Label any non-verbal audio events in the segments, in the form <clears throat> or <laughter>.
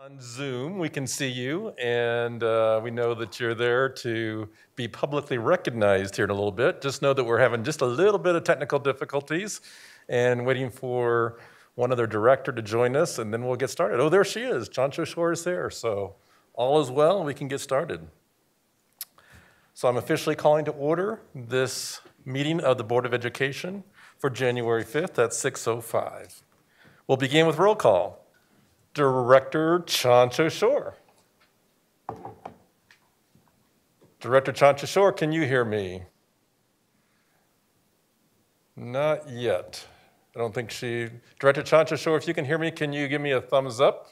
On Zoom, we can see you, and uh, we know that you're there to be publicly recognized here in a little bit. Just know that we're having just a little bit of technical difficulties and waiting for one other director to join us, and then we'll get started. Oh, there she is. Ciancio-Schor is there. So all is well, we can get started. So I'm officially calling to order this meeting of the Board of Education for January 5th at 6.05. We'll begin with roll call. Director Ciancio-Schor. Director Ciancio-Schor, can you hear me? Not yet. I don't think she, Director Ciancio-Schor, if you can hear me, can you give me a thumbs up?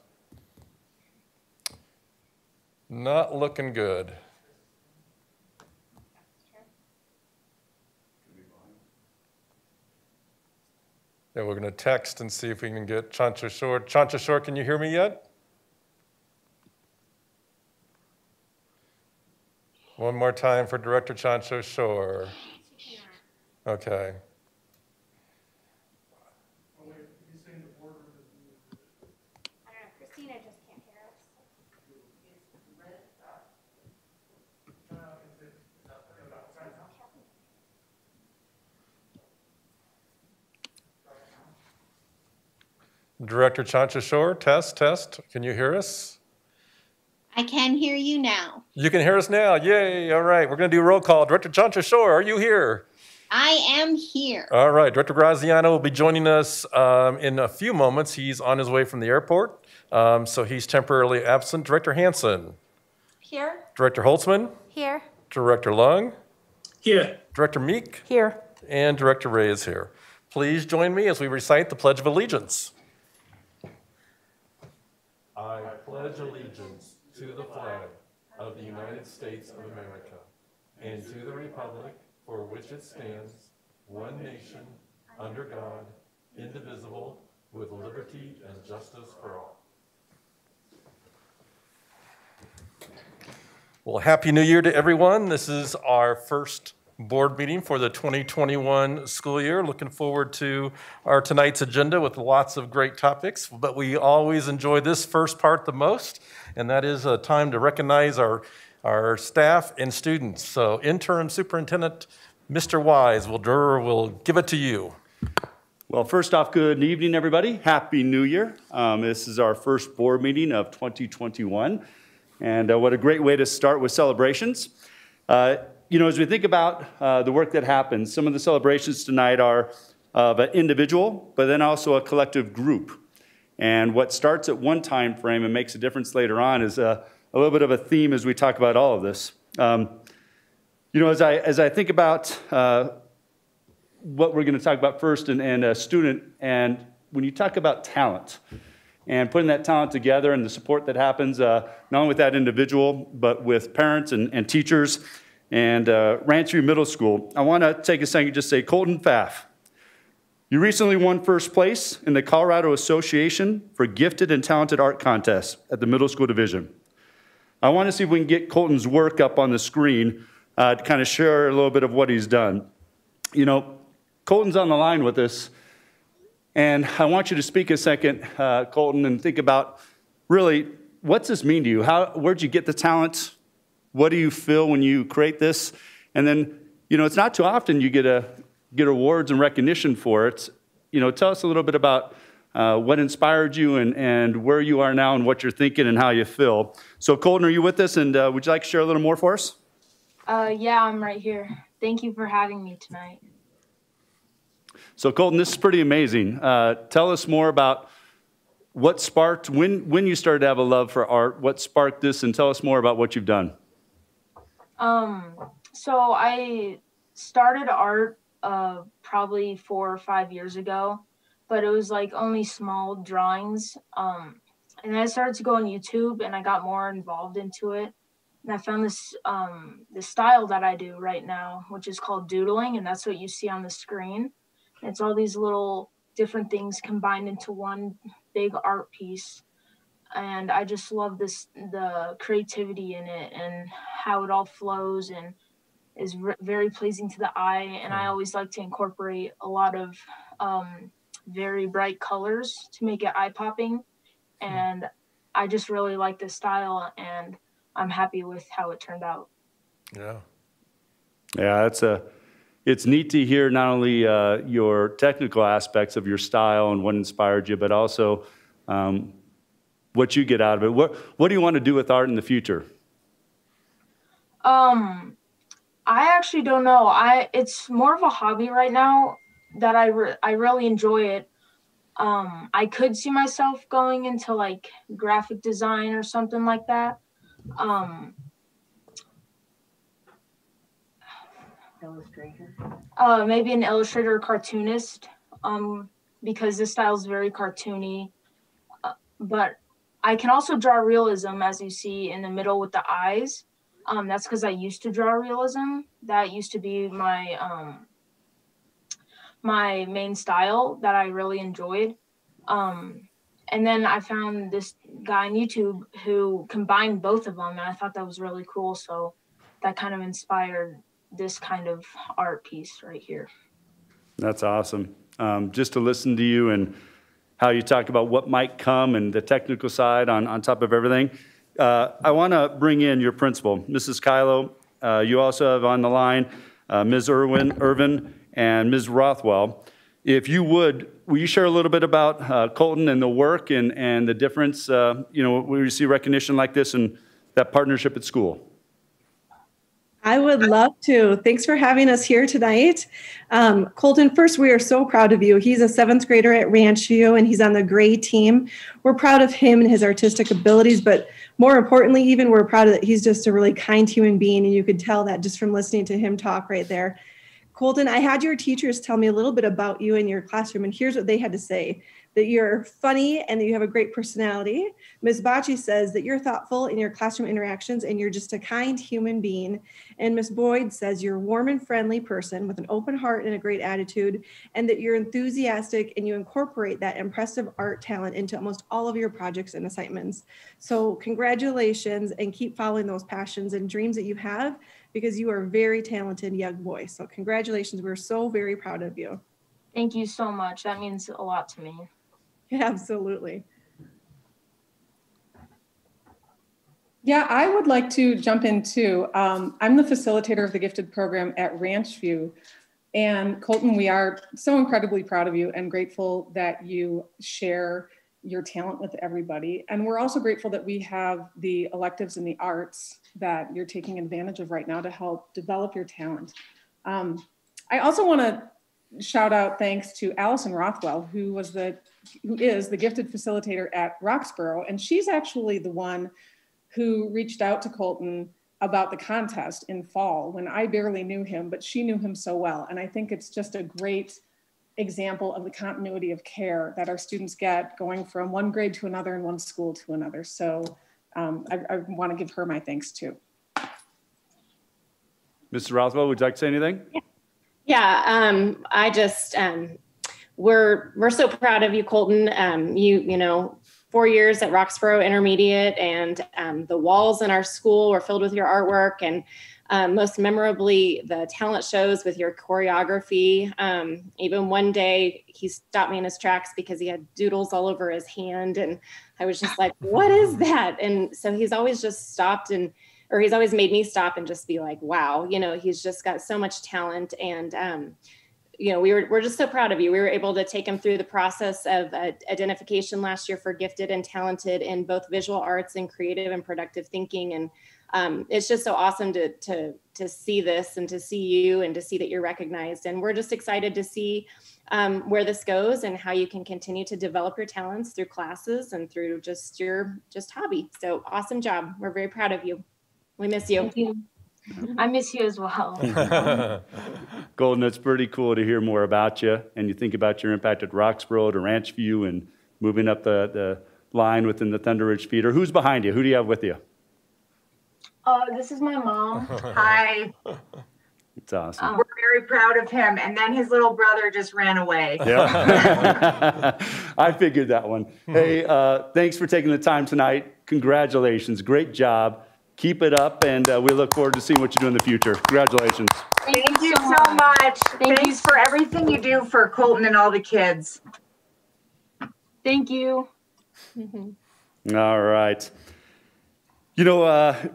Not looking good. Yeah, we're going to text and see if we can get Ciancio-Schor. Chancho Shore, can you hear me yet? One more time for Director Ciancio-Schor. Okay. I don't know, Christina just can't hear us. Director Ciancio-Schor, test, test. Can you hear us? I can hear you now. You can hear us now. Yay. All right. We're going to do roll call. Director Ciancio-Schor, are you here? I am here. All right. Director Graziano will be joining us um, in a few moments. He's on his way from the airport, um, so he's temporarily absent. Director Hanson, Here. Director Holtzmann, Here. Director Leung, Here. Director Meek, Here. and Director Ray is here. Please join me as we recite the Pledge of Allegiance. I pledge allegiance to the flag of the United States of America and to the republic for which it stands, one nation, under God, indivisible, with liberty and justice for all. Well, Happy New Year to everyone. This is our first board meeting for the 2021 school year. Looking forward to our tonight's agenda with lots of great topics, but we always enjoy this first part the most, and that is a time to recognize our, our staff and students. So interim superintendent, Mr. Wise, will, will give it to you. Well, first off, good evening, everybody. Happy New Year. Um, this is our first board meeting of 2021, and uh, what a great way to start with celebrations. Uh, you know, as we think about uh, the work that happens, some of the celebrations tonight are of an individual, but then also a collective group. And what starts at one time frame and makes a difference later on is a, a little bit of a theme as we talk about all of this. Um, you know, as I, as I think about uh, what we're going to talk about first and, and a student, and when you talk about talent and putting that talent together and the support that happens, uh, not only with that individual, but with parents and, and teachers and uh, Middle School, I want to take a second to just say, Colton Pfaff, you recently won first place in the Colorado Association for Gifted and Talented Art Contest at the middle school division. I want to see if we can get Colton's work up on the screen uh, to kind of share a little bit of what he's done. You know, Colton's on the line with us, and I want you to speak a second, uh, Colton, and think about really what's this mean to you? How, where'd you get the talent? What do you feel when you create this? And then, you know, it's not too often you get a get awards and recognition for it. You know, tell us a little bit about uh, what inspired you and, and where you are now and what you're thinking and how you feel. So, Colton, are you with us? And uh, would you like to share a little more for us? Uh, yeah, I'm right here. Thank you for having me tonight. So, Colton, this is pretty amazing. Uh, tell us more about what sparked, when, when you started to have a love for art, what sparked this, and tell us more about what you've done. Um, so I started art uh, probably four or five years ago, but it was like only small drawings. Um, and I started to go on YouTube and I got more involved into it. And I found this um, this style that I do right now, which is called doodling, and that's what you see on the screen. It's all these little different things combined into one big art piece and I just love this the creativity in it and how it all flows and is re- very pleasing to the eye. And I always like to incorporate a lot of um, very bright colors to make it eye popping. And I just really like this style and I'm happy with how it turned out. Yeah. Yeah, it's a, it's neat to hear not only uh, your technical aspects of your style and what inspired you, but also um, what you get out of it. What, what do you want to do with art in the future? Um, I actually don't know. I it's more of a hobby right now that I re- I really enjoy it. Um, I could see myself going into like graphic design or something like that. Um, Illustrator. uh, maybe an illustrator or cartoonist. Um, because this style is very cartoony. Uh, but I can also draw realism, as you see in the middle with the eyes. Um, that's because I used to draw realism. That used to be my um, my main style that I really enjoyed. Um, and then I found this guy on YouTube who combined both of them, and I thought that was really cool. So that kind of inspired this kind of art piece right here. That's awesome. Um, just to listen to you and how you talk about what might come and the technical side on, on top of everything. Uh, I want to bring in your principal, Mrs. Kylo. Uh, you also have on the line uh, Ms. Irwin, Irvin and Ms. Rothwell. If you would, will you share a little bit about uh, Colton and the work and, and the difference, uh, you know, when you see recognition like this and that partnership at school? I would love to. Thanks for having us here tonight. Um, Colton, first, we are so proud of you. He's a seventh grader at Ranch View and he's on the gray team. We're proud of him and his artistic abilities, but more importantly, even we're proud that he's just a really kind human being. And you could tell that just from listening to him talk right there. Colton, I had your teachers tell me a little bit about you in your classroom, and here's what they had to say that you're funny and that you have a great personality. Ms. Bocci says that you're thoughtful in your classroom interactions and you're just a kind human being. And Ms. Boyd says you're a warm and friendly person with an open heart and a great attitude, and that you're enthusiastic and you incorporate that impressive art talent into almost all of your projects and assignments. So, congratulations and keep following those passions and dreams that you have because you are a very talented young boy. So, congratulations. We're so very proud of you. Thank you so much. That means a lot to me. <laughs> Absolutely. Yeah, I would like to jump in too. Um, I'm the facilitator of the gifted program at Ranch View. And Colton, we are so incredibly proud of you and grateful that you share your talent with everybody. And we're also grateful that we have the electives in the arts that you're taking advantage of right now to help develop your talent. Um, I also want to shout out thanks to Allison Rothwell, who was the who is the gifted facilitator at Roxborough, and she's actually the one who reached out to Colton about the contest in fall when I barely knew him, but she knew him so well. And I think it's just a great example of the continuity of care that our students get going from one grade to another and one school to another. So um, I, I want to give her my thanks too. Mrs. Rothwell, would you like to say anything? Yeah, um, I just um, we're we're so proud of you, Colton. Um, you you know, four years at Roxborough Intermediate, and um, the walls in our school were filled with your artwork, and um, most memorably the talent shows with your choreography. Um, even one day, he stopped me in his tracks because he had doodles all over his hand, and I was just like, "What is that?" And so he's always just stopped and or he's always made me stop and just be like, wow, you know, he's just got so much talent. And, um, you know, we were, we're just so proud of you. We were able to take them through the process of uh, identification last year for gifted and talented in both visual arts and creative and productive thinking. And um, it's just so awesome to, to, to see this and to see you and to see that you're recognized. And we're just excited to see um, where this goes and how you can continue to develop your talents through classes and through just your just hobby. So awesome job. We're very proud of you. We miss you. Thank you. I miss you as well. <laughs> Colton, it's pretty cool to hear more about you. And you think about your impact at Roxborough to Ranch View and moving up the, the line within the Thunder Ridge feeder. Who's behind you? Who do you have with you? Uh, this is my mom. Hi, <laughs> It's awesome. we're very proud of him. And then his little brother just ran away. Yeah. <laughs> I figured that one. Hey, uh, thanks for taking the time tonight. Congratulations. Great job. Keep it up, and uh, we look forward to seeing what you do in the future. Congratulations. Thank you so much. Thank you Thanks for everything you do for Colton and all the kids. Thank you. <laughs> All right. You know, uh,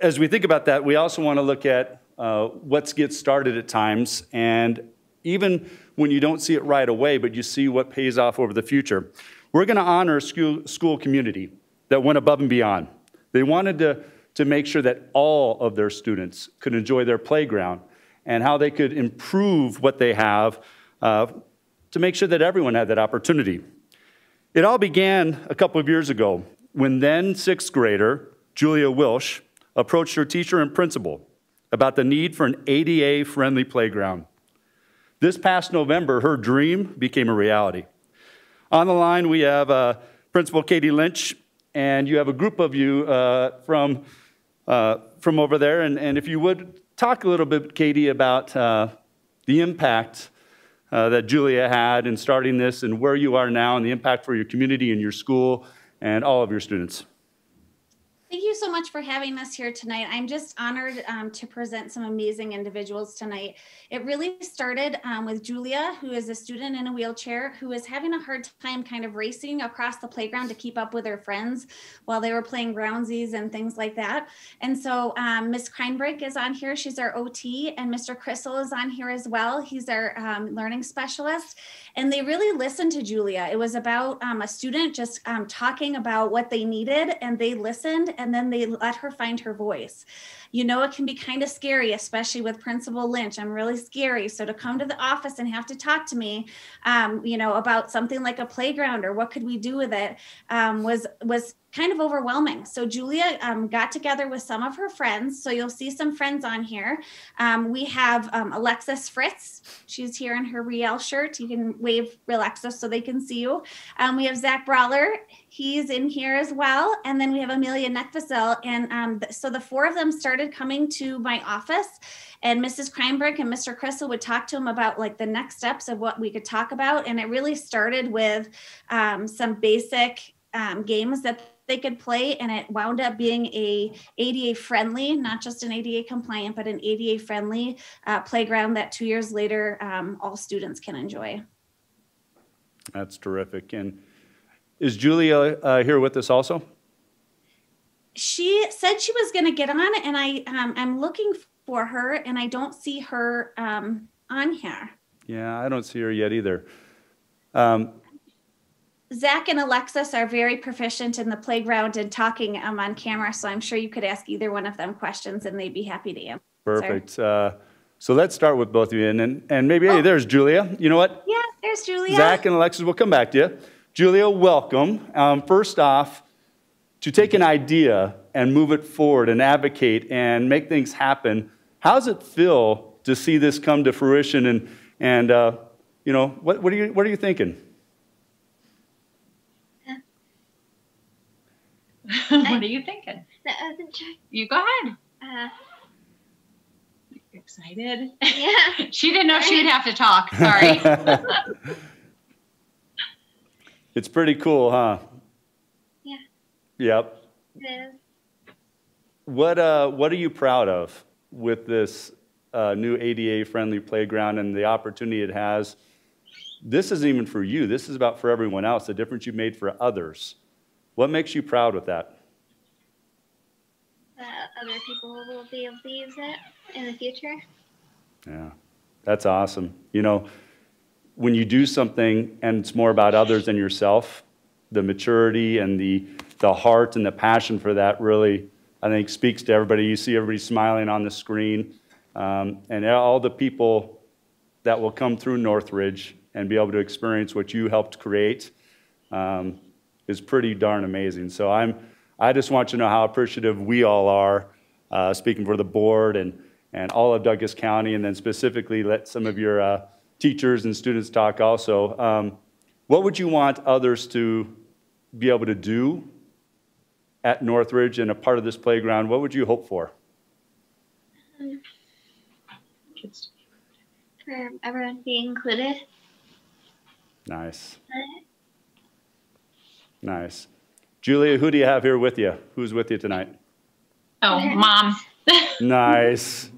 as we think about that, we also want to look at uh, what's get started at times, and even when you don't see it right away, but you see what pays off over the future. We're going to honor a school, school community that went above and beyond. They wanted to, to make sure that all of their students could enjoy their playground and how they could improve what they have uh, to make sure that everyone had that opportunity. It all began a couple of years ago when then sixth grader Julia Wilsh approached her teacher and principal about the need for an ADA friendly playground. This past November, her dream became a reality. On the line, we have uh, Principal Katie Lynch, and you have a group of you uh, from, uh, from over there. And, and if you would talk a little bit, Katie, about uh, the impact uh, that Julia had in starting this and where you are now and the impact for your community and your school and all of your students. Thank you so much for having us here tonight. I'm just honored um, to present some amazing individuals tonight. It really started um, with Julia, who is a student in a wheelchair who is having a hard time kind of racing across the playground to keep up with her friends while they were playing groundsies and things like that. And so um, Miss Kreinbrink is on here. She's our OT, and Mr. Crystal is on here as well. He's our um, learning specialist. And they really listened to Julia. It was about um, a student just um, talking about what they needed, and they listened and then they let her find her voice. You know, it can be kind of scary, especially with Principal Lynch. I'm really scary. So to come to the office and have to talk to me, um, you know, about something like a playground or what could we do with it um, was was kind of overwhelming. So Julia um, got together with some of her friends. So you'll see some friends on here. Um, we have um, Alexis Fritz. She's here in her Riel shirt. You can wave Alexis so they can see you. Um, we have Zach Brawler. He's in here as well. And then we have Amelia Neckvasel. And um, th- so the four of them started coming to my office and Mrs. Kreinbrink and Mr. Crystal would talk to him about like the next steps of what we could talk about. And it really started with um, some basic um, games that they could play and it wound up being a ada friendly not just an ada compliant but an ada friendly uh, playground that two years later um, all students can enjoy That's terrific. And is Julia uh, here with us also? she said she was going to get on and i um, i'm looking for her and i don't see her um, on here Yeah, I don't see her yet either. Um, zach and alexis are very proficient in the playground and talking um, on camera so i'm sure you could ask either one of them questions and they'd be happy to answer perfect. Uh, so let's start with both of you. And, and, and maybe, hey, there's Julia. You know what? yeah there's julia Zach and Alexis will come back to you. Julia, welcome. Um, first off, to take an idea and move it forward and advocate and make things happen, how does it feel to see this come to fruition? And, and uh, you know, what, what, are you, what are you thinking? <laughs> what are you thinking? That wasn't. You go ahead. Uh, excited? yeah <laughs> she didn't know she'd <laughs> have to talk. Sorry. It's pretty cool, huh? Yeah. Yep. it is. What, uh, what are you proud of with this uh, new ADA friendly playground and the opportunity it has? This isn't even for you, this is about for everyone else, the difference you made for others. What makes you proud with that? that other people will be able to use it in the future. Yeah, that's awesome. You know, when you do something and it's more about others than yourself, the maturity and the, the heart and the passion for that really, I think, speaks to everybody. You see everybody smiling on the screen, um, and all the people that will come through Northridge and be able to experience what you helped create um, is pretty darn amazing. So I'm, I just want you to know how appreciative we all are, uh, speaking for the board and, and all of Douglas County, and then specifically let some of your uh, teachers and students talk also. Um, what would you want others to be able to do at Northridge and a part of this playground? What would you hope for? For everyone to be included. Nice. Nice. Julia, who do you have here with you? Who's with you tonight? Oh, mom. Nice.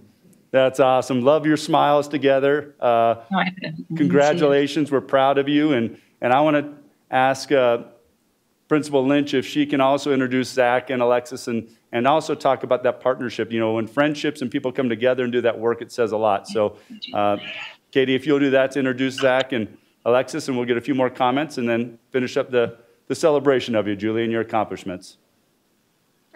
That's awesome. Love your smiles together. Uh, No, haven't. congratulations. We're proud of you. And, and I want to ask uh, Principal Lynch if she can also introduce Zach and Alexis and, and also talk about that partnership. You know, when friendships and people come together and do that work, it says a lot. So, uh, Katie, if you'll do that to introduce Zach and Alexis, and we'll get a few more comments and then finish up the, the celebration of you, Julie, and your accomplishments.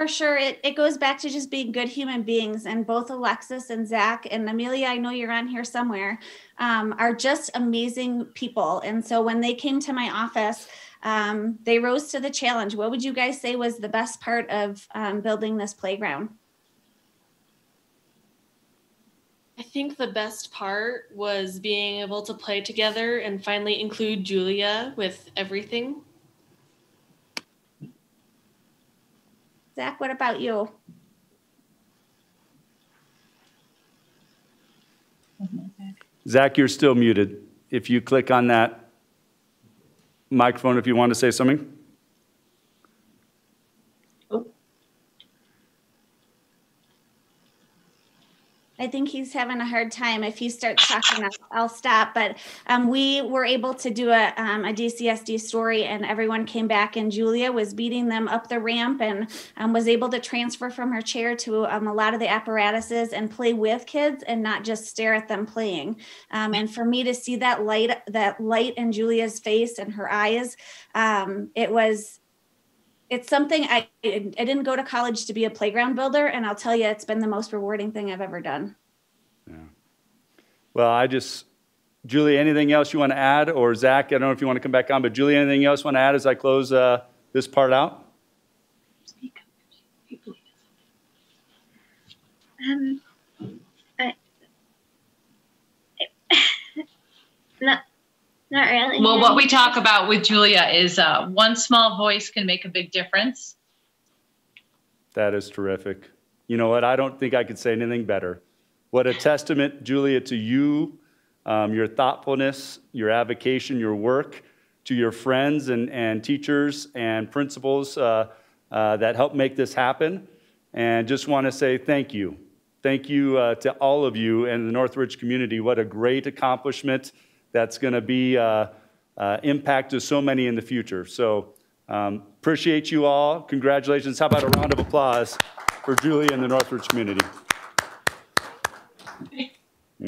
For sure. It, it goes back to just being good human beings. And both Alexis and Zach and Amelia, I know you're on here somewhere, um, are just amazing people. And so when they came to my office, um, they rose to the challenge. What would you guys say was the best part of um, building this playground? I think the best part was being able to play together and finally include Julia with everything. Zach, what about you? Zach, you're still muted. If you click on that microphone, if you want to say something. I think he's having a hard time. If he starts talking, I'll, stop. But um, we were able to do a, um, a DCSD story, and everyone came back, and Julia was beating them up the ramp and um, was able to transfer from her chair to um, a lot of the apparatuses and play with kids and not just stare at them playing. Um, and for me to see that light, that light in Julia's face and her eyes, um, it was it's something I I didn't go to college to be a playground builder, and I'll tell you, it's been the most rewarding thing I've ever done. Yeah. Well, I just, Julie, anything else you want to add, or Zach? I don't know if you want to come back on, but Julie, anything else you want to add as I close uh, this part out? Um, I, not not really. Well, what we talk about with Julia is uh, one small voice can make a big difference. That is terrific. You know what? I don't think I could say anything better. What a testament, Julia, to you, um, your thoughtfulness, your avocation, your work, to your friends and, and teachers and principals uh, uh, that helped make this happen. And just want to say thank you. Thank you uh, to all of you and the Northridge community. What a great accomplishment that's going to be uh, uh, impact to so many in the future. So um, appreciate you all. Congratulations. How about a round of applause for Julie and the Northridge community?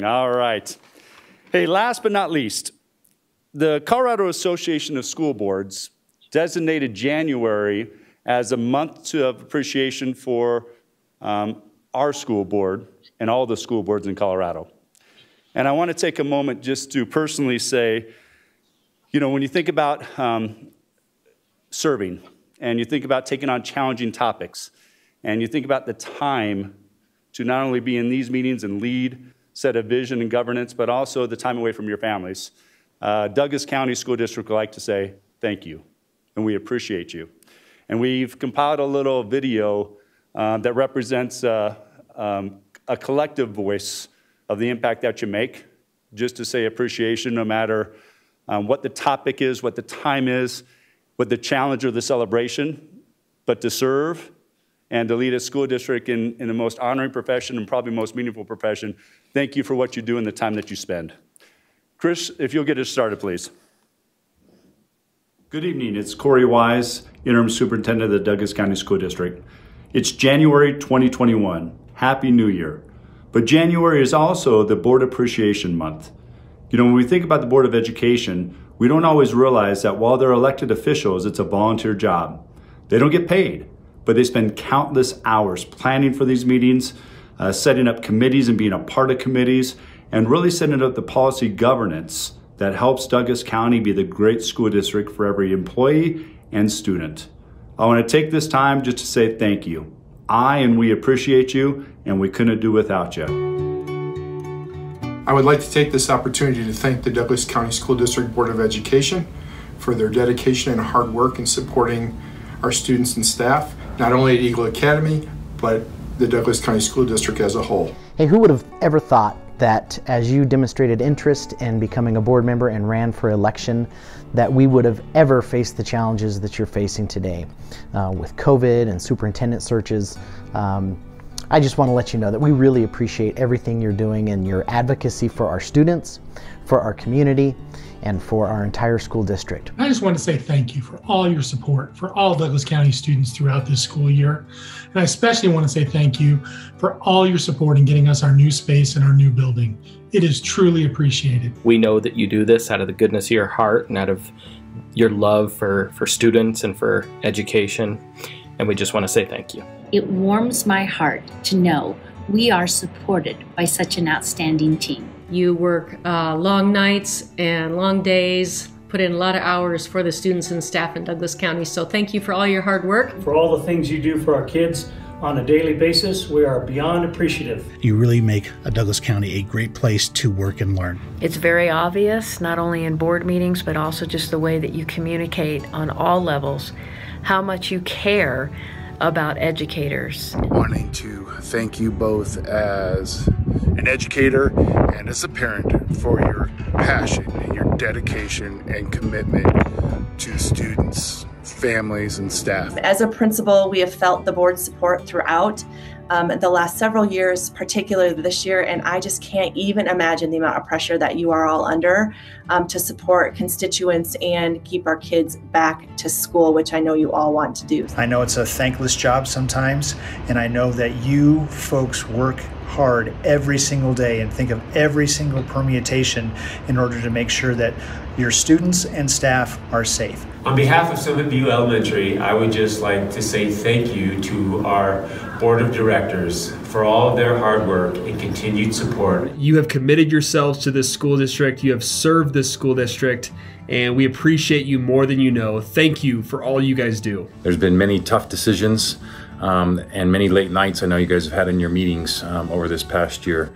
All right. Hey, last but not least, the Colorado Association of School Boards designated January as a month of appreciation for um, our school board and all the school boards in Colorado. And I want to take a moment just to personally say, you know, when you think about um, serving and you think about taking on challenging topics and you think about the time to not only be in these meetings and lead, set a vision and governance, but also the time away from your families, uh, Douglas County School District would like to say thank you and we appreciate you. And we've compiled a little video uh, that represents uh, um, a collective voice of the impact that you make, just to say appreciation no matter um, what the topic is, what the time is, what the challenge or the celebration, but to serve and to lead a school district in, in the most honoring profession and probably most meaningful profession. Thank you for what you do and the time that you spend. Chris, if you'll get us started, please. Good evening. It's Corey Wise, Interim Superintendent of the Douglas County School District. It's January 2021. Happy New Year. But January is also the Board Appreciation Month. You know, when we think about the Board of Education, we don't always realize that while they're elected officials, it's a volunteer job. They don't get paid, but they spend countless hours planning for these meetings, uh, setting up committees and being a part of committees, and really setting up the policy governance that helps Douglas County be the great school district for every employee and student. I want to take this time just to say thank you. I and we appreciate you, and we couldn't do without you. I would like to take this opportunity to thank the Douglas County School District Board of Education for their dedication and hard work in supporting our students and staff, not only at Eagle Academy, but the Douglas County School District as a whole. Hey, who would have ever thought that as you demonstrated interest in becoming a board member and ran for election, that we would have ever faced the challenges that you're facing today uh, with COVID and superintendent searches. Um, I just want to let you know that we really appreciate everything you're doing and your advocacy for our students, for our community, and for our entire school district. I just want to say thank you for all your support for all Douglas County students throughout this school year. And I especially want to say thank you for all your support in getting us our new space and our new building. It is truly appreciated. We know that you do this out of the goodness of your heart and out of your love for, for students and for education. And we just want to say thank you. It warms my heart to know we are supported by such an outstanding team. You work uh, long nights and long days, put in a lot of hours for the students and staff in Douglas County. So thank you for all your hard work. For all the things you do for our kids on a daily basis, we are beyond appreciative. You really make a Douglas County a great place to work and learn. It's very obvious, not only in board meetings, but also just the way that you communicate on all levels, how much you care about educators. Wanting to thank you both as an educator and as a parent for your passion and your dedication and commitment to students, families, and staff. As a principal, we have felt the board's support throughout um, the last several years, particularly this year, and I just can't even imagine the amount of pressure that you are all under um, to support constituents and keep our kids back to school, which I know you all want to do. I know it's a thankless job sometimes, and I know that you folks work hard every single day and think of every single permutation in order to make sure that your students and staff are safe. On behalf of Summit View Elementary, I would just like to say thank you to our Board of Directors for all of their hard work and continued support. You have committed yourselves to this school district, you have served this school district, and we appreciate you more than you know. Thank you for all you guys do. There's been many tough decisions um, and many late nights I know you guys have had in your meetings um, over this past year.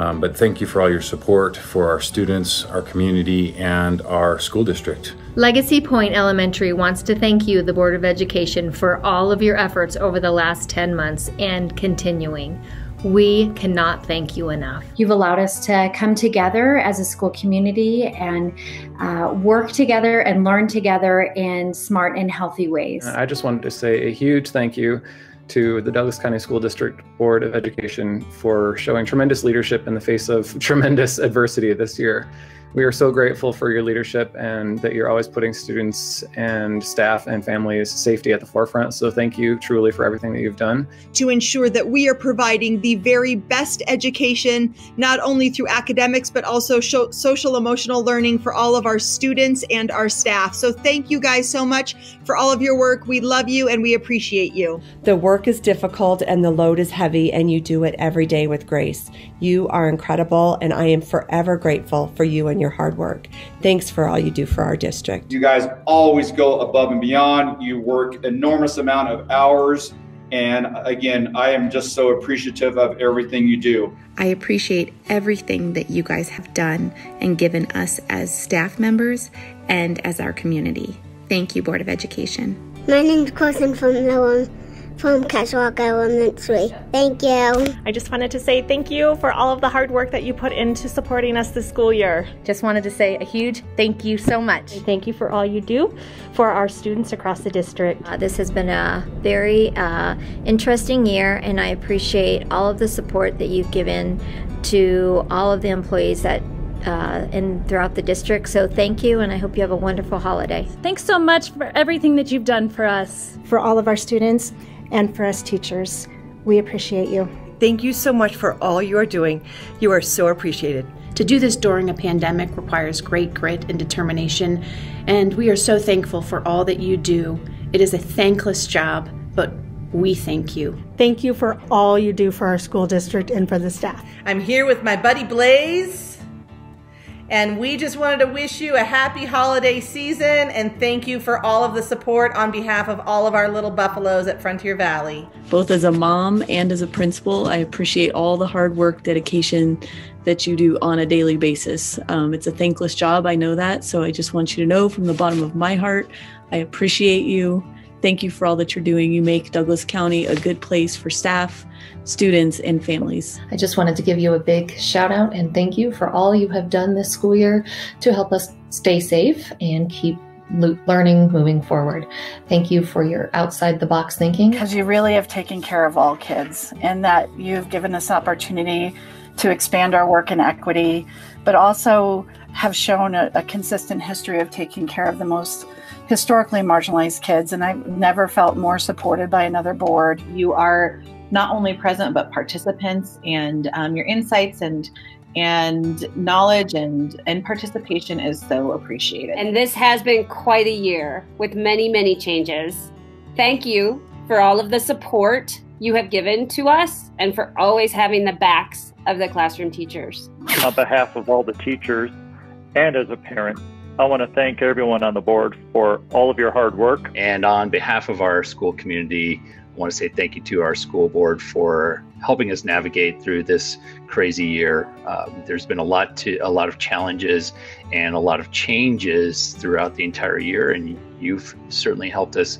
Um, but thank you for all your support for our students, our community, and our school district. Legacy Point Elementary wants to thank you, the Board of Education, for all of your efforts over the last 10 months and continuing. We cannot thank you enough. You've allowed us to come together as a school community and uh, work together and learn together in smart and healthy ways. I just wanted to say a huge thank you to the Douglas County School District Board of Education for showing tremendous leadership in the face of <laughs> tremendous adversity this year. We are so grateful for your leadership and that you're always putting students and staff and families' safety at the forefront. So, thank you truly for everything that you've done. To ensure that we are providing the very best education, not only through academics, but also social emotional learning for all of our students and our staff. So, thank you guys so much for all of your work. We love you and we appreciate you. The work is difficult and the load is heavy, and you do it every day with grace. You are incredible, and I am forever grateful for you and your hard work. Thanks for all you do for our district. You guys always go above and beyond. You work enormous amount of hours. And again, I am just so appreciative of everything you do. I appreciate everything that you guys have done and given us as staff members and as our community. Thank you, Board of Education. My name is Carson from Lower from Catchwalk Elementary. Thank you. I just wanted to say thank you for all of the hard work that you put into supporting us this school year. Just wanted to say a huge thank you so much. Thank you for all you do for our students across the district. Uh, this has been a very uh, interesting year, and I appreciate all of the support that you've given to all of the employees that uh, and throughout the district. So thank you, and I hope you have a wonderful holiday. Thanks so much for everything that you've done for us. For all of our students, and for us teachers. We appreciate you. Thank you so much for all you are doing. You are so appreciated. To do this during a pandemic requires great grit and determination, and we are so thankful for all that you do. It is a thankless job, but we thank you. Thank you for all you do for our school district and for the staff. I'm here with my buddy Blaze. And we just wanted to wish you a happy holiday season and thank you for all of the support on behalf of all of our little buffaloes at Frontier Valley. Both as a mom and as a principal, I appreciate all the hard work, dedication that you do on a daily basis. Um, it's a thankless job, I know that. So I just want you to know from the bottom of my heart, I appreciate you. Thank you for all that you're doing. You make Douglas County a good place for staff students and families. I just wanted to give you a big shout out and thank you for all you have done this school year to help us stay safe and keep learning moving forward. Thank you for your outside the box thinking. Because you really have taken care of all kids and that you've given us opportunity to expand our work in equity, but also have shown a, a consistent history of taking care of the most historically marginalized kids. And I've never felt more supported by another board. You are not only present but participants, and um, your insights and and knowledge and and participation is so appreciated. And this has been quite a year with many many changes. Thank you for all of the support you have given to us and for always having the backs of the classroom teachers. On behalf of all the teachers and as a parent, I want to thank everyone on the board for all of your hard work. And on behalf of our school community, I want to say thank you to our school board for helping us navigate through this crazy year. Uh, there's been a lot to a lot of challenges and a lot of changes throughout the entire year, and you've certainly helped us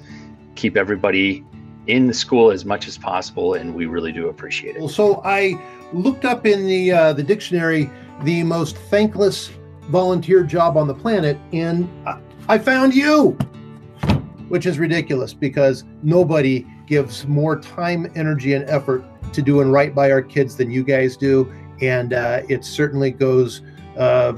keep everybody in the school as much as possible, and we really do appreciate it. Well, so I looked up in the uh, the dictionary the most thankless volunteer job on the planet, and I found you, which is ridiculous because nobody gives more time, energy, and effort to doing right by our kids than you guys do, and uh, it certainly goes. Uh,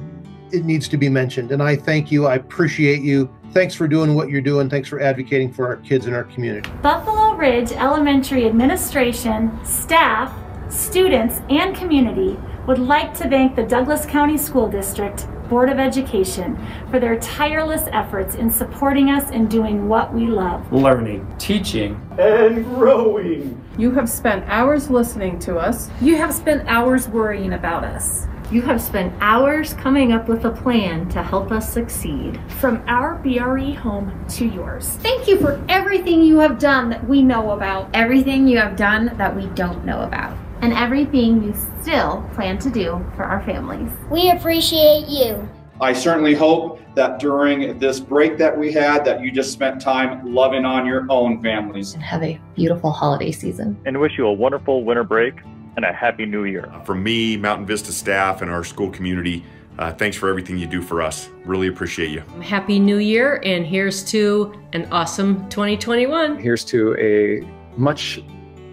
it needs to be mentioned, and I thank you. I appreciate you. Thanks for doing what you're doing. Thanks for advocating for our kids in our community. Buffalo Ridge Elementary administration, staff, students, and community would like to thank the Douglas County School District Board of Education for their tireless efforts in supporting us in doing what we love. Learning, teaching, and growing. You have spent hours listening to us. You have spent hours worrying about us. You have spent hours coming up with a plan to help us succeed. From our BRE home to yours. Thank you for everything you have done that we know about. Everything you have done that we don't know about. And everything you still plan to do for our families. We appreciate you. I certainly hope that during this break that we had that you just spent time loving on your own families. And have a beautiful holiday season. And wish you a wonderful winter break and a happy new year. From me, Mountain Vista staff, and our school community, uh, thanks for everything you do for us. Really appreciate you. Happy New Year, and here's to an awesome 2021. Here's to a much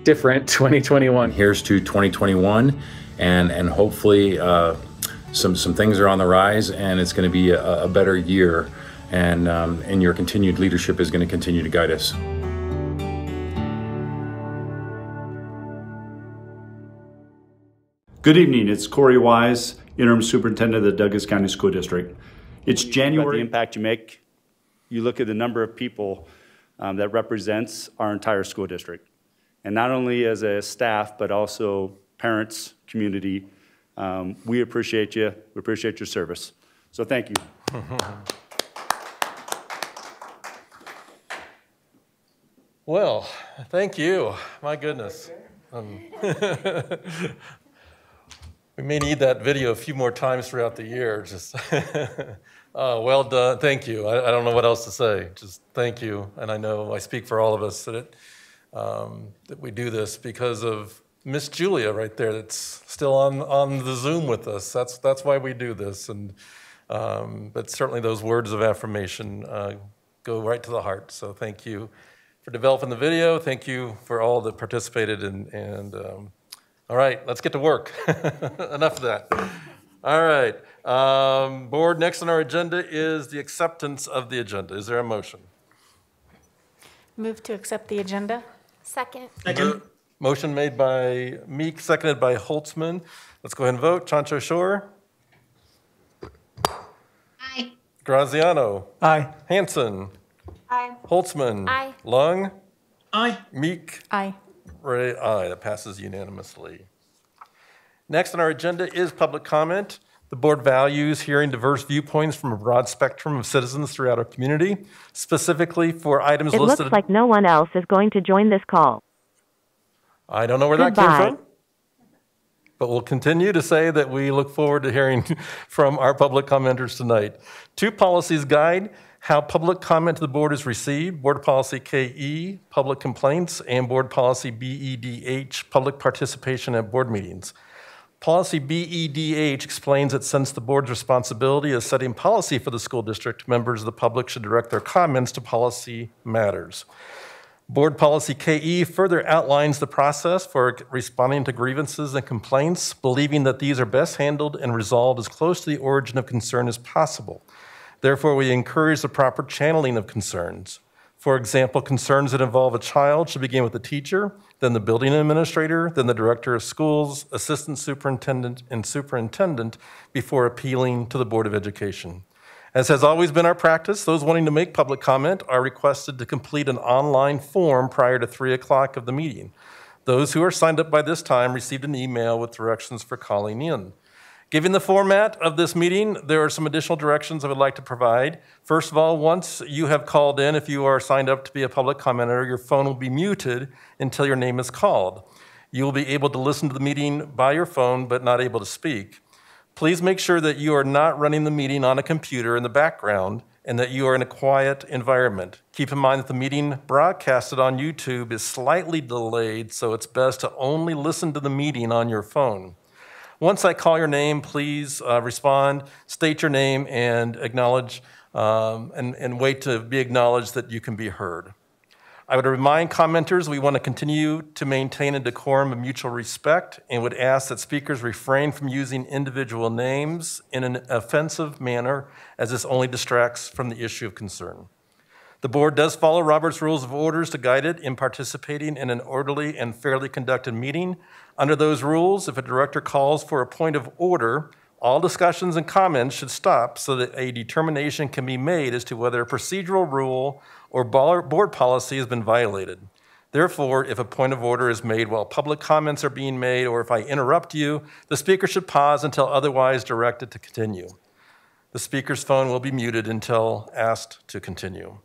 different <laughs> 2021. Here's to 2021, and and hopefully uh, some some things are on the rise, and it's going to be a, a, better year, and um, and your continued leadership is going to continue to guide us. Good evening. It's Corey Wise, Interim Superintendent of the Douglas County School District. It's January. the impact you make, you look at the number of people um, that represents our entire school district. And not only as a staff, but also parents, community. Um, we appreciate you. We appreciate your service. So thank you. <laughs> Well, thank you. My goodness. Um, <laughs> we may need that video a few more times throughout the year. Just <laughs> uh, well done. Thank you. I, I, don't know what else to say. Just thank you. And I know I speak for all of us that it, um, that we do this because of Miss Julia right there. That's still on on the Zoom with us. That's that's why we do this. And um, but certainly those words of affirmation uh, go right to the heart. So thank you for developing the video. Thank you for all that participated and and um, all right, let's get to work. <laughs> Enough of that. All right. Um, board, next on our agenda is the acceptance of the agenda. Is there a motion? Move to accept the agenda. Second. Second. Motion made by Meek, seconded by Holtzmann. Let's go ahead and vote. Ciancio-Schor? Aye. Graziano? Aye. Hanson? Aye. Holtzmann? Aye. Leung? Aye. Meek? Aye. Ray, aye. That passes unanimously. Next on our agenda is public comment. The board values hearing diverse viewpoints from a broad spectrum of citizens throughout our community, specifically for items it listed. looks like no one else is going to join this call. I don't know where Goodbye. that came from. But we'll continue to say that we look forward to hearing <laughs> from our public commenters tonight. Two policies guide how public comment to the board is received, Board Policy KE, public complaints, and Board Policy BEDH, public participation at board meetings. Policy BEDH explains that since the board's responsibility is setting policy for the school district, members of the public should direct their comments to policy matters. Board Policy KE further outlines the process for responding to grievances and complaints, believing that these are best handled and resolved as close to the origin of concern as possible. Therefore, we encourage the proper channeling of concerns. For example, concerns that involve a child should begin with the teacher, then the building administrator, then the director of schools, assistant superintendent, and superintendent before appealing to the Board of Education. As has always been our practice, those wanting to make public comment are requested to complete an online form prior to 3 o'clock of the meeting. Those who are signed up by this time received an email with directions for calling in. Given the format of this meeting, there are some additional directions I would like to provide. First of all, once you have called in, if you are signed up to be a public commenter, your phone will be muted until your name is called. You will be able to listen to the meeting by your phone, but not able to speak. Please make sure that you are not running the meeting on a computer in the background and that you are in a quiet environment. Keep in mind that the meeting broadcasted on YouTube is slightly delayed, so it's best to only listen to the meeting on your phone. Once I call your name, please uh, respond, state your name, and acknowledge um, and, and wait to be acknowledged that you can be heard. I would remind commenters we want to continue to maintain a decorum of mutual respect and would ask that speakers refrain from using individual names in an offensive manner, as this only distracts from the issue of concern. The board does follow Robert's Rules of Orders to guide it in participating in an orderly and fairly conducted meeting. Under those rules, if a director calls for a point of order, all discussions and comments should stop so that a determination can be made as to whether a procedural rule or board policy has been violated. Therefore, if a point of order is made while public comments are being made, or if I interrupt you, the speaker should pause until otherwise directed to continue. The speaker's phone will be muted until asked to continue.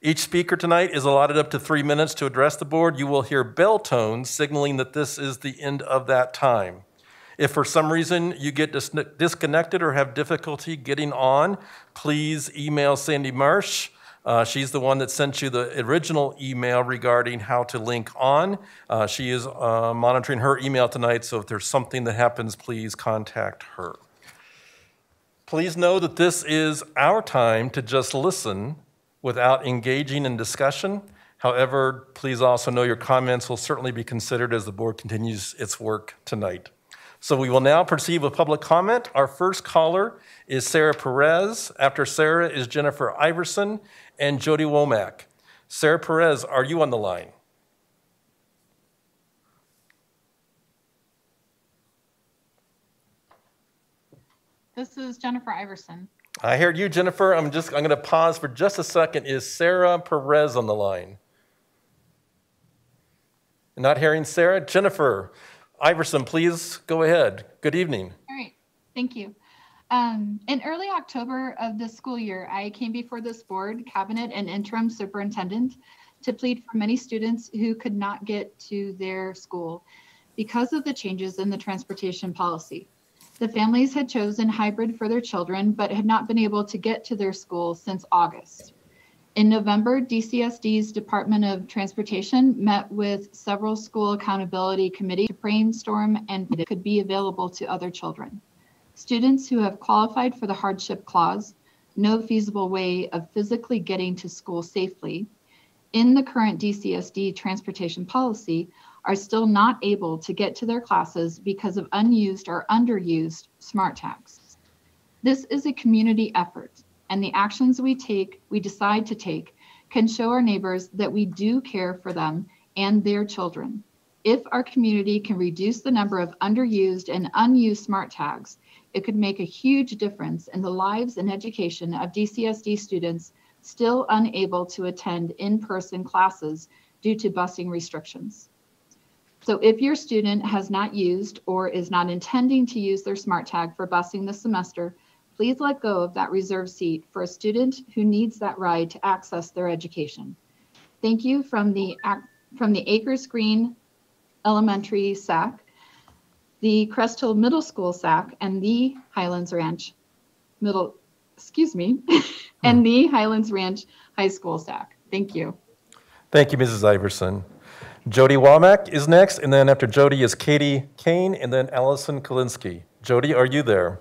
Each speaker tonight is allotted up to three minutes to address the board. You will hear bell tones signaling that this is the end of that time. If for some reason you get dis disconnected or have difficulty getting on, please email Sandy Marsh. Uh, she's the one that sent you the original email regarding how to link on. Uh, she is uh, monitoring her email tonight, so if there's something that happens, please contact her. Please know that this is our time to just listen without engaging in discussion. However, please also know your comments will certainly be considered as the board continues its work tonight. So we will now proceed with public comment. Our first caller is Sarah Perez. After Sarah is Jennifer Iverson and Jody Womack. Sarah Perez, are you on the line? This is Jennifer Iverson. I heard you, Jennifer. I'm just I'm going to pause for just a second. Is Sarah Perez on the line? Not hearing Sarah. Jennifer Iverson, please go ahead. Good evening. All right. Thank you. Um, in early October of this school year, I came before this board, cabinet, and interim superintendent to plead for many students who could not get to their school because of the changes in the transportation policy. The families had chosen hybrid for their children, but had not been able to get to their school since August. In November, DCSD's Department of Transportation met with several school accountability committees to brainstorm and it could be available to other children. Students who have qualified for the hardship clause, no feasible way of physically getting to school safely, in the current DCSD transportation policy are still not able to get to their classes because of unused or underused smart tags. This is a community effort, and the actions we take, we decide to take, can show our neighbors that we do care for them and their children. If our community can reduce the number of underused and unused smart tags, it could make a huge difference in the lives and education of DCSD students still unable to attend in-person classes due to busing restrictions. So if your student has not used or is not intending to use their smart tag for busing this semester, please let go of that reserved seat for a student who needs that ride to access their education. Thank you from the, from the Acres Green Elementary SAC, the Crest Hill Middle School SAC, and the Highlands Ranch Middle, excuse me, <laughs> and hmm. the Highlands Ranch High School SAC. Thank you. Thank you, Mrs. Iverson. Jody Womack is next, and then after Jody is Katie Kane, and then Allison Kalinsky. Jody, are you there?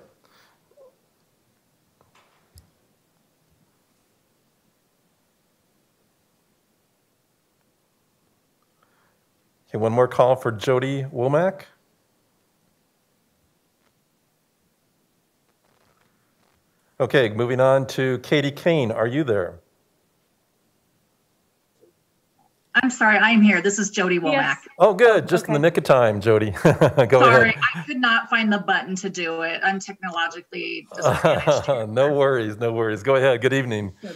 Okay, one more call for Jody Womack. Okay, moving on to Katie Kane. Are you there? I'm sorry, I'm here. This is Jody Womack. Yes. Oh, good. Just okay. in the nick of time, Jody. <laughs> Go sorry, ahead. I could not find the button to do it. I'm technologically <laughs> no worries, no worries. Go ahead. Good evening. Good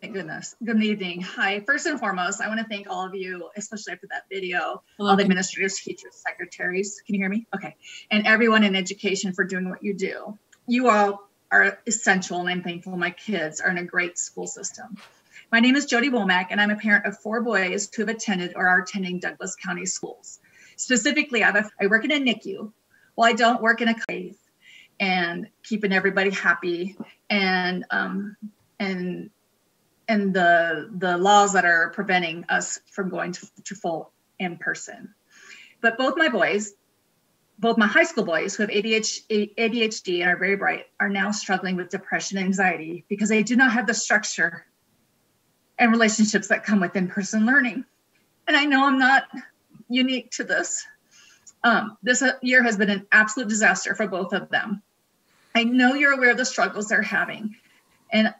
Thank goodness. Good evening. Hi. First and foremost, I want to thank all of you, especially after that video, all the administrators, teachers, secretaries. Can you hear me? Okay. And everyone in education for doing what you do. You all are essential, and I'm thankful my kids are in a great school system. My name is Jody Womack, and I'm a parent of four boys who have attended or are attending Douglas County schools. Specifically, I, work in a NICU. Well, I don't work in a faith and keeping everybody happy and um, and and the the laws that are preventing us from going to, to full in person. But both my boys, both my high school boys who have ADHD and are very bright, are now struggling with depression and anxiety because they do not have the structure and relationships that come with in-person learning. And I know I'm not unique to this. Um, this year has been an absolute disaster for both of them. I know you're aware of the struggles they're having. And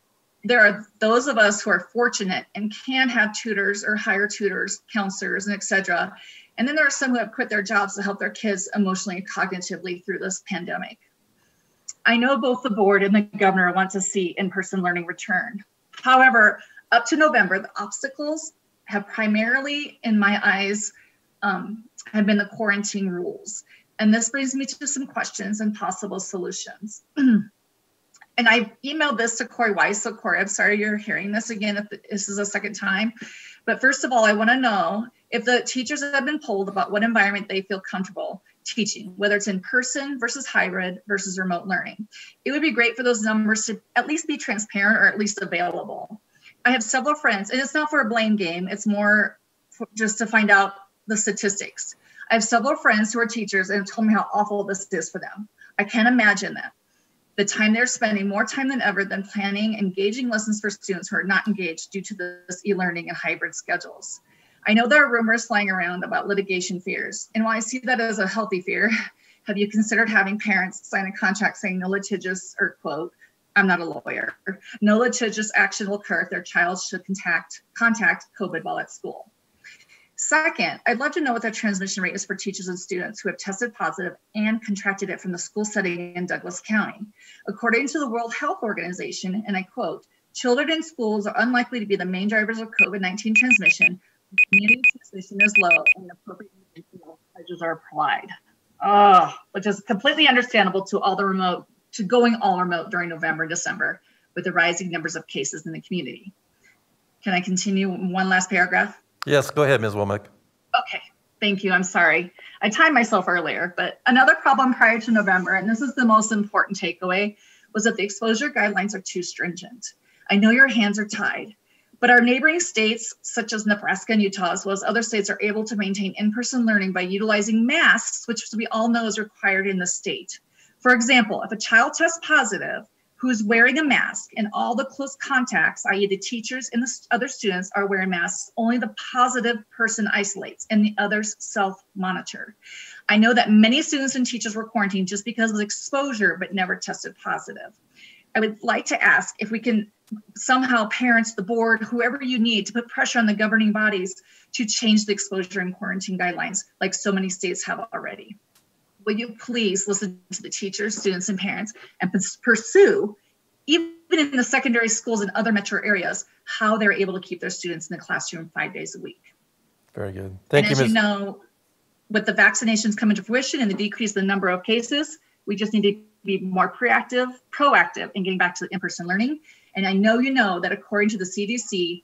there are those of us who are fortunate and can have tutors or hire tutors, counselors, and etc. And then there are some who have quit their jobs to help their kids emotionally and cognitively through this pandemic. I know both the board and the governor want to see in-person learning return. However, up to November, the obstacles have primarily, in my eyes, um, have been the quarantine rules. And this brings me to some questions and possible solutions. <clears throat> and I emailed this to Corey Wise. So, Corey, I'm sorry you're hearing this again if this is a second time. But first of all, I want to know if the teachers have been polled about what environment they feel comfortable teaching, whether it's in person versus hybrid versus remote learning. It would be great for those numbers to at least be transparent or at least available. I have several friends, and it's not for a blame game, it's more just to find out the statistics. I have several friends who are teachers and have told me how awful this is for them. I can't imagine that. The time they're spending more time than ever than planning engaging lessons for students who are not engaged due to this e-learning and hybrid schedules. I know there are rumors flying around about litigation fears, and while I see that as a healthy fear, <laughs> have you considered having parents sign a contract saying no litigious or quote I'm not a lawyer. No litigious action will occur if their child should contact contact COVID while at school. Second, I'd love to know what the transmission rate is for teachers and students who have tested positive and contracted it from the school setting in Douglas County. According to the World Health Organization, and I quote, children in schools are unlikely to be the main drivers of COVID-19 transmission. Community transmission is low and appropriate measures are applied. Oh, which is completely understandable to all the remote to going all remote during November and December with the rising numbers of cases in the community. Can I continue one last paragraph? Yes, go ahead, Ms. Womack. Okay, thank you. I'm sorry. I timed myself earlier, but another problem prior to November, and this is the most important takeaway, was that the exposure guidelines are too stringent. I know your hands are tied, but our neighboring states, such as Nebraska and Utah, as well as other states, are able to maintain in person learning by utilizing masks, which we all know is required in the state. For example, if a child tests positive who's wearing a mask and all the close contacts, i.e., the teachers and the other students, are wearing masks, only the positive person isolates and the others self monitor. I know that many students and teachers were quarantined just because of exposure but never tested positive. I would like to ask if we can somehow parents, the board, whoever you need to put pressure on the governing bodies to change the exposure and quarantine guidelines like so many states have already will you please listen to the teachers, students, and parents and pursue, even in the secondary schools and other metro areas, how they're able to keep their students in the classroom five days a week. Very good. Thank and you, as Ms. you know, with the vaccinations coming to fruition and the decrease in the number of cases, we just need to be more proactive, proactive in getting back to in-person learning. And I know you know that according to the CDC,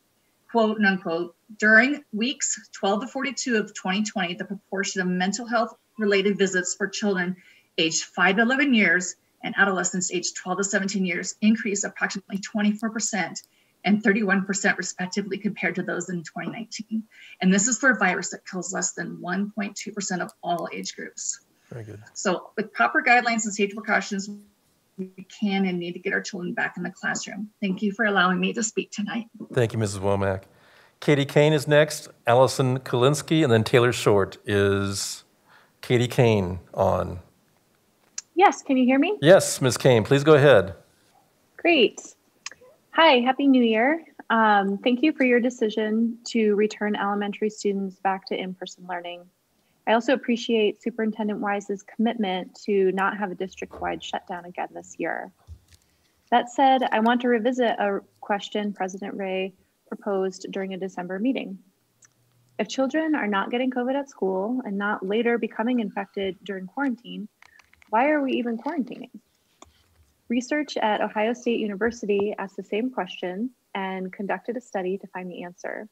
quote unquote, during weeks 12 to 42 of 2020, the proportion of mental health related visits for children aged 5 to 11 years and adolescents aged 12 to 17 years increased approximately 24% and 31% respectively compared to those in 2019. And this is for a virus that kills less than 1.2% of all age groups. Very good. So with proper guidelines and safety precautions, we can and need to get our children back in the classroom. Thank you for allowing me to speak tonight. Thank you, Mrs. Womack. Katie Kane is next, Allison Kalinsky, and then Taylor Short. Is Katie Kane on? Yes, can you hear me? Yes, Ms. Kane, please go ahead. Great. Hi, Happy New Year. Um, thank you for your decision to return elementary students back to in-person learning. I also appreciate Superintendent Wise's commitment to not have a district-wide shutdown again this year. That said, I want to revisit a question President Ray proposed during a December meeting. If children are not getting COVID at school and not later becoming infected during quarantine, why are we even quarantining? Research at Ohio State University asked the same question and conducted a study to find the answer.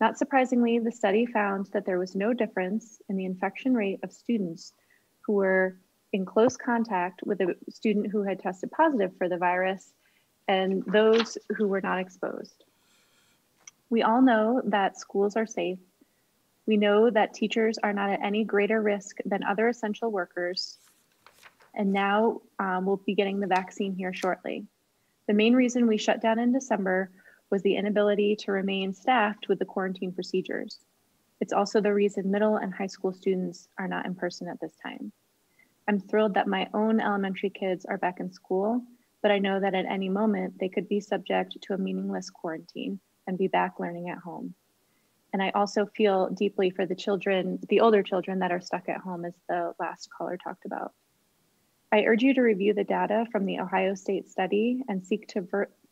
Not surprisingly, the study found that there was no difference in the infection rate of students who were in close contact with a student who had tested positive for the virus and those who were not exposed. We all know that schools are safe. We know that teachers are not at any greater risk than other essential workers. And now um, we'll be getting the vaccine here shortly. The main reason we shut down in December was the inability to remain staffed with the quarantine procedures. It's also the reason middle and high school students are not in person at this time. I'm thrilled that my own elementary kids are back in school, but I know that at any moment they could be subject to a meaningless quarantine and be back learning at home. And I also feel deeply for the children, the older children that are stuck at home, as the last caller talked about. I urge you to review the data from the Ohio State study and seek to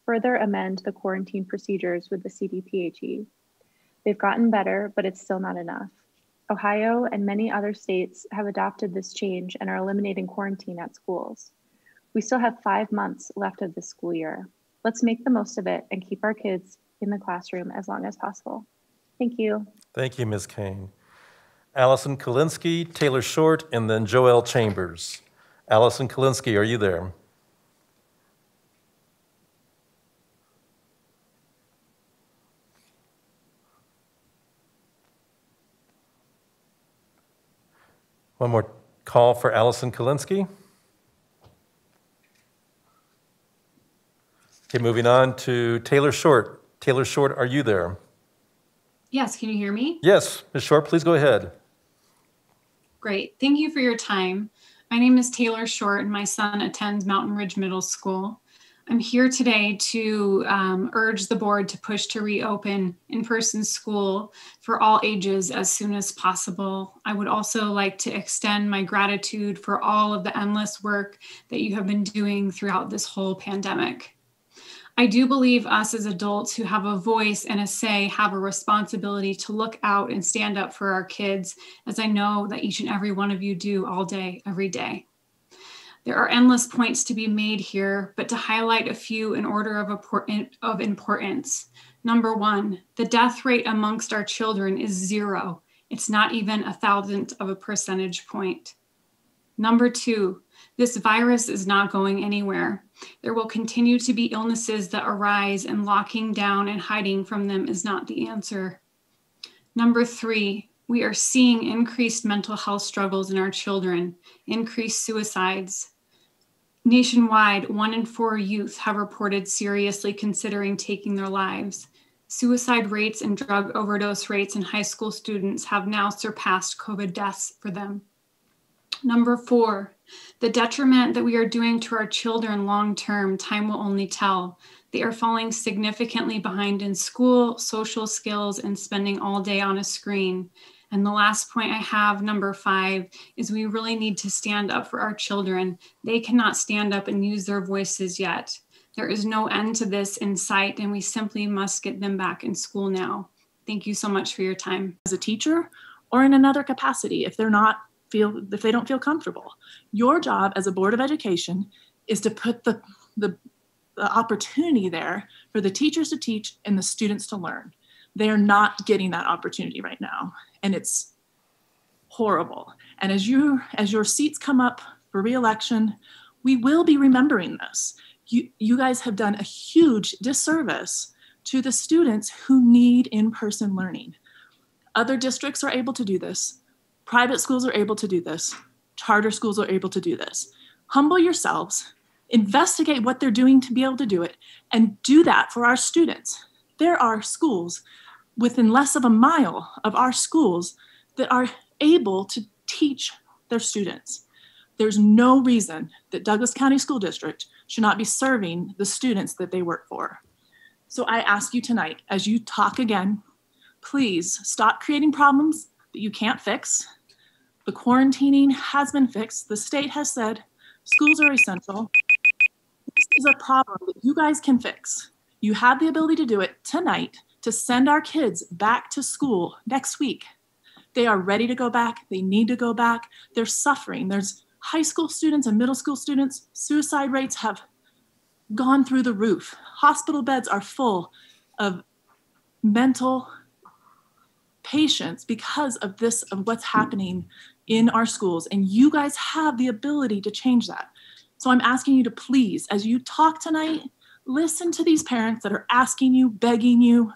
further amend the quarantine procedures with the CDPHE. They've gotten better, but it's still not enough. Ohio and many other states have adopted this change and are eliminating quarantine at schools. We still have five months left of this school year. Let's make the most of it and keep our kids in the classroom as long as possible. Thank you. Thank you, Ms. Kane. Allison Kalinsky, Taylor Short, and then Joel Chambers. Allison Kalinsky, are you there? One more call for Allison Kalinsky. Okay, moving on to Taylor Short. Taylor Short, are you there? Yes, can you hear me? Yes, Ms. Short, please go ahead. Great. Thank you for your time. My name is Taylor Short, and my son attends Mountain Ridge Middle School. I'm here today to um, urge the board to push to reopen in person school for all ages as soon as possible. I would also like to extend my gratitude for all of the endless work that you have been doing throughout this whole pandemic. I do believe us as adults who have a voice and a say have a responsibility to look out and stand up for our kids, as I know that each and every one of you do all day, every day. There are endless points to be made here, but to highlight a few in order of, importance. Number one, the death rate amongst our children is zero. It's not even a thousandth of a percentage point. Number two, this virus is not going anywhere. There will continue to be illnesses that arise, and locking down and hiding from them is not the answer. Number three, we are seeing increased mental health struggles in our children, increased suicides. Nationwide, one in four youth have reported seriously considering taking their lives. Suicide rates and drug overdose rates in high school students have now surpassed COVID deaths for them. Number four, the detriment that we are doing to our children long term, time will only tell. They are falling significantly behind in school, social skills, and spending all day on a screen. And the last point I have, number five, is we really need to stand up for our children. They cannot stand up and use their voices yet. There is no end to this in sight, and we simply must get them back in school now. Thank you so much for your time. As a teacher or in another capacity, if they're not feel if they don't feel comfortable. Your job as a board of education is to put the, the, the opportunity there for the teachers to teach and the students to learn. They are not getting that opportunity right now, and it's horrible. And as you as your seats come up for reelection, we will be remembering this. You, you guys have done a huge disservice to the students who need in-person learning. Other districts are able to do this. Private schools are able to do this. Charter schools are able to do this. Humble yourselves, investigate what they're doing to be able to do it, and do that for our students. There are schools within less of a mile of our schools that are able to teach their students. There's no reason that Douglas County School District should not be serving the students that they work for. So I ask you tonight, as you talk again, please stop creating problems that you can't fix. The quarantining has been fixed. The state has said schools are essential. This is a problem that you guys can fix. You have the ability to do it tonight to send our kids back to school next week. They are ready to go back. They need to go back. They're suffering. There's high school students and middle school students. Suicide rates have gone through the roof. Hospital beds are full of mental patients because of this, of what's happening in our schools. And you guys have the ability to change that. So I'm asking you to please, as you talk tonight, listen to these parents that are asking you, begging you,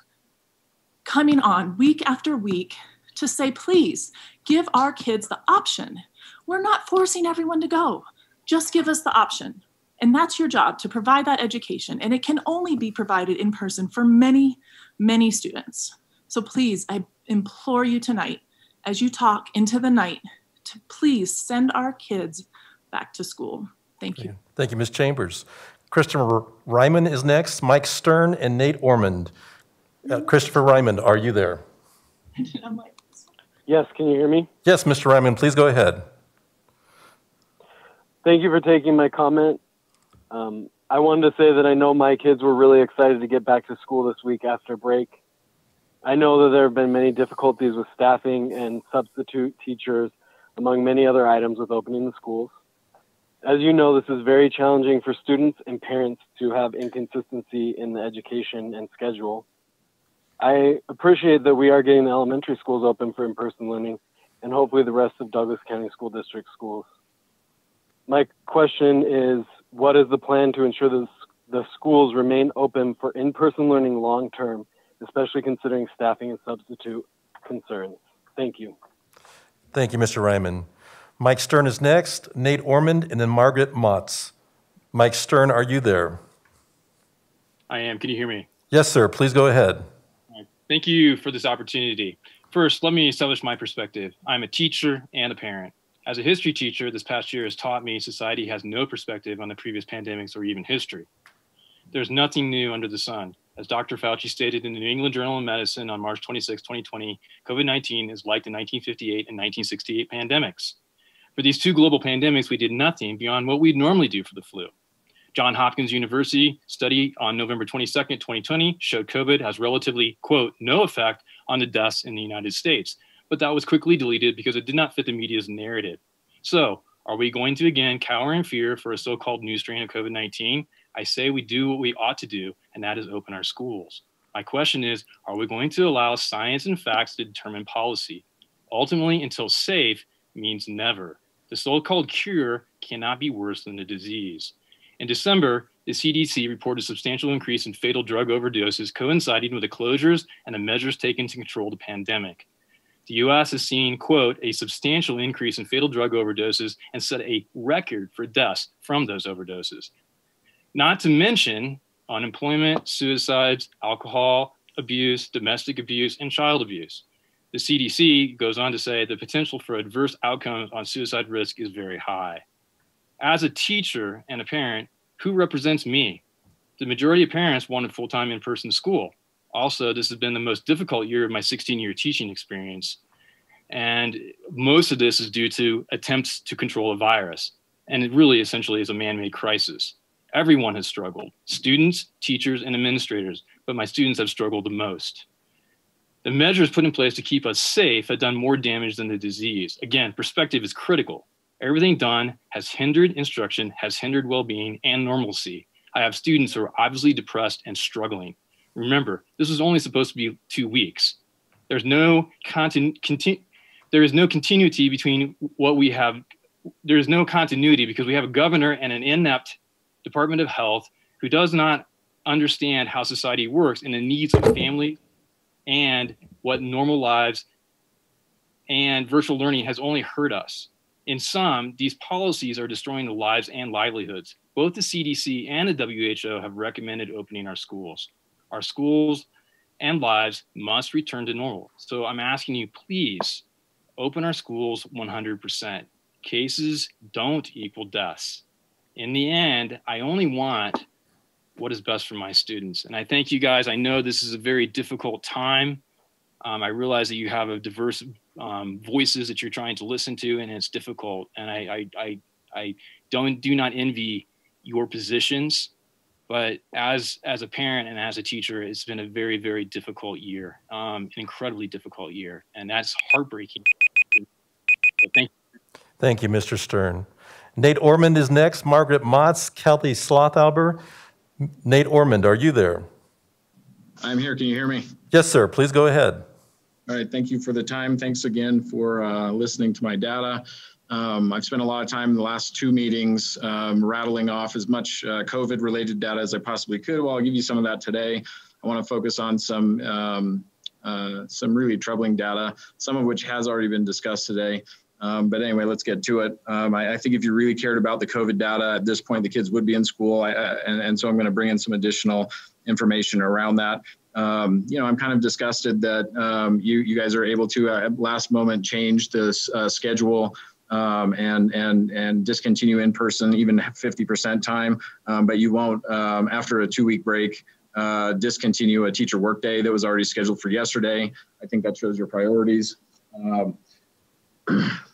coming on week after week to say, please give our kids the option. We're not forcing everyone to go. Just give us the option. And that's your job to provide that education. And it can only be provided in person for many, many students. So please, I implore you tonight, as you talk into the night, to please send our kids back to school. Thank you. Thank you, Ms. Chambers. Christopher Ryman is next, Mike Stern, and Nate Ormond. Uh, Christopher Ryman, are you there? <laughs> Yes, can you hear me? Yes, Mr. Ryman, please go ahead. Thank you for taking my comment. Um, I wanted to say that I know my kids were really excited to get back to school this week after break. I know that there have been many difficulties with staffing and substitute teachers, among many other items with opening the schools. As you know, this is very challenging for students and parents to have inconsistency in the education and schedule. I appreciate that we are getting the elementary schools open for in-person learning and hopefully the rest of Douglas County School District schools. My question is, what is the plan to ensure that the schools remain open for in-person learning long-term, especially considering staffing and substitute concerns? Thank you. Thank you, Mr. Ryman. Mike Stern is next, Nate Ormond, and then Margaret Motz. Mike Stern, are you there? I am. Can you hear me? Yes, sir. Please go ahead. Thank you for this opportunity. First, let me establish my perspective. I'm a teacher and a parent. As a history teacher, this past year has taught me society has no perspective on the previous pandemics or even history. There's nothing new under the sun. As Dr. Fauci stated in the New England Journal of Medicine on March 26, 2020, COVID 19 is like the 1958 and 1968 pandemics. For these two global pandemics, we did nothing beyond what we'd normally do for the flu. John Hopkins University study on November 22, 2020 showed COVID has relatively, quote, no effect on the deaths in the United States. But that was quickly deleted because it did not fit the media's narrative. So, are we going to again cower in fear for a so called new strain of COVID 19? I say we do what we ought to do, and that is open our schools. My question is are we going to allow science and facts to determine policy? Ultimately, until safe means never. The so called cure cannot be worse than the disease. In December, the CDC reported a substantial increase in fatal drug overdoses coinciding with the closures and the measures taken to control the pandemic. The US has seen, quote, a substantial increase in fatal drug overdoses and set a record for deaths from those overdoses. Not to mention unemployment, suicides, alcohol abuse, domestic abuse, and child abuse. The CDC goes on to say the potential for adverse outcomes on suicide risk is very high. As a teacher and a parent, who represents me? The majority of parents wanted full time in person school. Also, this has been the most difficult year of my 16 year teaching experience. And most of this is due to attempts to control a virus. And it really essentially is a man made crisis. Everyone has struggled students, teachers, and administrators, but my students have struggled the most. The measures put in place to keep us safe have done more damage than the disease. Again, perspective is critical. Everything done has hindered instruction, has hindered well being and normalcy. I have students who are obviously depressed and struggling. Remember, this was only supposed to be two weeks. There's no continu- conti- there is no continuity between what we have. There is no continuity because we have a governor and an inept Department of Health who does not understand how society works and the needs of family and what normal lives and virtual learning has only hurt us. In some, these policies are destroying the lives and livelihoods. Both the CDC and the WHO have recommended opening our schools. Our schools and lives must return to normal. So I'm asking you, please open our schools 100%. Cases don't equal deaths. In the end, I only want what is best for my students. And I thank you guys. I know this is a very difficult time. Um, I realize that you have a diverse um, voices that you're trying to listen to, and it's difficult. And I, I, I, I don't do not envy your positions, but as as a parent and as a teacher, it's been a very very difficult year, um, an incredibly difficult year, and that's heartbreaking. So thank you. Thank you, Mr. Stern. Nate Ormond is next. Margaret Motz, Kelly Slothalber. Nate Ormond, are you there? I'm here. Can you hear me? Yes, sir. Please go ahead. All right. Thank you for the time. Thanks again for uh, listening to my data. Um, I've spent a lot of time in the last two meetings um, rattling off as much uh, COVID related data as I possibly could. Well, I'll give you some of that today. I want to focus on some um, uh, some really troubling data, some of which has already been discussed today. Um, but anyway, let's get to it. Um, I, I, think if you really cared about the COVID data at this point, the kids would be in school. I, I, and, and, so I'm going to bring in some additional information around that. Um, you know, I'm kind of disgusted that um, you, you guys are able to, uh, at last moment, change this uh, schedule um, and and and discontinue in person even 50% time, um, but you won't um, after a two week break uh, discontinue a teacher workday that was already scheduled for yesterday. I think that shows your priorities. <clears throat>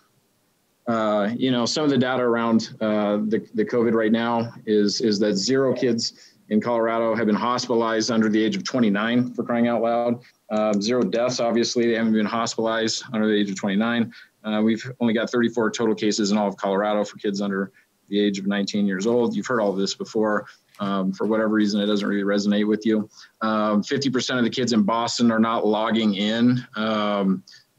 Um, uh, you know, some of the data around uh, the, the COVID right now is, is that zero kids in Colorado have been hospitalized under the age of 29 for crying out loud. Um, zero deaths, obviously, they haven't been hospitalized under the age of 29. Uh, we've only got 34 total cases in all of Colorado for kids under the age of 19 years old. You've heard all this before. Um, for whatever reason, it doesn't really resonate with you. Um, 50% of the kids in Boston are not logging in.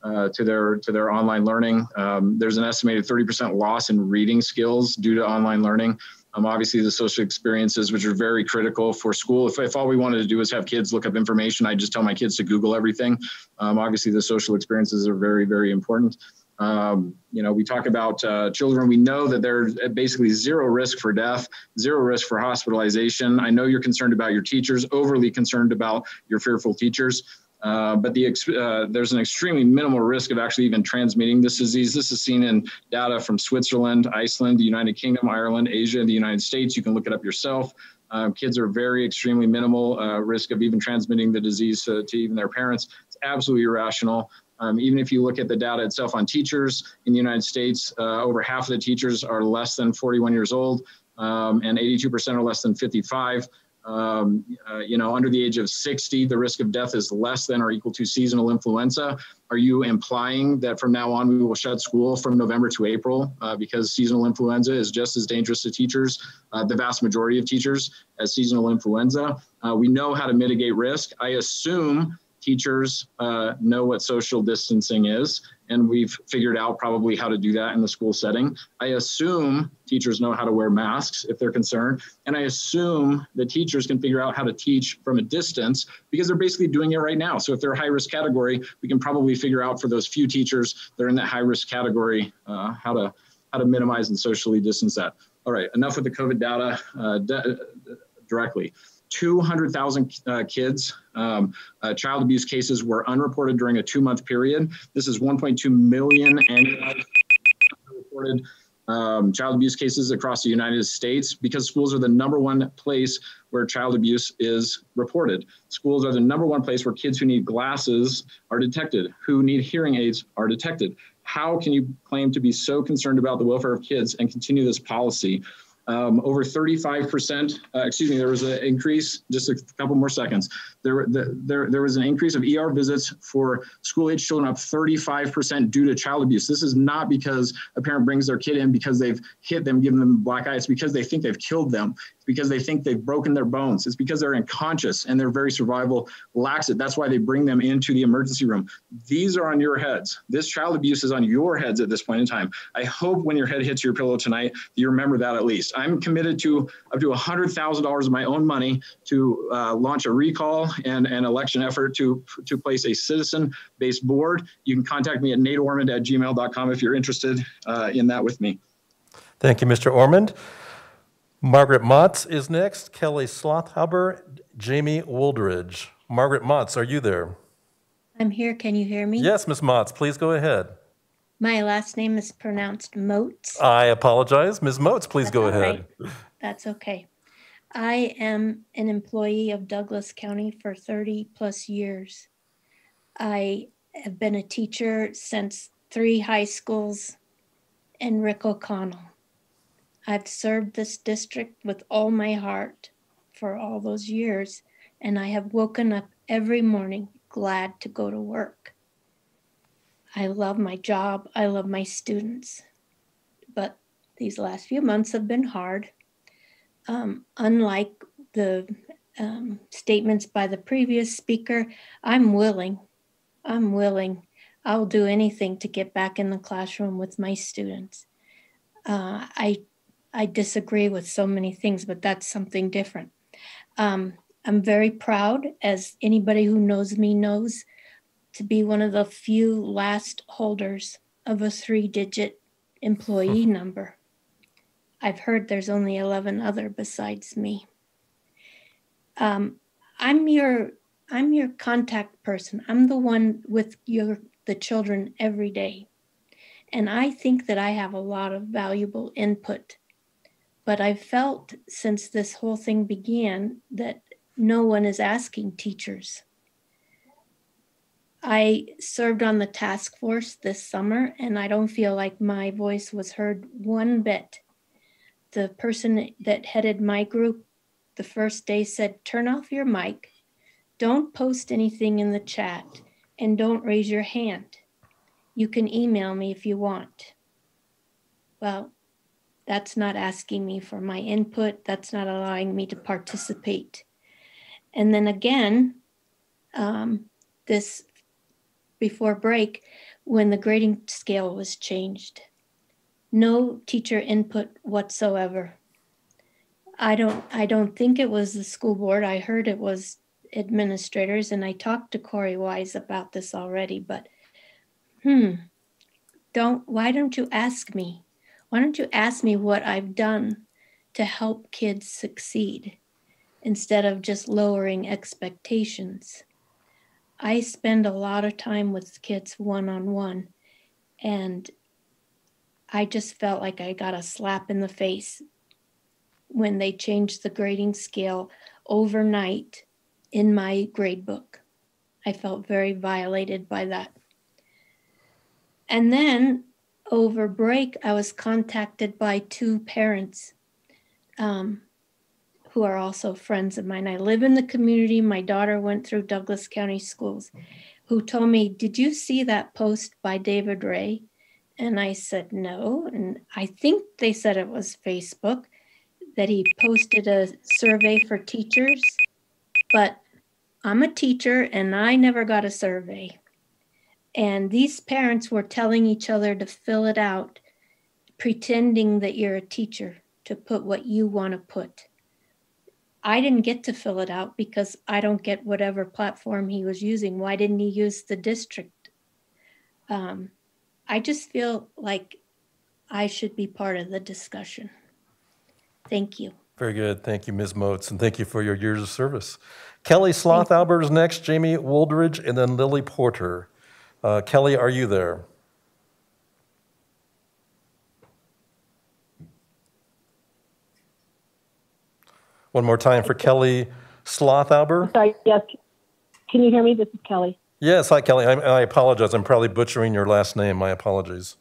Uh, to their to their online learning. Um, there's an estimated 30% loss in reading skills due to online learning. Um, obviously, the social experiences, which are very critical for school. If, if all we wanted to do is have kids look up information, I just tell my kids to Google everything. Um, obviously, the social experiences are very, very important. Um, you know, we talk about uh, children. We know that there's basically zero risk for death, zero risk for hospitalization. I know you're concerned about your teachers, overly concerned about your fearful teachers. Uh, but the, uh, there's an extremely minimal risk of actually even transmitting this disease. This is seen in data from Switzerland, Iceland, the United Kingdom, Ireland, Asia, and the United States. You can look it up yourself. Uh, kids are very extremely minimal uh, risk of even transmitting the disease to, to, even their parents. It's absolutely irrational. Um, even if you look at the data itself on teachers in the United States, uh, over half of the teachers are less than 41 years old, um, and 82% are less than 55 um, uh, you know, under the age of 60, the risk of death is less than or equal to seasonal influenza. Are you implying that from now on we will shut school from November to April uh, because seasonal influenza is just as dangerous to teachers, uh, the vast majority of teachers, as seasonal influenza? Uh, we know how to mitigate risk. I assume teachers uh, know what social distancing is, and we've figured out probably how to do that in the school setting. I assume teachers know how to wear masks if they're concerned, and I assume the teachers can figure out how to teach from a distance because they're basically doing it right now. So if they're high risk category, we can probably figure out for those few teachers that are in that high risk category uh, how to how to minimize and socially distance that. All right, enough with the COVID data uh, directly. 200,000 uh, kids, um, uh, child abuse cases were unreported during a two month period. This is 1.2 million annualized reported um, child abuse cases across the United States because schools are the number one place where child abuse is reported. Schools are the number one place where kids who need glasses are detected, who need hearing aids are detected. How can you claim to be so concerned about the welfare of kids and continue this policy? Um, over 35%, uh, excuse me, there was an increase, just a couple more seconds. There, the, there, there was an increase of ER visits for school age children up 35% due to child abuse. This is not because a parent brings their kid in because they've hit them, given them black eye. It's because they think they've killed them because they think they've broken their bones. It's because they're unconscious and their very survival lacks it. That's why they bring them into the emergency room. These are on your heads. This child abuse is on your heads at this point in time. I hope when your head hits your pillow tonight, you remember that at least. I'm committed to up to $100,000 of my own money to uh, launch a recall and an election effort to, to place a citizen-based board. You can contact me at nateormond at gmail.com if you're interested uh, in that with me. Thank you, Mr. Ormond. Margaret Motz is next, Kelly Slothaber, Jamie Woldridge. Margaret Motz, are you there? I'm here. Can you hear me? Yes, Ms. Motz, please go ahead. My last name is pronounced Moats. I apologize. Ms. Moats, please go ahead. Right. That's okay. I am an employee of Douglas County for 30 plus years. I have been a teacher since three high schools and Rick O'Connell. I've served this district with all my heart for all those years, and I have woken up every morning glad to go to work. I love my job, I love my students, but these last few months have been hard. Um, unlike the um, statements by the previous speaker, I'm willing. I'm willing. I'll do anything to get back in the classroom with my students. Uh, I I disagree with so many things, but that's something different. Um, I'm very proud, as anybody who knows me knows, to be one of the few last holders of a three digit employee <laughs> number. I've heard there's only 11 other besides me. Um, I'm your I'm your contact person. I'm the one with your the children every day. And I think that I have a lot of valuable input. But I've felt since this whole thing began that no one is asking teachers. I served on the task force this summer, and I don't feel like my voice was heard one bit. The person that headed my group the first day said, Turn off your mic, don't post anything in the chat, and don't raise your hand. You can email me if you want. Well, that's not asking me for my input, that's not allowing me to participate. And then again, um, this before break when the grading scale was changed. No teacher input whatsoever. I don't I don't think it was the school board. I heard it was administrators and I talked to Corey Wise about this already, but hmm, don't why don't you ask me? Why don't you ask me what I've done to help kids succeed instead of just lowering expectations? I spend a lot of time with kids one on one, and I just felt like I got a slap in the face when they changed the grading scale overnight in my grade book. I felt very violated by that. And then over break, I was contacted by two parents um, who are also friends of mine. I live in the community. My daughter went through Douglas County Schools, who told me, Did you see that post by David Ray? And I said, No. And I think they said it was Facebook, that he posted a survey for teachers. But I'm a teacher and I never got a survey. And these parents were telling each other to fill it out, pretending that you're a teacher to put what you want to put. I didn't get to fill it out because I don't get whatever platform he was using. Why didn't he use the district? Um, I just feel like I should be part of the discussion. Thank you. Very good. Thank you, Ms. Moats, and thank you for your years of service. Kelly Slothalber is next, Jamie Woldridge, and then Lily Porter. Uh, Kelly, are you there? One more time for Kelly Slothalber. Sorry, yes. Can you hear me? This is Kelly. Yes, hi, Kelly. I, I apologize. I'm probably butchering your last name. My apologies.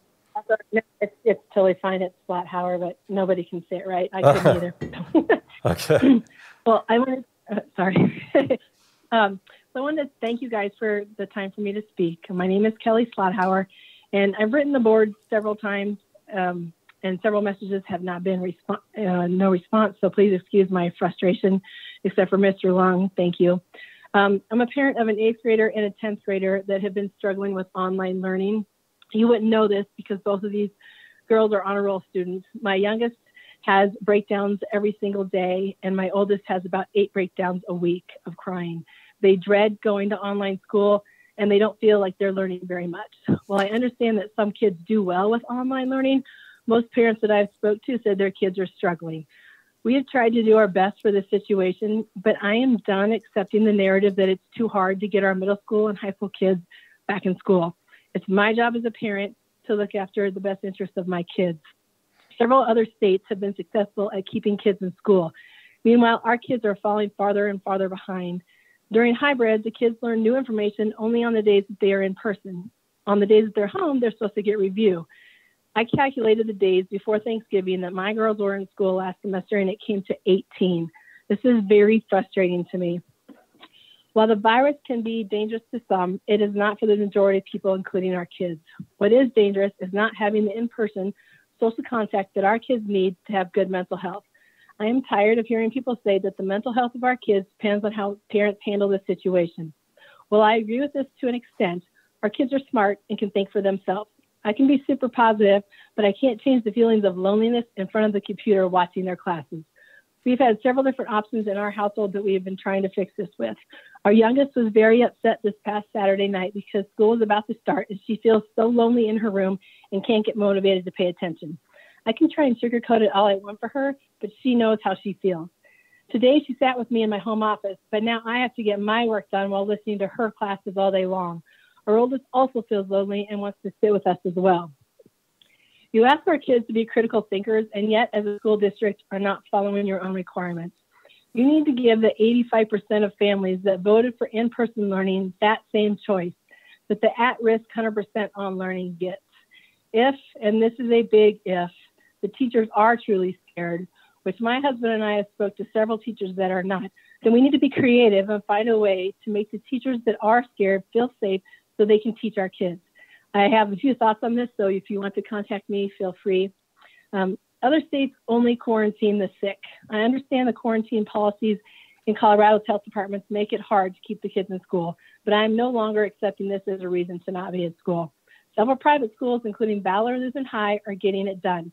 No, it's, it's totally fine. It's Flathauer, but nobody can say it right. I couldn't either. <laughs> <laughs> okay. well, I wanted, uh, sorry. <laughs> um, so I wanted to thank you guys for the time for me to speak. My name is Kelly Slothauer, and I've written the board several times, um, and several messages have not been uh, no response. So please excuse my frustration, except for Mr. Leung. Thank you. Um, I'm a parent of an eighth grader and a 10th grader that have been struggling with online learning. You wouldn't know this because both of these girls are honor roll students. My youngest has breakdowns every single day, and my oldest has about eight breakdowns a week of crying. They dread going to online school and they don't feel like they're learning very much. Well, I understand that some kids do well with online learning. Most parents that I've spoke to said their kids are struggling. We have tried to do our best for the situation, but I am done accepting the narrative that it's too hard to get our middle school and high school kids back in school. It's my job as a parent to look after the best interests of my kids. Several other states have been successful at keeping kids in school. Meanwhile, our kids are falling farther and farther behind. During hybrid, the kids learn new information only on the days that they are in person. On the days that they're home, they're supposed to get review. I calculated the days before Thanksgiving that my girls were in school last semester and it came to 18. This is very frustrating to me. While the virus can be dangerous to some, it is not for the majority of people, including our kids. What is dangerous is not having the in person social contact that our kids need to have good mental health. I am tired of hearing people say that the mental health of our kids depends on how parents handle the situation. While I agree with this to an extent, our kids are smart and can think for themselves. I can be super positive, but I can't change the feelings of loneliness in front of the computer watching their classes. We've had several different options in our household that we have been trying to fix this with. Our youngest was very upset this past Saturday night because school is about to start and she feels so lonely in her room and can't get motivated to pay attention. I can try and sugarcoat it all I want for her, but she knows how she feels. Today she sat with me in my home office, but now I have to get my work done while listening to her classes all day long. Our oldest also feels lonely and wants to sit with us as well. You ask our kids to be critical thinkers, and yet, as a school district, are not following your own requirements. You need to give the 85% of families that voted for in person learning that same choice that the at risk 100% on learning gets. If, and this is a big if, the teachers are truly scared, which my husband and I have spoke to several teachers that are not, then we need to be creative and find a way to make the teachers that are scared feel safe so they can teach our kids. I have a few thoughts on this, so if you want to contact me, feel free. Um, other states only quarantine the sick. I understand the quarantine policies in Colorado's health departments make it hard to keep the kids in school, but I'm no longer accepting this as a reason to not be at school. Several private schools, including Ballard Lutheran High, are getting it done.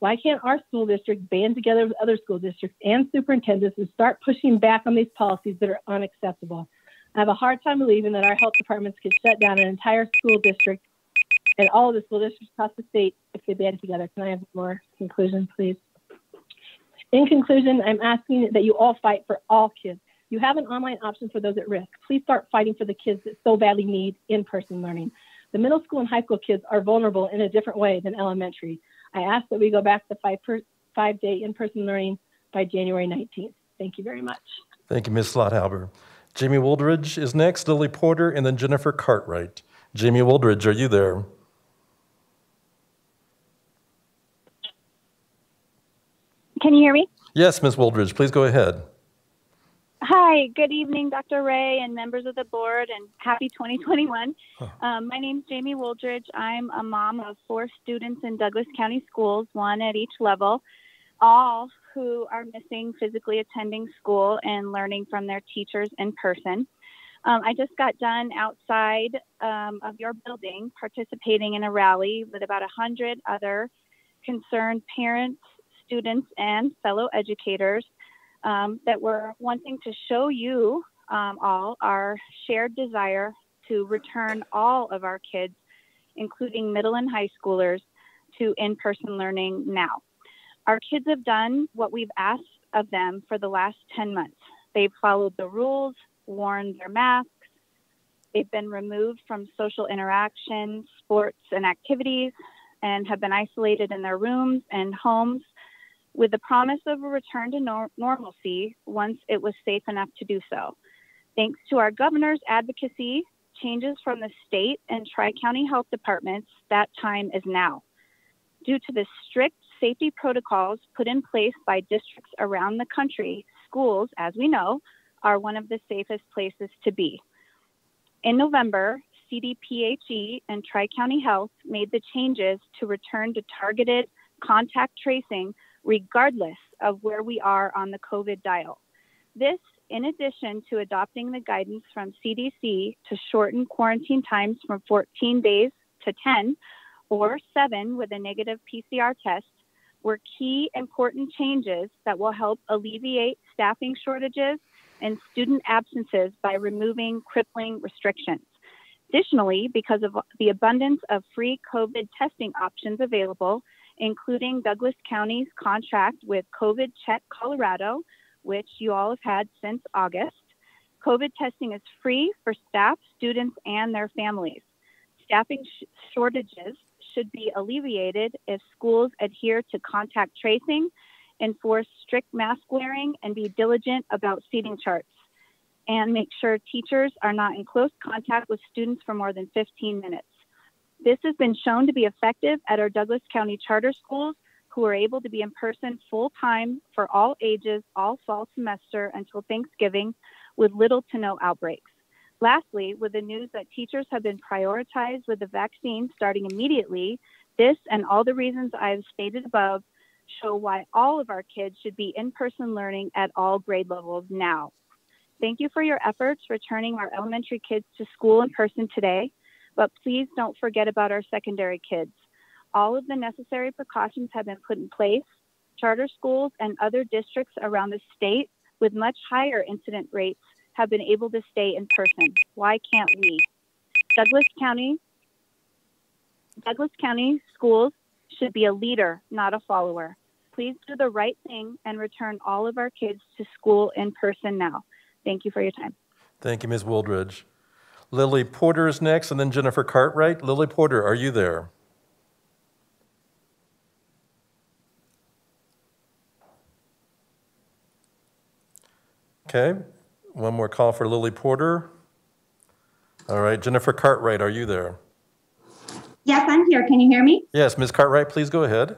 Why can't our school district band together with other school districts and superintendents and start pushing back on these policies that are unacceptable? I have a hard time believing that our health departments could shut down an entire school district and all of the school districts across the state if they band together. Can I have more conclusion, please? In conclusion, I'm asking that you all fight for all kids. You have an online option for those at risk. Please start fighting for the kids that so badly need in-person learning. The middle school and high school kids are vulnerable in a different way than elementary. I ask that we go back to five, per, five day in-person learning by January 19th. Thank you very much. Thank you, Ms. Slothauber. Jamie Wooldridge is next, Lily Porter, and then Jennifer Cartwright. Jamie Wooldridge, are you there? Can you hear me? Yes, Ms. Wooldridge, please go ahead. Hi, good evening, Dr. Ray and members of the board, and happy 2021. Um, my name is Jamie Wooldridge. I'm a mom of four students in Douglas County schools, one at each level, all who are missing physically attending school and learning from their teachers in person. Um, I just got done outside um, of your building participating in a rally with about 100 other concerned parents, students, and fellow educators um, that were wanting to show you um, all our shared desire to return all of our kids, including middle and high schoolers, to in person learning now. Our kids have done what we've asked of them for the last 10 months. They've followed the rules, worn their masks, they've been removed from social interaction, sports, and activities, and have been isolated in their rooms and homes with the promise of a return to nor- normalcy once it was safe enough to do so. Thanks to our governor's advocacy, changes from the state and Tri County health departments, that time is now. Due to the strict safety protocols put in place by districts around the country, schools, as we know, are one of the safest places to be. In November, CDPHE and Tri County Health made the changes to return to targeted contact tracing regardless of where we are on the COVID dial. This, in addition to adopting the guidance from CDC to shorten quarantine times from 14 days to 10 or 7 with a negative PCR test, were key important changes that will help alleviate staffing shortages and student absences by removing crippling restrictions. Additionally, because of the abundance of free COVID testing options available, including Douglas County's contract with COVID Check Colorado, which you all have had since August. COVID testing is free for staff, students, and their families. Staffing sh- shortages should be alleviated if schools adhere to contact tracing, enforce strict mask wearing, and be diligent about seating charts. And make sure teachers are not in close contact with students for more than 15 minutes. This has been shown to be effective at our Douglas County charter schools who are able to be in person full time for all ages all fall semester until Thanksgiving with little to no outbreaks. Lastly, with the news that teachers have been prioritized with the vaccine starting immediately, this and all the reasons I've stated above show why all of our kids should be in person learning at all grade levels now. Thank you for your efforts returning our elementary kids to school in person today, but please don't forget about our secondary kids. All of the necessary precautions have been put in place. Charter schools and other districts around the state with much higher incident rates have been able to stay in person. Why can't we? Douglas County Douglas County schools should be a leader, not a follower. Please do the right thing and return all of our kids to school in person now. Thank you for your time. Thank you, Ms. Wooldridge. Lily Porter is next, and then Jennifer Cartwright. Lily Porter, are you there? Okay, one more call for Lily Porter. All right, Jennifer Cartwright, are you there? Yes, I'm here. Can you hear me? Yes, Ms. Cartwright, please go ahead.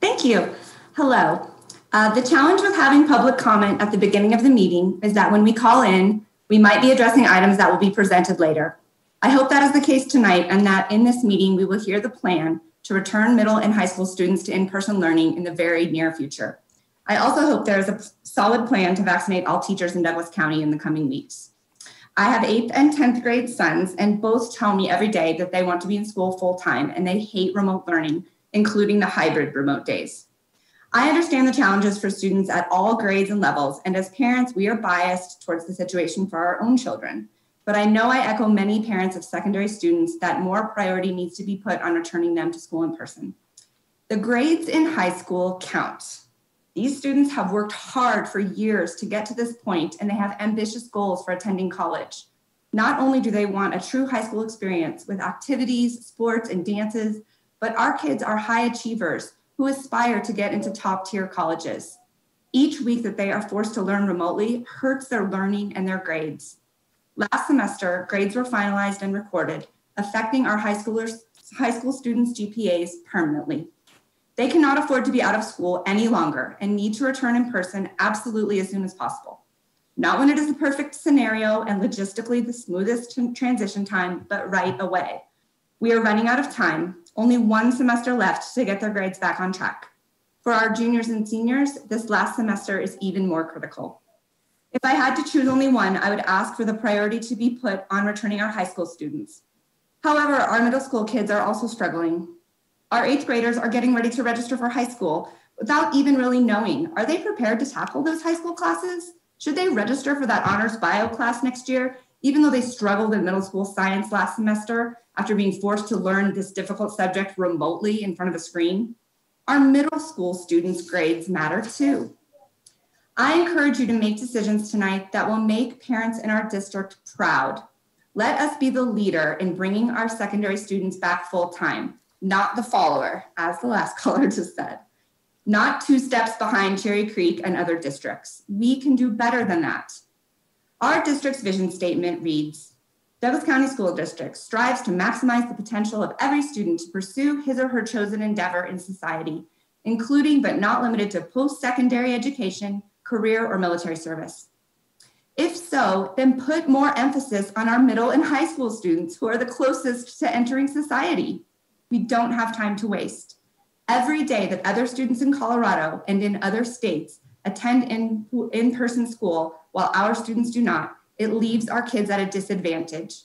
Thank you. Hello. Uh, the challenge with having public comment at the beginning of the meeting is that when we call in, we might be addressing items that will be presented later. I hope that is the case tonight and that in this meeting, we will hear the plan to return middle and high school students to in person learning in the very near future. I also hope there is a solid plan to vaccinate all teachers in Douglas County in the coming weeks. I have eighth and 10th grade sons, and both tell me every day that they want to be in school full time and they hate remote learning, including the hybrid remote days. I understand the challenges for students at all grades and levels, and as parents, we are biased towards the situation for our own children. But I know I echo many parents of secondary students that more priority needs to be put on returning them to school in person. The grades in high school count. These students have worked hard for years to get to this point, and they have ambitious goals for attending college. Not only do they want a true high school experience with activities, sports, and dances, but our kids are high achievers who aspire to get into top tier colleges. Each week that they are forced to learn remotely hurts their learning and their grades. Last semester, grades were finalized and recorded, affecting our high schoolers, high school students' GPAs permanently. They cannot afford to be out of school any longer and need to return in person absolutely as soon as possible. Not when it is the perfect scenario and logistically the smoothest transition time, but right away. We are running out of time, only one semester left to get their grades back on track. For our juniors and seniors, this last semester is even more critical. If I had to choose only one, I would ask for the priority to be put on returning our high school students. However, our middle school kids are also struggling. Our eighth graders are getting ready to register for high school without even really knowing are they prepared to tackle those high school classes? Should they register for that honors bio class next year, even though they struggled in middle school science last semester after being forced to learn this difficult subject remotely in front of a screen? Our middle school students' grades matter too. I encourage you to make decisions tonight that will make parents in our district proud. Let us be the leader in bringing our secondary students back full time, not the follower, as the last <laughs> caller just said. Not two steps behind Cherry Creek and other districts. We can do better than that. Our district's vision statement reads Douglas County School District strives to maximize the potential of every student to pursue his or her chosen endeavor in society, including but not limited to post secondary education, career, or military service. If so, then put more emphasis on our middle and high school students who are the closest to entering society. We don't have time to waste. Every day that other students in Colorado and in other states attend in, in-person school while our students do not, it leaves our kids at a disadvantage.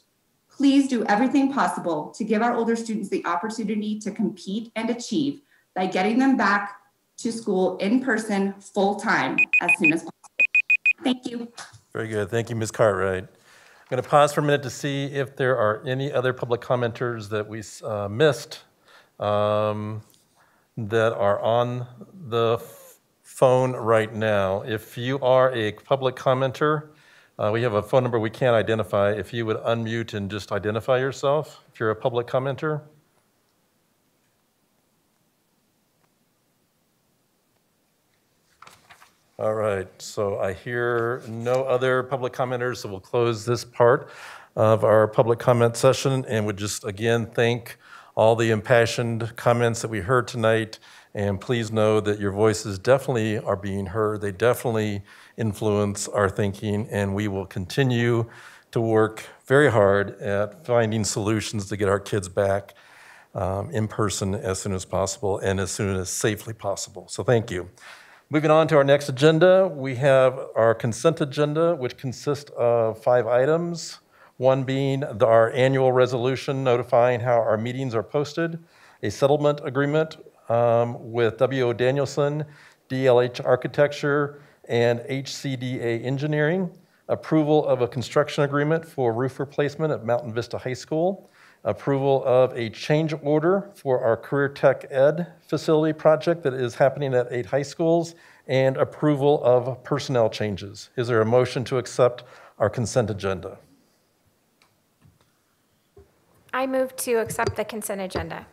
Please do everything possible to give our older students the opportunity to compete and achieve by getting them back to school in person full time as soon as possible. Thank you. Very good. Thank you, Ms. Cartwright. I'm going to pause for a minute to see if there are any other public commenters that we uh, missed. Um, that are on the phone right now. If you are a public commenter, uh, we have a phone number we can't identify. If you would unmute and just identify yourself, if you're a public commenter. All right, so I hear no other public commenters, so we'll close this part of our public comment session and would just again thank all the impassioned comments that we heard tonight. And please know that your voices definitely are being heard. They definitely influence our thinking, and we will continue to work very hard at finding solutions to get our kids back um, in person as soon as possible and as soon as safely possible. So thank you. Moving on to our next agenda, we have our consent agenda, which consists of five items. One being the, our annual resolution notifying how our meetings are posted, a settlement agreement um, with W.O. Danielson, DLH Architecture, and HCDA Engineering, approval of a construction agreement for roof replacement at Mountain Vista High School, approval of a change order for our Career Tech Ed facility project that is happening at eight high schools, and approval of personnel changes. Is there a motion to accept our consent agenda? I move to accept the consent agenda.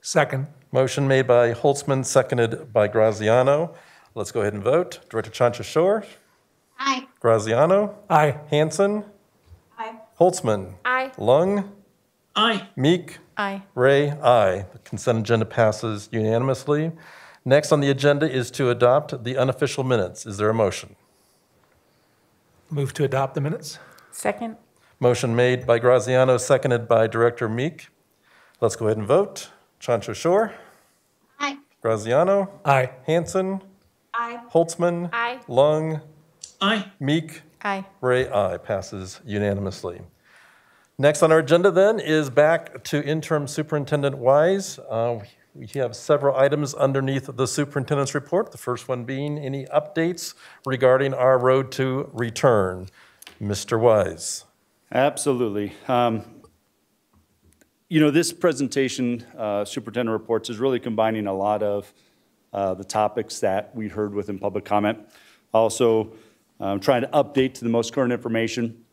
Second. Motion made by Holtzmann, seconded by Graziano. Let's go ahead and vote. Director Ciancio-Schor? Aye. Graziano? Aye. Hanson? Aye. Holtzmann? Aye. Leung? Aye. Meek? Aye. Ray? Aye. The consent agenda passes unanimously. Next on the agenda is to adopt the unofficial minutes. Is there a motion? Move to adopt the minutes. Second. Motion made by Graziano, seconded by Director Meek. Let's go ahead and vote. Ciancio-Schor? Aye. Graziano? Aye. Hanson? Aye. Holtzmann? Aye. Leung? Aye. Meek? Aye. Ray, aye. Passes unanimously. Next on our agenda then is back to interim superintendent Wise. Uh, we have several items underneath the superintendent's report. The first one being any updates regarding our road to return. Mr. Wise. Absolutely. Um, you know, this presentation, uh, superintendent reports, is really combining a lot of uh, the topics that we heard within public comment. Also, um, trying to update to the most current information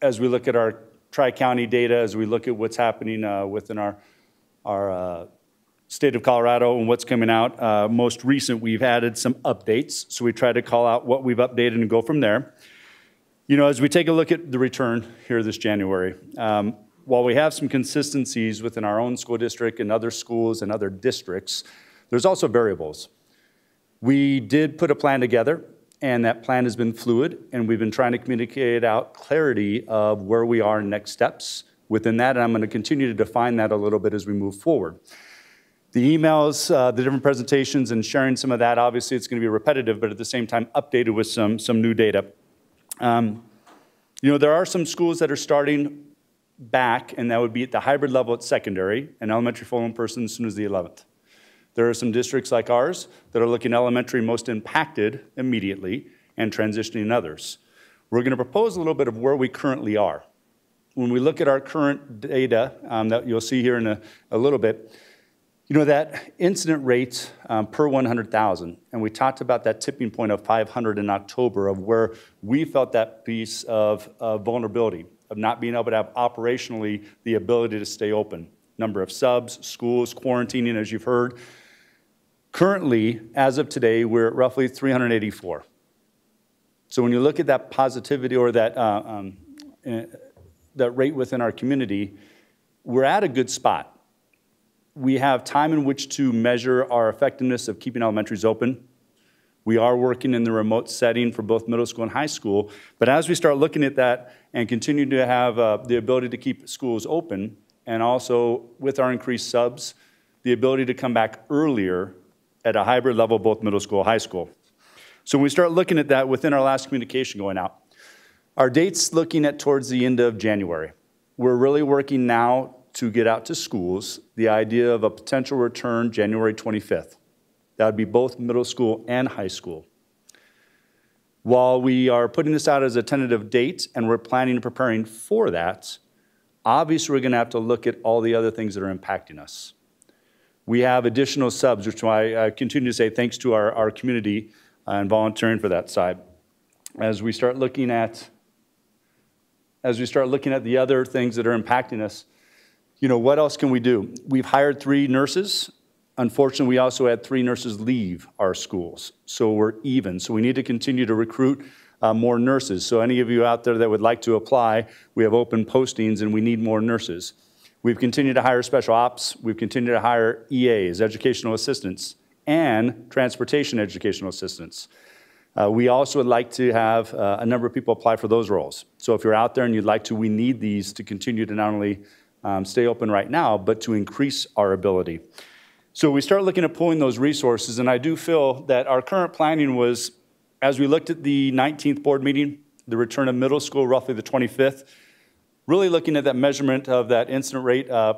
as we look at our tri-county data, as we look at what's happening uh, within our, our uh, state of Colorado and what's coming out. Uh, most recent, we've added some updates, so we try to call out what we've updated and go from there. You know, as we take a look at the return here this January, um, while we have some consistencies within our own school district and other schools and other districts, there's also variables. We did put a plan together, and that plan has been fluid, and we've been trying to communicate out clarity of where we are in next steps within that, and I'm going to continue to define that a little bit as we move forward. The emails, uh, the different presentations, and sharing some of that, obviously it's going to be repetitive, but at the same time updated with some, some new data. Um, you know, there are some schools that are starting back, and that would be at the hybrid level at secondary and elementary full in person as soon as the 11th. There are some districts like ours that are looking elementary most impacted immediately and transitioning others. We're going to propose a little bit of where we currently are. When we look at our current data um, that you'll see here in a, a little bit, you know, that incident rate um, per 100,000, and we talked about that tipping point of 500 in October of where we felt that piece of vulnerability, of not being able to have operationally the ability to stay open. Number of subs, schools, quarantining, as you've heard. Currently, as of today, we're at roughly 384. So when you look at that positivity or that, uh, um, uh, that rate within our community, we're at a good spot. We have time in which to measure our effectiveness of keeping elementaries open. We are working in the remote setting for both middle school and high school. But as we start looking at that and continue to have uh, the ability to keep schools open, and also with our increased subs, the ability to come back earlier at a hybrid level, both middle school, and high school. So when we start looking at that within our last communication going out, our date's looking at towards the end of January. We're really working now to get out to schools, the idea of a potential return January 25th. That would be both middle school and high school. While we are putting this out as a tentative date and we're planning and preparing for that, obviously we're going to have to look at all the other things that are impacting us. We have additional subs, which I, I continue to say thanks to our, our community uh, and volunteering for that side. As we start looking at, as we start looking at the other things that are impacting us, you know, what else can we do? We've hired three nurses. Unfortunately, we also had three nurses leave our schools, so we're even. So we need to continue to recruit uh, more nurses. So any of you out there that would like to apply, we have open postings and we need more nurses. We've continued to hire special ops. We've continued to hire EAs, educational assistants, and transportation educational assistants. Uh, we also would like to have uh, a number of people apply for those roles. So if you're out there and you'd like to, we need these to continue to not only um, stay open right now, but to increase our ability. So we start looking at pulling those resources, and I do feel that our current planning was, as we looked at the 19th board meeting, the return of middle school roughly the 25th, really looking at that measurement of that incident rate uh,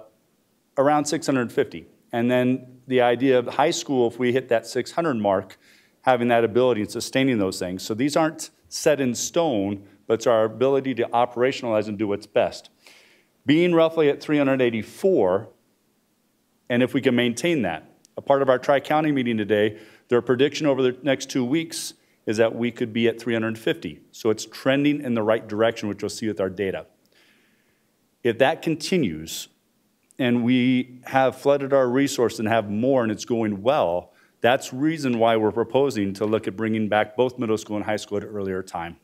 around 650. And then the idea of high school, if we hit that 600 mark, having that ability and sustaining those things. So these aren't set in stone, but it's our ability to operationalize and do what's best. Being roughly at 384, and if we can maintain that, a part of our Tri-County meeting today, their prediction over the next two weeks is that we could be at 350. So it's trending in the right direction, which you'll see with our data. If that continues and we have flooded our resource and have more and it's going well, that's reason why we're proposing to look at bringing back both middle school and high school at an earlier time.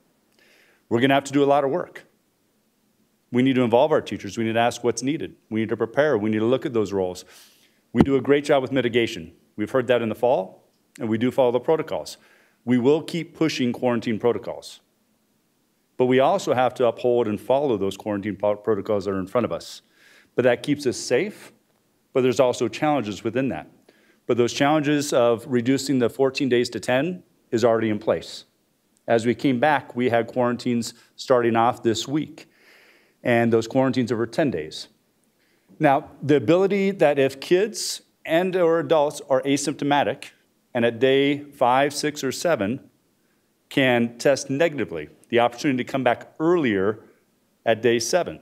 We're going to have to do a lot of work. We need to involve our teachers. We need to ask what's needed. We need to prepare. We need to look at those roles. We do a great job with mitigation. We've heard that in the fall, and we do follow the protocols. We will keep pushing quarantine protocols. But we also have to uphold and follow those quarantine protocols that are in front of us. But that keeps us safe, but there's also challenges within that. But those challenges of reducing the 14 days to 10 is already in place. As we came back, we had quarantines starting off this week, and those quarantines over 10 days. Now, the ability that if kids and or adults are asymptomatic and at day five, six, or seven can test negatively, the opportunity to come back earlier at day seven.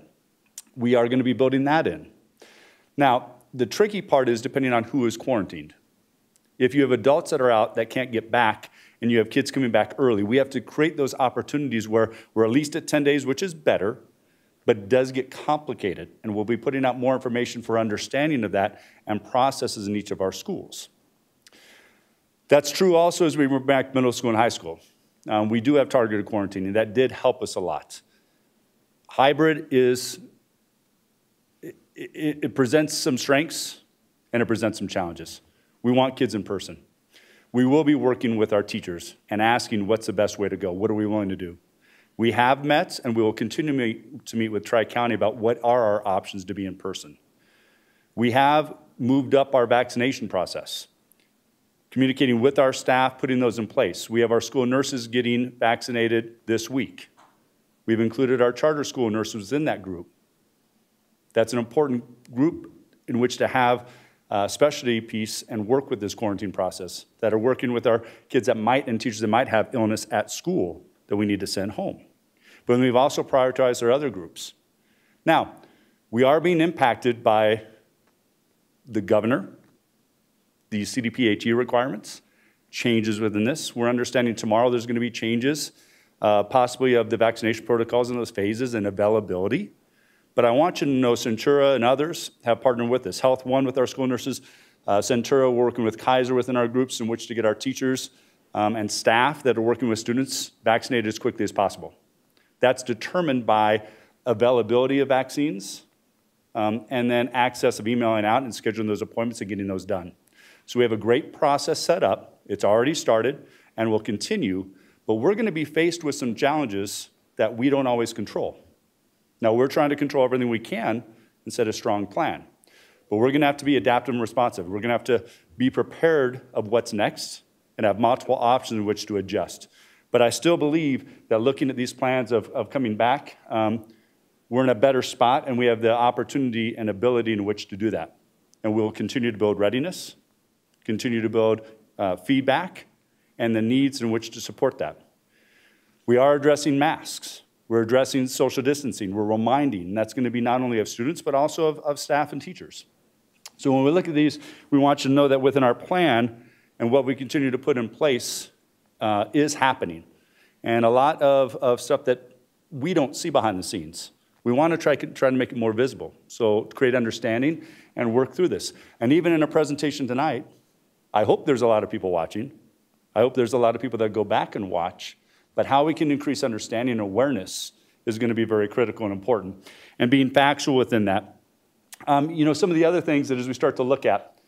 We are going to be building that in. Now, the tricky part is depending on who is quarantined. If you have adults that are out that can't get back and you have kids coming back early, we have to create those opportunities where we're at least at 10 days, which is better, but does get complicated. And we'll be putting out more information for understanding of that and processes in each of our schools. That's true also as we move back middle school and high school. Um, we do have targeted quarantining. That did help us a lot. Hybrid is, it, it, it presents some strengths and it presents some challenges. We want kids in person. We will be working with our teachers and asking what's the best way to go. What are we willing to do? We have met and we will continue to meet, with Tri-County about what are our options to be in person. We have moved up our vaccination process communicating with our staff, putting those in place. We have our school nurses getting vaccinated this week. We've included our charter school nurses in that group. That's an important group in which to have a specialty piece and work with this quarantine process that are working with our kids that might and teachers that might have illness at school that we need to send home. But we've also prioritized our other groups. Now, we are being impacted by the governor the CDPHE requirements, changes within this. We're understanding tomorrow there's going to be changes, uh, possibly of the vaccination protocols in those phases and availability. But I want you to know Centura and others have partnered with us. Health One with our school nurses, uh, Centura working with Kaiser within our groups in which to get our teachers um, and staff that are working with students vaccinated as quickly as possible. That's determined by availability of vaccines um, and then access of emailing out and scheduling those appointments and getting those done. So we have a great process set up. It's already started and will continue, but we're going to be faced with some challenges that we don't always control. Now, we're trying to control everything we can and set a strong plan. But we're going to have to be adaptive and responsive. We're going to have to be prepared of what's next and have multiple options in which to adjust. But I still believe that looking at these plans of, of coming back, um, we're in a better spot and we have the opportunity and ability in which to do that. And we'll continue to build readiness continue to build uh, feedback and the needs in which to support that. We are addressing masks. We're addressing social distancing. We're reminding, and that's going to be not only of students, but also of, of staff and teachers. So when we look at these, we want you to know that within our plan and what we continue to put in place uh, is happening. And a lot of, of stuff that we don't see behind the scenes. We want to try, try to make it more visible. So create understanding and work through this. And even in a presentation tonight, I hope there's a lot of people watching. I hope there's a lot of people that go back and watch. But how we can increase understanding and awareness is going to be very critical and important. And being factual within that. Um, you know, some of the other things that as we start to look at,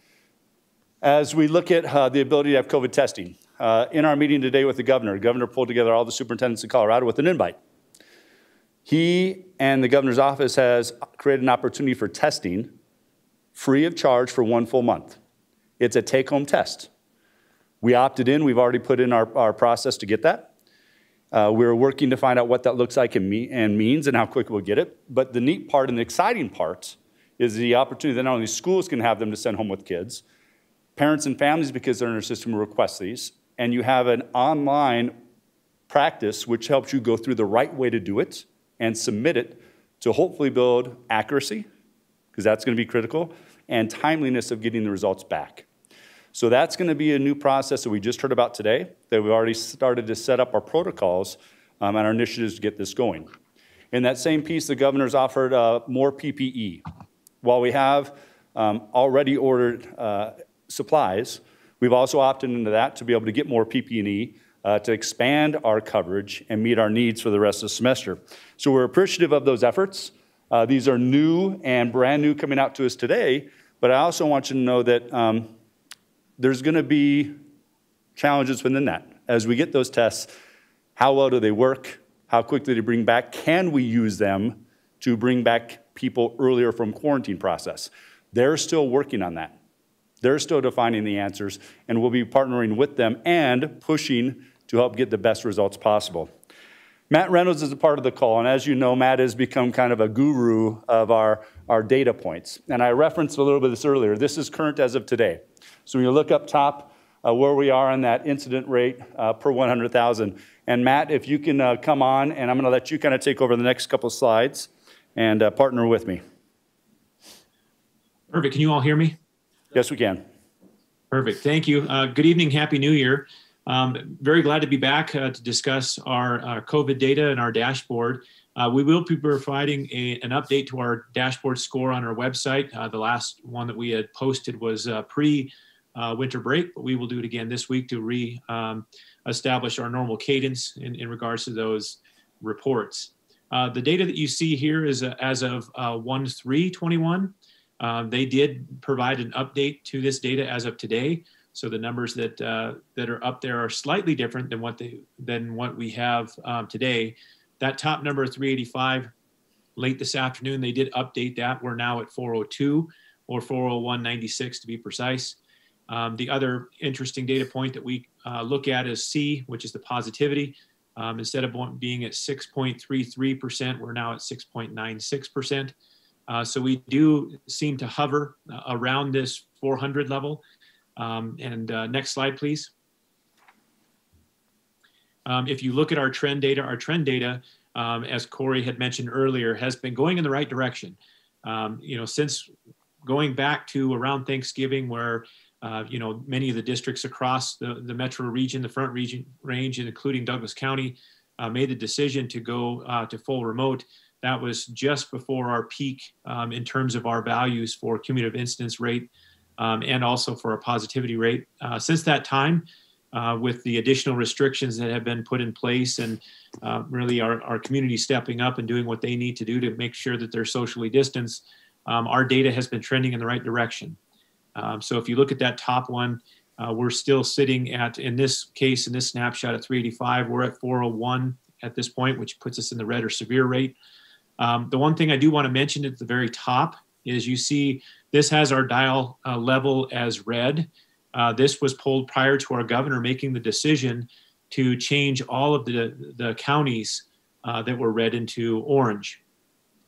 as we look at uh, the ability to have COVID testing, uh, in our meeting today with the governor, the governor pulled together all the superintendents in Colorado with an invite. He and the governor's office has created an opportunity for testing free of charge for one full month. It's a take home test. We opted in, we've already put in our, our process to get that. Uh, we're working to find out what that looks like and, me, and means and how quick we'll get it. But the neat part and the exciting part is the opportunity that not only schools can have them to send home with kids, parents and families, because they're in our system, will request these, and you have an online practice which helps you go through the right way to do it and submit it to hopefully build accuracy, because that's going to be critical, and timeliness of getting the results back. So that's going to be a new process that we just heard about today, that we've already started to set up our protocols um, and our initiatives to get this going. In that same piece, the governor's offered uh, more PPE. While we have um, already ordered uh, supplies, we've also opted into that to be able to get more PPE uh, to expand our coverage and meet our needs for the rest of the semester. So we're appreciative of those efforts. Uh, these are new and brand new coming out to us today, but I also want you to know that um, there's going to be challenges within that. As we get those tests, how well do they work? How quickly do they bring back? Can we use them to bring back people earlier from quarantine process? They're still working on that. They're still defining the answers, and we'll be partnering with them and pushing to help get the best results possible. Matt Reynolds is a part of the call, and as you know, Matt has become kind of a guru of our, our data points. And I referenced a little bit of this earlier. This is current as of today. So when you look up top uh, where we are on that incident rate uh, per 100,000. And Matt, if you can uh, come on, and I'm going to let you kind of take over the next couple slides and uh, partner with me. Perfect. Can you all hear me? Yes, we can. Perfect. Thank you. Uh, good evening. Happy New Year. Um, very glad to be back uh, to discuss our, our, COVID data and our dashboard. Uh, we will be providing a, an update to our dashboard score on our website. Uh, the last one that we had posted was uh, pre uh, winter break, but we will do it again this week to re um, establish our normal cadence in, in regards to those reports. the data that you see here is as of 1 3 21. Um, they did provide an update to this data as of today. So the numbers that uh, that are up there are slightly different than what they than what we have um, today. That top number 385 late this afternoon, they did update that. We're now at 402 or 401.96 to be precise. Um, the other interesting data point that we uh, look at is C, which is the positivity. Um, instead of being at 6.33%, we're now at 6.96%. Uh, so we do seem to hover uh, around this 400 level. Um, and uh, next slide, please. Um, if you look at our trend data, our trend data, um, as Corey had mentioned earlier, has been going in the right direction. Um, you know, since going back to around Thanksgiving, where uh, you know many of the districts across the, the metro region, the front region range, including Douglas County, uh, made the decision to go uh, to full remote. That was just before our peak um, in terms of our values for cumulative incidence rate um, and also for our positivity rate. Uh, since that time, uh, with the additional restrictions that have been put in place and really our, our community stepping up and doing what they need to do to make sure that they're socially distanced, um, our data has been trending in the right direction. Um, so if you look at that top one, uh, we're still sitting at, in this case, in this snapshot at 385, we're at 401 at this point, which puts us in the red or severe rate. Um, the one thing I do want to mention at the very top is you see this has our dial uh, level as red. Uh, this was pulled prior to our governor making the decision to change all of the, the counties uh, that were red into orange.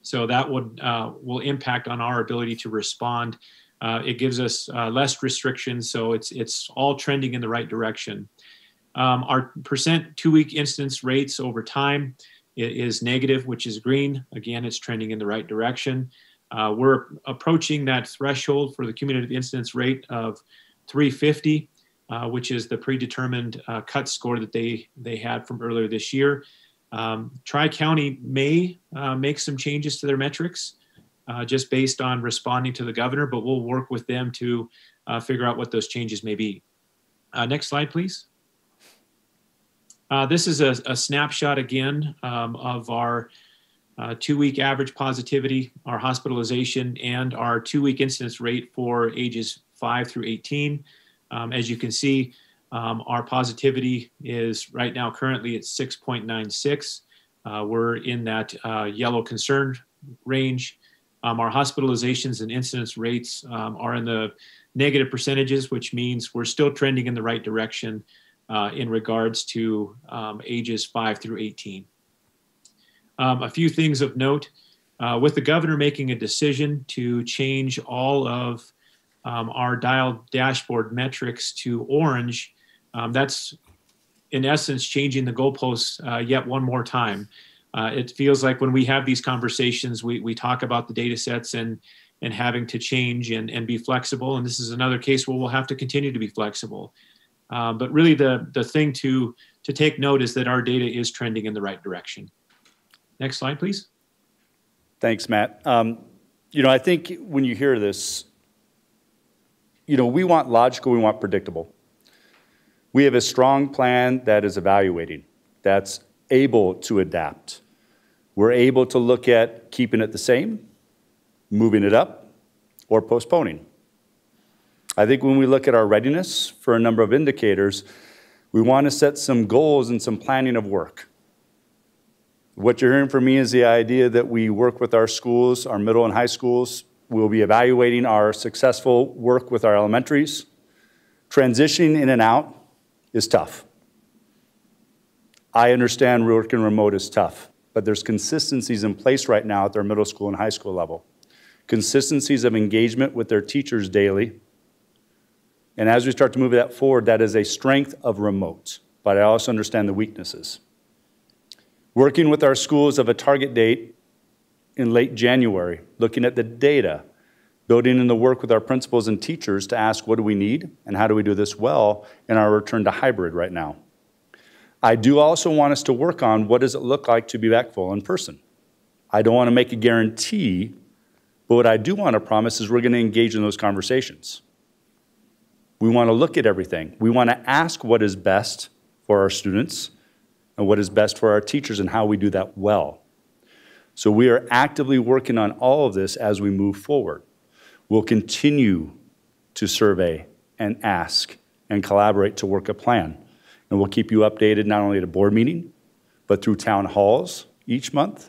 So that would uh, will impact on our ability to respond. Uh, it gives us uh, less restrictions, so it's it's all trending in the right direction. Um, our percent two-week instance rates over time is negative, which is green. Again, it's trending in the right direction. Uh, we're approaching that threshold for the cumulative incidence rate of 350, uh, which is the predetermined uh, cut score that they, they had from earlier this year. Um, Tri-County may uh, make some changes to their metrics uh, just based on responding to the governor, but we'll work with them to uh, figure out what those changes may be. Uh, next slide, please. Uh, this is a, a snapshot again um, of our uh, two-week average positivity, our hospitalization, and our two-week incidence rate for ages 5 through 18. Um, as you can see, um, our positivity is right now currently at 6.96. Uh, we're in that yellow concern range. Um, our hospitalizations and incidence rates um, are in the negative percentages, which means we're still trending in the right direction uh, in regards to um, ages 5 through 18. Um, a few things of note, uh, with the governor making a decision to change all of um, our dial dashboard metrics to orange, um, that's in essence changing the goalposts uh, yet one more time. Uh, it feels like when we have these conversations, we, we talk about the data sets and, and having to change and, and be flexible. And this is another case where we'll have to continue to be flexible. Uh, but really the, the thing to, to take note is that our data is trending in the right direction. Next slide, please. Thanks, Matt. Um, you know, I think when you hear this, you know, we want logical, we want predictable. We have a strong plan that is evaluating, that's able to adapt. We're able to look at keeping it the same, moving it up, or postponing. I think when we look at our readiness for a number of indicators, we want to set some goals and some planning of work. What you're hearing from me is the idea that we work with our schools, our middle and high schools. We'll be evaluating our successful work with our elementaries. Transitioning in and out is tough. I understand working remote is tough, but there's consistencies in place right now at their middle school and high school level. Consistencies of engagement with their teachers daily. And as we start to move that forward, that is a strength of remote, but I also understand the weaknesses. Working with our schools of a target date in late January, looking at the data, building in the work with our principals and teachers to ask what do we need and how do we do this well in our return to hybrid right now. I do also want us to work on what does it look like to be back full in person. I don't want to make a guarantee, but what I do want to promise is we're going to engage in those conversations. We want to look at everything. We want to ask what is best for our students and what is best for our teachers and how we do that well. So we are actively working on all of this as we move forward. We'll continue to survey and ask and collaborate to work a plan. And we'll keep you updated not only at a board meeting, but through town halls each month,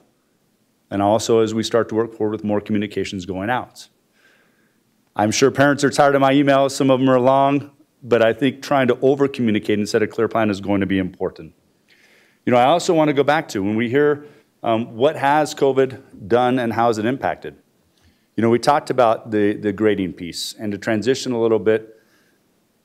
and also as we start to work forward with more communications going out. I'm sure parents are tired of my emails. Some of them are long, but I think trying to over communicate and set a clear plan is going to be important. You know, I also want to go back to when we hear um, what has COVID done and how has it impacted. You know, we talked about the, the grading piece and to transition a little bit,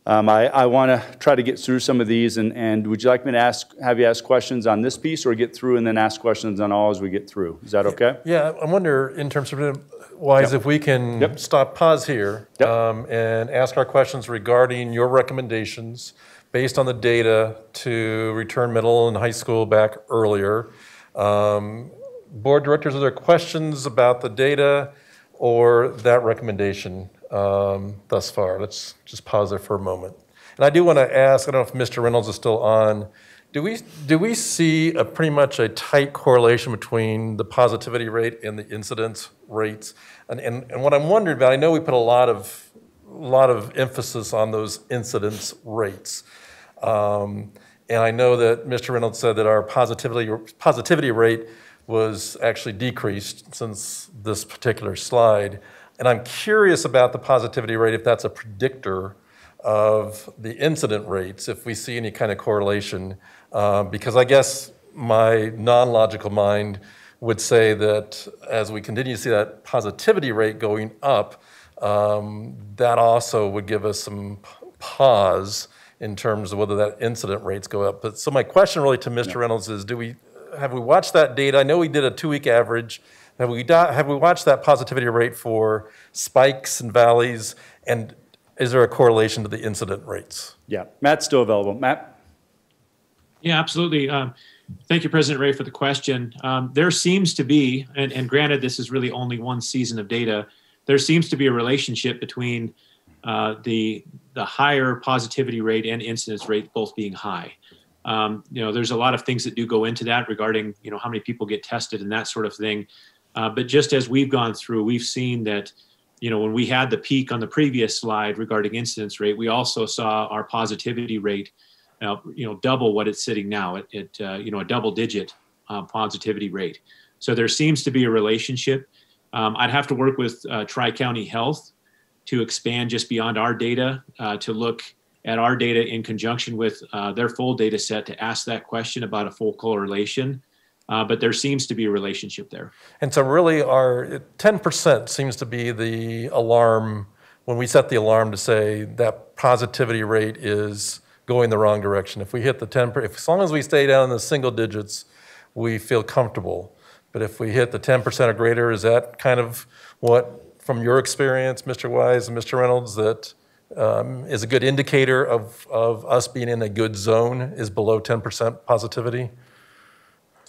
um, I, I want to try to get through some of these and, and would you like me to ask, have you ask questions on this piece or get through and then ask questions on all as we get through? Is that okay? Yeah, I wonder in terms of wise Yep. if we can Yep. stop, pause here Yep. um, and ask our questions regarding your recommendations based on the data to return middle and high school back earlier. Um, Board directors, are there questions about the data or that recommendation um, thus far? Let's just pause there for a moment. And I do want to ask, I don't know if Mr. Reynolds is still on, do we, do we see a pretty much a tight correlation between the positivity rate and the incidence rates? And, and, and what I'm wondering about, I know we put a lot of, lot of emphasis on those incidence rates. Um, and I know that Mr. Reynolds said that our positivity, positivity rate was actually decreased since this particular slide. And I'm curious about the positivity rate, if that's a predictor of the incident rates, if we see any kind of correlation. Uh, because I guess my non-logical mind would say that as we continue to see that positivity rate going up, um, that also would give us some pause in terms of whether that incident rates go up. But so my question really to Mr. Reynolds is, do we have we watched that data? I know we did a two-week average Have we, do- have we watched that positivity rate for spikes and valleys? And is there a correlation to the incident rates? Yeah, Matt's still available. Matt? Yeah, absolutely. Um, thank you, President Ray, for the question. Um, there seems to be, and, and granted, this is really only one season of data, there seems to be a relationship between uh, the the higher positivity rate and incidence rate both being high. Um, you know, there's a lot of things that do go into that regarding you know how many people get tested and that sort of thing. Uh, but just as we've gone through, we've seen that you know when we had the peak on the previous slide regarding incidence rate, we also saw our positivity rate, uh, you know, double what it's sitting now at, at uh, you know a double digit uh, positivity rate. So there seems to be a relationship. Um, I'd have to work with uh, Tri County Health to expand just beyond our data to look at our data in conjunction with their full data set to ask that question about a full correlation. Uh, but there seems to be a relationship there. And so really our 10% seems to be the alarm, when we set the alarm to say that positivity rate is going the wrong direction. If we hit the 10, if, as long as we stay down in the single digits, we feel comfortable. But if we hit the 10% or greater, is that kind of what from your experience, Mr. Wise and Mr. Reynolds, that um, is a good indicator of, of us being in a good zone is below 10% positivity?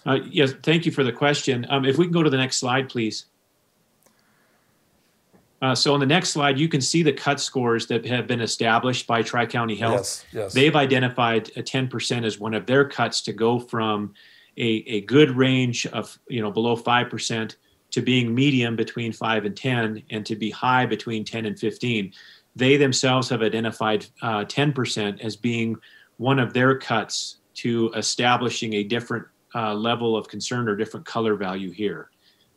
Uh, yes, thank you for the question. Um, if we can go to the next slide, please. Uh, so on the next slide, you can see the cut scores that have been established by Tri-County Health. Yes, yes. They've identified a 10% as one of their cuts to go from a, a good range of, you know, below 5% to being medium between 5 and 10 and to be high between 10 and 15. They themselves have identified uh, 10% as being one of their cuts to establishing a different uh, level of concern or different color value here.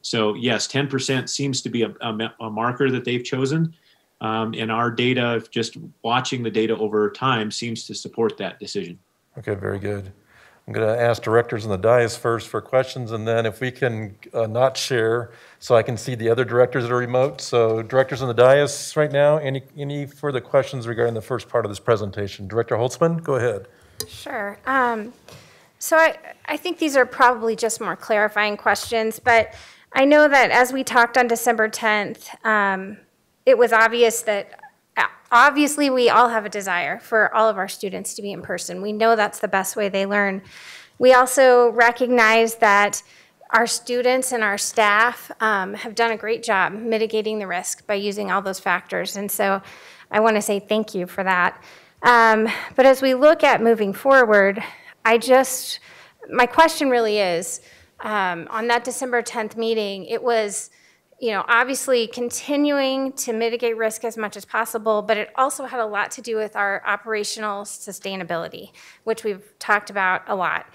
So yes, 10% seems to be a, a, a marker that they've chosen. Um, and our data, just watching the data over time, seems to support that decision. Okay, very good. I'm going to ask directors on the dais first for questions, and then if we can uh, not share, so I can see the other directors that are remote. So directors on the dais right now, any, any further questions regarding the first part of this presentation? Director Holtzmann, go ahead. Sure. Um, so I, I think these are probably just more clarifying questions, but I know that as we talked on December 10th, um, it was obvious that uh, obviously we all have a desire for all of our students to be in person. We know that's the best way they learn. We also recognize that our students and our staff um, have done a great job mitigating the risk by using all those factors. And so I want to say thank you for that. Um, but as we look at moving forward, I just, my question really is, um, on that December 10th meeting, it was, you know, obviously continuing to mitigate risk as much as possible, but it also had a lot to do with our operational sustainability, which we've talked about a lot.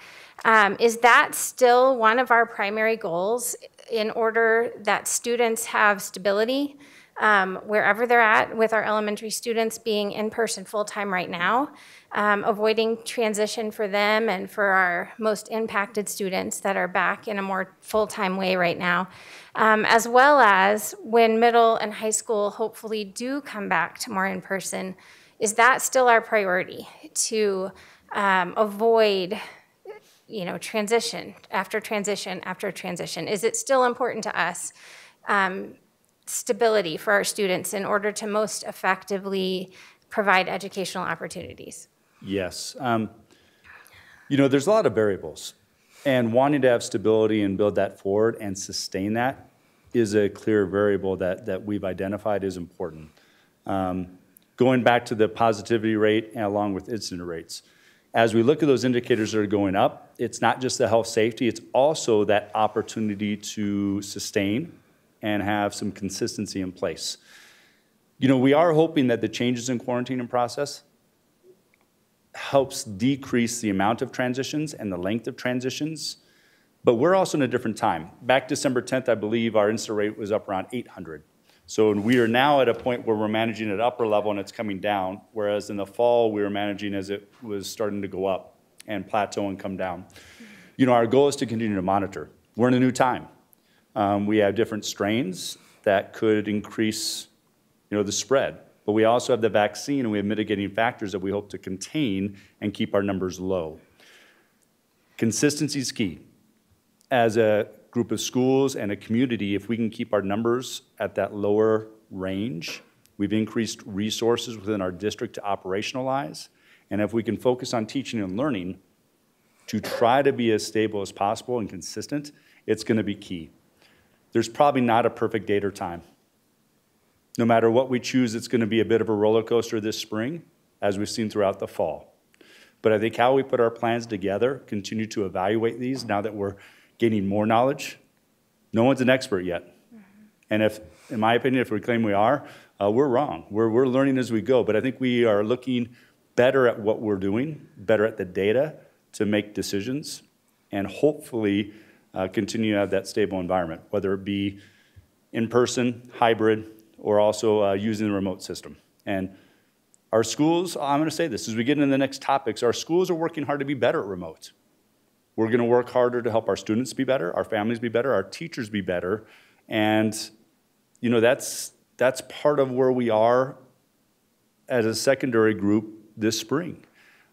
Um, is that still one of our primary goals in order that students have stability um, wherever they're at with our elementary students being in person full time right now? um, avoiding transition for them and for our most impacted students that are back in a more full-time way right now, um, as well as when middle and high school hopefully do come back to more in person, is that still our priority to um, avoid you know, transition after transition after transition? Is it still important to us um, stability for our students in order to most effectively provide educational opportunities? Yes. Um, you know, there's a lot of variables, and wanting to have stability and build that forward and sustain that is a clear variable that, that we've identified is important. Um, going back to the positivity rate and along with incident rates, as we look at those indicators that are going up, it's not just the health safety, it's also that opportunity to sustain and have some consistency in place. You know, we are hoping that the changes in quarantining process helps decrease the amount of transitions and the length of transitions. But we're also in a different time. Back December 10th, I believe our incident rate was up around 800. So we are now at a point where we're managing at upper level and it's coming down, whereas in the fall we were managing as it was starting to go up and plateau and come down. You know, our goal is to continue to monitor. We're in a new time. Um, we have different strains that could increase, you know, the spread. But we also have the vaccine and we have mitigating factors that we hope to contain and keep our numbers low. Consistency is key. As a group of schools and a community, if we can keep our numbers at that lower range, we've increased resources within our district to operationalize. And if we can focus on teaching and learning to try to be as stable as possible and consistent, it's going to be key. There's probably not a perfect date or time. No matter what we choose, it's going to be a bit of a roller coaster this spring, as we've seen throughout the fall. But I think how we put our plans together, continue to evaluate these now that we're gaining more knowledge. No one's an expert yet. And if, in my opinion, if we claim we are, uh, we're wrong. We're, we're learning as we go. But I think we are looking better at what we're doing, better at the data to make decisions, and hopefully uh, continue to have that stable environment, whether it be in person, hybrid, or also uh, using the remote system. And our schools, I'm going to say this as we get into the next topics, our schools are working hard to be better at remote. We're going to work harder to help our students be better, our families be better, our teachers be better. And, you know, that's, that's part of where we are as a secondary group this spring.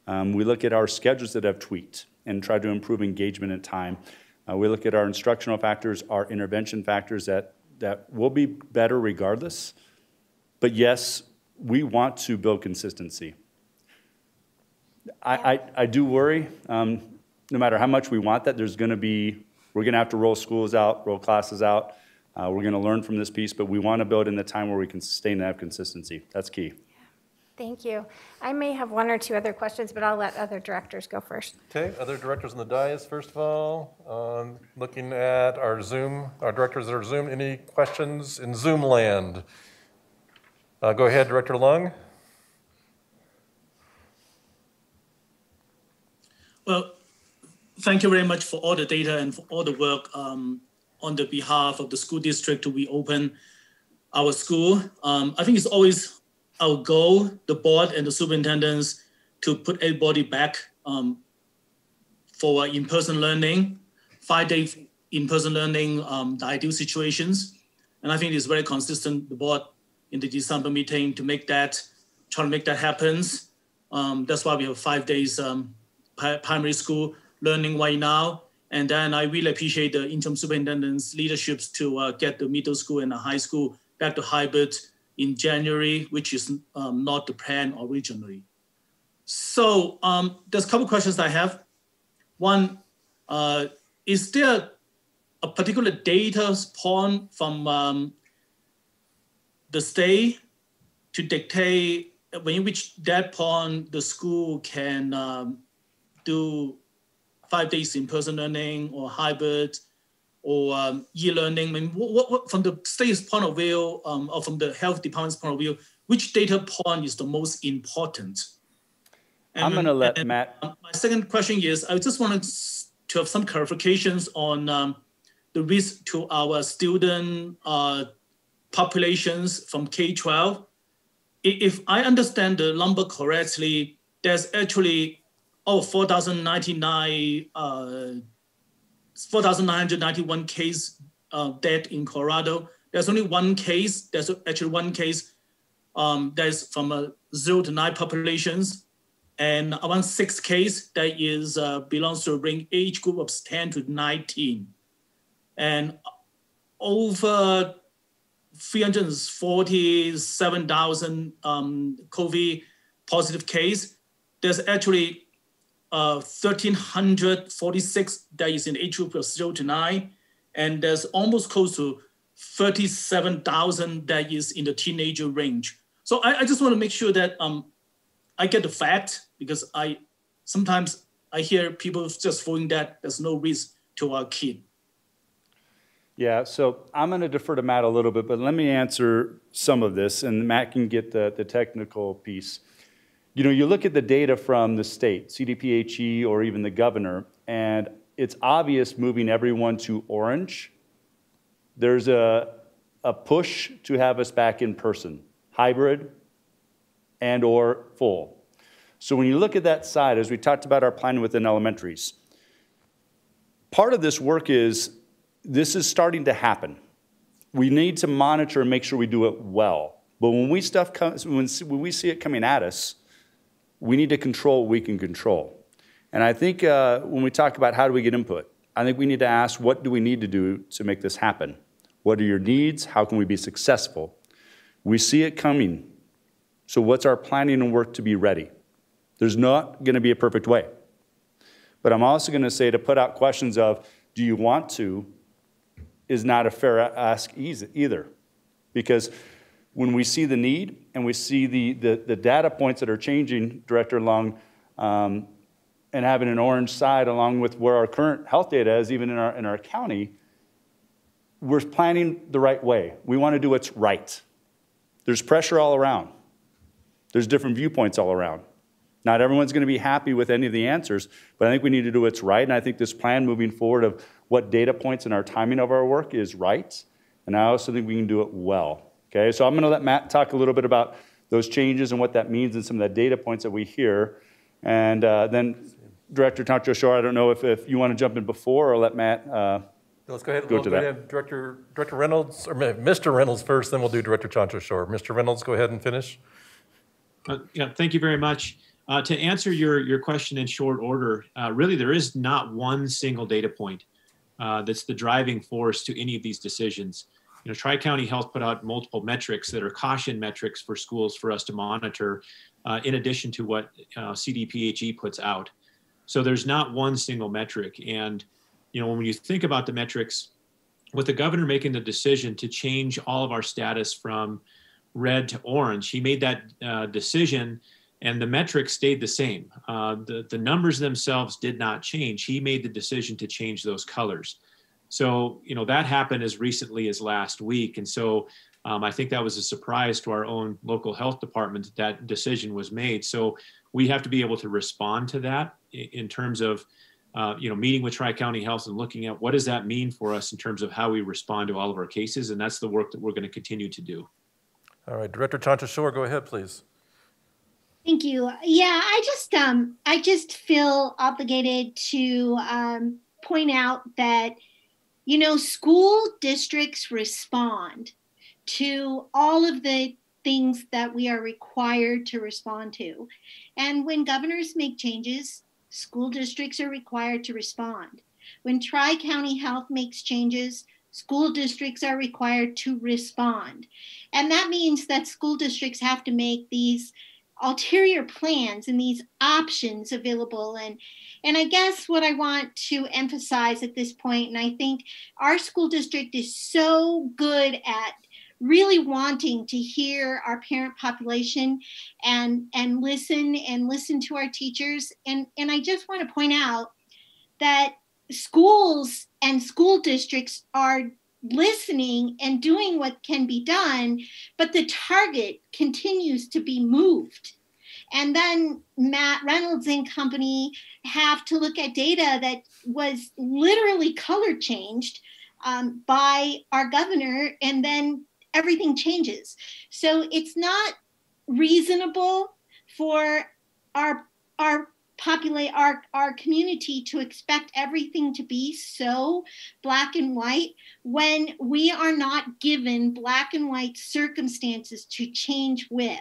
Um, we look at our schedules that have tweaked and try to improve engagement and time. Uh, we look at our instructional factors, our intervention factors that, that will be better regardless. But yes, we want to build consistency. I, I, I do worry, um, no matter how much we want that, there's going to be, we're going to have to roll schools out, roll classes out. Uh, we're going to learn from this piece, but we want to build in the time where we can sustain and have consistency. That's key. Thank you. I may have one or two other questions, but I'll let other directors go first. Okay, other directors on the dais, first of all. Um, looking at our Zoom, our directors that are Zoom, any questions in Zoom land? Uh, go ahead, Director Leung. Well, thank you very much for all the data and for all the work um, on the behalf of the school district to reopen our school. Um, I think it's always our goal, the board and the superintendents, to put everybody back um, for in-person learning, five day in-person learning, um, the ideal situations. And I think it's very consistent, the board in the December meeting to make that, try to make that happen. Um, that's why we have five days um, primary school learning right now. And then I really appreciate the interim superintendent's leaderships to uh, get the middle school and the high school back to hybrid in January, which is um, not the plan originally. So um, there's a couple questions I have. One, uh, is there a particular data point from um, the state to dictate when you reach that point, the school can um, do five days in-person learning or hybrid or um, e-learning? I mean, what, what, from the state's point of view um, or from the health department's point of view, which data point is the most important? And, I'm going to let and, Matt. Um, my second question is, I just wanted to have some clarifications on um, the risk to our student uh, populations from K-12. If I understand the number correctly, there's actually oh, 4,099, uh, 4,991 case uh, dead in Colorado. There's only one case, there's actually one case um, that's from a zero to nine populations. And around six case that is uh, belongs to a age group of 10 to 19. And over 347,000 um, COVID positive case, there's actually uh, 1,346 that is in age group of zero to nine, and there's almost close to 37,000 that is in the teenager range. So I, I just want to make sure that um, I get the fact because I sometimes I hear people just throwing that there's no risk to our kid. Yeah, so I'm going to defer to Matt a little bit, but let me answer some of this, and Matt can get the, the technical piece. You know, you look at the data from the state, CDPHE, or even the governor, and it's obvious moving everyone to orange. There's a, a push to have us back in person, hybrid and or full. So when you look at that side, as we talked about our planning within elementaries, part of this work is this is starting to happen. We need to monitor and make sure we do it well. But when we stuff comes, when, when we see it coming at us, we need to control what we can control. And I think uh, when we talk about how do we get input, I think we need to ask, what do we need to do to make this happen? What are your needs? How can we be successful? We see it coming. So what's our planning and work to be ready? There's not going to be a perfect way. But I'm also going to say to put out questions of, do you want to, is not a fair ask either. Because when we see the need and we see the, the, the data points that are changing, Director Leung, um, and having an orange side along with where our current health data is, even in our, in our county, we're planning the right way. We want to do what's right. There's pressure all around. There's different viewpoints all around. Not everyone's going to be happy with any of the answers, but I think we need to do what's right. And I think this plan moving forward of what data points and our timing of our work is right. And I also think we can do it well. Okay, so I'm going to let Matt talk a little bit about those changes and what that means and some of the data points that we hear. And uh, then Director Ciancio-Schor, I don't know if, if you want to jump in before or let Matt uh, Let's go ahead. go we'll to go that. ahead. Director, Director Reynolds, or Mr. Reynolds first, then we'll do Director Ciancio-Schor. Mr. Reynolds, go ahead and finish. Uh, yeah, thank you very much. Uh, to answer your, your question in short order, uh, really there is not one single data point uh, that's the driving force to any of these decisions. You know, Tri-County Health put out multiple metrics that are caution metrics for schools for us to monitor, uh, in addition to what uh, CDPHE puts out. So there's not one single metric. And, you know, when you think about the metrics, with the governor making the decision to change all of our status from red to orange, he made that uh, decision and the metrics stayed the same. Uh, the, the numbers themselves did not change. He made the decision to change those colors. So, you know, that happened as recently as last week. And so um, I think that was a surprise to our own local health department that that decision was made. So we have to be able to respond to that in, in terms of, uh, you know, meeting with Tri-County Health and looking at what does that mean for us in terms of how we respond to all of our cases. And that's the work that we're going to continue to do. All right, Director Ciancio-Schor, go ahead, please. Thank you. Yeah, I just um I just feel obligated to um, point out that you know school districts respond to all of the things that we are required to respond to. And when governors make changes, school districts are required to respond. When Tri County Health makes changes, school districts are required to respond. And that means that school districts have to make these ulterior plans and these options available. And and i guess what i want to emphasize at this point and i think our school district is so good at really wanting to hear our parent population and and listen and listen to our teachers. And and i just want to point out that schools and school districts are listening and doing what can be done, but the target continues to be moved. And then Matt Reynolds and company have to look at data that was literally color changed um, by our governor, and then everything changes. So it's not reasonable for our our populate our our community to expect everything to be so black and white when we are not given black and white circumstances to change with.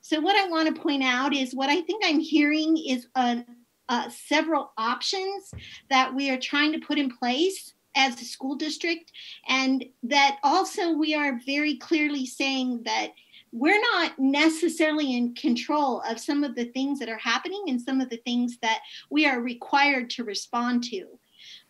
So what i want to point out is what i think i'm hearing is a, uh, several options that we are trying to put in place as a school district and that also we are very clearly saying that we're not necessarily in control of some of the things that are happening and some of the things that we are required to respond to.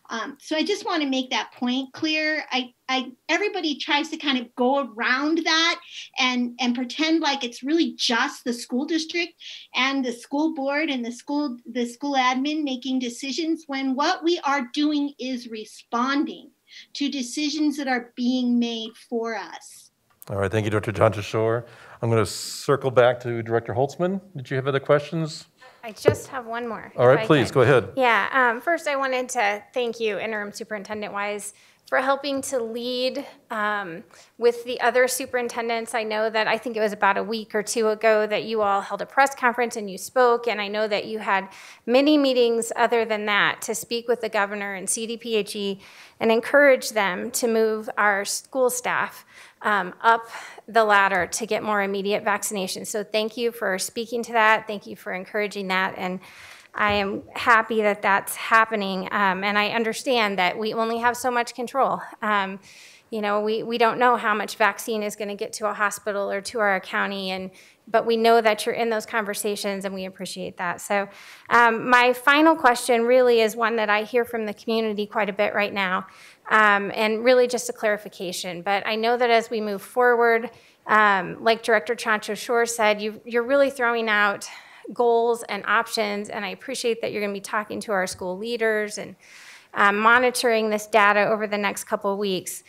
Um, so I just want to make that point clear. I, I, everybody tries to kind of go around that and and pretend like it's really just the school district and the school board and the school the school admin making decisions when what we are doing is responding to decisions that are being made for us. All right, thank you, Director Ciancio-Schor. I'm going to circle back to Director Holtzmann. Did you have other questions? I just have one more. All right, please, go ahead. Yeah, um, first I wanted to thank you, Interim Superintendent Wise, for helping to lead um, with the other superintendents. I know that I think it was about a week or two ago that you all held a press conference and you spoke, and I know that you had many meetings other than that to speak with the governor and CDPHE and encourage them to move our school staff um, up the ladder to get more immediate vaccinations. So thank you for speaking to that. Thank you for encouraging that. And I am happy that that's happening. Um, and I understand that we only have so much control. Um, you know, we, we don't know how much vaccine is going to get to a hospital or to our county, and but we know that you're in those conversations, and we appreciate that. So, um, my final question really is one that I hear from the community quite a bit right now, um, and really just a clarification. But I know that as we move forward, um, like Director Ciancio-Schor said, you, you're really throwing out goals and options, and I appreciate that you're going to be talking to our school leaders and um, monitoring this data over the next couple of weeks.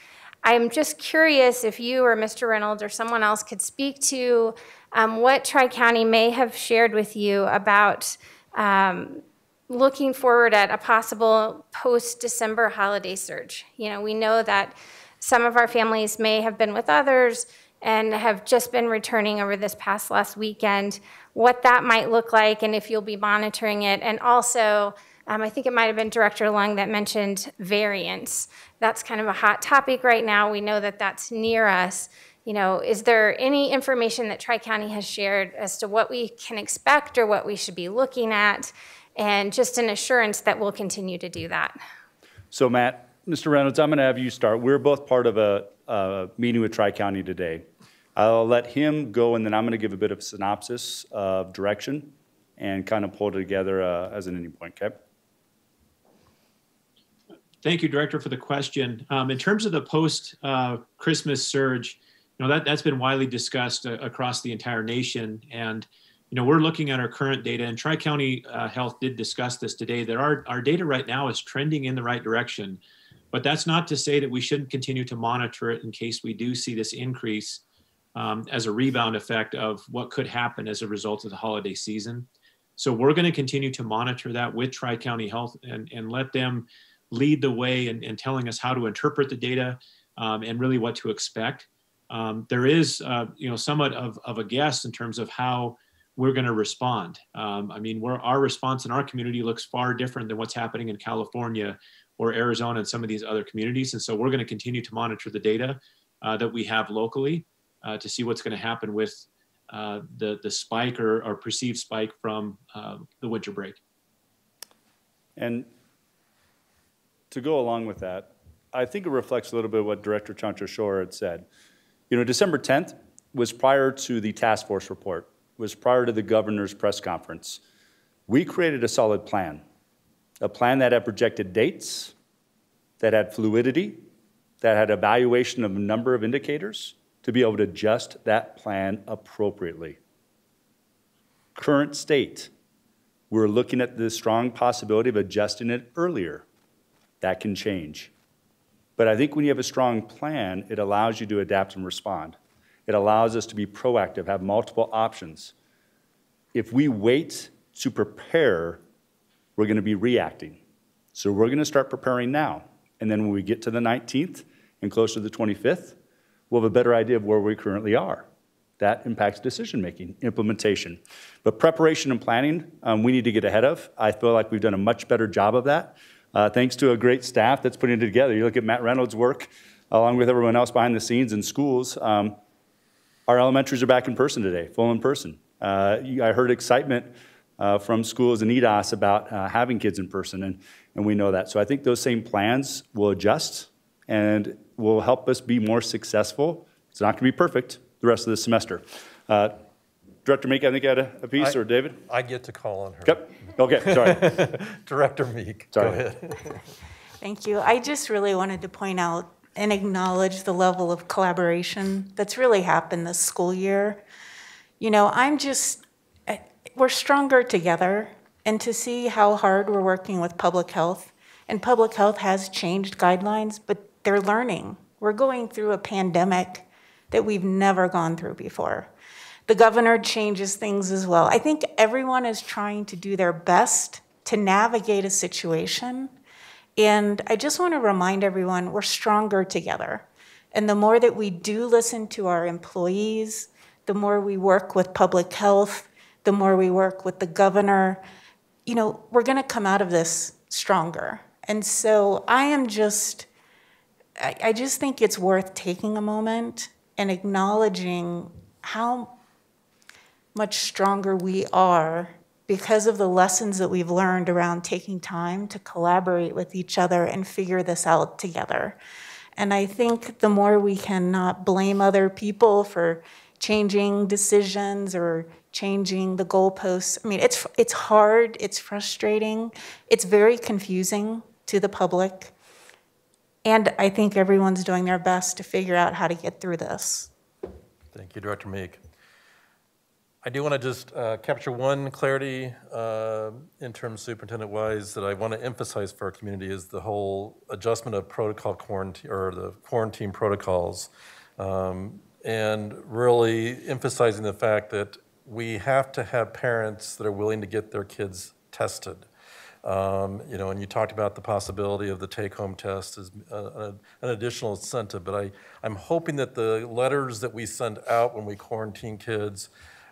I'm just curious if you or Mr. Reynolds or someone else could speak to um, what Tri-County may have shared with you about um, looking forward at a possible post-December holiday surge. You know, we know that some of our families may have been with others and have just been returning over this past last weekend, what that might look like and if you'll be monitoring it. And also, um, I think it might have been Director Leung that mentioned variants. That's kind of a hot topic right now. We know that that's near us. You know, is there any information that Tri-County has shared as to what we can expect or what we should be looking at? And just an assurance that we'll continue to do that. So Matt, Mr. Reynolds, I'm going to have you start. We're both part of a, a meeting with Tri-County today. I'll let him go, and then I'm going to give a bit of a synopsis of direction and kind of pull it together uh, as an ending point, okay? Thank you, Director, for the question. Um, in terms of the post-Christmas uh, surge, you know, that, that's been widely discussed uh, across the entire nation. And, you know, we're looking at our current data, and Tri-County uh, Health did discuss this today, that our, our data right now is trending in the right direction. But that's not to say that we shouldn't continue to monitor it in case we do see this increase um, as a rebound effect of what could happen as a result of the holiday season. So we're going to continue to monitor that with Tri-County Health and, and let them lead the way in, in telling us how to interpret the data um, and really what to expect. Um, there is, uh, you know, somewhat of, of a guess in terms of how we're going to respond. Um, I mean, our response in our community looks far different than what's happening in California or Arizona and some of these other communities. And so we're going to continue to monitor the data uh, that we have locally uh, to see what's going to happen with uh, the, the spike or, or perceived spike from uh, the winter break. And to go along with that, I think it reflects a little bit what Director Ciancio-Schor had said. You know, December 10th was prior to the task force report, was prior to the governor's press conference. We created a solid plan, a plan that had projected dates, that had fluidity, that had evaluation of a number of indicators to be able to adjust that plan appropriately. Current state, we're looking at the strong possibility of adjusting it earlier that can change. But I think when you have a strong plan, it allows you to adapt and respond. It allows us to be proactive, have multiple options. If we wait to prepare, we're going to be reacting. So we're going to start preparing now. And then when we get to the 19th and closer to the 25th, we'll have a better idea of where we currently are. That impacts decision making, implementation. But preparation and planning, um, we need to get ahead of. I feel like we've done a much better job of that uh, thanks to a great staff that's putting it together. You look at Matt Reynolds' work, along with everyone else behind the scenes in schools. Um, our elementaries are back in person today, full in person. Uh, I heard excitement uh, from schools in EDOS about uh, having kids in person, and, and we know that. So I think those same plans will adjust and will help us be more successful. It's not going to be perfect the rest of the semester. Uh, Director Meek, I think you had a, a piece, I, or David? I get to call on her. Yep. Okay, sorry. <laughs> Director Meek, sorry. go ahead. Thank you. I just really wanted to point out and acknowledge the level of collaboration that's really happened this school year. You know, I'm just, we're stronger together, and to see how hard we're working with public health, and public health has changed guidelines, but they're learning. We're going through a pandemic that we've never gone through before. The governor changes things as well. I think everyone is trying to do their best to navigate a situation. And I just want to remind everyone we're stronger together. And the more that we do listen to our employees, the more we work with public health, the more we work with the governor, you know, we're going to come out of this stronger. And so I am just, I, just think it's worth taking a moment and acknowledging how much stronger we are because of the lessons that we've learned around taking time to collaborate with each other and figure this out together. And I think the more we can not blame other people for changing decisions or changing the goalposts. I mean, it's it's hard, it's frustrating, it's very confusing to the public. And I think everyone's doing their best to figure out how to get through this. Thank you, Director Meek. I do want to just uh, capture one clarity uh, in terms of superintendent Wise that I want to emphasize for our community is the whole adjustment of protocol quarantine or the quarantine protocols, um, and really emphasizing the fact that we have to have parents that are willing to get their kids tested. Um, you know, and you talked about the possibility of the take-home test as uh, an additional incentive, but I, I'm hoping that the letters that we send out when we quarantine kids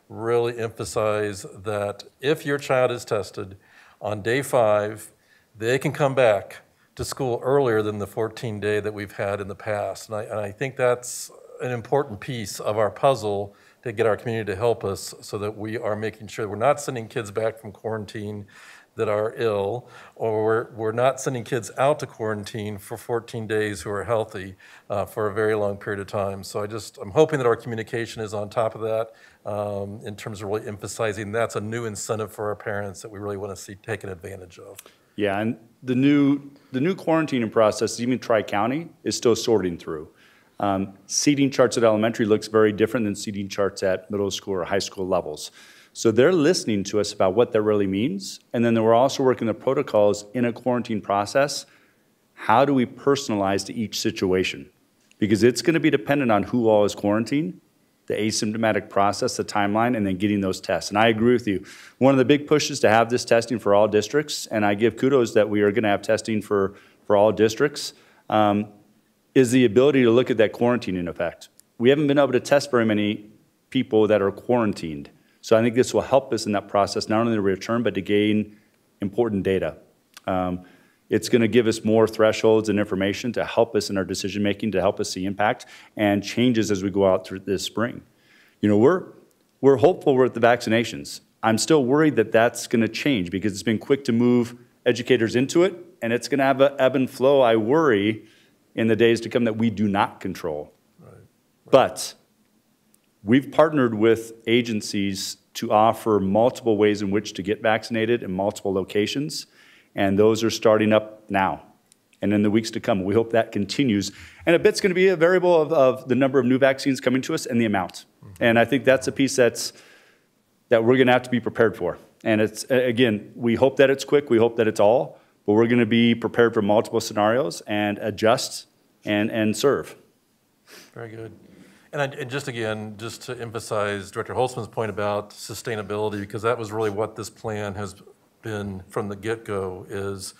really emphasize that if your child is tested on day five, they can come back to school earlier than the 14 day that we've had in the past. And I, and I think that's an important piece of our puzzle to get our community to help us so that we are making sure we're not sending kids back from quarantine that are ill, or we're, we're not sending kids out to quarantine for 14 days who are healthy uh, for a very long period of time. So I just, I'm hoping that our communication is on top of that um, in terms of really emphasizing that's a new incentive for our parents that we really want to see taken advantage of. Yeah, and the new the new quarantining process, even Tri-County, is still sorting through. Um, seating charts at elementary looks very different than seating charts at middle school or high school levels. So they're listening to us about what that really means. And then we're also working the protocols in a quarantine process. How do we personalize to each situation? Because it's going to be dependent on who all is quarantined, the asymptomatic process, the timeline, and then getting those tests. And I agree with you. One of the big pushes to have this testing for all districts, and I give kudos that we are going to have testing for, for all districts, um, is the ability to look at that quarantining effect. We haven't been able to test very many people that are quarantined. So I think this will help us in that process, not only to return, but to gain important data. Um, it's going to give us more thresholds and information to help us in our decision making, to help us see impact and changes as we go out through this spring. You know, we're we're hopeful with the vaccinations. I'm still worried that that's going to change because it's been quick to move educators into it, and it's going to have an ebb and flow. I worry in the days to come that we do not control. Right. Right. But We've partnered with agencies to offer multiple ways in which to get vaccinated in multiple locations, and those are starting up now and in the weeks to come. We hope that continues. And a bit's going to be a variable of, of the number of new vaccines coming to us and the amount. Mm-hmm. And I think that's a piece that's that we're going to have to be prepared for. And it's again, we hope that it's quick. We hope that it's all, but we're going to be prepared for multiple scenarios and adjust and and serve. Very good. And, I, and just again, just to emphasize Director Holtzmann's point about sustainability, because that was really what this plan has been from the get-go is,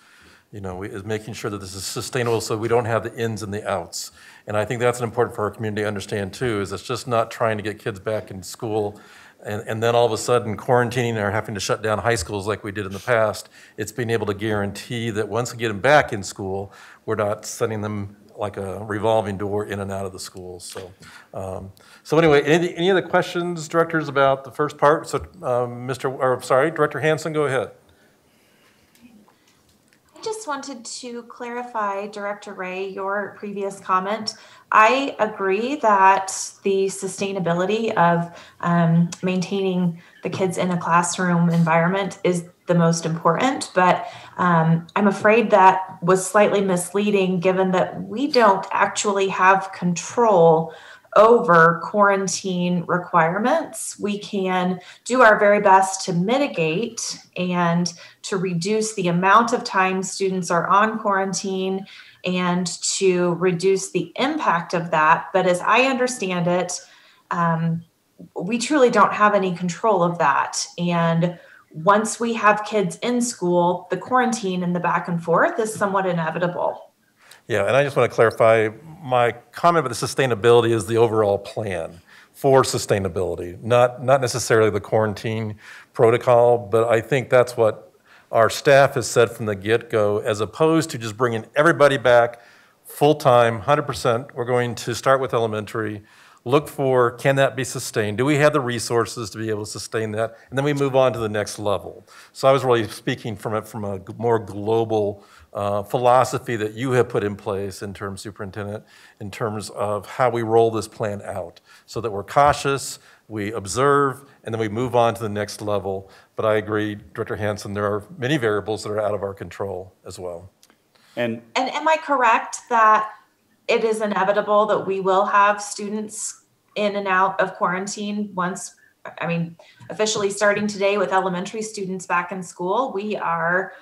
you know, is making sure that this is sustainable so we don't have the ins and the outs. And I think that's important for our community to understand too, is it's just not trying to get kids back in school and, and then all of a sudden quarantining or having to shut down high schools like we did in the past. It's being able to guarantee that once we get them back in school, we're not sending them like a revolving door in and out of the schools. So, um, so anyway, any, any other questions, directors, about the first part? So, um, Mr. or sorry, Director Hanson, go ahead. I just wanted to clarify, Director Ray, your previous comment. I agree that the sustainability of um, maintaining the kids in a classroom environment is the most important, but um, I'm afraid that was slightly misleading given that we don't actually have control over quarantine requirements. We can do our very best to mitigate and to reduce the amount of time students are on quarantine and to reduce the impact of that. But as I understand it, um, we truly don't have any control of that. And once we have kids in school, the quarantine and the back and forth is somewhat inevitable. Yeah, and I just want to clarify my comment about the sustainability is the overall plan for sustainability, not, not necessarily the quarantine protocol, but I think that's what our staff has said from the get go, as opposed to just bringing everybody back full time, 100%. We're going to start with elementary look for can that be sustained? Do we have the resources to be able to sustain that? And then we move on to the next level. So I was really speaking from it from a more global uh, philosophy that you have put in place in terms, superintendent, in terms of how we roll this plan out, so that we're cautious, we observe, and then we move on to the next level. But I agree, Director Hanson, there are many variables that are out of our control as well. And And am I correct that it is inevitable that we will have students in and out of quarantine once, I mean, officially starting today with elementary students back in school, we are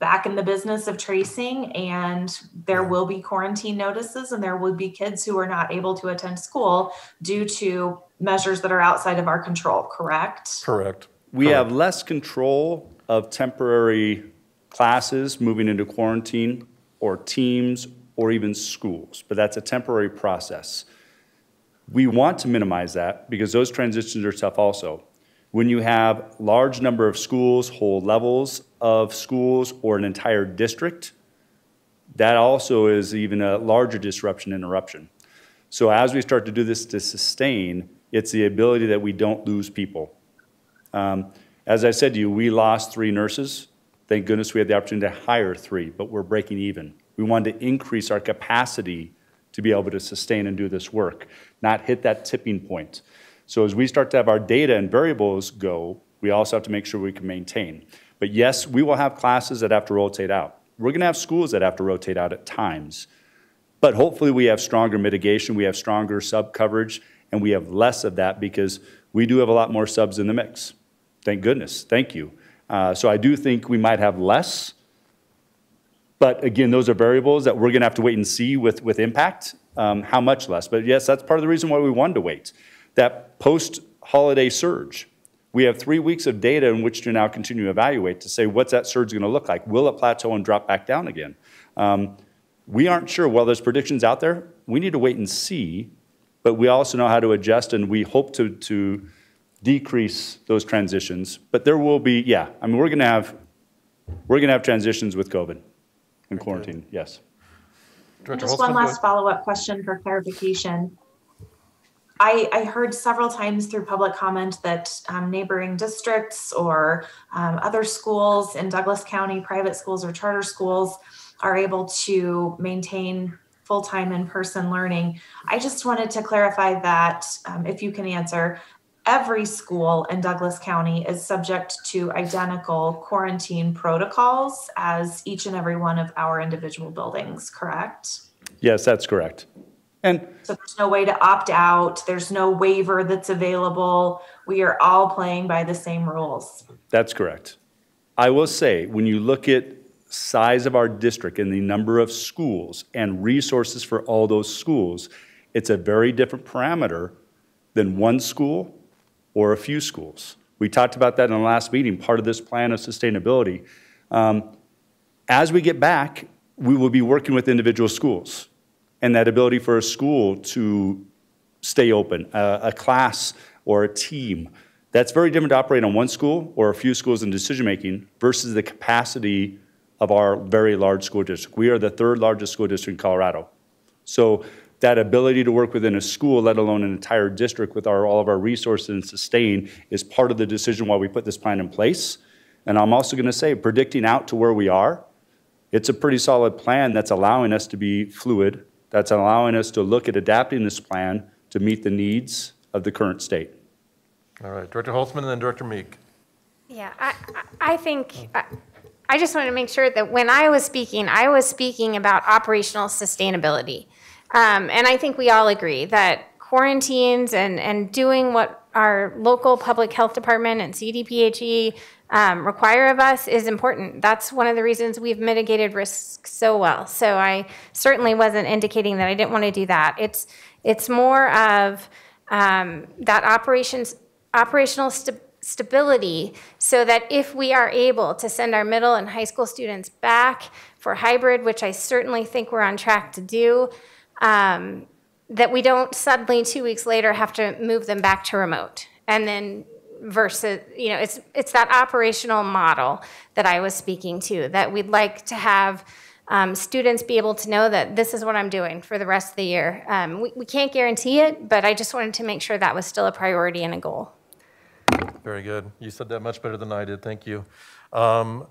back in the business of tracing and there will be quarantine notices and there will be kids who are not able to attend school due to measures that are outside of our control, correct? Correct. We have less control of temporary classes moving into quarantine or teams or even schools, but that's a temporary process. We want to minimize that because those transitions are tough also. When you have large number of schools, whole levels of schools, or an entire district, that also is even a larger disruption interruption. So as we start to do this to sustain, it's the ability that we don't lose people. Um, as I said to you, we lost three nurses. Thank goodness we had the opportunity to hire three, but we're breaking even. We wanted to increase our capacity to be able to sustain and do this work, not hit that tipping point. So as we start to have our data and variables go, we also have to make sure we can maintain. But yes, we will have classes that have to rotate out. We're going to have schools that have to rotate out at times. But hopefully we have stronger mitigation, we have stronger sub coverage, and we have less of that because we do have a lot more subs in the mix. Thank goodness. Thank you. Uh, so I do think we might have less. But again, those are variables that we're going to have to wait and see with, with impact, um, how much less. But yes, that's part of the reason why we wanted to wait. That post holiday surge, we have three weeks of data in which to now continue to evaluate to say what's that surge going to look like? Will it plateau and drop back down again? Um, we aren't sure. While there's predictions out there, we need to wait and see, but we also know how to adjust and we hope to, to decrease those transitions. But there will be, yeah, I mean, we're going to have, we're going to have transitions with COVID and quarantine, yes. And Just one last follow-up question for clarification. I, I heard several times through public comment that um, neighboring districts or um, other schools in Douglas County, private schools or charter schools, are able to maintain full-time in-person learning. I just wanted to clarify that, um, if you can answer, every school in Douglas County is subject to identical quarantine protocols as each and every one of our individual buildings, correct? Yes, that's correct. And so there's no way to opt out, there's no waiver that's available. We are all playing by the same rules. That's correct. I will say, when you look at size of our district and the number of schools and resources for all those schools, it's a very different parameter than one school or a few schools. We talked about that in the last meeting, part of this plan of sustainability. Um, as we get back, we will be working with individual schools and that ability for a school to stay open, a, a class or a team. That's very different to operate on one school or a few schools in decision making versus the capacity of our very large school district. We are the third largest school district in Colorado. So that ability to work within a school, let alone an entire district with our, all of our resources and sustain is part of the decision why we put this plan in place. And I'm also gonna say, predicting out to where we are, it's a pretty solid plan that's allowing us to be fluid, that's allowing us to look at adapting this plan to meet the needs of the current state. All right, Director Holtzmann and then Director Meek. Yeah, I, I think, I, I just want to make sure that when I was speaking, I was speaking about operational sustainability. Um, and I think we all agree that quarantines and, and doing what our local public health department and CDPHE um, require of us is important. That's one of the reasons we've mitigated risk so well. So I certainly wasn't indicating that I didn't want to do that. It's it's more of um, that operations operational st stability, so that if we are able to send our middle and high school students back for hybrid, which I certainly think we're on track to do, um, that we don't suddenly two weeks later have to move them back to remote and then versus you know it's it's that operational model that I was speaking to that we'd like to have um, students be able to know that this is what I'm doing for the rest of the year. Um, we, we can't guarantee it, but I just wanted to make sure that was still a priority and a goal. Very good. You said that much better than I did. Thank you. Um,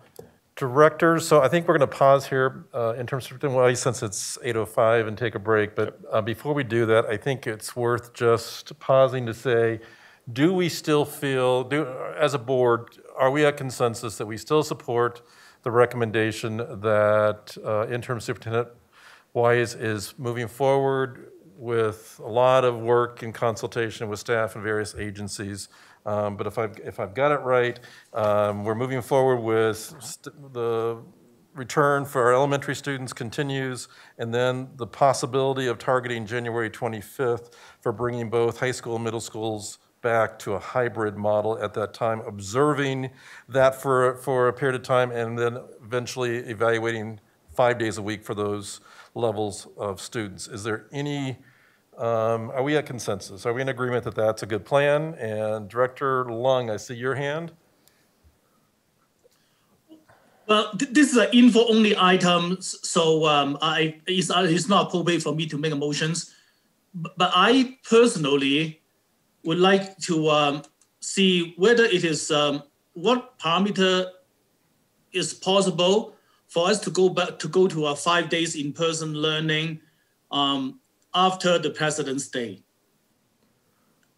Directors, so I think we're going to pause here uh, in terms of well, since it's 8:05 and take a break. But uh, before we do that, I think it's worth just pausing to say, do we still feel, do, as a board, are we at consensus that we still support the recommendation that uh, interim superintendent Wise is moving forward with a lot of work and consultation with staff and various agencies um, But if I've, if I've got it right, um, we're moving forward with the return for our elementary students continues, and then the possibility of targeting January 25th for bringing both high school and middle schools back to a hybrid model at that time, observing that for, for a period of time, and then eventually evaluating five days a week for those levels of students. Is there any um, Are we at consensus? Are we in agreement that that's a good plan? And Director Leung, I see your hand. Well, th- this is an info-only item, so um, I, it's, uh, it's not appropriate for me to make motions. But I personally would like to um, see whether it is, um, what parameter is possible for us to go back, to go to a five days in-person learning um, after the President's Day.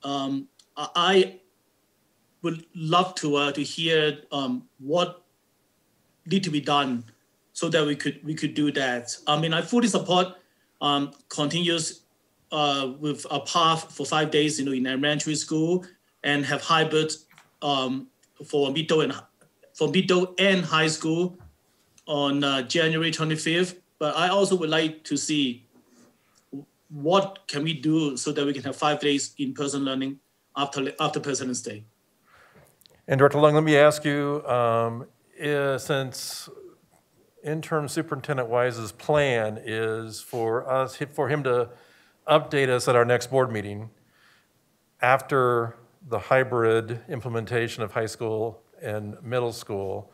Um, I would love to uh, to hear um, what need to be done so that we could we could do that. I mean, I fully support um, continuous uh, with a path for five days, you know, in elementary school, and have hybrid um, for middle and for middle and high school on uh, January 25th. But I also would like to see what can we do so that we can have five days in-person learning after after President's Day. And Director Leung, let me ask you, um, eh, since interim superintendent Wise's plan is for us, for him to update us at our next board meeting after the hybrid implementation of high school and middle school,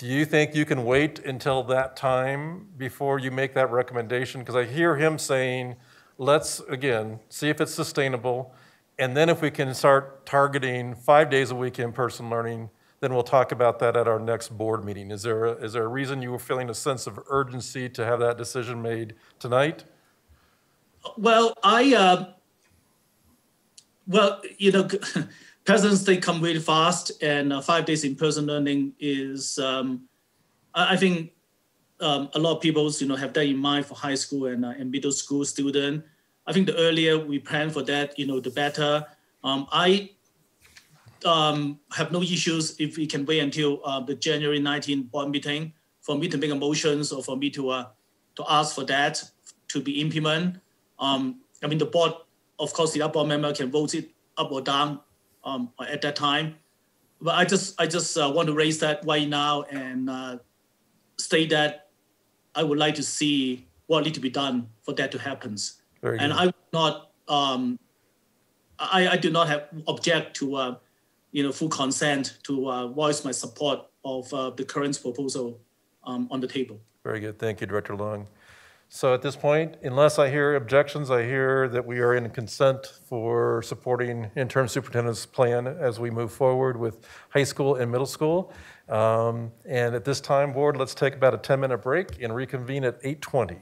do you think you can wait until that time before you make that recommendation? Because I hear him saying, let's, again, see if it's sustainable. And then if we can start targeting five days a week in-person learning, then we'll talk about that at our next board meeting. Is there, a- is there a reason you were feeling a sense of urgency to have that decision made tonight? Well, I uh, well, you know, President's Day come really fast, and uh, five days in-person learning is, um, I, I think, um, a lot of people, you know, have that in mind for high school and, uh, and middle school student. I think the earlier we plan for that, you know, the better. Um, I um, have no issues if we can wait until uh, the January 19 board meeting for me to make a motions or for me to uh, to ask for that to be implemented. Um, I mean, the board, of course, the board member can vote it up or down um, at that time. But I just I just uh, want to raise that right now and uh, state that I would like to see what need to be done for that to happen. And. I would not um, I, I do not have object to uh, you know full consent to uh, voice my support of uh, the current proposal um, on the table. Very good. Thank you, Director Leung. So at this point, unless I hear objections, I hear that we are in consent for supporting interim superintendent's plan as we move forward with high school and middle school. Um, And at this time, board, let's take about a 10-minute break and reconvene at 8:20.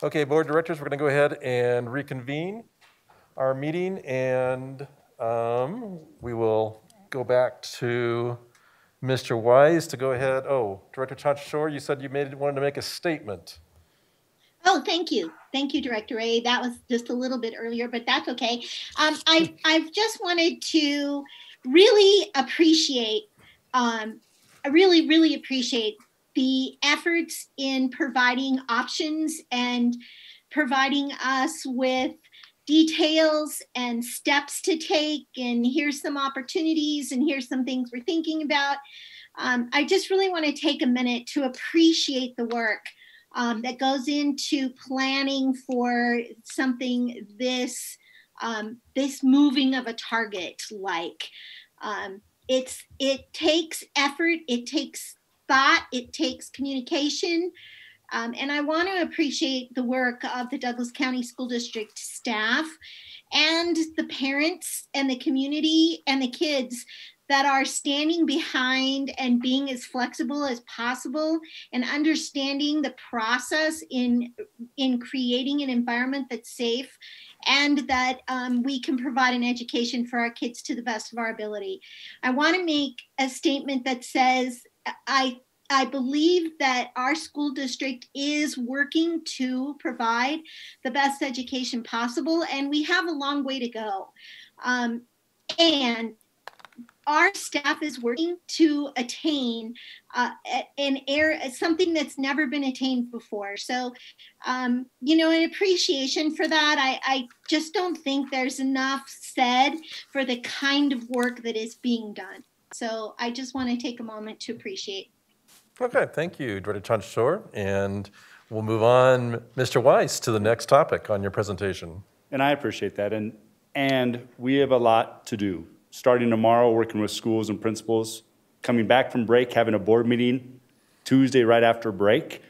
Okay, board directors, we're going to go ahead and reconvene our meeting, and um, we will go back to Mr. Wise to go ahead. Oh, Director Ciancio-Schor, you said you made wanted to make a statement. Oh, thank you. Thank you, Director A. That was just a little bit earlier, but that's okay. Um, I, I've just wanted to really appreciate, um, I really, really appreciate the efforts in providing options and providing us with details and steps to take and here's some opportunities and here's some things we're thinking about. Um, i just really want to take a minute to appreciate the work um, that goes into planning for something this um, this moving of a target like um, it's it takes effort it takes thought it takes communication. Um, and I want to appreciate the work of the Douglas County School District staff and the parents and the community and the kids that are standing behind and being as flexible as possible and understanding the process in in creating an environment that's safe and that um, we can provide an education for our kids to the best of our ability. I want to make a statement that says i I believe that our school district is working to provide the best education possible, and we have a long way to go. Um, and our staff is working to attain uh, an air something that's never been attained before. So, um, you know, an appreciation for that. I, I just don't think there's enough said for the kind of work that is being done. So, I just want to take a moment to appreciate Okay, thank you, Director Ciancio-Schor. And we'll move on, Mr. Wise, to the next topic on your presentation. And I appreciate that. And, and we have a lot to do. Starting tomorrow, working with schools and principals, coming back from break, having a board meeting Tuesday right after break.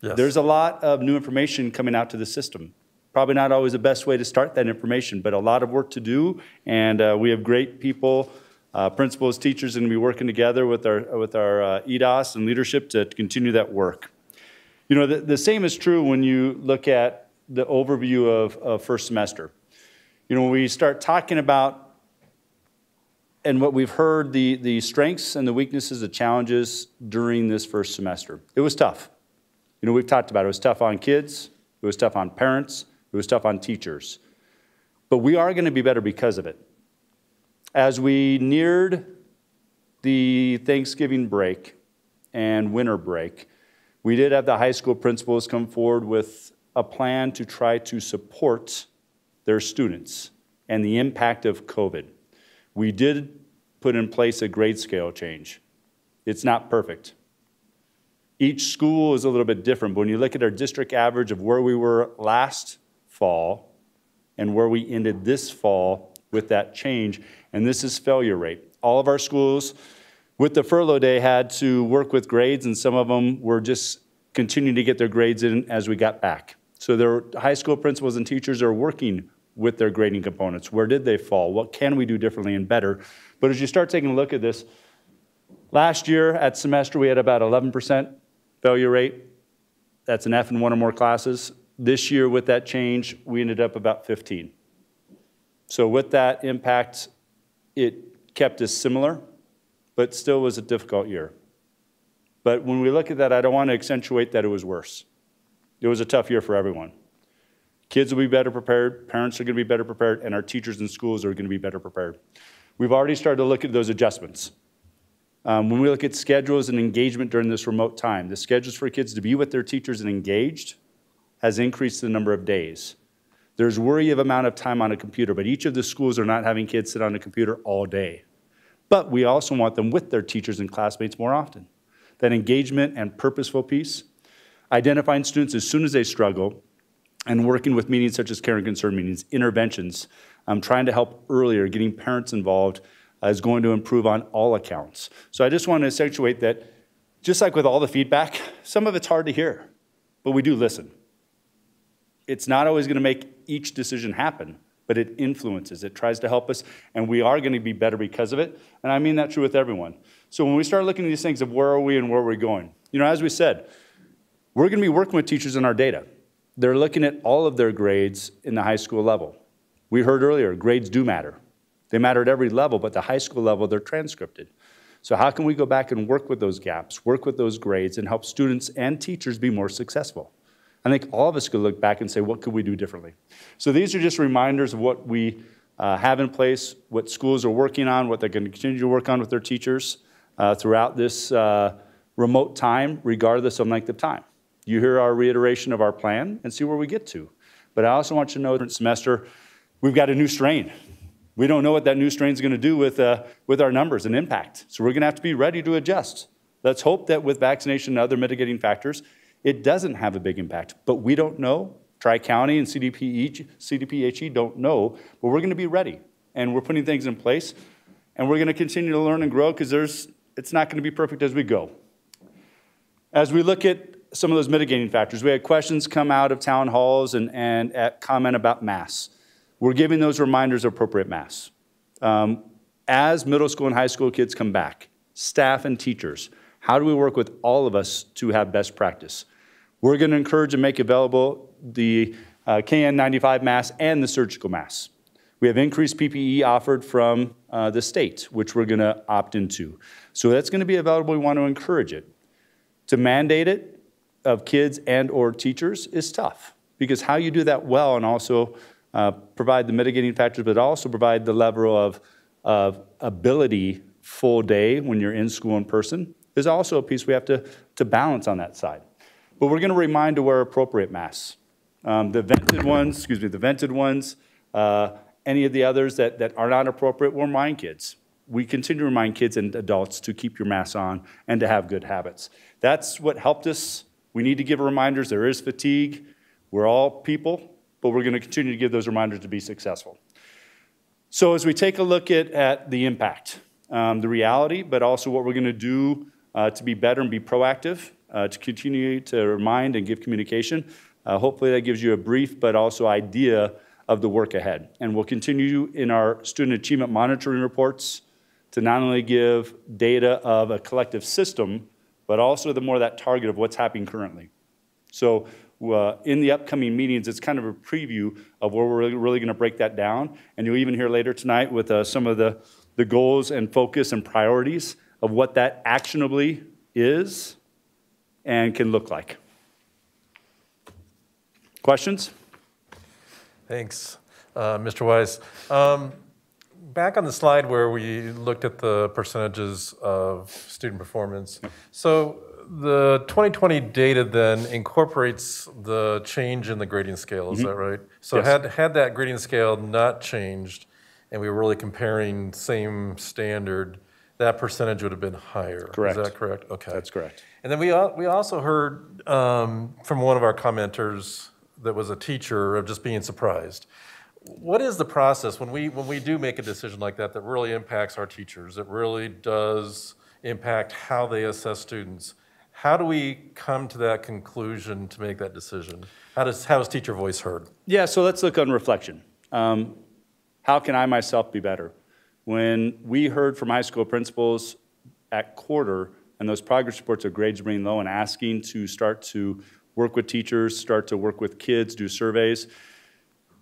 Yes. There's a lot of new information coming out to the system. Probably not always the best way to start that information, but a lot of work to do. And uh, we have great people uh, principals, teachers to be working together with our, with our uh, EDOS and leadership to continue that work. You know, the, the same is true when you look at the overview of, of first semester. You know, when we start talking about and what we've heard the, the strengths and the weaknesses, the challenges during this first semester. It was tough. You know, we've talked about it. It was tough on kids, it was tough on parents, it was tough on teachers. But we are going to be better because of it. As we neared the Thanksgiving break and winter break, we did have the high school principals come forward with a plan to try to support their students and the impact of COVID. We did put in place a grade scale change. It's not perfect. Each school is a little bit different, but when you look at our district average of where we were last fall and where we ended this fall with that change, and this is failure rate. All of our schools with the furlough day had to work with grades, and some of them were just continuing to get their grades in as we got back. So their high school principals and teachers are working with their grading components. Where did they fall? What can we do differently and better? But as you start taking a look at this, last year at semester we had about 11% failure rate. That's an F in one or more classes. This year with that change, we ended up about 15. So with that impact it kept us similar, but still was a difficult year. But when we look at that, I don't want to accentuate that it was worse. It was a tough year for everyone. Kids will be better prepared, parents are going to be better prepared, and our teachers and schools are going to be better prepared. We've already started to look at those adjustments. Um, when we look at schedules and engagement during this remote time, the schedules for kids to be with their teachers and engaged has increased the number of days. There's worry of amount of time on a computer, but each of the schools are not having kids sit on a computer all day. But we also want them with their teachers and classmates more often. That engagement and purposeful piece, identifying students as soon as they struggle, and working with meetings such as care and concern meetings, interventions, um, trying to help earlier, getting parents involved uh, is going to improve on all accounts. So I just want to accentuate that, just like with all the feedback, <laughs> some of it's hard to hear, but we do listen. It's not always going to make each decision happen, but it influences, it tries to help us, and we are going to be better because of it. And I mean that true with everyone. So when we start looking at these things of where are we and where are we going, you know, as we said, we're going to be working with teachers in our data. they're looking at all of their grades in the high school level. We heard earlier, grades do matter. They matter at every level, but the high school level, they're transcripted. So how can we go back and work with those gaps, work with those grades, and help students and teachers be more successful? I think all of us could look back and say, what could we do differently? So these are just reminders of what we uh, have in place, what schools are working on, what they're going to continue to work on with their teachers uh, throughout this uh, remote time, regardless of length of time. You hear our reiteration of our plan and see where we get to. But I also want you to know that semester, we've got a new strain. We don't know what that new strain is going to do with, uh, with our numbers and impact. So we're going to have to be ready to adjust. Let's hope that with vaccination and other mitigating factors, it doesn't have a big impact. But we don't know. Tri-County and CDPH, CDPHE don't know, but we're going to be ready. And we're putting things in place. And we're going to continue to learn and grow because there's, it's not going to be perfect as we go. As we look at some of those mitigating factors, we had questions come out of town halls and, and at comment about masks. We're giving those reminders of appropriate masks. Um, as middle school and high school kids come back, staff and teachers, how do we work with all of us to have best practice? We're going to encourage and make available the uh, KN95 mask and the surgical masks. We have increased PPE offered from uh, the state, which we're going to opt into. So that's going to be available. We want to encourage it. To mandate it of kids and or teachers is tough because how you do that well and also uh, provide the mitigating factors, but also provide the level of, of ability full day when you're in school in person is also a piece we have to, to balance on that side. But we're going to remind to wear appropriate masks. Um, the vented ones, excuse me, the vented ones, uh, any of the others that, that are not appropriate, we'll remind kids. We continue to remind kids and adults to keep your mask on and to have good habits. That's what helped us. We need to give reminders. There is fatigue. We're all people, but we're going to continue to give those reminders to be successful. So as we take a look at, at the impact, um, the reality, but also what we're going to do uh, to be better and be proactive, uh, to continue to remind and give communication. Uh, hopefully that gives you a brief but also idea of the work ahead. And we'll continue in our student achievement monitoring reports to not only give data of a collective system, but also the more that target of what's happening currently. So uh, in the upcoming meetings, it's kind of a preview of where we're really, going to break that down. And you'll even hear later tonight with uh, some of the, the goals and focus and priorities of what that actionably is and can look like. Questions? Thanks, uh, Mr. Wise. Um, back on the slide where we looked at the percentages of student performance. So the 2020 data then incorporates the change in the grading scale, is mm -hmm. that right? So yes. had, had that grading scale not changed and we were really comparing same standard, that percentage would have been higher. Correct. Is that correct? Okay. That's correct. And then we, we also heard um, from one of our commenters that was a teacher of just being surprised. What is the process when we, when we do make a decision like that that really impacts our teachers, it really does impact how they assess students? How do we come to that conclusion to make that decision? How does, how is teacher voice heard? Yeah, so let's look on reflection. Um, how can I myself be better? When we heard from high school principals at quarter and those progress reports of grades being low and asking to start to work with teachers, start to work with kids, do surveys,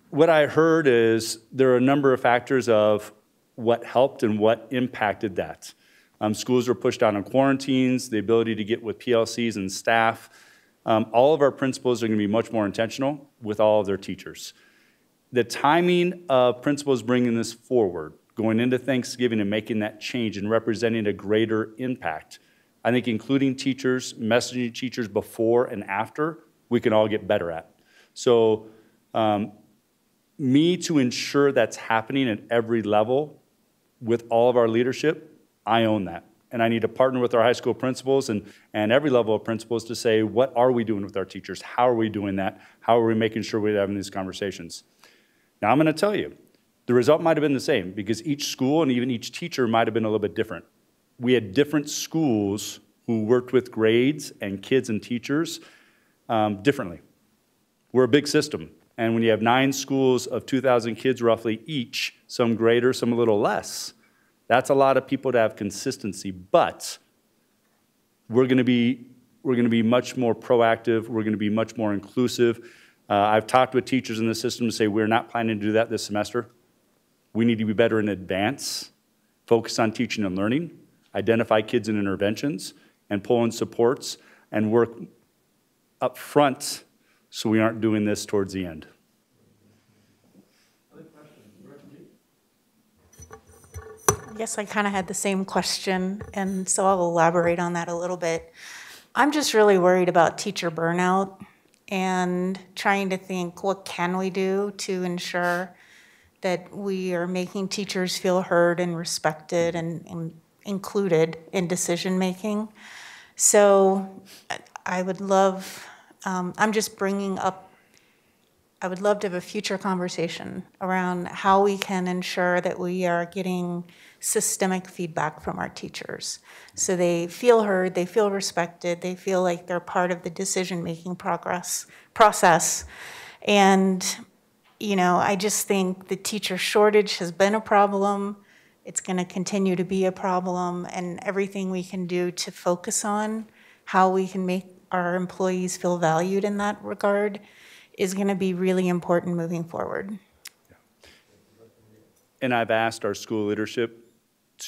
what I heard is there are a number of factors of what helped and what impacted that. Um, schools were pushed out on quarantines, the ability to get with PLCs and staff. Um, all of our principals are going to be much more intentional with all of their teachers. The timing of principals bringing this forward, going into Thanksgiving and making that change and representing a greater impact, I think including teachers, messaging teachers before and after, we can all get better at. So um, me to ensure that's happening at every level with all of our leadership, I own that. And I need to partner with our high school principals and, and every level of principals to say, what are we doing with our teachers? How are we doing that? How are we making sure we're having these conversations? Now, I'm going to tell you, the result might have been the same because each school and even each teacher might have been a little bit different. We had different schools who worked with grades and kids and teachers um, differently. We're a big system. And when you have nine schools of 2,000 kids roughly each, some greater, some a little less, that's a lot of people to have consistency. But we're going to be, we're going to be much more proactive. We're going to be much more inclusive. Uh, I've talked with teachers in the system to say we're not planning to do that this semester. We need to be better in advance, focus on teaching and learning, identify kids in interventions, and pull in supports, and work up front so we aren't doing this towards the end. I guess I kind of had the same question, and so I'll elaborate on that a little bit. I'm just really worried about teacher burnout and trying to think what can we do to ensure that we are making teachers feel heard and respected and, and included in decision making. So I would love, um, I'm just bringing up, I would love to have a future conversation around how we can ensure that we are getting systemic feedback from our teachers. So they feel heard, they feel respected, they feel like they're part of the decision-making progress process. And, you know, I just think the teacher shortage has been a problem. It's going to continue to be a problem, and everything we can do to focus on how we can make our employees feel valued in that regard is going to be really important moving forward. And I've asked our school leadership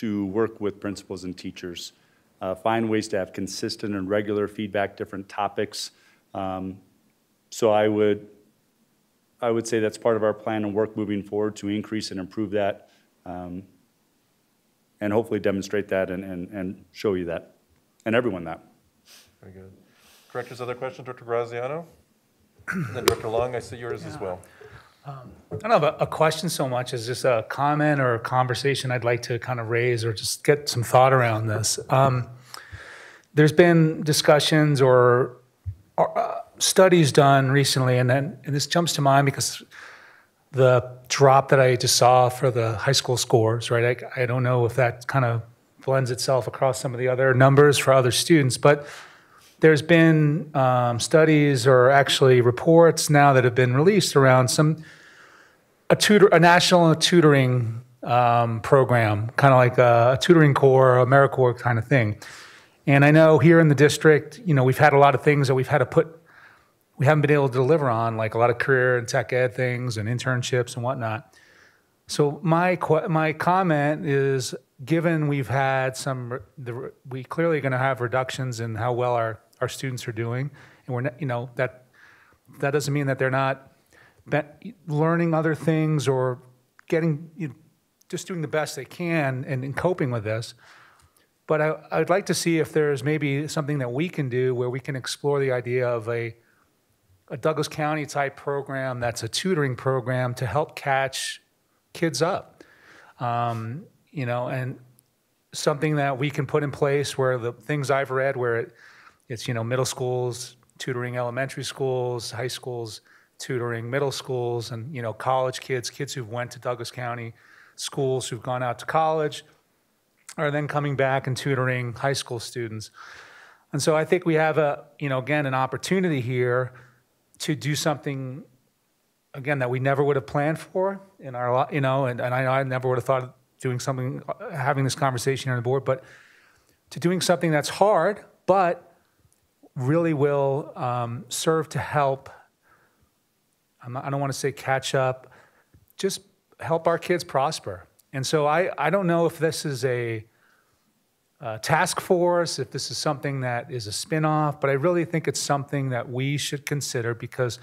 to work with principals and teachers, uh, find ways to have consistent and regular feedback, different topics. Um, so I would, I would say that's part of our plan and work moving forward to increase and improve that, um, and hopefully demonstrate that and, and, and show you that, and everyone that. Very good. Directors, other questions, Director Graziano? And then Director Leung, I see yours as well. Um, I don't have a, a question so much as just a comment or a conversation I'd like to kind of raise or just get some thought around this. Um, there's been discussions or, or uh, studies done recently, and then and this jumps to mind because the drop that I just saw for the high school scores, right? I, I don't know if that kind of blends itself across some of the other numbers for other students, but there's been um, studies or actually reports now that have been released around some a tutor a national tutoring um, program, kind of like a, a tutoring corps, AmeriCorps kind of thing. And I know here in the district, you know, we've had a lot of things that we've had to put, we haven't been able to deliver on, like a lot of career and tech ed things and internships and whatnot. So my my comment is, given we've had some, the, we clearly going to have reductions in how well our our students are doing, and we're not, you know that that doesn't mean that they're not learning other things or getting you know, just doing the best they can and, and coping with this. But I, I'd like to see if there's maybe something that we can do where we can explore the idea of a a Douglas County type program that's a tutoring program to help catch kids up. Um, you know, and something that we can put in place where the things I've read where it it's, you know, middle schools tutoring elementary schools, high schools tutoring middle schools, and, you know, college kids, kids who've went to Douglas County schools who've gone out to college are then coming back and tutoring high school students. And so I think we have a, you know, again, an opportunity here to do something, again, that we never would have planned for in our, you know, and, and I, I never would have thought of doing something, having this conversation on the board, but to doing something that's hard, but really will um, serve to help. Not, i don't want to say catch up, just help our kids prosper. And so I, I don't know if this is a, a task force, if this is something that is a spin-off, but I really think it's something that we should consider because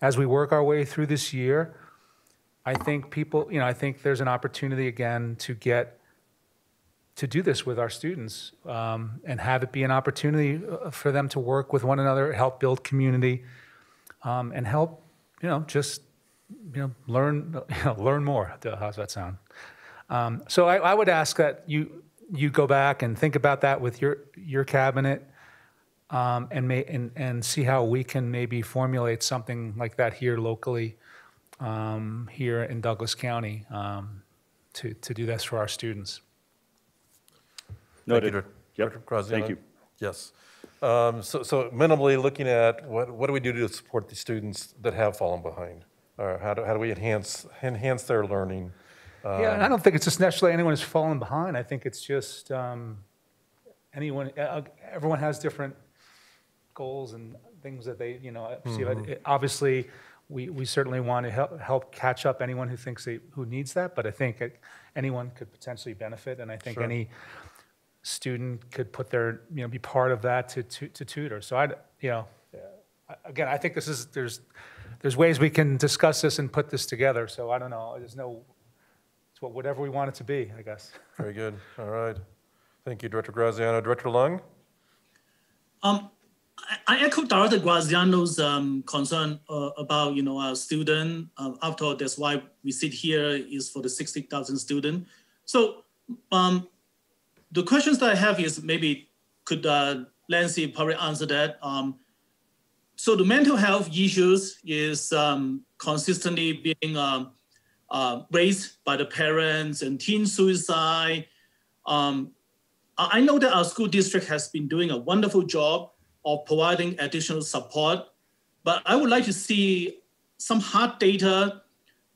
as we work our way through this year, I think people, you know, I think there's an opportunity again to get to do this with our students um, and have it be an opportunity uh, for them to work with one another, help build community, um, and help, you know, just you know, learn <laughs> you know, learn more. How's that sound? Um, so I, I, would ask that you you go back and think about that with your your cabinet, um, and may and and see how we can maybe formulate something like that here locally, um, here in Douglas County, um, to to do this for our students. Noted. Thank you, Dr. Graziano. Thank you. Yes. Um, so, so minimally looking at what, what do we do to support the students that have fallen behind? Or how do, how do we enhance, enhance their learning? Um, yeah, and I don't think it's just necessarily anyone who's fallen behind. I think it's just um, anyone, uh, uh everyone has different goals and things that they, you know, see. Mm-hmm. Obviously, we, we certainly want to help, help catch up anyone who thinks they, who needs that, but I think it- anyone could potentially benefit, and I think Sure. any student could put their, you know, be part of that to, to to tutor. So I'd you know, uh, again, I think this is, there's, there's ways we can discuss this and put this together, so I don't know, there's no, it's what- whatever we want it to be, I guess. <laughs> Very good. All right. Thank you, Director Graziano. Director Leung? Um, I, I echo Director Graziano's um, concern uh, about you know our student. Uh, after all, that's why we sit here is for the sixty thousand student. So um, the questions that I have is maybe could uh, Lancy probably answer that. Um, so the mental health issues is um, consistently being um, uh, raised by the parents and teen suicide. Um, I know that our school district has been doing a wonderful job of providing additional support, but I would like to see some hard data.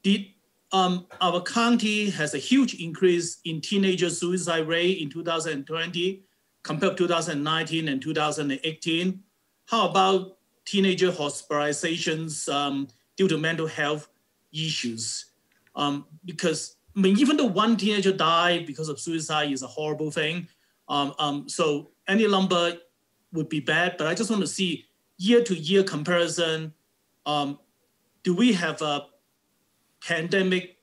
Did um, our county has a huge increase in teenager suicide rate in 2020 compared to 2019 and 2018? How about teenager hospitalizations um, due to mental health issues? Um, because I mean, even though one teenager died because of suicide is a horrible thing, um, um, so any number would be bad, but I just want to see year to year comparison. Um, do we have a pandemic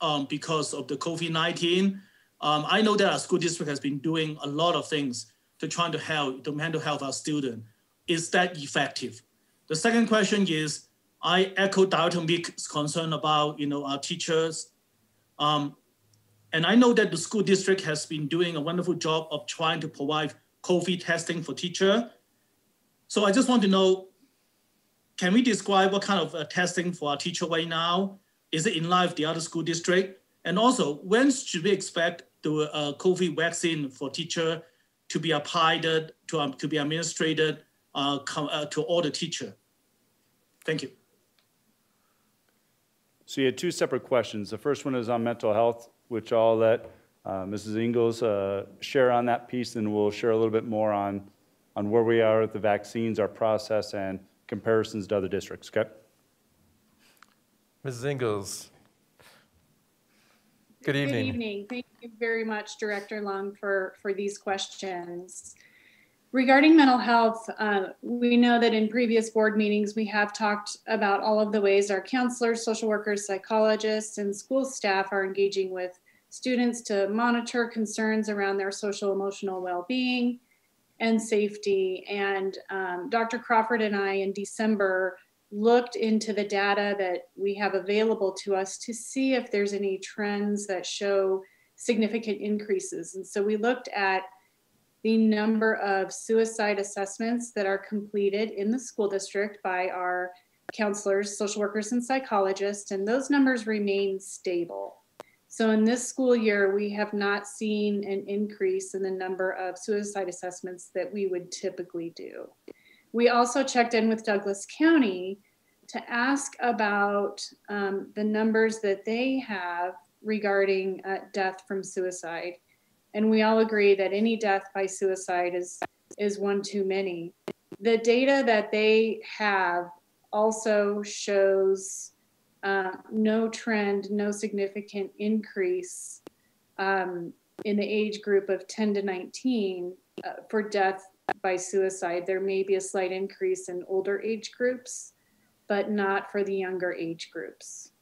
um, because of the COVID 19? Um, I know that our school district has been doing a lot of things to try to help the mental health our student. Is that effective? The second question is, I echo Dr. Meek's concern about you know our teachers. Um, and I know that the school district has been doing a wonderful job of trying to provide COVID testing for teacher. So I just want to know, can we describe what kind of uh, testing for our teacher right now? Is it in line with the other school district? And also, when should we expect the uh, COVID vaccine for teacher to be applied, to, um, to be administered uh, uh, to all the teacher? Thank you. So you had two separate questions. The first one is on mental health, which I'll let uh, Mrs. Ingles uh, share on that piece, and we'll share a little bit more on, on where we are with the vaccines, our process, and comparisons to other districts, okay? Mrs. Ingles? Good evening. Good evening. Thank you very much, Director Leung, for, for these questions. Regarding mental health, uh, we know that in previous board meetings, we have talked about all of the ways our counselors, social workers, psychologists, and school staff are engaging with students to monitor concerns around their social emotional well-being and safety. And um, Dr. Crawford and I in December looked into the data that we have available to us to see if there's any trends that show significant increases. And so we looked at the number of suicide assessments that are completed in the school district by our counselors, social workers, and psychologists, and those numbers remain stable. So in this school year, we have not seen an increase in the number of suicide assessments that we would typically do. We also checked in with Douglas County to ask about um, the numbers that they have regarding uh, death from suicide. And we all agree that any death by suicide is, is one too many. The data that they have also shows uh, no trend, no significant increase um, in the age group of 10 to 19 uh, for death by suicide. There may be a slight increase in older age groups, but not for the younger age groups.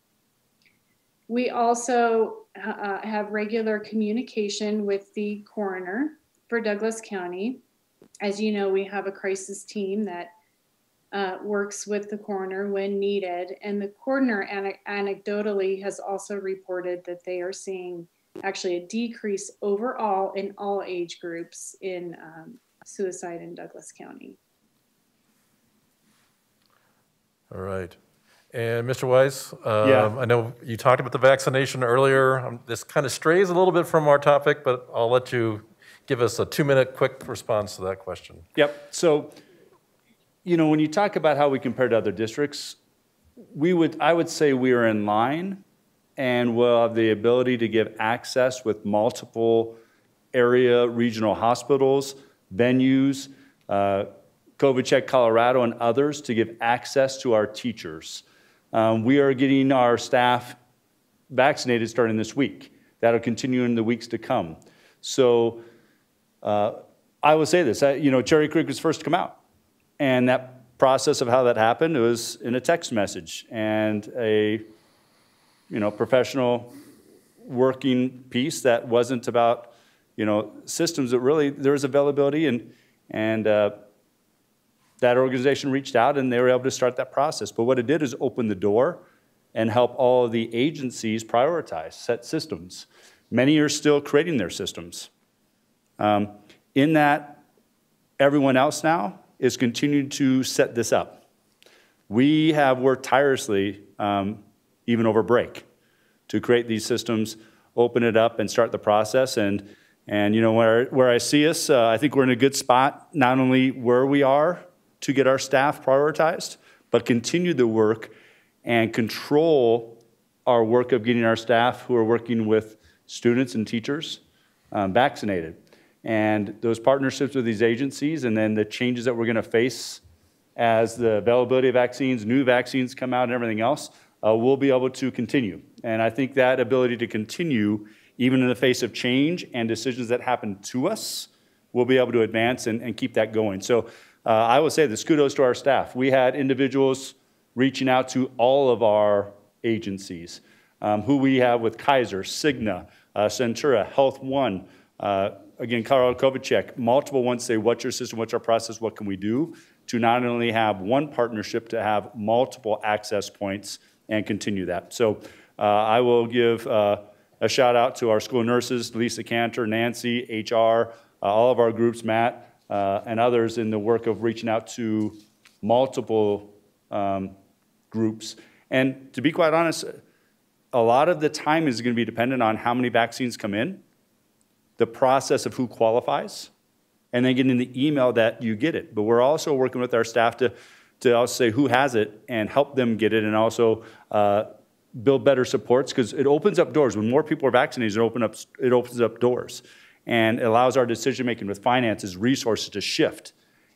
We also uh, have regular communication with the coroner for Douglas County. As you know, we have a crisis team that uh, works with the coroner when needed. And the coroner ane- anecdotally has also reported that they are seeing actually a decrease overall in all age groups in um, suicide in Douglas County. All right. And Mr. Wise, um, Yeah. I know you talked about the vaccination earlier. Um, This kind of strays a little bit from our topic, but I'll let you give us a two-minute quick response to that question. Yep. So, you know, when you talk about how we compare to other districts, we would, I would say we are in line and we'll have the ability to give access with multiple area regional hospitals, venues, uh, COVID Check Colorado and others to give access to our teachers. Um, we are getting our staff vaccinated starting this week. That'll continue in the weeks to come. So uh, I will say this, I, you know, Cherry Creek was first to come out. And that process of how that happened was in a text message and a, you know, professional working piece that wasn't about, you know, systems that really, there was availability and, and uh, that organization reached out and they were able to start that process. But what it did is open the door and help all of the agencies prioritize, set systems. Many are still creating their systems. Um, in that, everyone else now is continuing to set this up. We have worked tirelessly, um, even over break, to create these systems, open it up, and start the process. And, and you know, where, where I see us, uh, I think we're in a good spot, not only where we are to get our staff prioritized, but continue the work and control our work of getting our staff who are working with students and teachers um, vaccinated. And those partnerships with these agencies and then the changes that we're going to face as the availability of vaccines, new vaccines come out and everything else, uh, we'll be able to continue. And I think that ability to continue, even in the face of change and decisions that happen to us, we'll be able to advance and, and keep that going. So uh, I will say this, kudos to our staff. We had individuals reaching out to all of our agencies, um, who we have with Kaiser, Cigna, uh, Centura, Health One, uh, again, COVID check, multiple ones say, what's your system, what's our process, what can we do? To not only have one partnership, to have multiple access points and continue that. So uh, I will give uh, a shout out to our school nurses, Lisa Cantor, Nancy, HR, uh, all of our groups, Matt, uh, and others in the work of reaching out to multiple um, groups. And to be quite honest, a lot of the time is going to be dependent on how many vaccines come in, the process of who qualifies, and then getting the email that you get it. But we're also working with our staff to, to also say who has it and help them get it and also uh, build better supports because it opens up doors. When more people are vaccinated, it, open up, it opens up doors and it allows our decision making with finances, resources to shift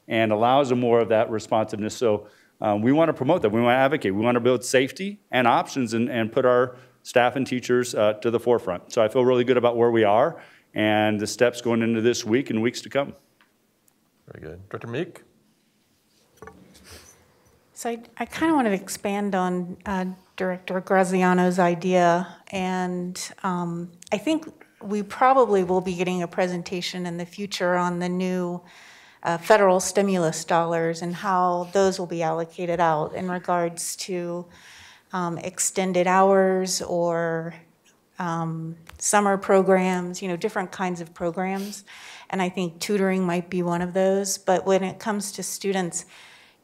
and allows more of that responsiveness. So um, we want to promote that. We want to advocate. We want to build safety and options and, and put our staff and teachers uh, to the forefront. So I feel really good about where we are and the steps going into this week and weeks to come. Very good. Director Meek? So I, I kind of want to expand on uh, Director Graziano's idea. And um, I think we probably will be getting a presentation in the future on the new uh, federal stimulus dollars and how those will be allocated out in regards to um, extended hours or um, summer programs, you know, different kinds of programs. And I think tutoring might be one of those. But when it comes to students,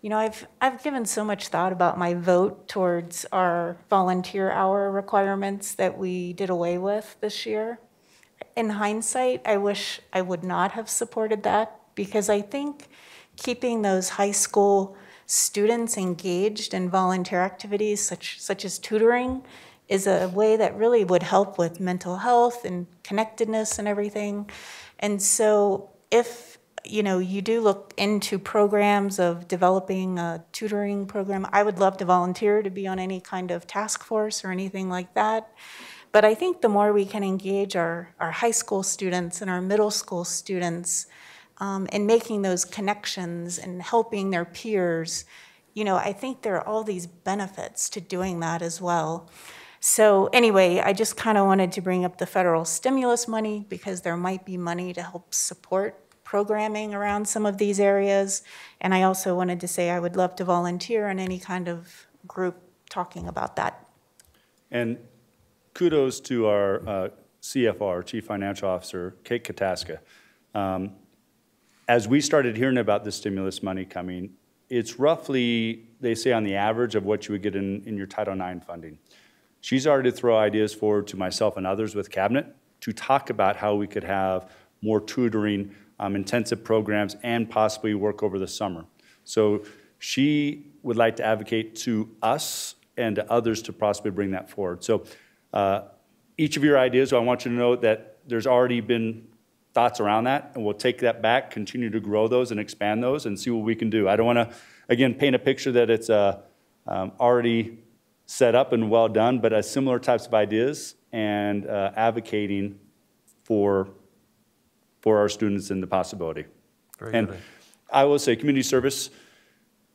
you know, I've, I've given so much thought about my vote towards our volunteer hour requirements that we did away with this year. In hindsight, I wish I would not have supported that because I think keeping those high school students engaged in volunteer activities such, such as tutoring is a way that really would help with mental health and connectedness and everything. And so if you know you do look into programs of developing a tutoring program, I would love to volunteer to be on any kind of task force or anything like that. But I think the more we can engage our, our high school students and our middle school students um, and making those connections and helping their peers, you know, I think there are all these benefits to doing that as well. So anyway, I just kind of wanted to bring up the federal stimulus money because there might be money to help support programming around some of these areas. And I also wanted to say I would love to volunteer in any kind of group talking about that. And kudos to our uh, CFR, Chief Financial Officer, Kate Kataska. Um, as we started hearing about the stimulus money coming, it's roughly, they say on the average of what you would get in, in your Title IX funding. She's started to throw ideas forward to myself and others with cabinet to talk about how we could have more tutoring, um, intensive programs, and possibly work over the summer. So she would like to advocate to us and to others to possibly bring that forward. So uh, each of your ideas, I want you to know that there's already been thoughts around that, and we'll take that back, continue to grow those and expand those and see what we can do. I don't want to, again, paint a picture that it's uh, um, already set up and well done, but uh, similar types of ideas and uh, advocating for, for our students and the possibility. Very and good. I will say, community service,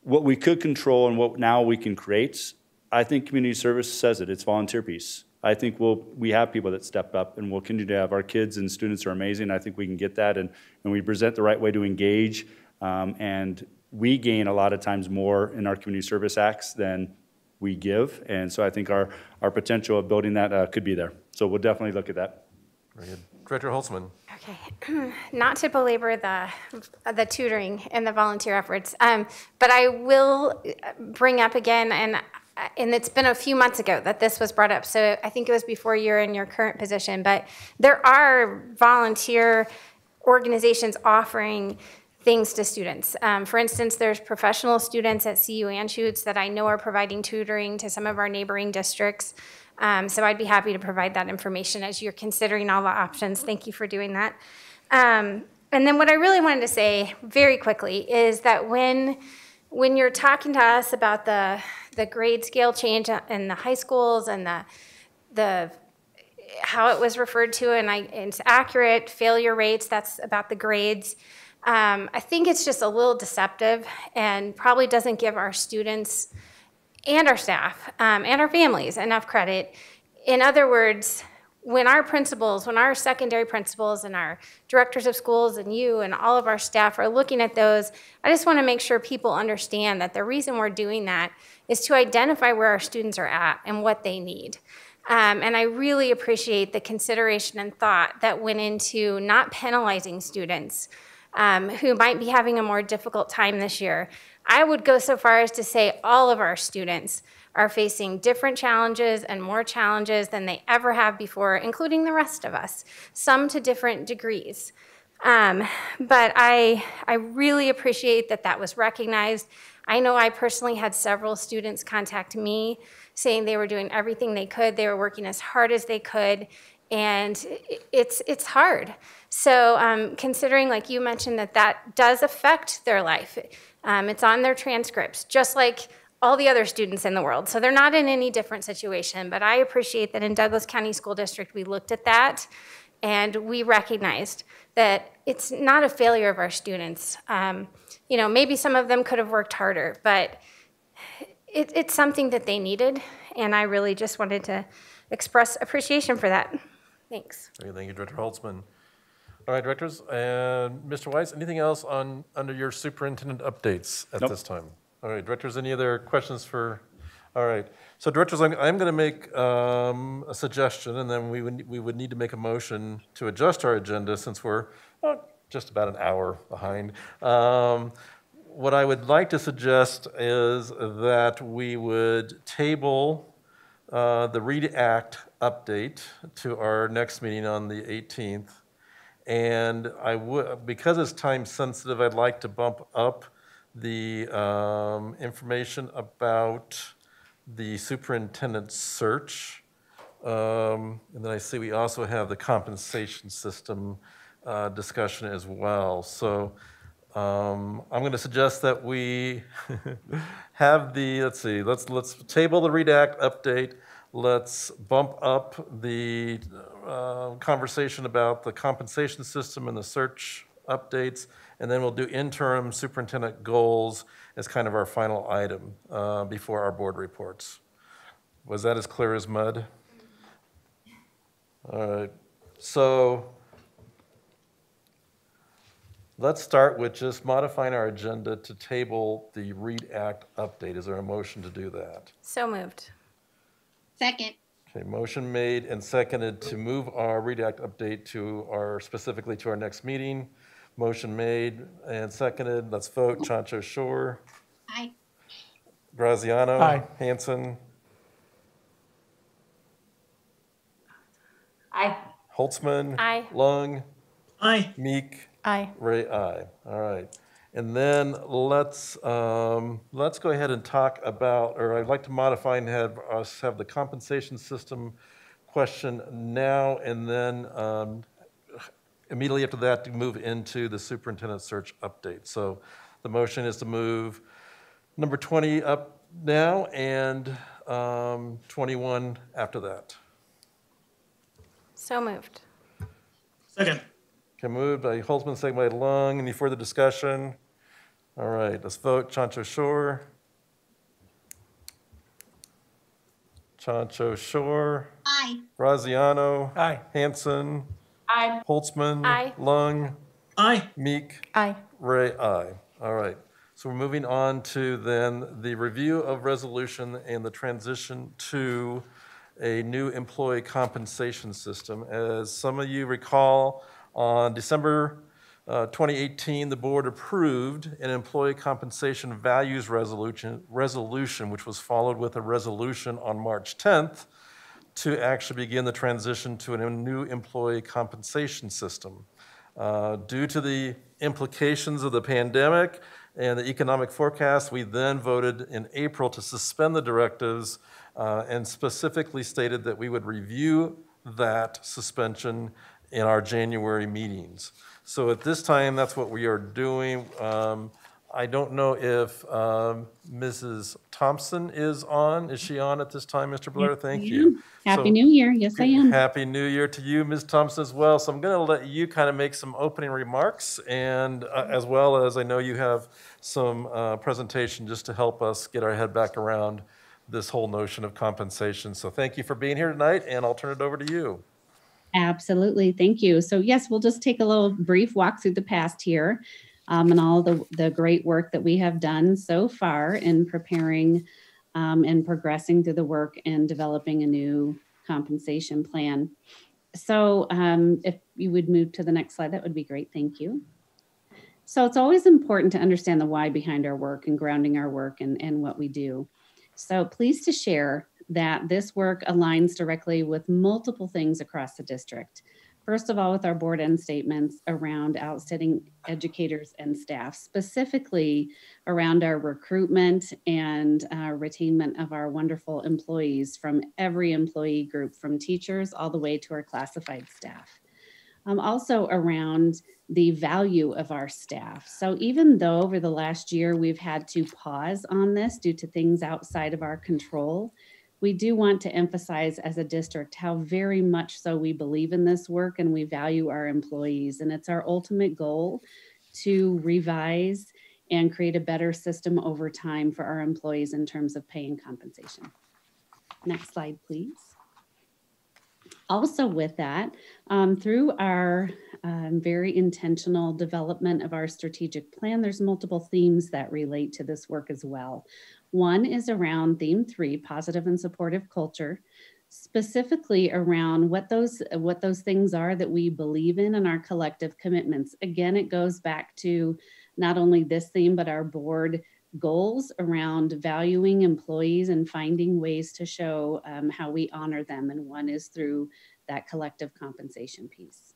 what we could control and what now we can create, I think community service says it, it's volunteer piece. I think we'll, we have people that step up and we'll continue to have, our kids and students are amazing. I think we can get that and, and we present the right way to engage. Um, and we gain a lot of times more in our community service acts than we give. And so I think our, our potential of building that uh, could be there. So we'll definitely look at that. Very good. Director Holtzmann. Okay, <clears throat> not to belabor the the tutoring and the volunteer efforts, um, but I will bring up again, and and it's been a few months ago that this was brought up. So I think it was before you're in your current position, but there are volunteer organizations offering things to students. Um, for instance, there's professional students at CU Anschutz that I know are providing tutoring to some of our neighboring districts. Um, so I'd be happy to provide that information as you're considering all the options. Thank you for doing that. Um, and then what I really wanted to say very quickly is that when when you're talking to us about the the grade scale change in the high schools and the the how it was referred to and I, it's accurate failure rates that's about the grades um, i think it's just a little deceptive and probably doesn't give our students and our staff um, and our families enough credit. In other words, when our principals, when our secondary principals and our directors of schools and you and all of our staff are looking at those, I just want to make sure people understand that the reason we're doing that is to identify where our students are at and what they need. Um, and I really appreciate the consideration and thought that went into not penalizing students um, who might be having a more difficult time this year, I would go so far as to say all of our students are facing different challenges and more challenges than they ever have before, including the rest of us, some to different degrees. Um, but I, I really appreciate that that was recognized. I know I personally had several students contact me saying they were doing everything they could. They were working as hard as they could, and it's, it's hard. So um, considering, like you mentioned, that that does affect their life. Um, it's on their transcripts, just like all the other students in the world. So they're not in any different situation. But I appreciate that in Douglas County School District, we looked at that and we recognized that it's not a failure of our students. Um, you know, maybe some of them could have worked harder, but it, it's something that they needed. And I really just wanted to express appreciation for that. Thanks. Thank you, Director Holtzmann. All right, directors, and Mr. Wise, anything else on, under your superintendent updates at Nope. this time? All right, directors, any other questions for, all right. So directors, I'm, I'm gonna make, um, a suggestion, and then we would, we would need to make a motion to adjust our agenda since we're, uh, just about an hour behind. Um, what I would like to suggest is that we would table, uh, the READ Act update to our next meeting on the 18th. And I would, because it's time sensitive, I'd like to bump up the um, information about the superintendent search. Um, and then I see we also have the compensation system uh, discussion as well. So um, I'm going to suggest that we <laughs> have the, let's see, let's, let's table the READ Act update. Let's bump up the uh, conversation about the compensation system and the search updates, and then we'll do interim superintendent goals as kind of our final item uh, before our board reports. Was that as clear as mud? All right, so let's start with just modifying our agenda to table the READ Act update. Is there a motion to do that? So moved. Second. Okay, motion made and seconded to move our READ Act update to our, specifically to our next meeting. Motion made and seconded. Let's vote. Ciancio-Schor, Aye. Graziano. Aye. Hanson, Aye. Holtzmann. Aye. Leung, Aye. Meek, Aye. Ray, aye. All right. And then let's, um, let's go ahead and talk about, or I'd like to modify and have us have the compensation system question now, and then um, immediately after that, to move into the superintendent search update. So the motion is to move number 20 up now, and um, 21 after that. So moved. Second. Okay, moved by Holtzmann, second by Leung. Any further discussion? All right, let's vote. Ciancio-Schor. Chancho Shore. Aye. Graziano. Aye. Hanson. Aye. Holtzmann. Aye. Leung. Aye. Meek. Aye. Ray, aye. All right. So we're moving on to then the review of resolution and the transition to a new employee compensation system. As some of you recall, on December uh, 2018, the board approved an employee compensation values resolution, resolution, which was followed with a resolution on March 10th to actually begin the transition to a new employee compensation system. Uh, due to the implications of the pandemic and the economic forecast, we then voted in April to suspend the directives uh, and specifically stated that we would review that suspension in our January meetings. So at this time, that's what we are doing. Um, I don't know if um, Mrs. Thompson is on. Is she on at this time, Mr. Blair? Yes, Thank you. Happy So- New Year. Yes, I am. Happy New Year to you, Ms. Thompson, as well. So I'm going to let you kind of make some opening remarks, and uh, as well as I know you have some uh, presentation just to help us get our head back around this whole notion of compensation. So thank you for being here tonight, and I'll turn it over to you. Absolutely. Thank you. So, yes, we'll just take a little brief walk through the past here um, and all the, the great work that we have done so far in preparing um, and progressing through the work and developing a new compensation plan. So, um, if you would move to the next slide, that would be great. Thank you. So, it's always important to understand the why behind our work and grounding our work and, and what we do. So, pleased to share that this work aligns directly with multiple things across the district. First of all, with our board end statements around outstanding educators and staff, specifically around our recruitment and uh, retainment of our wonderful employees from every employee group, from teachers all the way to our classified staff. Um, also around the value of our staff. So even though over the last year we've had to pause on this due to things outside of our control, we do want to emphasize as a district how very much so we believe in this work and we value our employees. And it's our ultimate goal to revise and create a better system over time for our employees in terms of pay and compensation. Next slide, please. Also, with that, um, through our um, very intentional development of our strategic plan, there's multiple themes that relate to this work as well. One is around theme three, positive and supportive culture, specifically around what those what those things are that we believe in and our collective commitments. Again, it goes back to not only this theme, but our board goals around valuing employees and finding ways to show um, how we honor them. And one is through that collective compensation piece.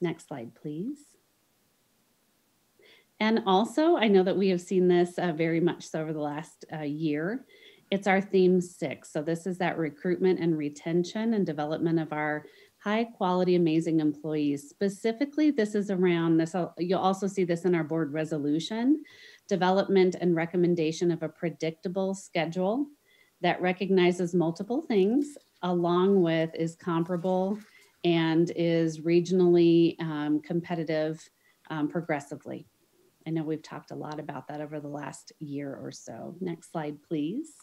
Next slide, please. And also, I know that we have seen this uh, very much so over the last uh, year. It's our theme six. So, this is that recruitment and retention and development of our high quality, amazing employees. Specifically, this is around this. You'll also see this in our board resolution development and recommendation of a predictable schedule that recognizes multiple things, along with is comparable and is regionally um, competitive um, progressively. I know we've talked a lot about that over the last year or so. Next slide, please.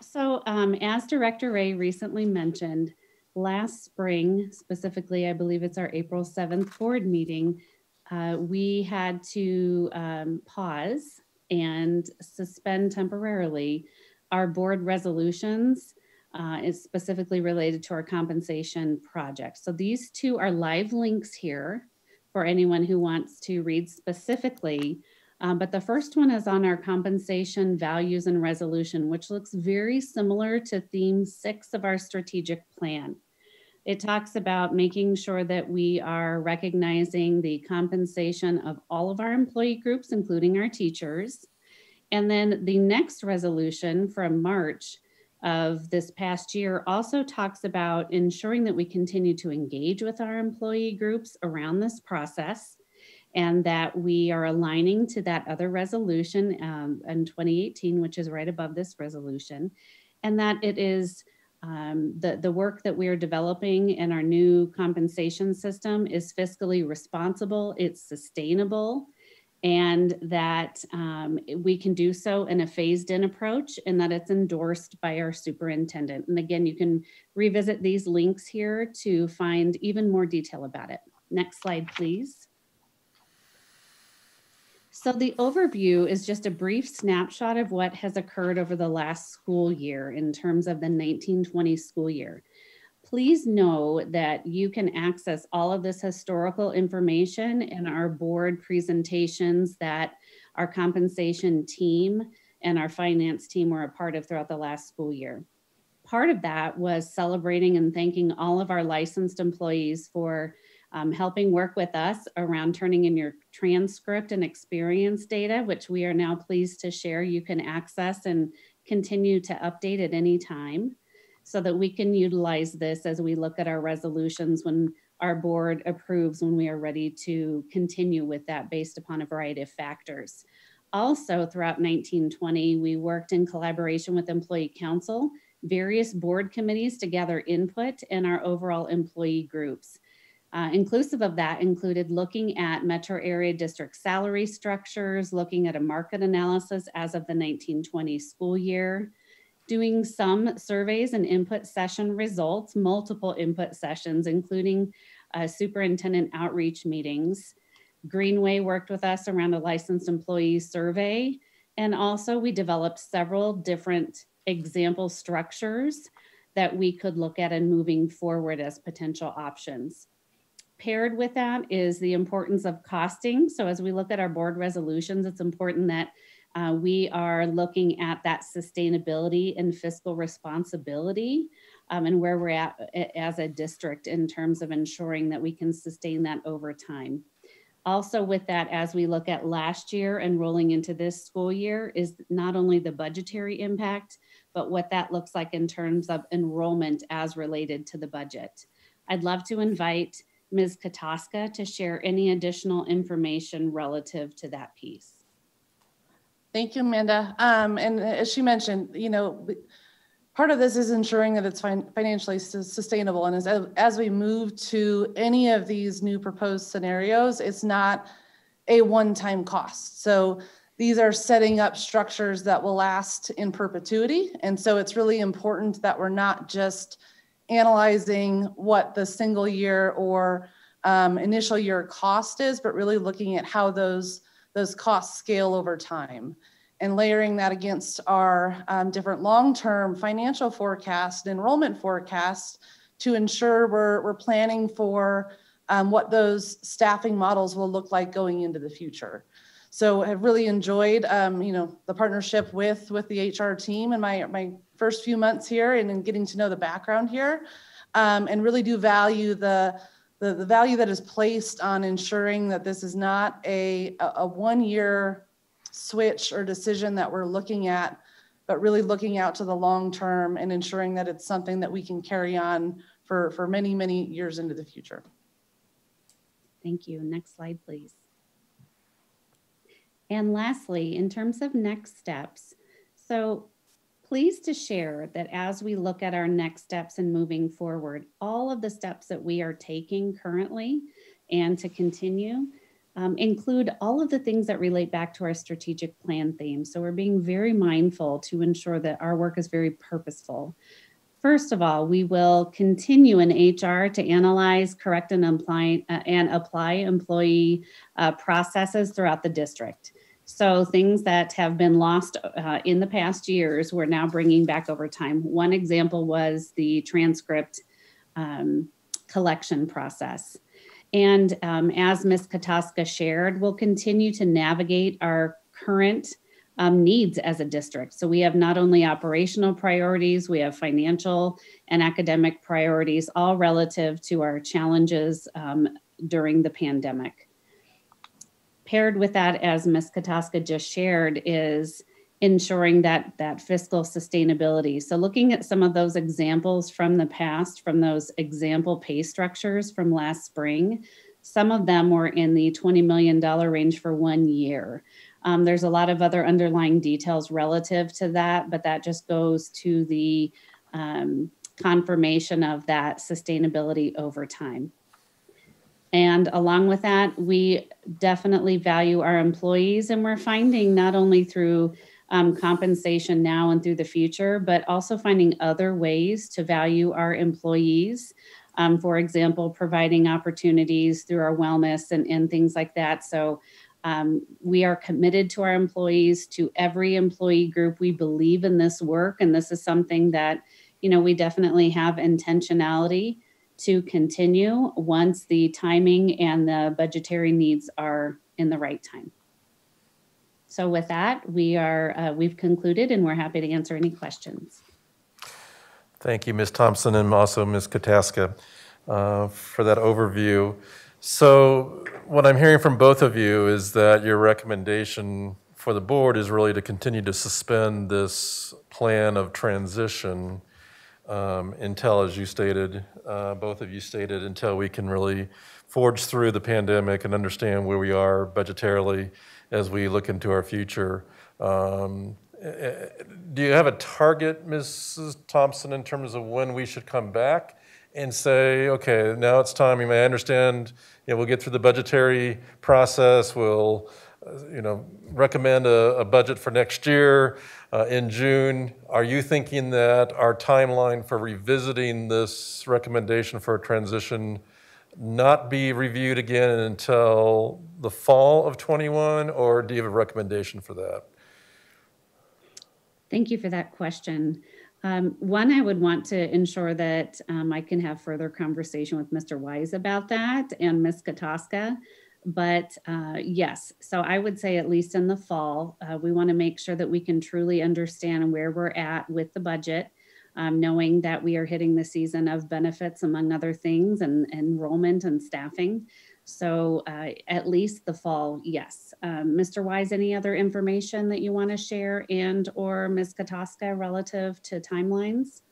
So um, as Director Ray recently mentioned, last spring, specifically, I believe it's our April 7th board meeting, uh, we had to um, pause and suspend temporarily our board resolutions uh, is specifically related to our compensation project. So these two are live links here for anyone who wants to read specifically. Um, but the first one is on our compensation values and resolution, which looks very similar to theme six of our strategic plan. It talks about making sure that we are recognizing the compensation of all of our employee groups, including our teachers. And then the next resolution from March of this past year also talks about ensuring that we continue to engage with our employee groups around this process and that we are aligning to that other resolution um, in 2018, which is right above this resolution, and that it is um, the, the work that we are developing in our new compensation system is fiscally responsible, it's sustainable, and that um, we can do so in a phased in approach and that it's endorsed by our superintendent. And again, you can revisit these links here to find even more detail about it. Next slide, please. So the overview is just a brief snapshot of what has occurred over the last school year in terms of the 1920 school year. Please know that you can access all of this historical information in our board presentations that our compensation team and our finance team were a part of throughout the last school year. Part of that was celebrating and thanking all of our licensed employees for um, helping work with us around turning in your transcript and experience data, which we are now pleased to share. You can access and continue to update at any time so that we can utilize this as we look at our resolutions when our board approves when we are ready to continue with that based upon a variety of factors. Also, throughout 1920, we worked in collaboration with Employee Council, various board committees to gather input in our overall employee groups. Uh, inclusive of that included looking at metro area district salary structures, looking at a market analysis as of the 1920 school year, doing some surveys and input session results, multiple input sessions, including uh, superintendent outreach meetings. Greenway worked with us around a licensed employee survey. And also we developed several different example structures that we could look at and moving forward as potential options paired with that is the importance of costing. So as we look at our board resolutions, it's important that uh, we are looking at that sustainability and fiscal responsibility um, and where we're at as a district in terms of ensuring that we can sustain that over time. Also with that, as we look at last year and rolling into this school year is not only the budgetary impact, but what that looks like in terms of enrollment as related to the budget. I'd love to invite Ms. Katoska to share any additional information relative to that piece. Thank you, Amanda. Um, and as she mentioned, you know, part of this is ensuring that it's fin financially sustainable. And as, as we move to any of these new proposed scenarios, it's not a one-time cost. So these are setting up structures that will last in perpetuity. And so it's really important that we're not just analyzing what the single year or um, initial year cost is, but really looking at how those, those costs scale over time and layering that against our um, different long-term financial forecast, enrollment forecasts to ensure we're, we're planning for um, what those staffing models will look like going into the future. So I've really enjoyed, um, you know, the partnership with with the HR team and my my first few months here and in getting to know the background here, um, and really do value the, the the value that is placed on ensuring that this is not a a one year switch or decision that we're looking at, but really looking out to the long term and ensuring that it's something that we can carry on for for many many years into the future. Thank you. Next slide, please. And lastly, in terms of next steps, so pleased to share that as we look at our next steps and moving forward, all of the steps that we are taking currently and to continue um, include all of the things that relate back to our strategic plan theme. So we're being very mindful to ensure that our work is very purposeful. First of all, we will continue in HR to analyze, correct, and apply, uh, and apply employee uh, processes throughout the district. So things that have been lost uh, in the past years, we're now bringing back over time. One example was the transcript um, collection process. And um, as Ms. Katoska shared, we'll continue to navigate our current um, needs as a district. So we have not only operational priorities, we have financial and academic priorities, all relative to our challenges um, during the pandemic paired with that, as Ms. Katoska just shared, is ensuring that that fiscal sustainability. So looking at some of those examples from the past, from those example pay structures from last spring, Some of them were in the $20 million range for one year. Um, there's a lot of other underlying details relative to that, but that just goes to the um, confirmation of that sustainability over time. And along with that, we definitely value our employees, and we're finding not only through um, compensation now and through the future, but also finding other ways to value our employees. Um, for example, providing opportunities through our wellness and, and things like that. So um, we are committed to our employees, to every employee group. We believe in this work, and this is something that, you know, we definitely have intentionality to continue once the timing and the budgetary needs are in the right time. So with that, we are uh, we've concluded, and we're happy to answer any questions. Thank you, Ms. Thompson, and also Ms. Kataska, uh, for that overview. So what I'm hearing from both of you is that your recommendation for the board is really to continue to suspend this plan of transition um, until, as you stated, uh, both of you stated, until we can really forge through the pandemic and understand where we are budgetarily as we look into our future. Um, eh, eh, do you have a target, Mrs. Thompson, in terms of when we should come back and say, okay, now it's time? You may understand, you know, we'll get through the budgetary process. We'll, uh, you know, recommend a, a budget for next year uh, in June. Are you thinking that our timeline for revisiting this recommendation for a transition not be reviewed again until the fall of 21, or do you have a recommendation for that? Thank you for that question. Um, one, I would want to ensure that um, I can have further conversation with Mr. Wise about that and Ms. Kataska. But uh, yes, so I would say at least in the fall, uh, we want to make sure that we can truly understand where we're at with the budget, um, knowing that we are hitting the season of benefits, among other things, and, enrollment and staffing. So uh, at least the fall, yes. Um, Mr. Wise, any other information that you want to share and or Ms. Kataska relative to timelines?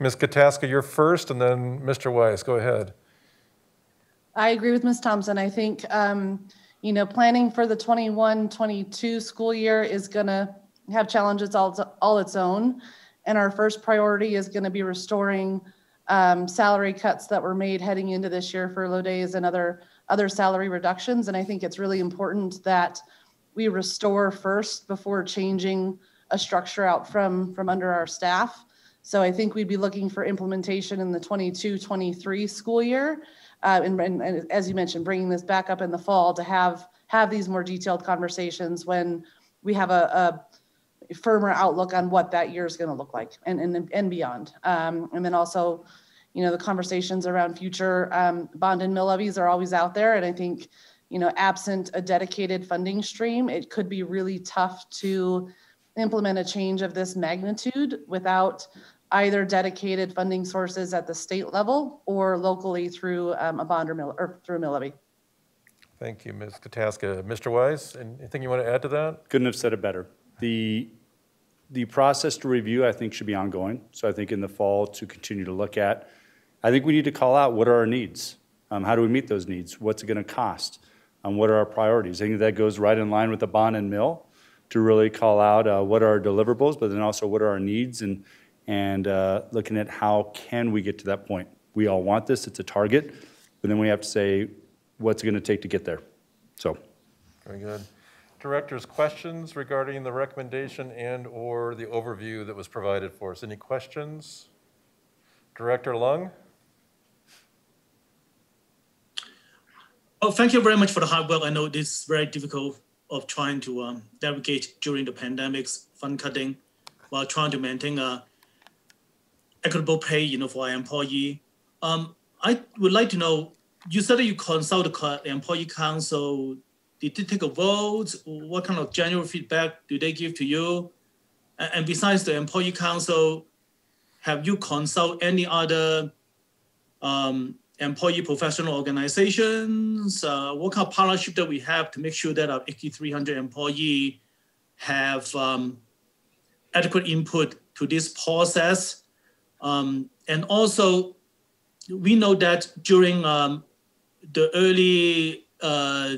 Ms. Kataska, you're first, and then Mr. Wise, go ahead. I agree with Ms. Thompson. I think, um, you know, planning for the 21 22 school year is going to have challenges all, all its own. And our first priority is going to be restoring um, salary cuts that were made heading into this year, furlough days and other other salary reductions. And I think it's really important that we restore first before changing a structure out from from under our staff. So I think we'd be looking for implementation in the 22-23 school year uh, and, and, and, as you mentioned, bringing this back up in the fall to have have these more detailed conversations when we have a, a firmer outlook on what that year is going to look like and and, and beyond. Um, and then also, you know, the conversations around future um, bond and mill levies are always out there, and I think, you know, absent a dedicated funding stream, it could be really tough to implement a change of this magnitude without either dedicated funding sources at the state level or locally through um, a bond or, mill, or through a mill levy. Thank you, Ms. Kataska. Mr. Wise, anything you want to add to that? Couldn't have said it better. The, the process to review, I think, should be ongoing. So I think in the fall to continue to look at, I think we need to call out what are our needs? Um, how do we meet those needs? What's it going to cost? Um, what are our priorities? I think that goes right in line with the bond and mill to really call out uh, what are our deliverables, but then also what are our needs and and uh, looking at how can we get to that point. We all want this, it's a target, but then we have to say what's it going to take to get there. So. Very good. Directors, questions regarding the recommendation and or the overview that was provided for us? Any questions? Director Leung? Oh, thank you very much for the hard work. I know this is very difficult of trying to um, navigate during the pandemics, fund cutting, while trying to maintain a equitable pay, you know, for our employee. Um, I would like to know, you said that you consult the employee council. Did they take a vote? What kind of general feedback do they give to you? And besides the employee council, have you consult any other um, employee professional organizations? Uh, what kind of partnership that we have to make sure that our 8,300 employee have um, adequate input to this process um, and also, we know that during um, the early uh,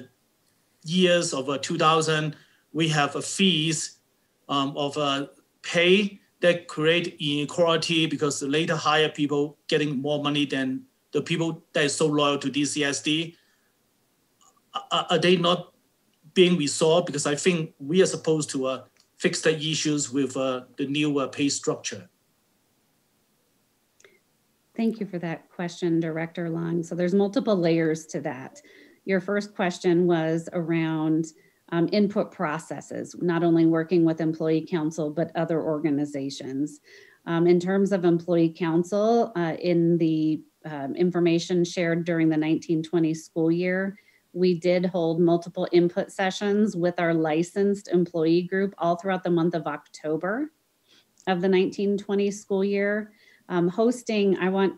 years of uh, 2000, we have a fees um, of uh, pay that create inequality because the later higher people getting more money than the people that is so loyal to DCSD. Are, are they not being resolved? Because I think we are supposed to uh, fix the issues with uh, the new uh, pay structure. Thank you for that question, Director Leung. So there's multiple layers to that. Your first question was around um, input processes, not only working with employee council, but other organizations. Um, in terms of employee council, uh, in the um, information shared during the 1920 school year, we did hold multiple input sessions with our licensed employee group all throughout the month of October of the 1920 school year um, hosting, I want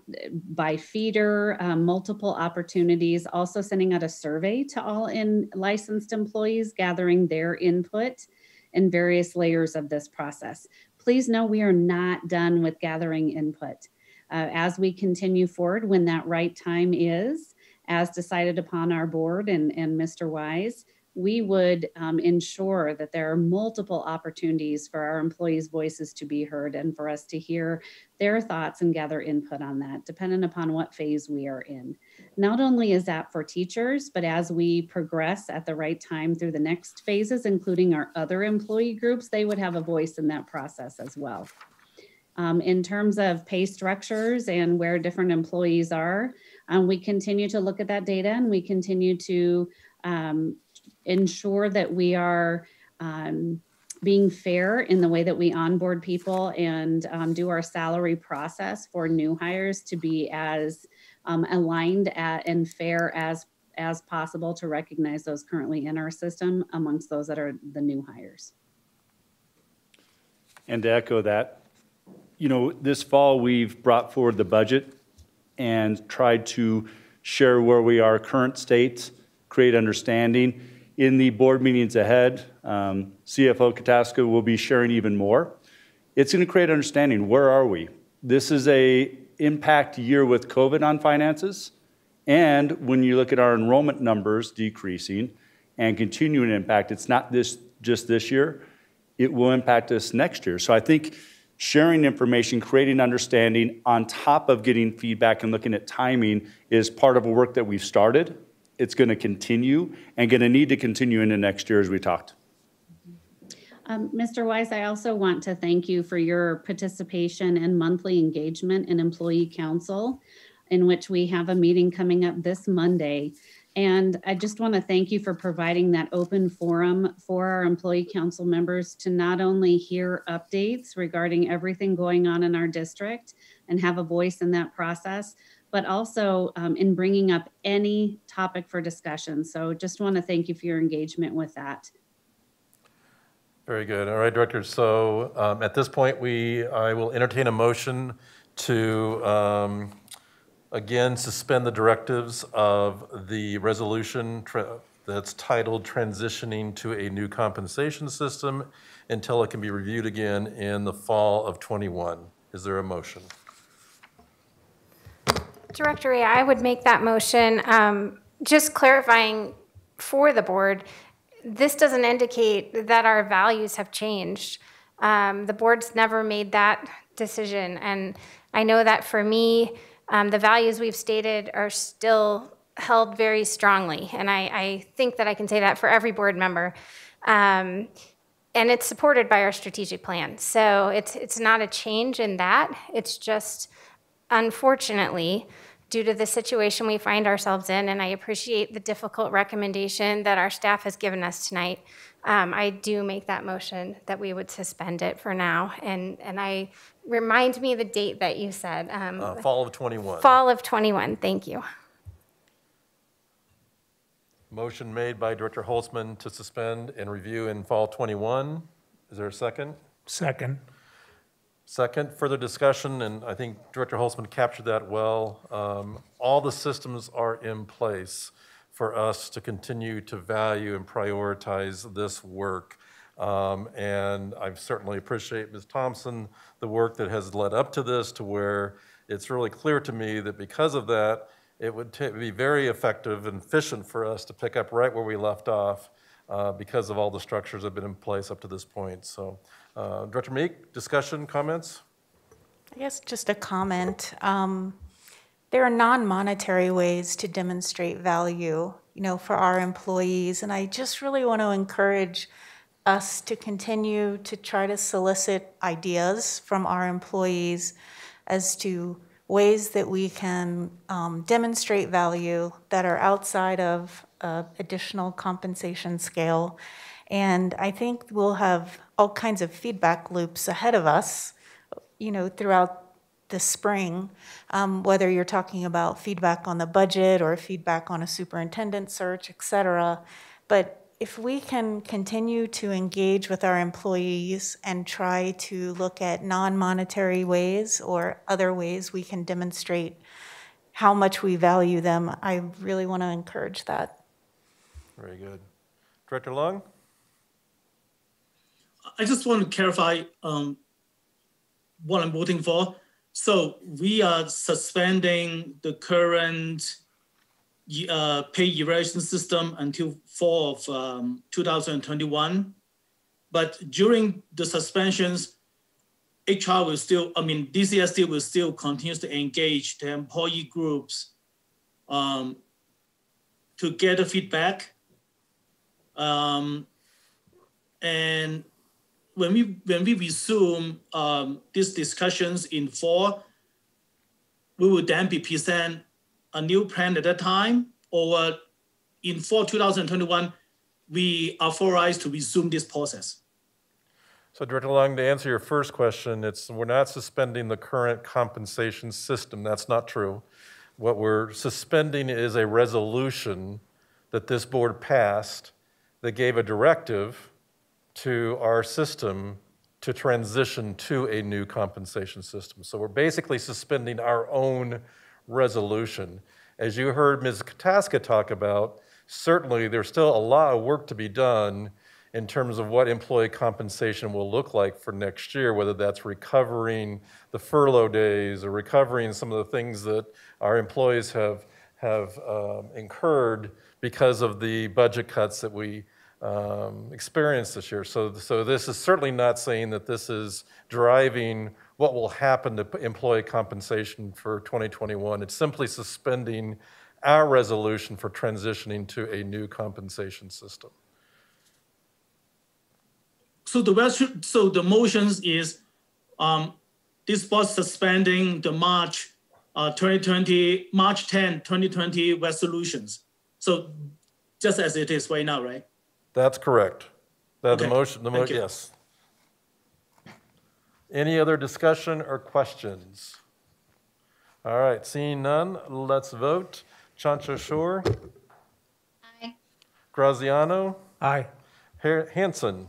by feeder, um, multiple opportunities, also sending out a survey to all in licensed employees, gathering their input in various layers of this process. Please know we are not done with gathering input. Uh, as we continue forward, when that right time is, as decided upon our board and, and Mr. Wise, we would um, ensure that there are multiple opportunities for our employees' voices to be heard and for us to hear their thoughts and gather input on that, depending upon what phase we are in. Not only is that for teachers, but as we progress at the right time through the next phases, including our other employee groups, they would have a voice in that process as well. Um, in terms of pay structures and where different employees are, um, we continue to look at that data and we continue to um, ensure that we are um, being fair in the way that we onboard people and um, do our salary process for new hires to be as um, aligned at, and fair as as possible to recognize those currently in our system amongst those that are the new hires. And to echo that, you know, this fall we've brought forward the budget and tried to share where we are current state, create understanding, in the board meetings ahead, um, CFO Kataska will be sharing even more. It's going to create understanding. Where are we? This is a impact year with COVID on finances. And when you look at our enrollment numbers decreasing and continuing impact, it's not this just this year. It will impact us next year. So I think sharing information, creating understanding on top of getting feedback and looking at timing is part of a work that we've started it's going to continue and going to need to continue into next year as we talked. Um, Mr. Wise, I also want to thank you for your participation and monthly engagement in Employee Council, in which we have a meeting coming up this Monday. And I just want to thank you for providing that open forum for our Employee Council members to not only hear updates regarding everything going on in our district and have a voice in that process, but also um, in bringing up any topic for discussion. So just want to thank you for your engagement with that. Very good. All right, Director. So um, at this point, we I will entertain a motion to um, again suspend the directives of the resolution that's titled "Transitioning to a New Compensation System" until it can be reviewed again in the fall of 21. Is there a motion? Director I would make that motion. Um, just clarifying for the board, this doesn't indicate that our values have changed. Um, the board's never made that decision. And I know that for me, um, the values we've stated are still held very strongly. And I, I, think that I can say that for every board member. Um, and it's supported by our strategic plan. So it's, it's not a change in that. It's just Unfortunately, due to the situation we find ourselves in, and I appreciate the difficult recommendation that our staff has given us tonight, um, I do make that motion that we would suspend it for now. And, and I remind me the date that you said. Um, uh, fall of 21. Fall of 21. Thank you. Motion made by Director Holtzmann to suspend and review in fall 21. Is there a second? Second. Second, further discussion, and I think Director Holtzmann captured that well. Um, all the systems are in place for us to continue to value and prioritize this work. Um, and I certainly appreciate Ms. Thompson, the work that has led up to this to where it's really clear to me that because of that, it would be very effective and efficient for us to pick up right where we left off uh, because of all the structures that have been in place up to this point. So, uh, Director Meek, discussion, comments? I guess just a comment. Um, there are non-monetary ways to demonstrate value, you know, for our employees, and I just really want to encourage us to continue to try to solicit ideas from our employees as to ways that we can um, demonstrate value that are outside of uh, additional compensation scale. And I think we'll have all kinds of feedback loops ahead of us, you know, throughout the spring, um, whether you're talking about feedback on the budget or feedback on a superintendent search, et cetera. But if we can continue to engage with our employees and try to look at non-monetary ways or other ways we can demonstrate how much we value them, I really want to encourage that. Very good. Director Leung? I just want to clarify um, what I'm voting for. So we are suspending the current uh, pay evaluation system until fall of um, 2021. But during the suspensions, HR will still, I mean, DCSD will still continue to engage the employee groups um, to get the feedback. Um, and when we when we resume um, these discussions in fall, we will then be present a new plan at that time, or in fall 2021, we are authorized to resume this process. So Director Leung, to answer your first question, it's we're not suspending the current compensation system. That's not true. What we're suspending is a resolution that this board passed that gave a directive to our system to transition to a new compensation system. So we're basically suspending our own resolution. As you heard Ms. Kataska talk about, certainly there's still a lot of work to be done in terms of what employee compensation will look like for next year, whether that's recovering the furlough days or recovering some of the things that our employees have, have um, incurred because of the budget cuts that we um, experienced this year. So, so this is certainly not saying that this is driving what will happen to employee compensation for 2021. It's simply suspending our resolution for transitioning to a new compensation system. So the so the motions is um, this was suspending the March uh, 2020, March 10, 2020 resolutions. So just as it is right now, right? That's correct. That Okay, the motion, the mo, thank you. yes. Any other discussion or questions? All right, seeing none, let's vote. Ciancio-Schor? Aye. Graziano? Aye. Ha- Hanson?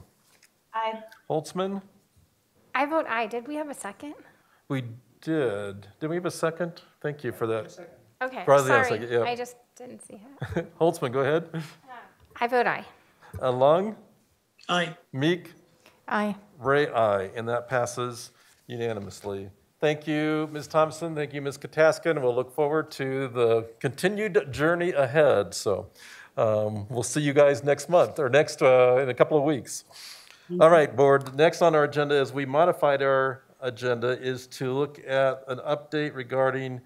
Aye. Holtzmann? I vote aye. Did we have a second? We did. Did we have a second? Thank you for that. Okay, Graziano, sorry. second, yeah. I just didn't see it. <laughs> Holtzmann, go ahead. I vote aye. Leung? Aye. Meek? Aye. Ray, aye, and that passes unanimously. Thank you, Ms. Thompson. Thank you, Ms. Kataska, and we'll look forward to the continued journey ahead. So um, we'll see you guys next month or next uh, in a couple of weeks. All right, board. Next on our agenda, as we modified our agenda, is to look at an update regarding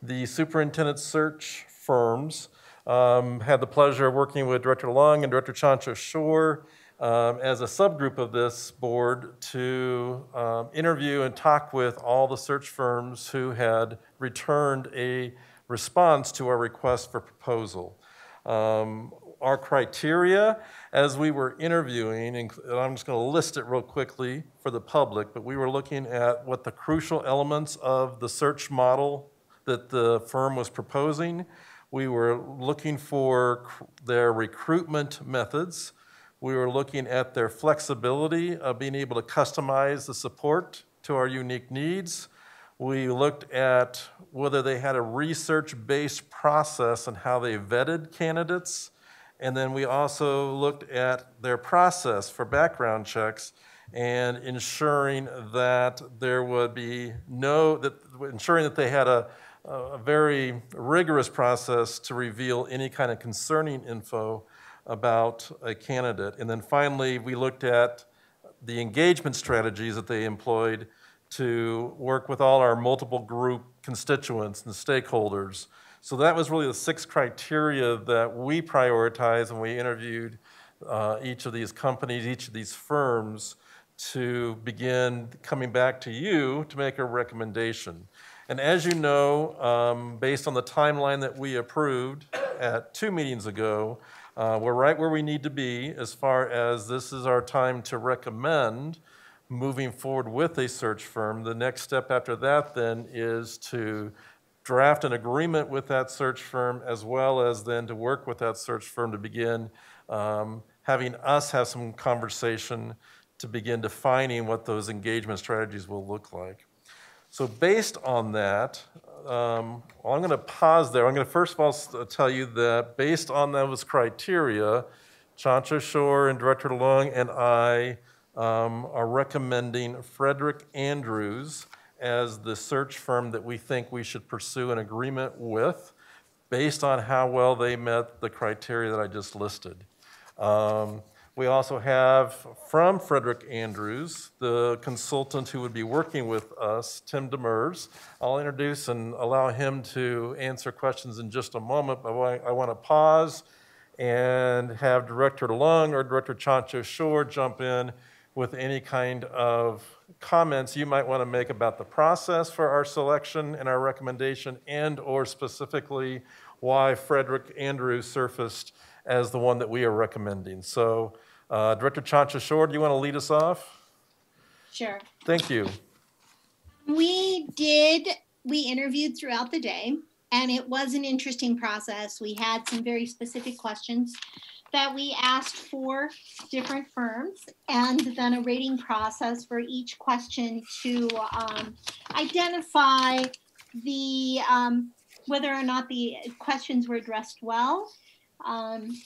the superintendent search firms. Um, had the pleasure of working with Director Leung and Director Ciancio-Schor um, as a subgroup of this board to um, interview and talk with all the search firms who had returned a response to our request for proposal. Um, our criteria as we were interviewing, and I'm just going to list it real quickly for the public, but we were looking at what the crucial elements of the search model that the firm was proposing. We were looking for their recruitment methods. We were looking at their flexibility of being able to customize the support to our unique needs. We looked at whether they had a research-based process and how they vetted candidates. And then we also looked at their process for background checks and ensuring that there would be no, that ensuring that they had a, a very rigorous process to reveal any kind of concerning info about a candidate. And then finally, we looked at the engagement strategies that they employed to work with all our multiple group constituents and stakeholders. So that was really the six criteria that we prioritized when we interviewed uh, each of these companies, each of these firms, to begin coming back to you to make a recommendation. And as you know, um, based on the timeline that we approved at two meetings ago, uh, we're right where we need to be as far as this is our time to recommend moving forward with a search firm. The next step after that then is to draft an agreement with that search firm as well as then to work with that search firm to begin um, having us have some conversation to begin defining what those engagement strategies will look like. So based on that, um, well, I'm going to pause there. I'm going to first of all tell you that based on those criteria, Ciancio-Schor and Director Leung and I um, are recommending Frederick Andrews as the search firm that we think we should pursue an agreement with based on how well they met the criteria that I just listed. Um, we also have from Frederick Andrews, the consultant who would be working with us, Tim Demers. I'll introduce and allow him to answer questions in just a moment, but I want to pause and have Director Leung or Director Ciancio-Schor jump in with any kind of comments you might want to make about the process for our selection and our recommendation and or specifically why Frederick Andrews surfaced as the one that we are recommending. So uh, Director Ciancio-Schor, do you want to lead us off? Sure. Thank you. We did, we interviewed throughout the day, and it was an interesting process. We had some very specific questions that we asked for different firms and then a rating process for each question to um, identify the um, whether or not the questions were addressed well. Um,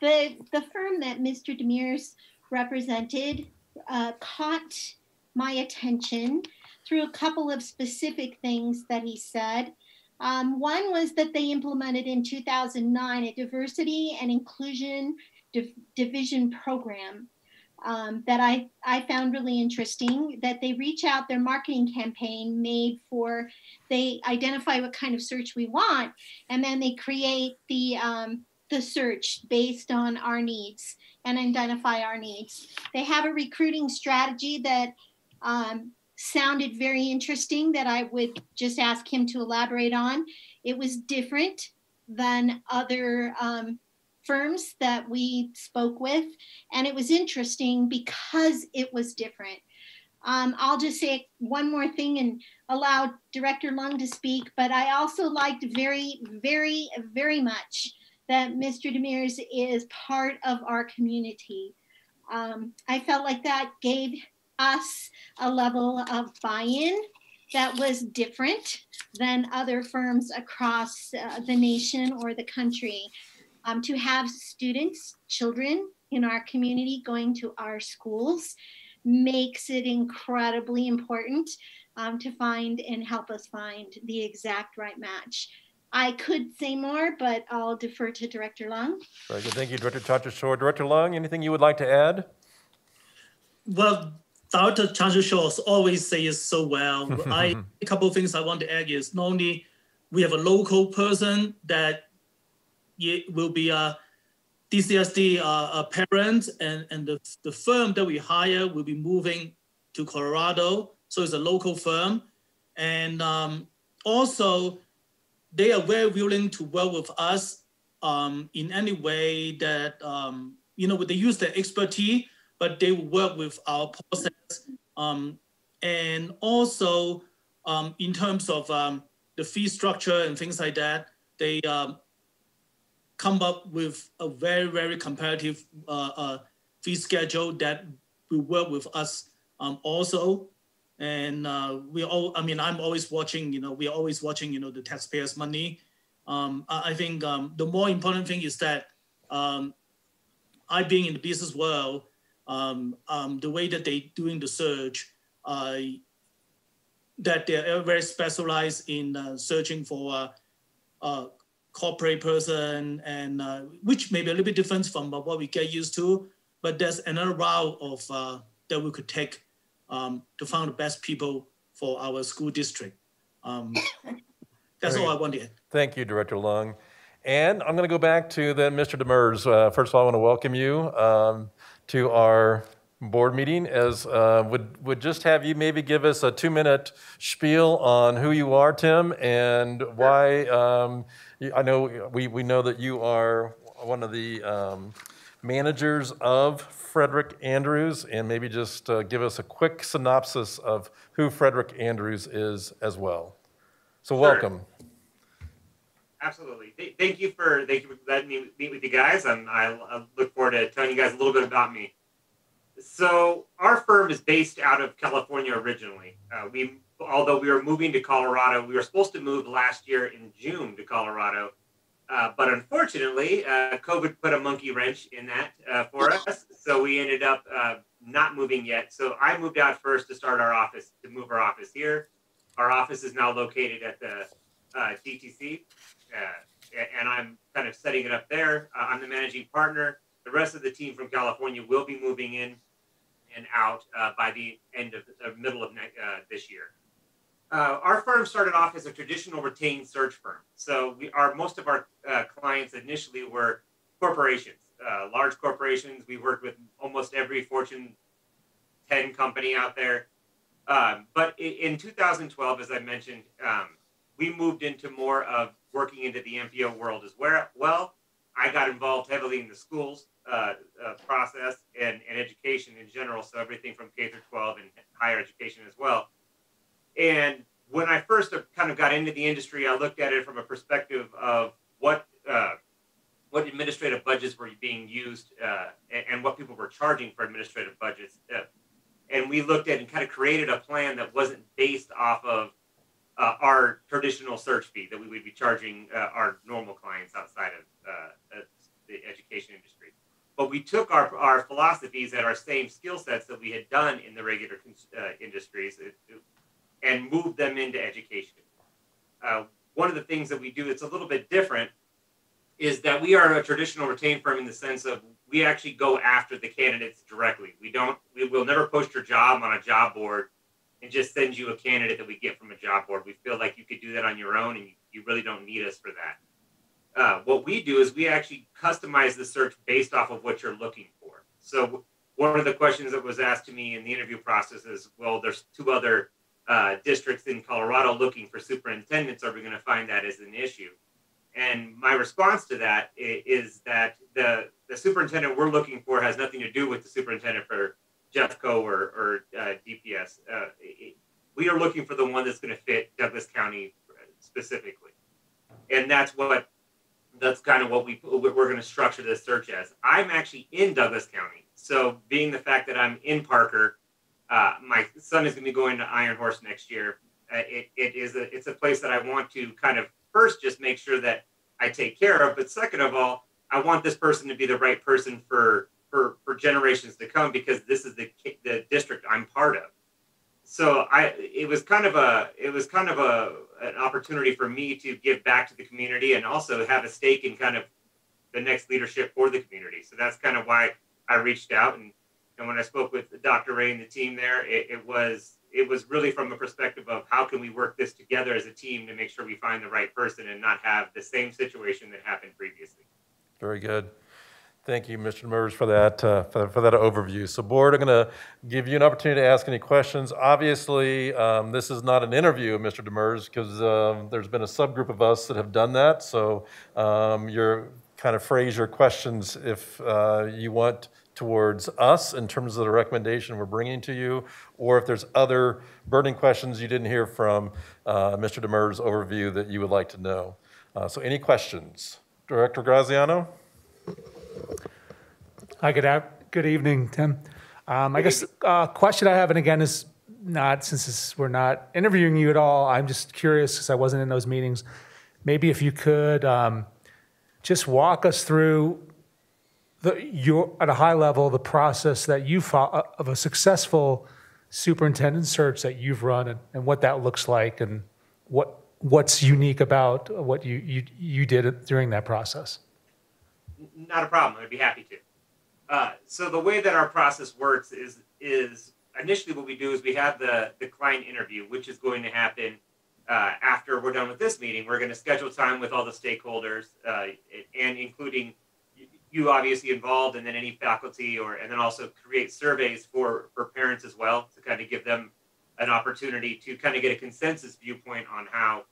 the the firm that Mr. Demers represented uh, caught my attention through a couple of specific things that he said. Um, one was that they implemented in 2009 a diversity and inclusion div- division program um, that I, I found really interesting that they reach out their marketing campaign made for they identify what kind of search we want and then they create the um, the search based on our needs and identify our needs. They have a recruiting strategy that um, sounded very interesting that I would just ask him to elaborate on. It was different than other um, firms that we spoke with, and it was interesting because it was different. Um, I'll just say one more thing and allow Director Leung to speak, but I also liked very, very, very much that Mr. Demers is part of our community. Um, I felt like that gave us a level of buy-in that was different than other firms across uh, the nation or the country. Um, to have students, children in our community going to our schools makes it incredibly important um, to find and help us find the exact right match. I could say more, but I'll defer to Director Leung. Very good. Thank you, Director Ciancio-Schor. Director Leung, anything you would like to add? Well, Dr. Ciancio-Schor always says so well. <laughs> I a couple of things I want to add is not only we have a local person that will be a DCSD uh, a parent, and, and the, the firm that we hire will be moving to Colorado. So it's a local firm. And um, also, they are very willing to work with us um, in any way that, um, you know, they use their expertise, but they will work with our process. Um, and also, um, in terms of um, the fee structure and things like that, they come up with a very, very competitive uh, uh, fee schedule that will work with us also. And uh, we all i mean i'm always watching you know we're always watching you know the taxpayers money. Um, I, I, think um, the more important thing is that um, i being in the business world um, um, the way that they doing the search, uh, that they're very specialized in uh, searching for a, a, corporate person, and uh, which may be a little bit different from what we get used to. But there's another route of uh, that we could take um, to find the best people for our school district. Um, <coughs> that's all I wanted. Thank you, Director Leung. And I'm going to go back to then Mr. Demers. Uh, first of all, I want to welcome you um, to our board meeting. As uh, would would just have you maybe give us a two minute spiel on who you are, Tim, and why. Um, I know we we know that you are one of the um, managers of Frederick Andrews, and maybe just uh, give us a quick synopsis of who Frederick Andrews is as well. So Sure. welcome. Absolutely. Th- Thank you for thank you for letting me meet with you guys. and I, I look forward to telling you guys a little bit about me. So our firm is based out of California originally. Uh, we, although we were moving to Colorado, we were supposed to move last year in June to Colorado, uh, but unfortunately, uh, COVID put a monkey wrench in that uh, for us. So we ended up uh, not moving yet. So I moved out first to start our office, to move our office here. Our office is now located at the uh, DTC, uh, and I'm kind of setting it up there. Uh, I'm the managing partner. The rest of the team from California will be moving in and out uh, by the end of the middle of ne- uh, this year. Uh, our firm started off as a traditional retained search firm. So we are most of our uh, clients initially were corporations, uh, large corporations. We worked with almost every Fortune 10 company out there. Um, but in 2012, as I mentioned, um, we moved into more of working into the MPO world as well. I got involved heavily in the schools uh, uh, process and, and education in general, so everything from K through 12 and higher education as well. And when I first kind of got into the industry, I looked at it from a perspective of what uh, what administrative budgets were being used uh, and, what people were charging for administrative budgets. Uh, and we looked at and kind of created a plan that wasn't based off of uh, our traditional search fee that we would be charging uh, our normal clients outside of uh, the education industry. But we took our, our philosophies and our same skill sets that we had done in the regular uh, industries uh, and move them into education. Uh, one of the things that we do that's a little bit different is that we are a traditional retained firm in the sense of we actually go after the candidates directly. We don't, we will never post your job on a job board and just send you a candidate that we get from a job board. We feel like you could do that on your own and you, you really don't need us for that. Uh, what we do is we actually customize the search based off of what you're looking for. So one of the questions that was asked to me in the interview process is, well, there's two other uh, districts in Colorado looking for superintendents. Are we going to find that as an issue? And my response to that is that the, the superintendent we're looking for has nothing to do with the superintendent for Jeffco or, or uh, DPS. Uh, we are looking for the one that's going to fit Douglas County specifically. And that's what that's kind of what we we're going to structure this search as. I'm actually in Douglas County, so being the fact that I'm in Parker, uh, my son is going to be going to Iron Horse next year. Uh, it, it is a it's a place that I want to kind of first just make sure that I take care of, but second of all, I want this person to be the right person for for for generations to come because this is the the district I'm part of. So I it was kind of a it was kind of a an opportunity for me to give back to the community and also have a stake in kind of the next leadership for the community. So that's kind of why I reached out and and when I spoke with Dr. Ray and the team there, it, it was it was really from a perspective of how can we work this together as a team to make sure we find the right person and not have the same situation that happened previously. Very good. Thank you, Mr. Demers, for that, uh, for for that overview. So Board, I'm going to give you an opportunity to ask any questions. Obviously, um, this is not an interview of Mr. Demers because um, there's been a subgroup of us that have done that. So um, you're kind of phrase your questions if uh, you want towards us in terms of the recommendation we're bringing to you, or if there's other burning questions you didn't hear from uh, Mr. Demers' overview that you would like to know. Uh, So any questions? Director Graziano? Hi, good, af- good evening, Tim. Um, I guess, uh, question I have, and again, is not, since this, we're not interviewing you at all, I'm just curious, because I wasn't in those meetings. Maybe if you could, um, just walk us through the, your, at a high level, the process that you follow of a successful superintendent search that you've run and, and what that looks like and what what's unique about what you, you, you did during that process. Not a problem. I'd be happy to. Uh, so the way that our process works is is initially what we do is we have the the client interview, which is going to happen uh, after we're done with this meeting. We're going to schedule time with all the stakeholders uh, and including you obviously involved, and then any faculty, or and then also create surveys for for parents as well to kind of give them an opportunity to kind of get a consensus viewpoint on how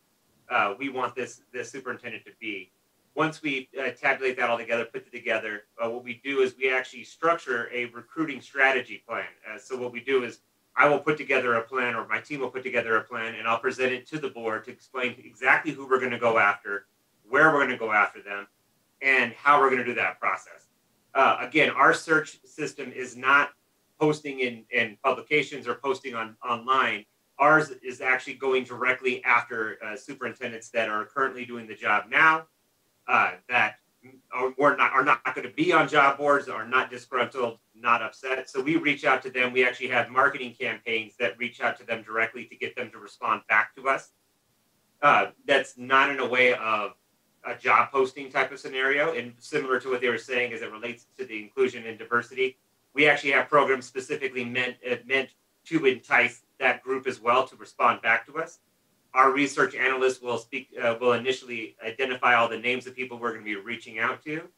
uh, we want this this superintendent to be. Once we uh, tabulate that all together, put it together, uh, what we do is we actually structure a recruiting strategy plan. Uh, so what we do is I will put together a plan, or my team will put together a plan, and I'll present it to the board to explain exactly who we're going to go after, where we're going to go after them, and how we're going to do that process. Uh, again, our search system is not posting in, in publications or posting on online. Ours is actually going directly after uh, superintendents that are currently doing the job now, uh, that are, not, are not going to be on job boards, are not disgruntled, not upset. So we reach out to them. We actually have marketing campaigns that reach out to them directly to get them to respond back to us. Uh, that's not in a way of a job posting type of scenario. And similar to what they were saying as it relates to the inclusion and diversity, we actually have programs specifically meant uh, meant to entice that group as well to respond back to us. Our research analysts will speak uh, will initially identify all the names of people we're going to be reaching out to.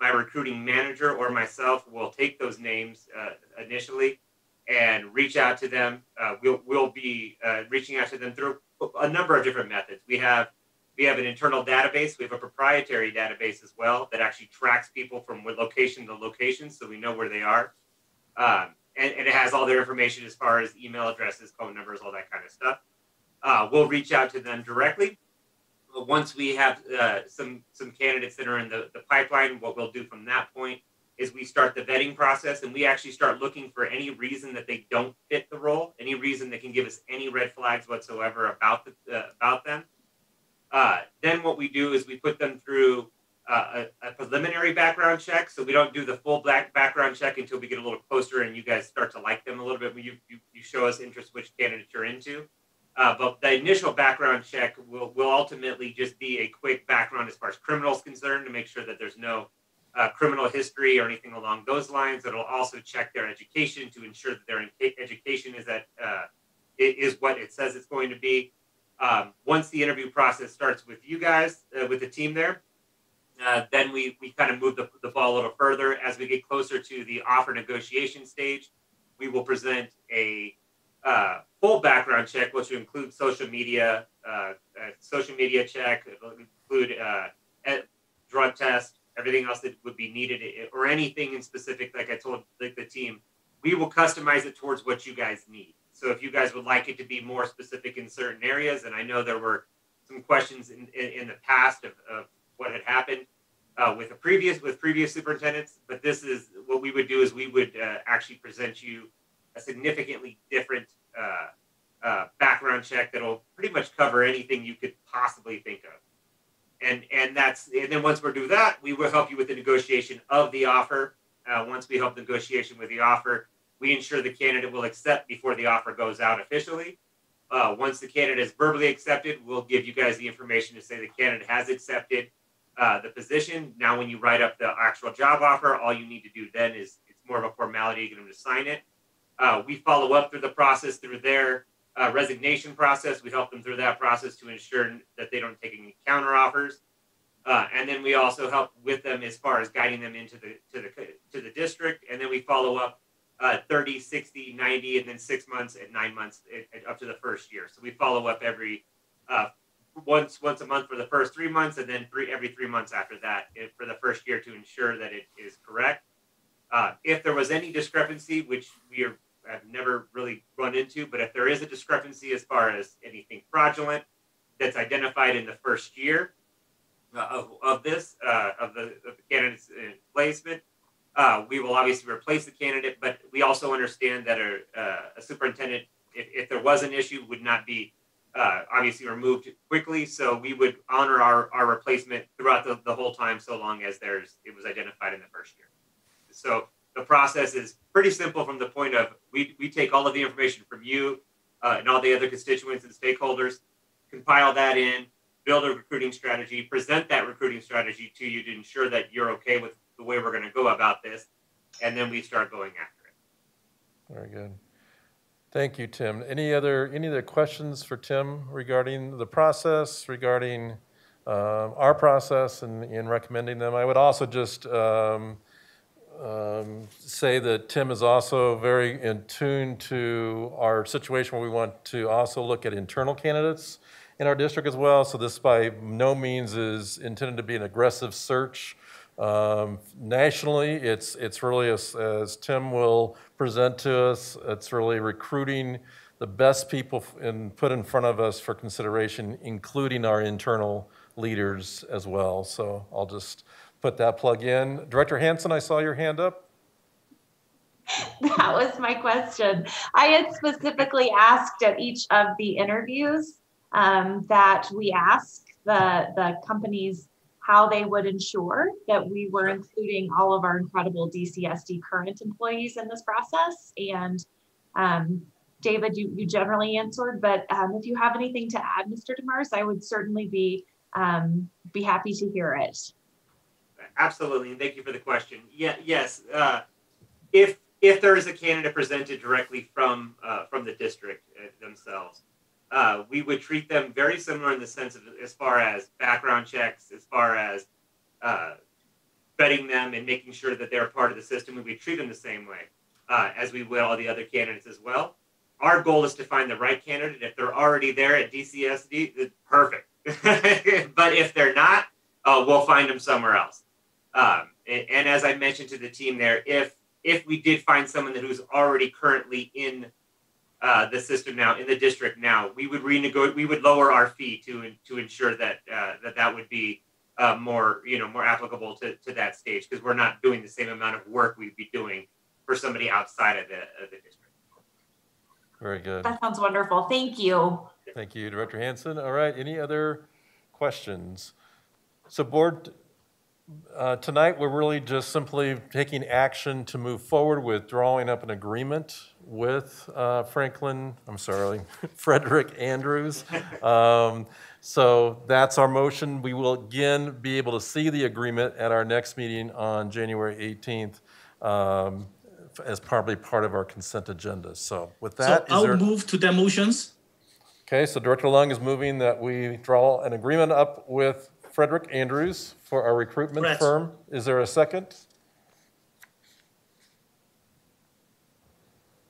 My recruiting manager or myself will take those names uh, initially and reach out to them. Uh, we'll we'll be uh, reaching out to them through a number of different methods. We have we have an internal database. We have a proprietary database as well that actually tracks people from location to location so we know where they are. Um, and, and, it has all their information as far as email addresses, phone numbers, all that kind of stuff. Uh, we'll reach out to them directly. Once we have uh, some some candidates that are in the, the pipeline, what we'll do from that point is we start the vetting process and we actually start looking for any reason that they don't fit the role, any reason that can give us any red flags whatsoever about the, uh, about them. Uh, then what we do is we put them through uh, a, a, preliminary background check. So we don't do the full black background check until we get a little closer and you guys start to like them a little bit. When you, you, you show us interest which candidate you're into. Uh, but the initial background check will, will ultimately just be a quick background as far as criminal is concerned to make sure that there's no uh, criminal history or anything along those lines. It'll also check their education to ensure that their education is at uh, is what it says it's going to be. Um, once the interview process starts with you guys, uh, with the team there, uh, then we, we kind of move the, the ball a little further. As we get closer to the offer negotiation stage, we will present a uh, full background check, which will include social media, uh, social media check, it'll include uh, drug test, everything else that would be needed, or anything in specific. Like I told like the team, we will customize it towards what you guys need. So if you guys would like it to be more specific in certain areas, and I know there were some questions in, in, in the past of, of, what had happened uh, with previous with previous superintendents, but this is what we would do is we would uh, actually present you a significantly different uh, uh background check that'll pretty much cover anything you could possibly think of. And and that's and then once we do that, we will help you with the negotiation of the offer. Uh, once we help negotiation with the offer, we ensure the candidate will accept before the offer goes out officially. Uh, once the candidate is verbally accepted, we'll give you guys the information to say the candidate has accepted uh, the position. Now, when you write up the actual job offer, all you need to do then is it's more of a formality get them to sign it. Uh, we follow up through the process through their uh, resignation process. We help them through that process to ensure that they don't take any counter offers. Uh, and then we also help with them as far as guiding them into the to the to the district. And then we follow up uh, 30, 60, 90, and then six months and nine months up to the first year. So we follow up every uh, once once a month for the first three months, and then three, every three months after that for the first year to ensure that it is correct. Uh, if there was any discrepancy, which we are, have never really run into, but if there is a discrepancy as far as anything fraudulent that's identified in the first year uh, of, of this uh, of the, of the candidate's uh, placement, uh, we will obviously replace the candidate, but we also understand that a, uh, a superintendent, if, if, there was an issue, would not be uh, obviously removed quickly. So we would honor our, our replacement throughout the, the whole time, so long as there's it was identified in the first year. So the process is pretty simple from the point of we, we take all of the information from you uh, and all the other constituents and stakeholders, compile that in, build a recruiting strategy, present that recruiting strategy to you to ensure that you're okay with the way we're going to go about this, and then we start going after it. Very good. Thank you, Tim. Any other any other questions for Tim regarding the process, regarding uh, our process in, in recommending them? I would also just um, um, say that Tim is also very in tune to our situation where we want to also look at internal candidates in our district as well. So this by no means is intended to be an aggressive search. Um, nationally, it's, it's really, as, as Tim will present to us, it's really recruiting the best people and put in front of us for consideration, including our internal leaders as well. So I'll just put that plug in. Director Hanson, I saw your hand up. That was my question. I had specifically asked at each of the interviews um, that we ask the, the companies how they would ensure that we were including all of our incredible DCSD current employees in this process. And um, David, you, you generally answered, but um, if you have anything to add, Mr. Demers, I would certainly be um, be happy to hear it. Absolutely, and thank you for the question. Yeah, yes. Uh, if if there is a candidate presented directly from uh, from the district uh, themselves, uh, we would treat them very similar in the sense of as far as background checks, as far as uh, vetting them and making sure that they're part of the system. We would treat them the same way uh, as we will all the other candidates as well. Our goal is to find the right candidate. If they're already there at DCSD, perfect. <laughs> but if they're not, uh, we'll find them somewhere else. Um, and, and, as I mentioned to the team there, if if we did find someone that who's already currently in uh, the system now in the district now, we would renegotiate. We would lower our fee to to ensure that uh, that that would be uh, more you know more applicable to, to that stage because we're not doing the same amount of work we'd be doing for somebody outside of the, of the district. Very good. That sounds wonderful. Thank you. Thank you, Director Hanson. All right, any other questions? So board, uh, tonight we're really just simply taking action to move forward with drawing up an agreement with uh, Franklin, I'm sorry, <laughs> Frederick Andrews. Um, so that's our motion. We will again be able to see the agreement at our next meeting on January 18th. Um, as probably part of our consent agenda. So with that, so I'll there... move to the motions. Okay, so Director Leung is moving that we draw an agreement up with Frederick Andrews for our recruitment Correct. firm. Is there a second?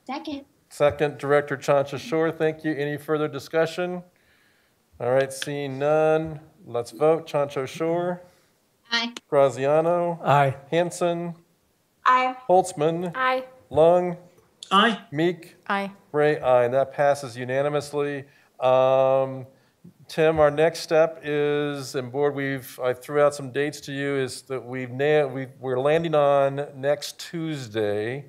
Second. Second, Director Ciancio-Schor. Thank you. Any further discussion? All right, seeing none, let's vote. Ciancio-Schor. Aye. Graziano. Aye. Hanson. Aye. Holtzmann. Aye. Leung. Aye. Meek. Aye. Ray, aye, and that passes unanimously. Um, Tim, our next step is, and board, we've, I threw out some dates to you, is that we've nailed, we, we're landing on next Tuesday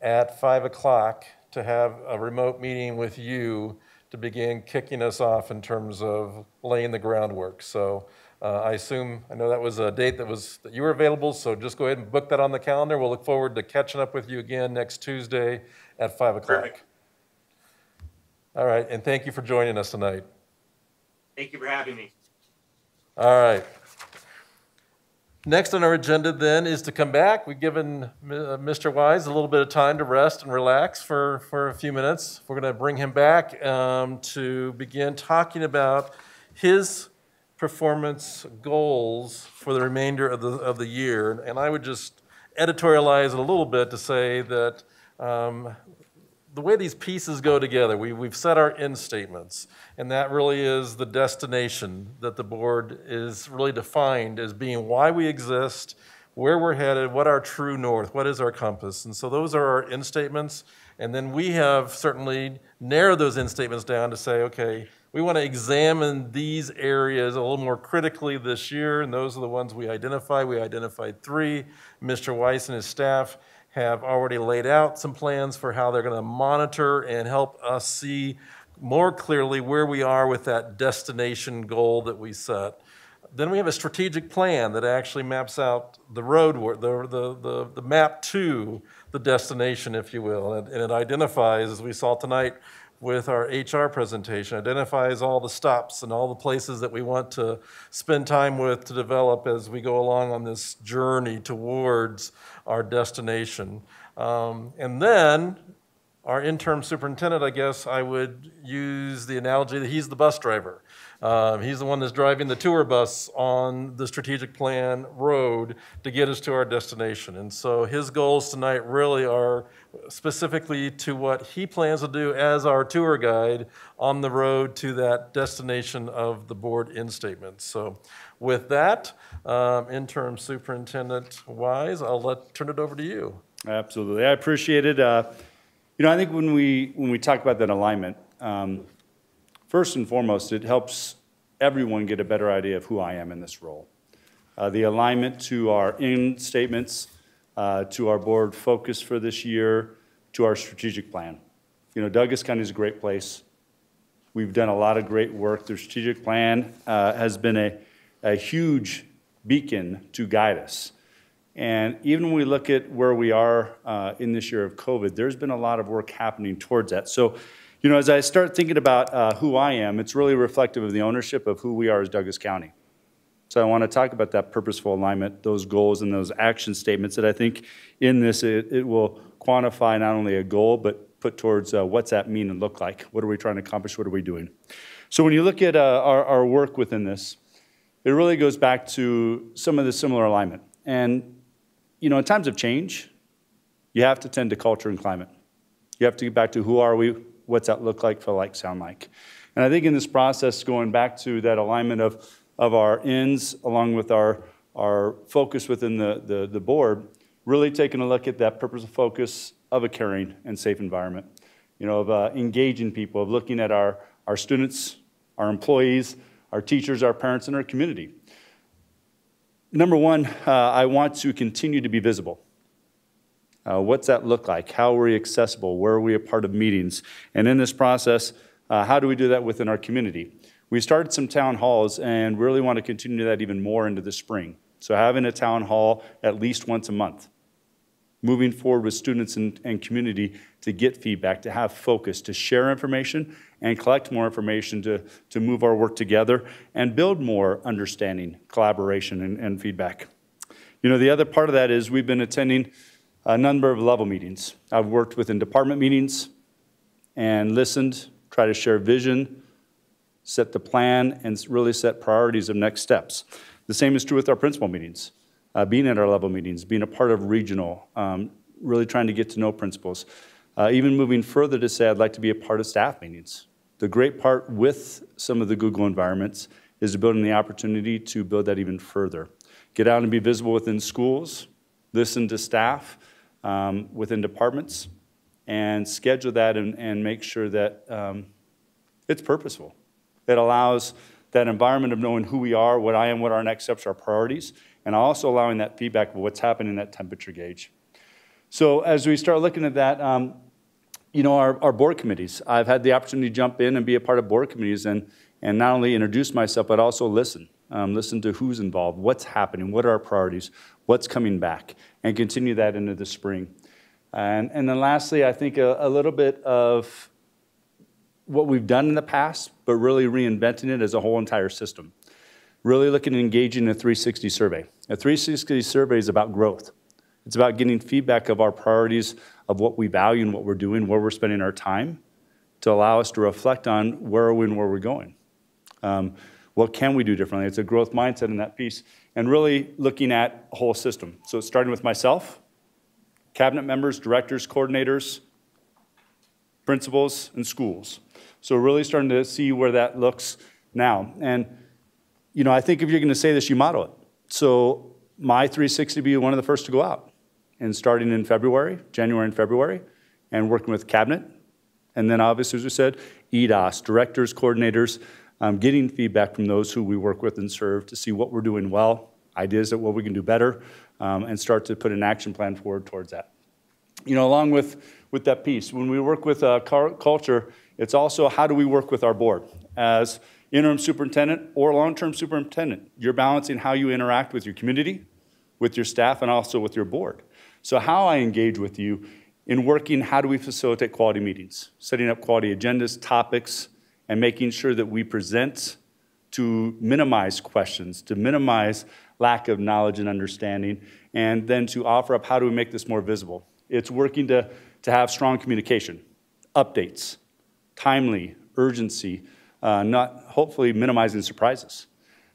at five o'clock to have a remote meeting with you to begin kicking us off in terms of laying the groundwork. So uh, I assume, I know that was a date that was, that you were available, so just go ahead and book that on the calendar. We'll look forward to catching up with you again next Tuesday at 5 o'clock. Perfect. All right, and thank you for joining us tonight. Thank you for having me. All right. Next on our agenda then is to come back. We've given Mr. Uh, Wise a little bit of time to rest and relax for, for a few minutes. We're going to bring him back um, to begin talking about his performance goals for the remainder of the, of the year. And I would just editorialize it a little bit to say that um, the way these pieces go together, we, we've set our end statements, and that really is the destination that the board is really defined as being why we exist, where we're headed, what our true north, what is our compass. And so those are our end statements. And then we have certainly narrowed those end statements down to say, okay, we want to examine these areas a little more critically this year, and those are the ones we identified. We identified three. Mr. Wise and his staff have already laid out some plans for how they're going to monitor and help us see more clearly where we are with that destination goal that we set. then we have a strategic plan that actually maps out the road, the, the, the, the map to the destination, if you will. And, and it identifies, as we saw tonight with our HR presentation, identifies all the stops and all the places that we want to spend time with to develop as we go along on this journey towards our destination. Um, and then our interim superintendent, I guess I would use the analogy that he's the bus driver. Um, he's the one that's driving the tour bus on the strategic plan road to get us to our destination. And so his goals tonight really are specifically to what he plans to do as our tour guide on the road to that destination of the board in statement. So with that, um, interim superintendent Wise, I'll let, turn it over to you. Absolutely, I appreciate it. Uh, you know, I think when we when we talk about that alignment, um, First and foremost, it helps everyone get a better idea of who I am in this role. Uh, the alignment to our in statements, uh, to our board focus for this year, to our strategic plan. You know, Douglas County is a great place. We've done a lot of great work. The strategic plan uh, has been a, a huge beacon to guide us. And even when we look at where we are uh, in this year of COVID, there's been a lot of work happening towards that. So you know, as I start thinking about uh, who I am, it's really reflective of the ownership of who we are as Douglas County. So I want to talk about that purposeful alignment, those goals and those action statements that I think in this it, it will quantify not only a goal, but put towards uh, what's that mean and look like? What are we trying to accomplish? What are we doing? So when you look at uh, our, our work within this, it really goes back to some of the similar alignment. And, you know, in times of change, you have to tend to culture and climate. You have to get back to who are we, what's that look like, feel like, sound like. And I think in this process, going back to that alignment of, of our ends along with our, our focus within the, the, the board, really taking a look at that purpose of focus of a caring and safe environment, you know, of uh, engaging people, of looking at our, our students, our employees, our teachers, our parents, and our community. Number one, uh, I want to continue to be visible. Uh, what's that look like? How are we accessible? Where are we a part of meetings? And in this process, uh, how do we do that within our community? We started some town halls and really want to continue that even more into the spring. So having a town hall at least once a month. Moving forward with students and, and community to get feedback, to have focus, to share information and collect more information to, to move our work together and build more understanding, collaboration, and, and feedback. You know, the other part of that is we've been attending a number of level meetings. I've worked within department meetings and listened, try to share vision, set the plan, and really set priorities of next steps. The same is true with our principal meetings, uh, being at our level meetings, being a part of regional, um, really trying to get to know principals. Uh, even moving further to say I'd like to be a part of staff meetings. The great part with some of the Google environments is building the opportunity to build that even further. Get out and be visible within schools, listen to staff, um, within departments and schedule that and, and make sure that um, it's purposeful. It allows that environment of knowing who we are, what I am, what our next steps are, priorities, and also allowing that feedback of what's happening in that temperature gauge. So as we start looking at that, um, you know, our, our board committees, I've had the opportunity to jump in and be a part of board committees and, and not only introduce myself, but also listen. Um, listen to who's involved, what's happening, what are our priorities, what's coming back, and continue that into the spring. And, and then lastly, I think a, a little bit of what we've done in the past, but really reinventing it as a whole entire system. Really looking at engaging in a 360 survey. A 360 survey is about growth. It's about getting feedback of our priorities, of what we value and what we're doing, where we're spending our time, to allow us to reflect on where are we and where we're going. Um, what can we do differently? It's a growth mindset in that piece and really looking at a whole system. So starting with myself, cabinet members, directors, coordinators, principals, and schools. So really starting to see where that looks now. And, you know, I think if you're going to say this, you model it. So my 360 be one of the first to go out. And starting in February, January and February, and working with cabinet. And then obviously, as we said, EDOS, directors, coordinators, um, getting feedback from those who we work with and serve to see what we're doing well, ideas of what we can do better, um, and start to put an action plan forward towards that. You know, along with, with that piece, when we work with uh, culture, it's also how do we work with our board? As interim superintendent or long-term superintendent. You're balancing how you interact with your community, with your staff, and also with your board. So how I engage with you in working, how do we facilitate quality meetings, setting up quality agendas, topics, and making sure that we present to minimize questions, to minimize lack of knowledge and understanding, and then to offer up how do we make this more visible. It's working to, to have strong communication, updates, timely, urgency, uh, not hopefully minimizing surprises.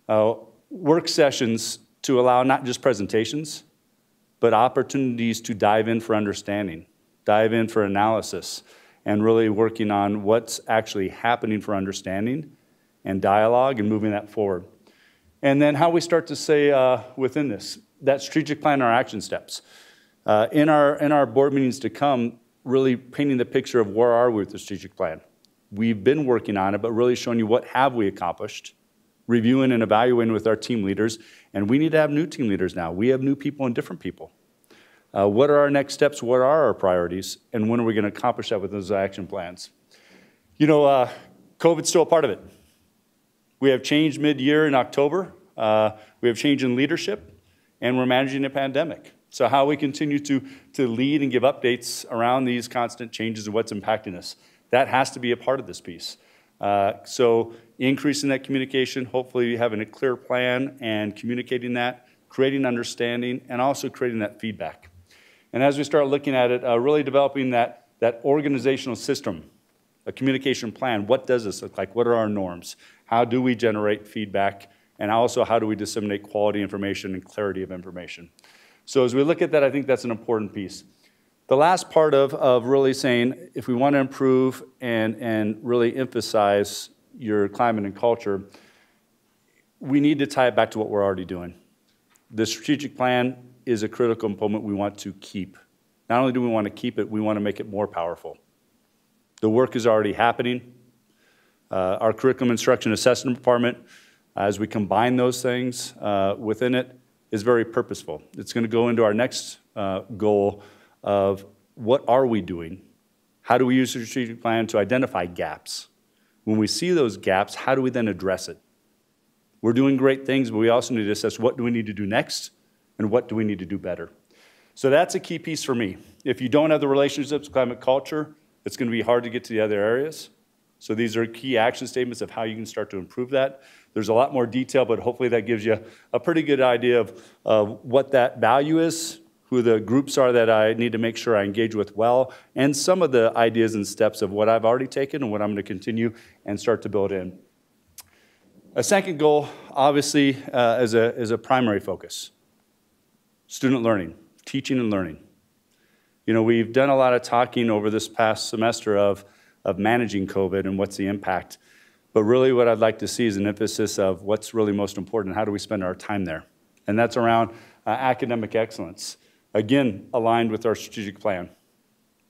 Uh, work sessions to allow not just presentations, but opportunities to dive in for understanding, dive in for analysis, and really working on what's actually happening for understanding and dialogue and moving that forward. And then how we start to say uh, within this, that strategic plan, our action steps. Uh, in, our, in our board meetings to come, really painting the picture of where are we with the strategic plan. We've been working on it, but really showing you what have we accomplished, reviewing and evaluating with our team leaders, and we need to have new team leaders now. We have new people and different people. Uh, what are our next steps? What are our priorities? And when are we going to accomplish that with those action plans? You know, uh, COVID's still a part of it. We have change mid-year in October. Uh, we have change in leadership, and we're managing a pandemic. So how we continue to, to lead and give updates around these constant changes and what's impacting us, that has to be a part of this piece. Uh, so increasing that communication, hopefully having a clear plan and communicating that, creating understanding, and also creating that feedback. And as we start looking at it, uh, really developing that, that organizational system, a communication plan. What does this look like? What are our norms? How do we generate feedback? And also, how do we disseminate quality information and clarity of information? So as we look at that, I think that's an important piece. The last part of, of really saying if we want to improve and, and really emphasize your climate and culture, we need to tie it back to what we're already doing. The strategic plan is a critical component we want to keep. Not only do we want to keep it, we want to make it more powerful. The work is already happening. Uh, our curriculum instruction assessment department, as we combine those things uh, within it, is very purposeful. It's going to go into our next uh, goal of what are we doing? How do we use the strategic plan to identify gaps? When we see those gaps, how do we then address it? We're doing great things, but we also need to assess what do we need to do next and what do we need to do better. So that's a key piece for me. If you don't have the relationships, climate culture, it's going to be hard to get to the other areas. So these are key action statements of how you can start to improve that. There's a lot more detail, but hopefully that gives you a pretty good idea of, of what that value is, who the groups are that I need to make sure I engage with well, and some of the ideas and steps of what I've already taken and what I'm going to continue and start to build in. A second goal, obviously, uh, is, a, is a primary focus student learning, teaching and learning. You know, we've done a lot of talking over this past semester of, of managing COVID and what's the impact. But really, what I'd like to see is an emphasis of what's really most important. How do we spend our time there? And that's around uh, academic excellence. Again, aligned with our strategic plan.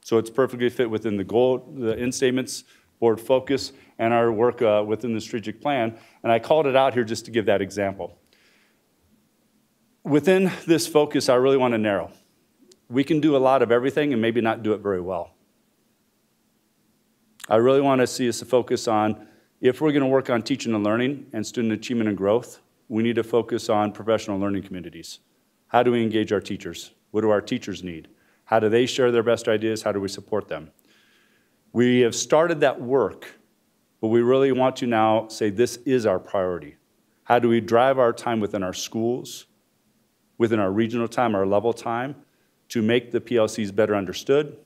So it's perfectly fit within the goal, the end statements, board focus, and our work uh, within the strategic plan. And I called it out here just to give that example. Within this focus, I really want to narrow. We can do a lot of everything and maybe not do it very well. I really want to see us focus on if we're going to work on teaching and learning and student achievement and growth, we need to focus on professional learning communities. How do we engage our teachers? What do our teachers need? How do they share their best ideas? How do we support them? We have started that work, but we really want to now say this is our priority. How do we drive our time within our schools, within our regional time, our level time, to make the PLCs better understood,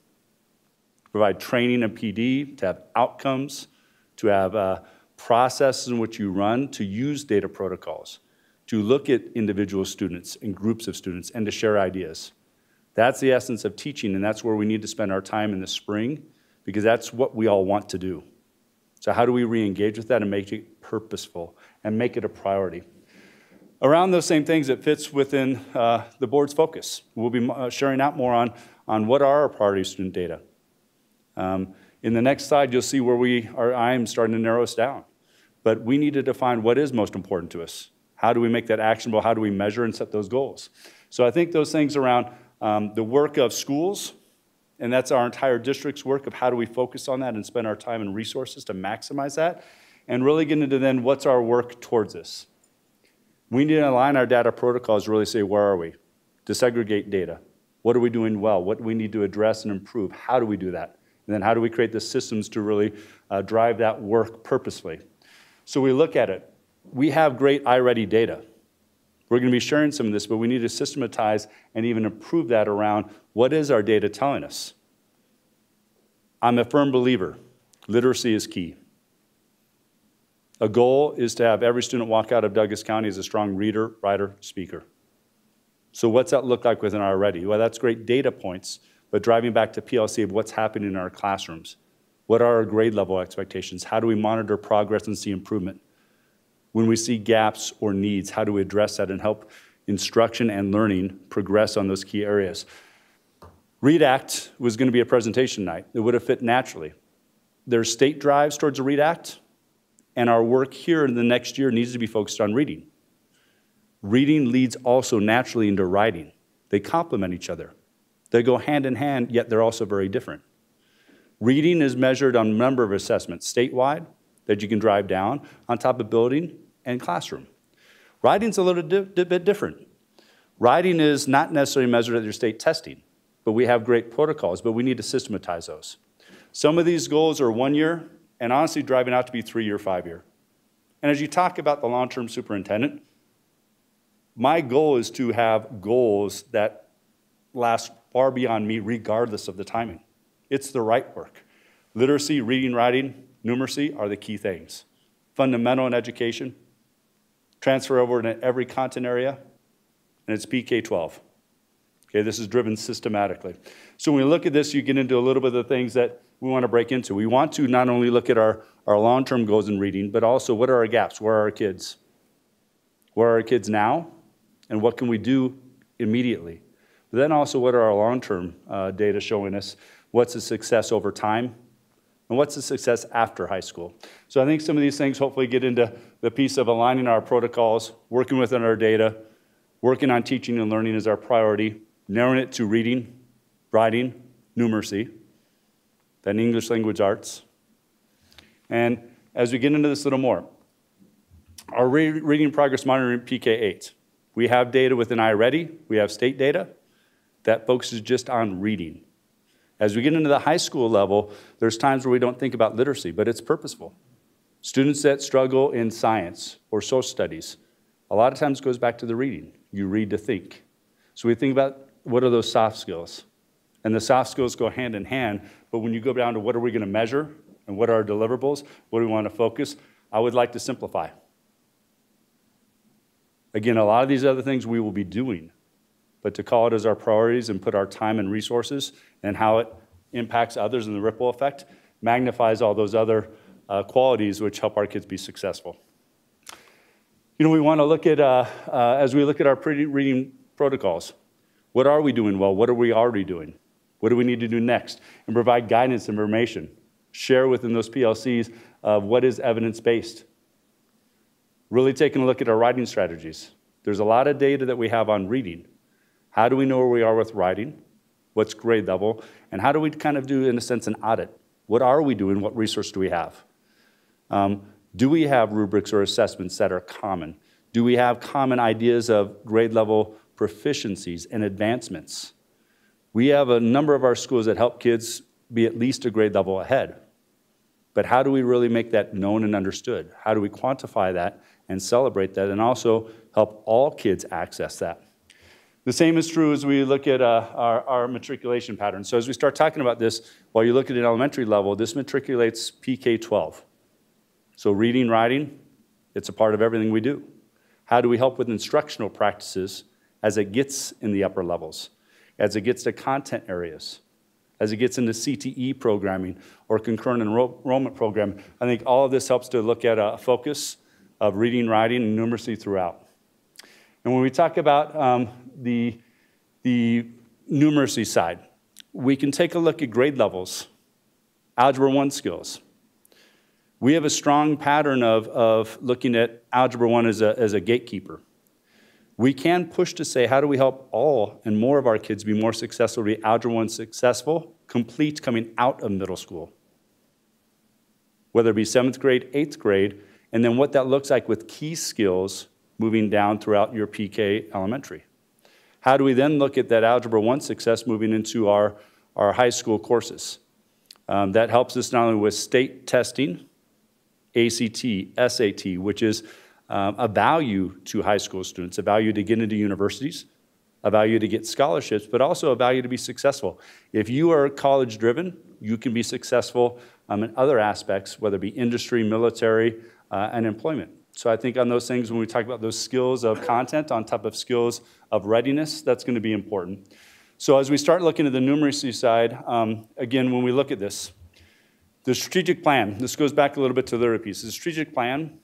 provide training and PD, to have outcomes, to have uh, processes in which you run to use data protocols, to look at individual students and groups of students, and to share ideas. That's the essence of teaching, and that's where we need to spend our time in the spring, because that's what we all want to do. So how do we re-engage with that and make it purposeful and make it a priority? Around those same things, it fits within uh, the board's focus. We'll be uh, sharing out more on, on what are our priority student data. Um, in the next slide, you'll see where we are, I am starting to narrow us down. But we need to define what is most important to us. How do we make that actionable? How do we measure and set those goals? So I think those things around um, the work of schools, and that's our entire district's work of how do we focus on that and spend our time and resources to maximize that. and really get into then what's our work towards this. We need to align our data protocols to really say, where are we? Disaggregate data. What are we doing well? What do we need to address and improve? How do we do that? And then how do we create the systems to really uh, drive that work purposefully? So we look at it. We have great iReady data. We're going to be sharing some of this, but we need to systematize and even improve that around what is our data telling us. I'm a firm believer literacy is key. A goal is to have every student walk out of Douglas County as a strong reader, writer, speaker. So what's that look like within iReady? Well, that's great data points, but driving back to PLC of what's happening in our classrooms. What are our grade level expectations? How do we monitor progress and see improvement? When we see gaps or needs, how do we address that and help instruction and learning progress on those key areas? READ Act was going to be a presentation night. It would have fit naturally. There's state drives towards a READ Act, and our work here in the next year needs to be focused on reading. Reading leads also naturally into writing. They complement each other. They go hand in hand, yet they're also very different. Reading is measured on a number of assessments statewide that you can drive down, on top of building and classroom. Writing's a little di bit different. Writing is not necessarily measured at your state testing, but we have great protocols, but we need to systematize those. Some of these goals are one year, and honestly driving out to be three year, five year. And as you talk about the long term superintendent, my goal is to have goals that last far beyond me, regardless of the timing. It's the right work. Literacy, reading, writing, numeracy are the key things. Fundamental in education, transfer over to every content area, and it's PK 12. Okay, this is driven systematically. So when we look at this, you get into a little bit of the things that we want to break into. We want to not only look at our, our long term goals in reading, but also what are our gaps? Where are our kids? Where are our kids now? And what can we do immediately? But then also, what are our long term uh, data showing us? What's the success over time? And what's the success after high school? So I think some of these things hopefully get into the piece of aligning our protocols, working within our data, working on teaching and learning is our priority, narrowing it to reading, writing, numeracy, then English language arts. And as we get into this a little more, our re reading progress monitoring PK8. We have data within iReady, we have state data that focuses just on reading. As we get into the high school level, there's times where we don't think about literacy, but it's purposeful. Students that struggle in science or social studies, a lot of times goes back to the reading. You read to think. So we think about what are those soft skills? And the soft skills go hand in hand, but when you go down to what are we going to measure and what are our deliverables, what do we want to focus, I would like to simplify. Again, a lot of these other things we will be doing, but to call it as our priorities and put our time and resources and how it impacts others and the ripple effect magnifies all those other uh, qualities which help our kids be successful. You know, we want to look at, uh, uh, as we look at our reading protocols, what are we doing well? What are we already doing? What do we need to do next? And provide guidance and information. Share within those PLCs of what is evidence based. Really taking a look at our writing strategies. There's a lot of data that we have on reading. How do we know where we are with writing? What's grade level? And how do we kind of do, in a sense, an audit? What are we doing? What resource do we have? Um, do we have rubrics or assessments that are common? Do we have common ideas of grade level proficiencies and advancements? We have a number of our schools that help kids be at least a grade level ahead. But how do we really make that known and understood? How do we quantify that and celebrate that and also help all kids access that? The same is true as we look at uh, our, our, matriculation pattern. So as we start talking about this, while you look at an elementary level, this matriculates PK-12. So reading, writing, it's a part of everything we do. How do we help with instructional practices as it gets in the upper levels? as it gets to content areas, as it gets into CTE programming or concurrent enrollment program. I think all of this helps to look at a focus of reading, writing, and numeracy throughout. And when we talk about um, the, the numeracy side, we can take a look at grade levels, Algebra 1 skills. We have a strong pattern of, of looking at Algebra 1 as a, as a gatekeeper we can push to say, how do we help all and more of our kids be more successful, be Algebra 1 successful, complete coming out of middle school? whether it be seventh grade, eighth grade, and then what that looks like with key skills moving down throughout your PK elementary. How do we then look at that Algebra 1 success moving into our, our high school courses? Um, that helps us not only with state testing, ACT, SAT, which is um, a value to high school students, a value to get into universities, a value to get scholarships, but also a value to be successful. If you are college driven, you can be successful um, in other aspects, whether it be industry, military, uh, and employment. So I think on those things, when we talk about those skills of content on top of skills of readiness, that's going to be important. So as we start looking at the numeracy side, um, again, when we look at this, the strategic plan, this goes back a little bit to the other piece. The strategic plan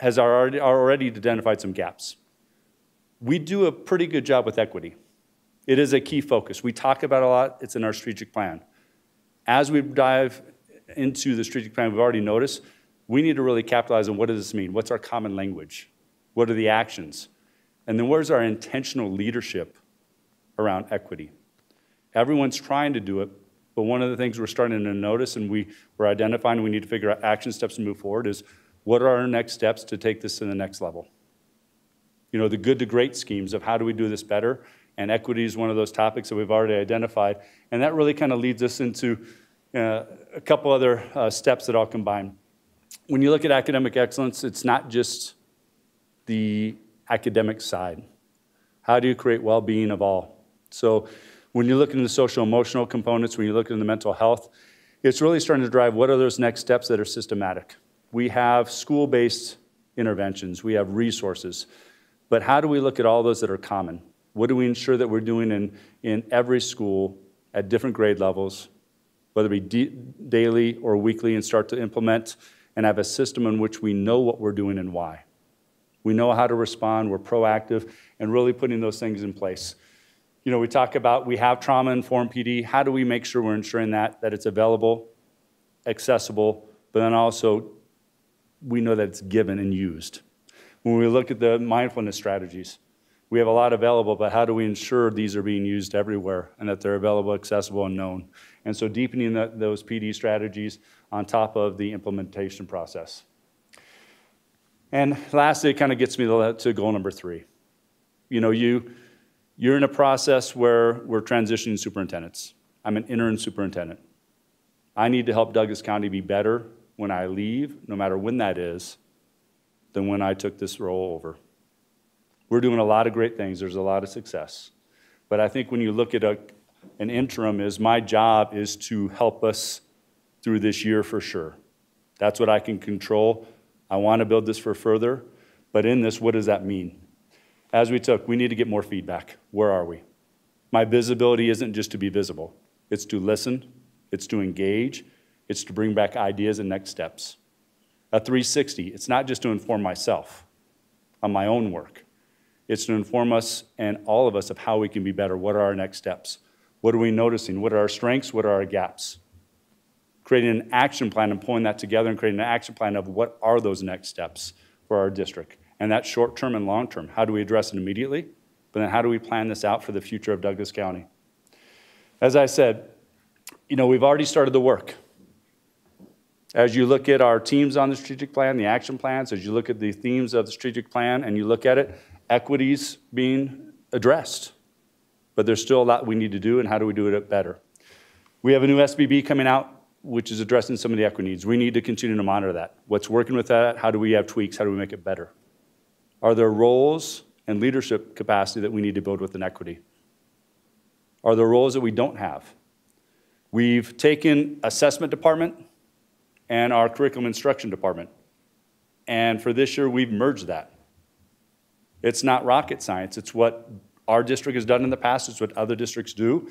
has already, already identified some gaps. We do a pretty good job with equity. It is a key focus. We talk about a lot, it's in our strategic plan. As we dive into the strategic plan, we've already noticed we need to really capitalize on what does this mean? What's our common language? What are the actions? And then where's our intentional leadership around equity? Everyone's trying to do it, but one of the things we're starting to notice and we, we're identifying we need to figure out action steps to move forward is what are our next steps to take this to the next level? You know, the good to great schemes of how do we do this better? And equity is one of those topics that we've already identified. And that really kind of leads us into uh, a couple other uh, steps that I'll combine when you look at academic excellence, it's not just the academic side. How do you create well being of all? So, when you look into the social emotional components, when you look into the mental health, it's really starting to drive what are those next steps that are systematic. We have school based interventions, we have resources, but how do we look at all those that are common? What do we ensure that we're doing in, in every school at different grade levels, whether it be daily or weekly, and start to implement and have a system in which we know what we're doing and why. We know how to respond, we're proactive, and really putting those things in place. You know, we talk about we have trauma informed PD. How do we make sure we're ensuring that, that it's available, accessible, but then also we know that it's given and used. When we look at the mindfulness strategies, we have a lot available, but how do we ensure these are being used everywhere and that they're available, accessible, and known? And so deepening the, those PD strategies on top of the implementation process. And lastly, it kind of gets me to goal number three. You know, you, you're in a process where we're transitioning superintendents. I'm an interim superintendent. I need to help Douglas County be better when I leave, no matter when that is, than when I took this role over. We're doing a lot of great things. There's a lot of success. But I think when you look at a, an interim is my job is to help us through this year for sure. That's what I can control. I want to build this for further. But in this, what does that mean? As we took, we need to get more feedback. Where are we? My visibility isn't just to be visible. It's to listen. It's to engage. It's to bring back ideas and next steps. A 360, it's not just to inform myself on my own work. It's to inform us and all of us of how we can be better. What are our next steps? What are we noticing? What are our strengths? What are our gaps? Creating an action plan and pulling that together and creating an action plan of what are those next steps for our district. And that's short term and long term. How do we address it immediately? But then how do we plan this out for the future of Douglas County? As I said, you know, we've already started the work. As you look at our teams on the strategic plan, the action plans, as you look at the themes of the strategic plan and you look at it, equities being addressed but there's still a lot we need to do, and how do we do it better? We have a new SBB coming out, which is addressing some of the equity needs. We need to continue to monitor that. What's working with that? How do we have tweaks? How do we make it better? Are there roles and leadership capacity that we need to build with equity? Are there roles that we don't have? We've taken assessment department and our curriculum instruction department. And for this year, we've merged that. It's not rocket science. It's what our district has done in the past, it's what other districts do,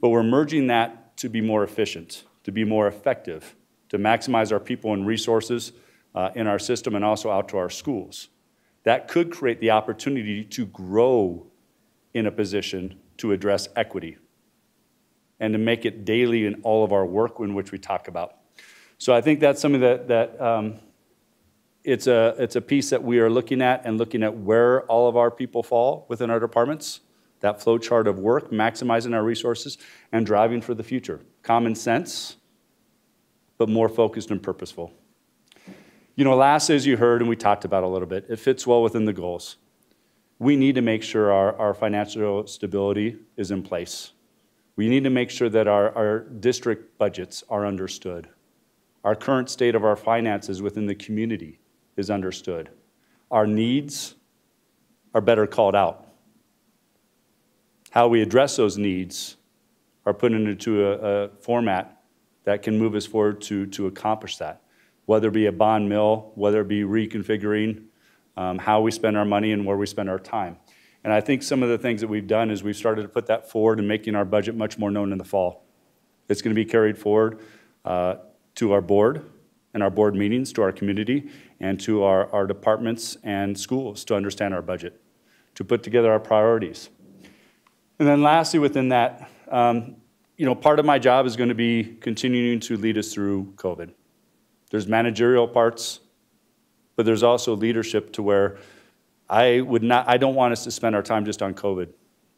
but we're merging that to be more efficient, to be more effective, to maximize our people and resources uh, in our system and also out to our schools. That could create the opportunity to grow in a position to address equity and to make it daily in all of our work in which we talk about. So I think that's something that, that um, it's a, it's a piece that we are looking at and looking at where all of our people fall within our departments, that flow chart of work, maximizing our resources, and driving for the future. Common sense, but more focused and purposeful. You know, last, as you heard and we talked about a little bit, it fits well within the goals. We need to make sure our, our financial stability is in place. We need to make sure that our, our district budgets are understood. Our current state of our finances within the community is understood. Our needs are better called out. How we address those needs are put into a, a format that can move us forward to, to accomplish that, whether it be a bond mill, whether it be reconfiguring um, how we spend our money and where we spend our time. And I think some of the things that we've done is we've started to put that forward and making our budget much more known in the fall. It's going to be carried forward uh, to our board and our board meetings, to our community, and to our, our departments and schools to understand our budget, to put together our priorities. And then lastly, within that, um, you know, part of my job is going to be continuing to lead us through COVID. There's managerial parts, but there's also leadership to where I would not, I don't want us to spend our time just on COVID.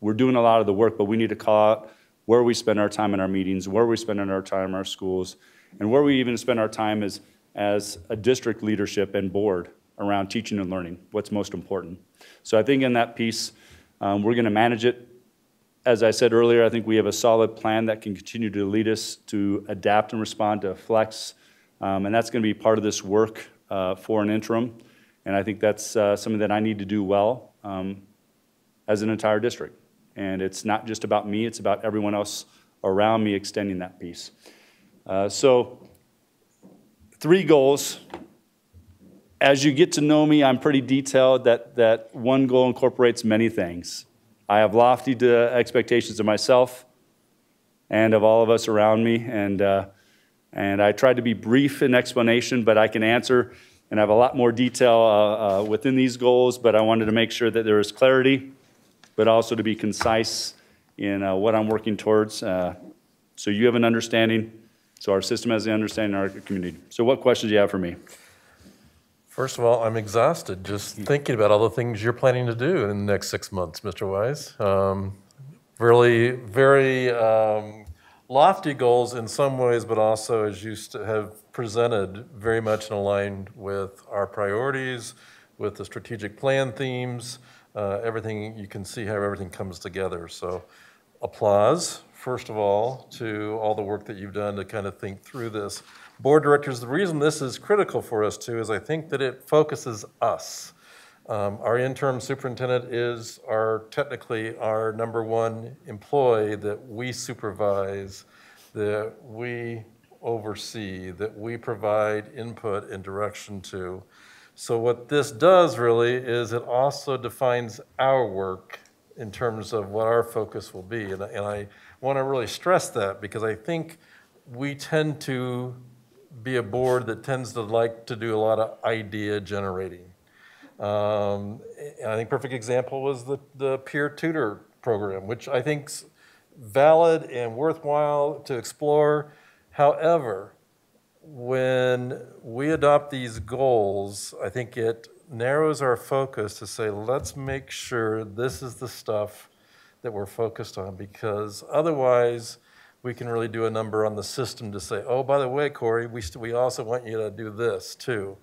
We're doing a lot of the work, but we need to call out where we spend our time in our meetings, where we spend our time in our schools, and where we even spend our time as, as a district leadership and board around teaching and learning, what's most important. So I think in that piece, um, we're going to manage it. As I said earlier, I think we have a solid plan that can continue to lead us to adapt and respond to flex, um, and that's going to be part of this work uh, for an interim. And I think that's uh, something that I need to do well um, as an entire district. And it's not just about me, it's about everyone else around me extending that piece. Uh, so, three goals. As you get to know me, I'm pretty detailed that, that one goal incorporates many things. I have lofty expectations of myself and of all of us around me, and, uh, and I tried to be brief in explanation, but I can answer and I have a lot more detail uh, uh, within these goals, but I wanted to make sure that there is clarity, but also to be concise in uh, what I'm working towards. Uh, so you have an understanding, so our system has the understanding in our community. So what questions do you have for me? First of all, I'm exhausted just thinking about all the things you're planning to do in the next six months, Mr. Wise. Um, really, very um, lofty goals in some ways, but also, as you have presented, very much aligned with our priorities, with the strategic plan themes, uh, everything, you can see how everything comes together. So applause, first of all, to all the work that you've done to kind of think through this. Board directors, the reason this is critical for us too is I think that it focuses us. Um, our interim superintendent is our technically our number one employee that we supervise, that we oversee, that we provide input and direction to. So what this does really is it also defines our work in terms of what our focus will be. And, and I want to really stress that because I think we tend to be a board that tends to like to do a lot of idea generating. Um, and I think perfect example was the, the peer tutor program, which I think's valid and worthwhile to explore. However, when we adopt these goals, I think it narrows our focus to say, let's make sure this is the stuff that we're focused on because otherwise we can really do a number on the system to say, oh, by the way, Corey, we, we also want you to do this too.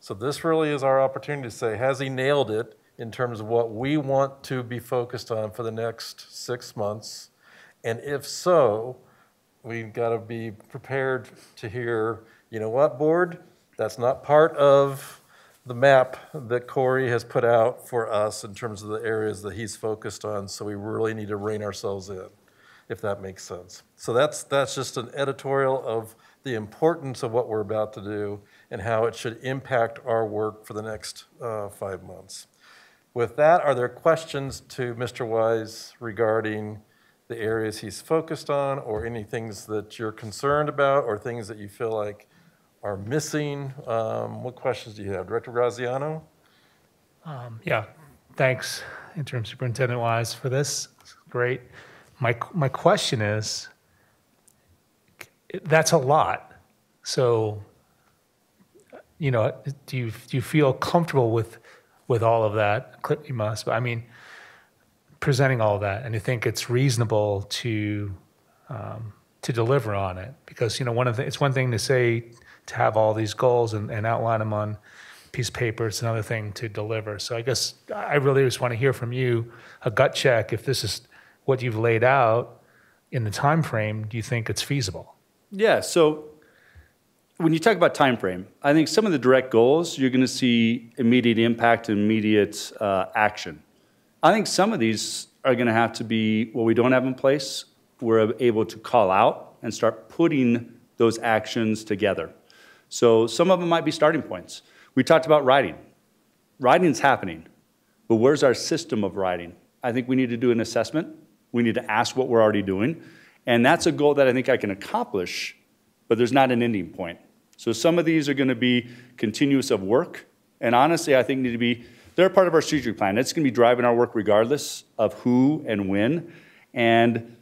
So this really is our opportunity to say, has he nailed it in terms of what we want to be focused on for the next six months? And if so, we've got to be prepared to hear, you know what, board? That's not part of the map that Corey has put out for us in terms of the areas that he's focused on. So we really need to rein ourselves in, if that makes sense. So that's that's just an editorial of the importance of what we're about to do and how it should impact our work for the next uh, five months. With that, are there questions to Mr. Wise regarding the areas he's focused on or any things that you're concerned about or things that you feel like are missing? Um, what questions do you have? Director Graziano? Um, yeah, thanks, Interim Superintendent Wise, for this. Great. My, my question is, that's a lot. So you know, do you do you feel comfortable with with all of that? You must. But I mean, presenting all that, and you think it's reasonable to um, to deliver on it because you know one of the it's one thing to say to have all these goals and, and outline them on piece of paper. It's another thing to deliver. So I guess I really just want to hear from you a gut check if this is what you've laid out in the time frame. Do you think it's feasible? Yeah. So when you talk about time frame, I think some of the direct goals you're going to see immediate impact and immediate uh, action. I think some of these are going to have to be what we don't have in place. We're able to call out and start putting those actions together. So some of them might be starting points. We talked about writing. Writing's happening, but where's our system of writing? I think we need to do an assessment. We need to ask what we're already doing. And that's a goal that I think I can accomplish, but there's not an ending point. So some of these are going to be continuous of work. And honestly, I think need to be, they're part of our strategic plan. It's going to be driving our work regardless of who and when. And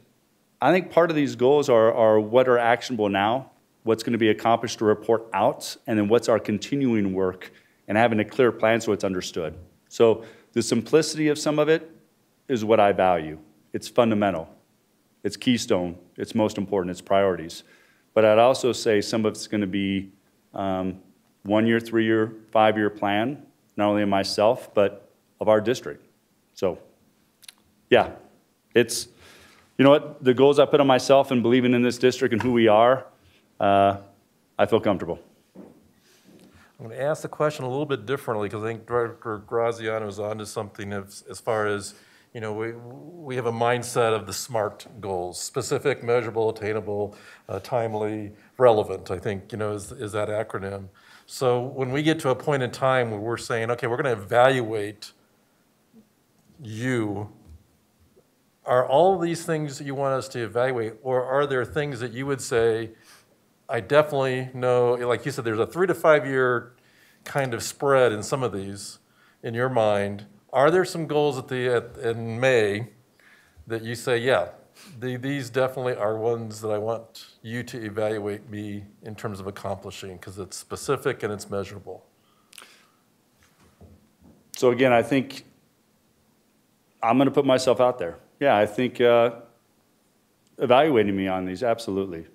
I think part of these goals are, are what are actionable now, what's going to be accomplished to report out, and then what's our continuing work and having a clear plan so it's understood. So the simplicity of some of it is what I value. It's fundamental. It's keystone. It's most important. It's priorities. But I'd also say some of it's going to be um, one year, three year, five year plan, not only of myself, but of our district. So, yeah, it's, you know what, the goals I put on myself and believing in this district and who we are, uh, I feel comfortable. I'm going to ask the question a little bit differently because I think Director Graziano is onto something as, as far as you know, we, we have a mindset of the SMART goals, specific, measurable, attainable, uh, timely, relevant, I think, you know, is, is that acronym. So when we get to a point in time where we're saying, okay, we're going to evaluate you, are all these things that you want us to evaluate, or are there things that you would say, I definitely know, like you said, there's a three to five year kind of spread in some of these in your mind are there some goals at the, at, in May that you say, yeah, the, these definitely are ones that I want you to evaluate me in terms of accomplishing because it's specific and it's measurable? So again, I think I'm going to put myself out there. Yeah, I think uh, evaluating me on these, absolutely.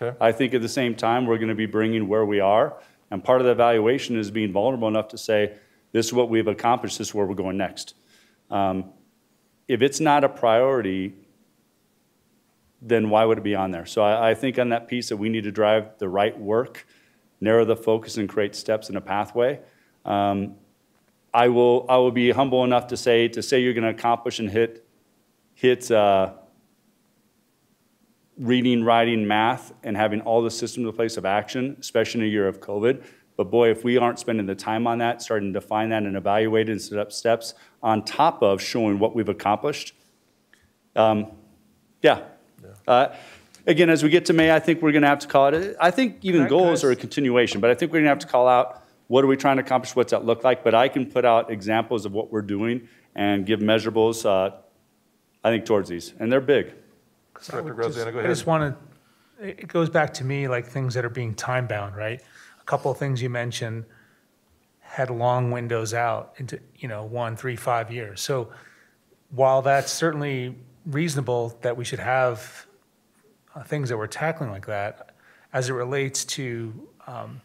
Okay. I think at the same time, we're going to be bringing where we are. And part of the evaluation is being vulnerable enough to say, this is what we've accomplished. This is where we're going next. Um, if it's not a priority, then why would it be on there? So I, I, think on that piece that we need to drive the right work, narrow the focus, and create steps in a pathway. Um, I will I will be humble enough to say to say you're going to accomplish and hit hit uh, reading, writing, math, and having all the systems in place of action, especially in a year of COVID. But boy, if we aren't spending the time on that, starting to define that and evaluate and set up steps on top of showing what we've accomplished, um, yeah. yeah. Uh, again, as we get to May, I think we're going to have to call it. I think even right, goals are a continuation, but I think we're going to have to call out what are we trying to accomplish, what's that look like. But I can put out examples of what we're doing and give measurables. Uh, I think towards these, and they're big. Director Graziano, go ahead. I just want to. It goes back to me like things that are being time bound, right? A couple of things you mentioned had long windows out into, you know, one, three, five years. So while that's certainly reasonable that we should have uh, things that we're tackling like that, as it relates to um,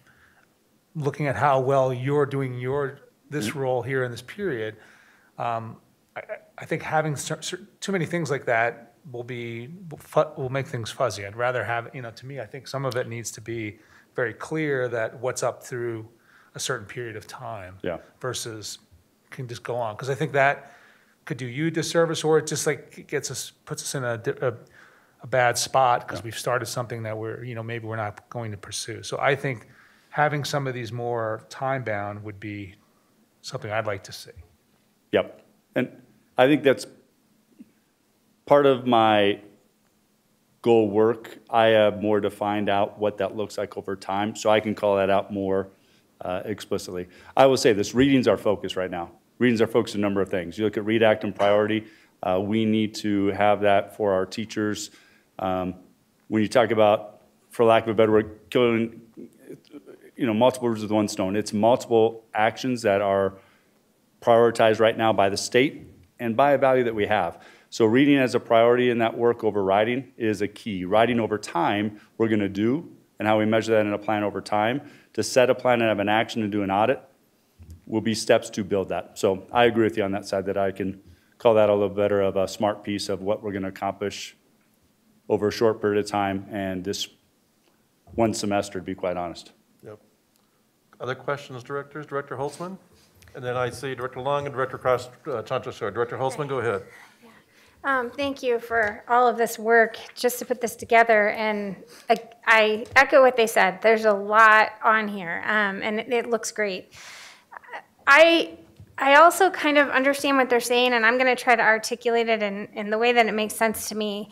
looking at how well you're doing your this mm-hmm. role here in this period, um, I, I, think having too many things like that will be will make things fuzzy. I'd rather have you know. To me, I think some of it needs to be very clear that what's up through a certain period of time yeah. versus can just go on. Because I think that could do you disservice or it just like gets us, puts us in a, a, a bad spot because yeah. we've started something that we're, you know, maybe we're not going to pursue. So I think having some of these more time bound would be something I'd like to see. Yep. And I think that's part of my goal work, I have more to find out what that looks like over time, so I can call that out more uh, explicitly. I will say this, reading's our focus right now. Reading's our focus on a number of things. You look at READ Act, and priority, uh, we need to have that for our teachers. Um, when you talk about, for lack of a better word, killing, you know, multiple birds with one stone, it's multiple actions that are prioritized right now by the state and by a value that we have. So reading as a priority in that work over writing is a key. Writing over time, we're going to do, and how we measure that in a plan over time. To set a plan and have an action and do an audit will be steps to build that. So I agree with you on that side that I can call that a little better of a smart piece of what we're going to accomplish over a short period of time and this one semester, to be quite honest. Yep. Other questions, directors? Director Holtzmann? And then I see Director Leung and Director Cross, uh, Ciancio-Schor. Director Holtzmann, go ahead. Um, thank you for all of this work just to put this together. And I, I echo what they said. There's a lot on here, um, and it, it, looks great. I I also kind of understand what they're saying, and I'm going to try to articulate it in, in the way that it makes sense to me.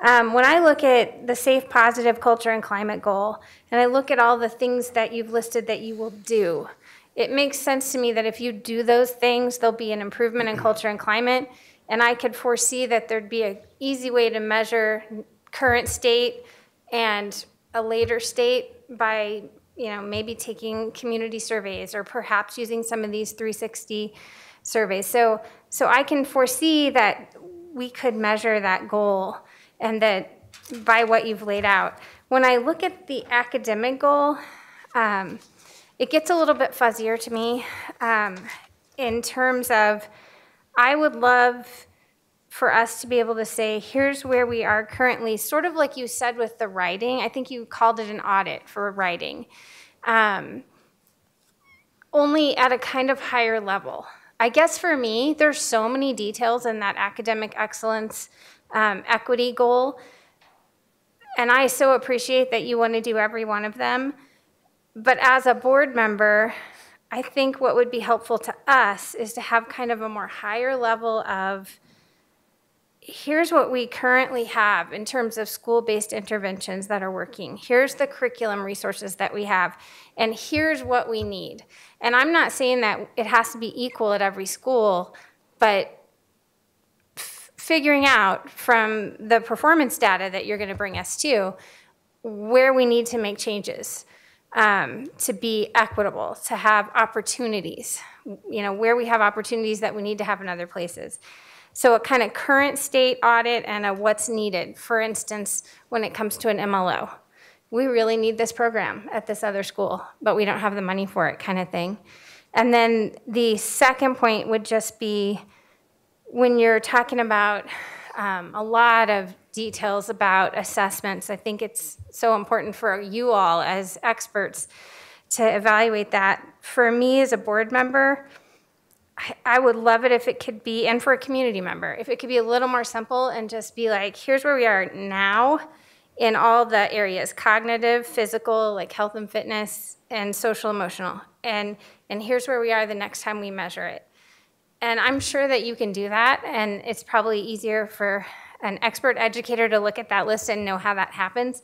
Um, when I look at the safe, positive culture and climate goal, and I look at all the things that you've listed that you will do, it makes sense to me that if you do those things, there'll be an improvement in <clears throat> culture and climate. And I could foresee that there'd be an easy way to measure current state and a later state by you know maybe taking community surveys or perhaps using some of these 360 surveys. So so i can foresee that we could measure that goal and that by what you've laid out. When i look at the academic goal um, it gets a little bit fuzzier to me um, in terms of I would love for us to be able to say, here's where we are currently, sort of like you said with the writing. I think you called it an audit for writing, um, only at a kind of higher level. I guess for me, there's so many details in that academic excellence um, equity goal. And I so appreciate that you want to do every one of them. But as a board member, I think what would be helpful to us is to have kind of a more higher level of here's what we currently have in terms of school-based interventions that are working. Here's the curriculum resources that we have, and here's what we need. And I'm not saying that it has to be equal at every school, but figuring out from the performance data that you're going to bring us to where we need to make changes um, to be equitable, to have opportunities, you know, where we have opportunities that we need to have in other places. So a kind of current state audit and a what's needed. For instance, when it comes to an MLO, we really need this program at this other school, but we don't have the money for it kind of thing. And then the second point would just be when you're talking about um, a lot of details about assessments. I think it's so important for you all as experts to evaluate that. For me as a board member, I, would love it if it could be, and for a community member, if it could be a little more simple and just be like, here's where we are now in all the areas cognitive, physical, like health and fitness, and social emotional. And, and here's where we are the next time we measure it. And I'm sure that you can do that, and it's probably easier for an expert educator to look at that list and know how that happens.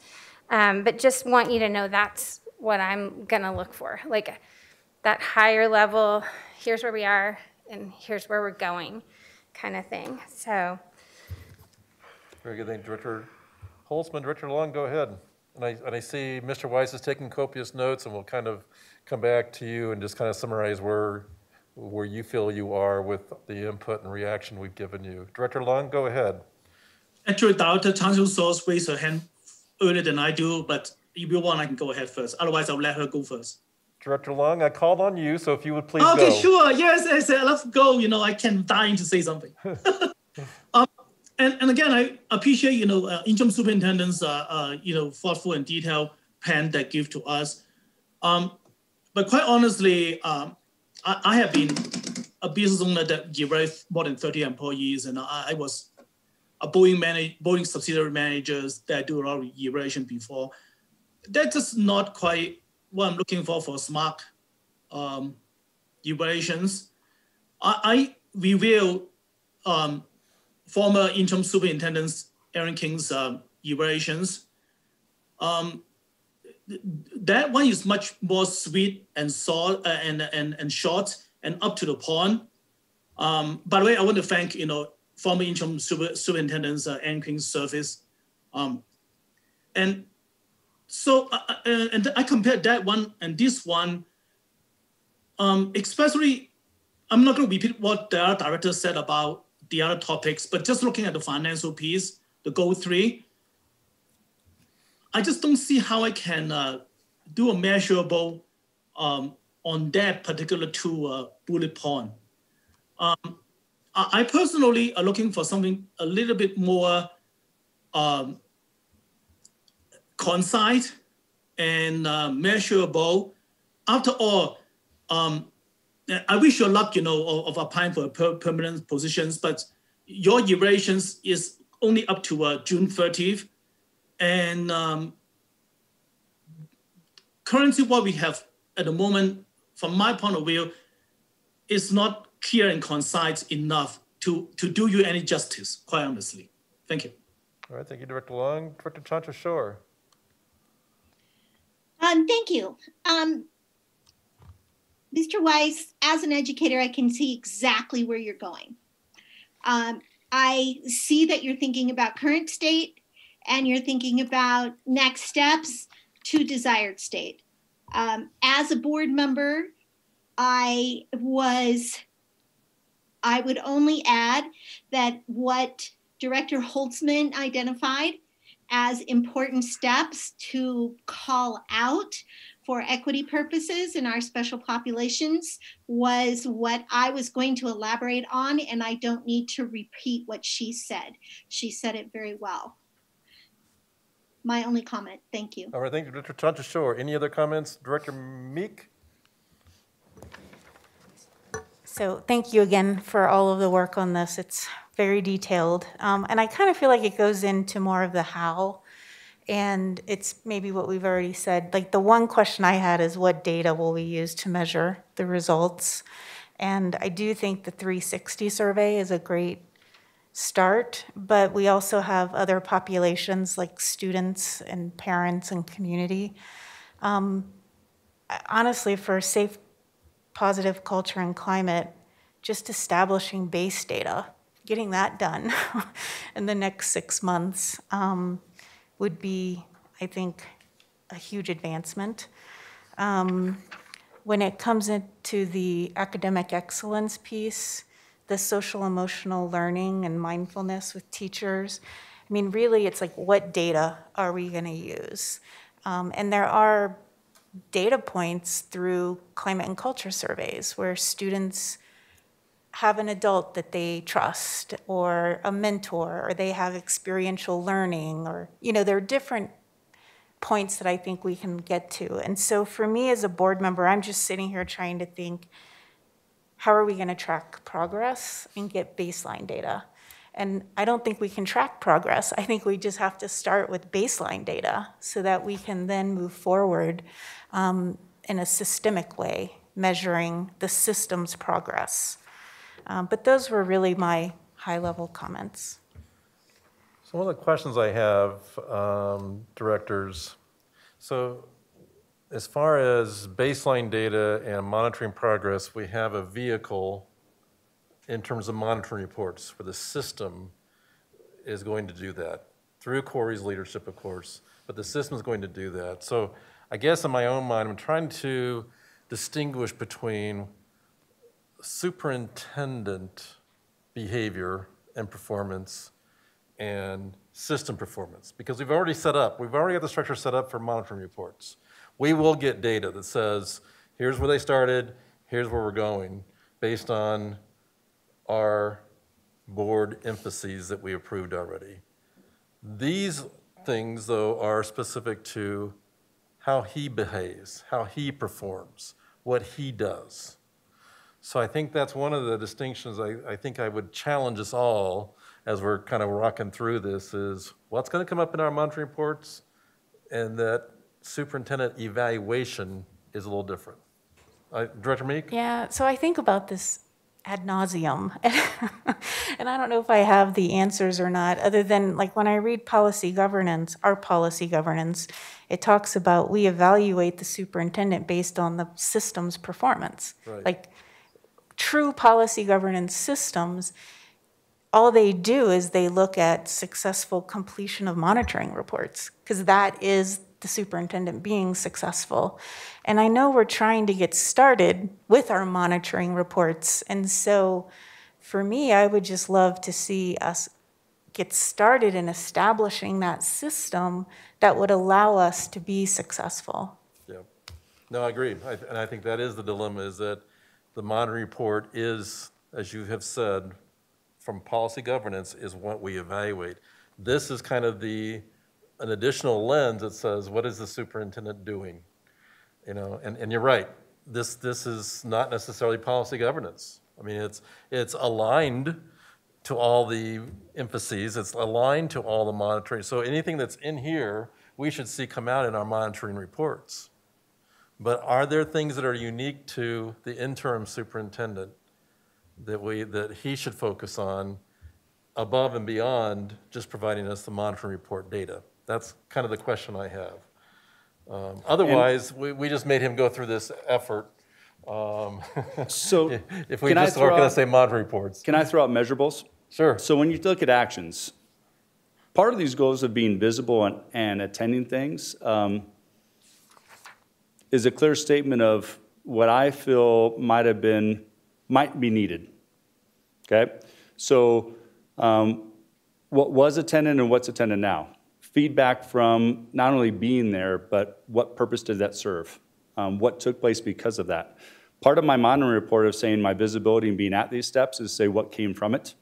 Um, but just want you to know that's what I'm gonna look for, like that higher level, here's where we are and here's where we're going kind of thing. So. Very good, thank you, Director Holtzmann. Director Leung, go ahead. And I, and I see Mr. Wise is taking copious notes and we'll kind of come back to you and just kind of summarize where, where you feel you are with the input and reaction we've given you. Director Leung, go ahead. Actually, Dr. Ciancio-Schor raised her hand earlier than I do, but if you want, I can go ahead first. Otherwise, I'll let her go first. Director Leung, I called on you, so if you would please okay, go. sure. Yes, I said, let's go. You know, I can dying to say something. <laughs> um, and, and again, I appreciate, you know, uh, interim superintendent's, uh, uh, you know, thoughtful and detailed plan that give to us. Um, but quite honestly, um, I, I, have been a business owner that derived more than 30 employees, and I, I was a Boeing manage, Boeing subsidiary managers that do a lot of evaluation before. That's just not quite what I'm looking for for smart um. I, I reveal um, former interim superintendent Aaron King's evaluations. Um, that one is much more sweet and salt uh, and, and, and short and up to the point. Um, by the way, I want to thank you know former interim super, superintendents uh, King's service. Um, and so, uh, uh, and I compared that one and this one, um, especially, I'm not going to repeat what the other director said about the other topics, but just looking at the financial piece, the goal three, I just don't see how I can uh, do a measurable um, on that particular two uh, bullet point. Um, I personally are looking for something a little bit more um, concise and uh, measurable. After all, um, I wish you luck, you know, of, of applying for per permanent positions, but your durations is only up to uh, June 30th. And um, currently what we have at the moment, from my point of view, is not clear and concise enough to, to do you any justice, quite honestly. Thank you. All right, thank you, Director Leung. Director Ciancio-Schor. Um, thank you. Um, Mr. Wise, as an educator, I can see exactly where you're going. Um, I see that you're thinking about current state and you're thinking about next steps to desired state. Um, as a board member, I was, I would only add that what Director Holtzmann identified as important steps to call out for equity purposes in our special populations was what I was going to elaborate on, and I don't need to repeat what she said. She said it very well. My only comment. Thank you. All right, thank you, Director Ciancio-Schor. Any other comments? Director Meek? So thank you again for all of the work on this. It's very detailed. Um, and I kind of feel like it goes into more of the how. And it's maybe what we've already said. Like the one question I had is what data will we use to measure the results? And I do think the 360 survey is a great start, but we also have other populations like students and parents and community. Um, honestly, for safe positive culture and climate, just establishing base data, getting that done <laughs> in the next six months um, would be, I think, a huge advancement. Um, when it comes into the academic excellence piece, the social emotional learning and mindfulness with teachers, I mean, really, it's like, what data are we going to use? Um, and there are data points through climate and culture surveys where students have an adult that they trust or a mentor or they have experiential learning or you know there are different points that I think we can get to. And so for me as a board member, I'm just sitting here trying to think how are we going to track progress and get baseline data? And I don't think we can track progress. I think we just have to start with baseline data so that we can then move forward um, in a systemic way, measuring the system's progress. Um, but those were really my high level comments. So one of the questions I have, um, directors, so as far as baseline data and monitoring progress, we have a vehicle in terms of monitoring reports where the system is going to do that through Corey's leadership, of course, but the system is going to do that. So I guess in my own mind, I'm trying to distinguish between superintendent behavior and performance and system performance because we've already set up, we've already got the structure set up for monitoring reports. We will get data that says, here's where they started, here's where we're going, based on our board emphases that we approved already. These things, though, are specific to how he behaves, how he performs, what he does. So I think that's one of the distinctions I, I think I would challenge us all as we're kind of rocking through this is what's going to come up in our monitoring reports and that superintendent evaluation is a little different. Uh, Director Meek? Yeah, so I think about this ad nauseum. <laughs> I don't know if I have the answers or not, other than like when I read policy governance, our policy governance, it talks about we evaluate the superintendent based on the system's performance. Right. Like true policy governance systems, all they do is they look at successful completion of monitoring reports, because that is the superintendent being successful. And I know we're trying to get started with our monitoring reports. And so for me, I would just love to see us get started in establishing that system that would allow us to be successful. Yeah. No, I agree. I, and I think that is the dilemma is that the monitoring report is, as you have said, from policy governance is what we evaluate. This is kind of the, an additional lens that says, what is the superintendent doing? You know, and, and you're right. This, this is not necessarily policy governance. I mean, it's, it's aligned to all the emphases. It's aligned to all the monitoring. So anything that's in here, we should see come out in our monitoring reports. But are there things that are unique to the interim superintendent that we that he should focus on above and beyond just providing us the monitoring report data? That's kind of the question I have. Um, otherwise, we, we just made him go through this effort. Um, So <laughs> if we just going to out- say monitoring reports, Can I throw out measurables? Sure. So when you look at actions, part of these goals of being visible and, and attending things um, is a clear statement of what I feel might have been, might be needed. Okay? So um, what was attended and what's attended now? Feedback from not only being there, but what purpose did that serve? Um, what took place because of that? Part of my monitoring report of saying my visibility and being at these steps is say what came from it.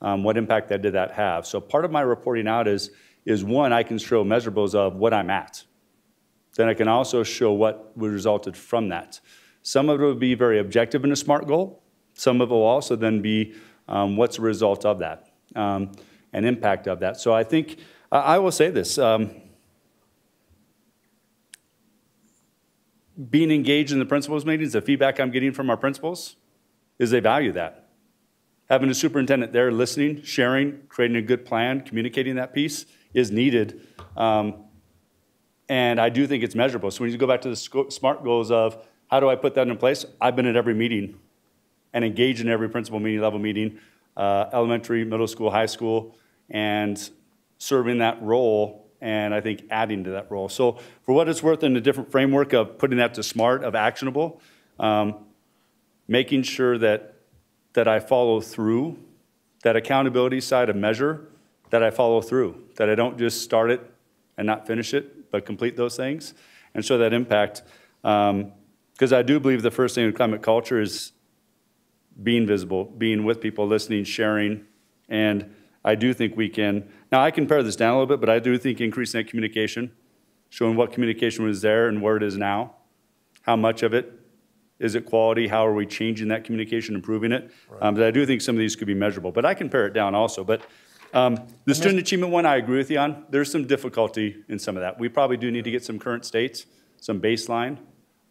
Um, what impact that did that have? So part of my reporting out is, is one, I can show measurables of what I'm at. Then I can also show what resulted from that. Some of it will be very objective in a SMART goal. Some of it will also then be um, what's the result of that um, and impact of that. So I think, I I will say this, um, being engaged in the principals meetings, the feedback I'm getting from our principals is they value that. Having a superintendent there listening, sharing, creating a good plan, communicating that piece is needed. Um, and I do think it's measurable. So when you go back to the SMART goals of how do I put that in place? I've been at every meeting and engaged in every principal meeting, level meeting, uh, elementary, middle school, high school, and serving that role and I think adding to that role. So for what it's worth in a different framework of putting that to SMART, of actionable, um, making sure that, that I follow through, that accountability side of measure, that I follow through, that I don't just start it and not finish it, but complete those things and show that impact. Because I do believe the first thing in climate culture is being visible, being with people, listening, sharing, and I do think we can. Now, I can pare this down a little bit, but I do think increasing that communication, showing what communication was there and where it is now, how much of it, is it quality, how are we changing that communication, improving it? Um, But I do think some of these could be measurable, but I can pare it down also. But um, the student achievement one, I agree with you on. There's some difficulty in some of that. We probably do need to get some current states, some baseline.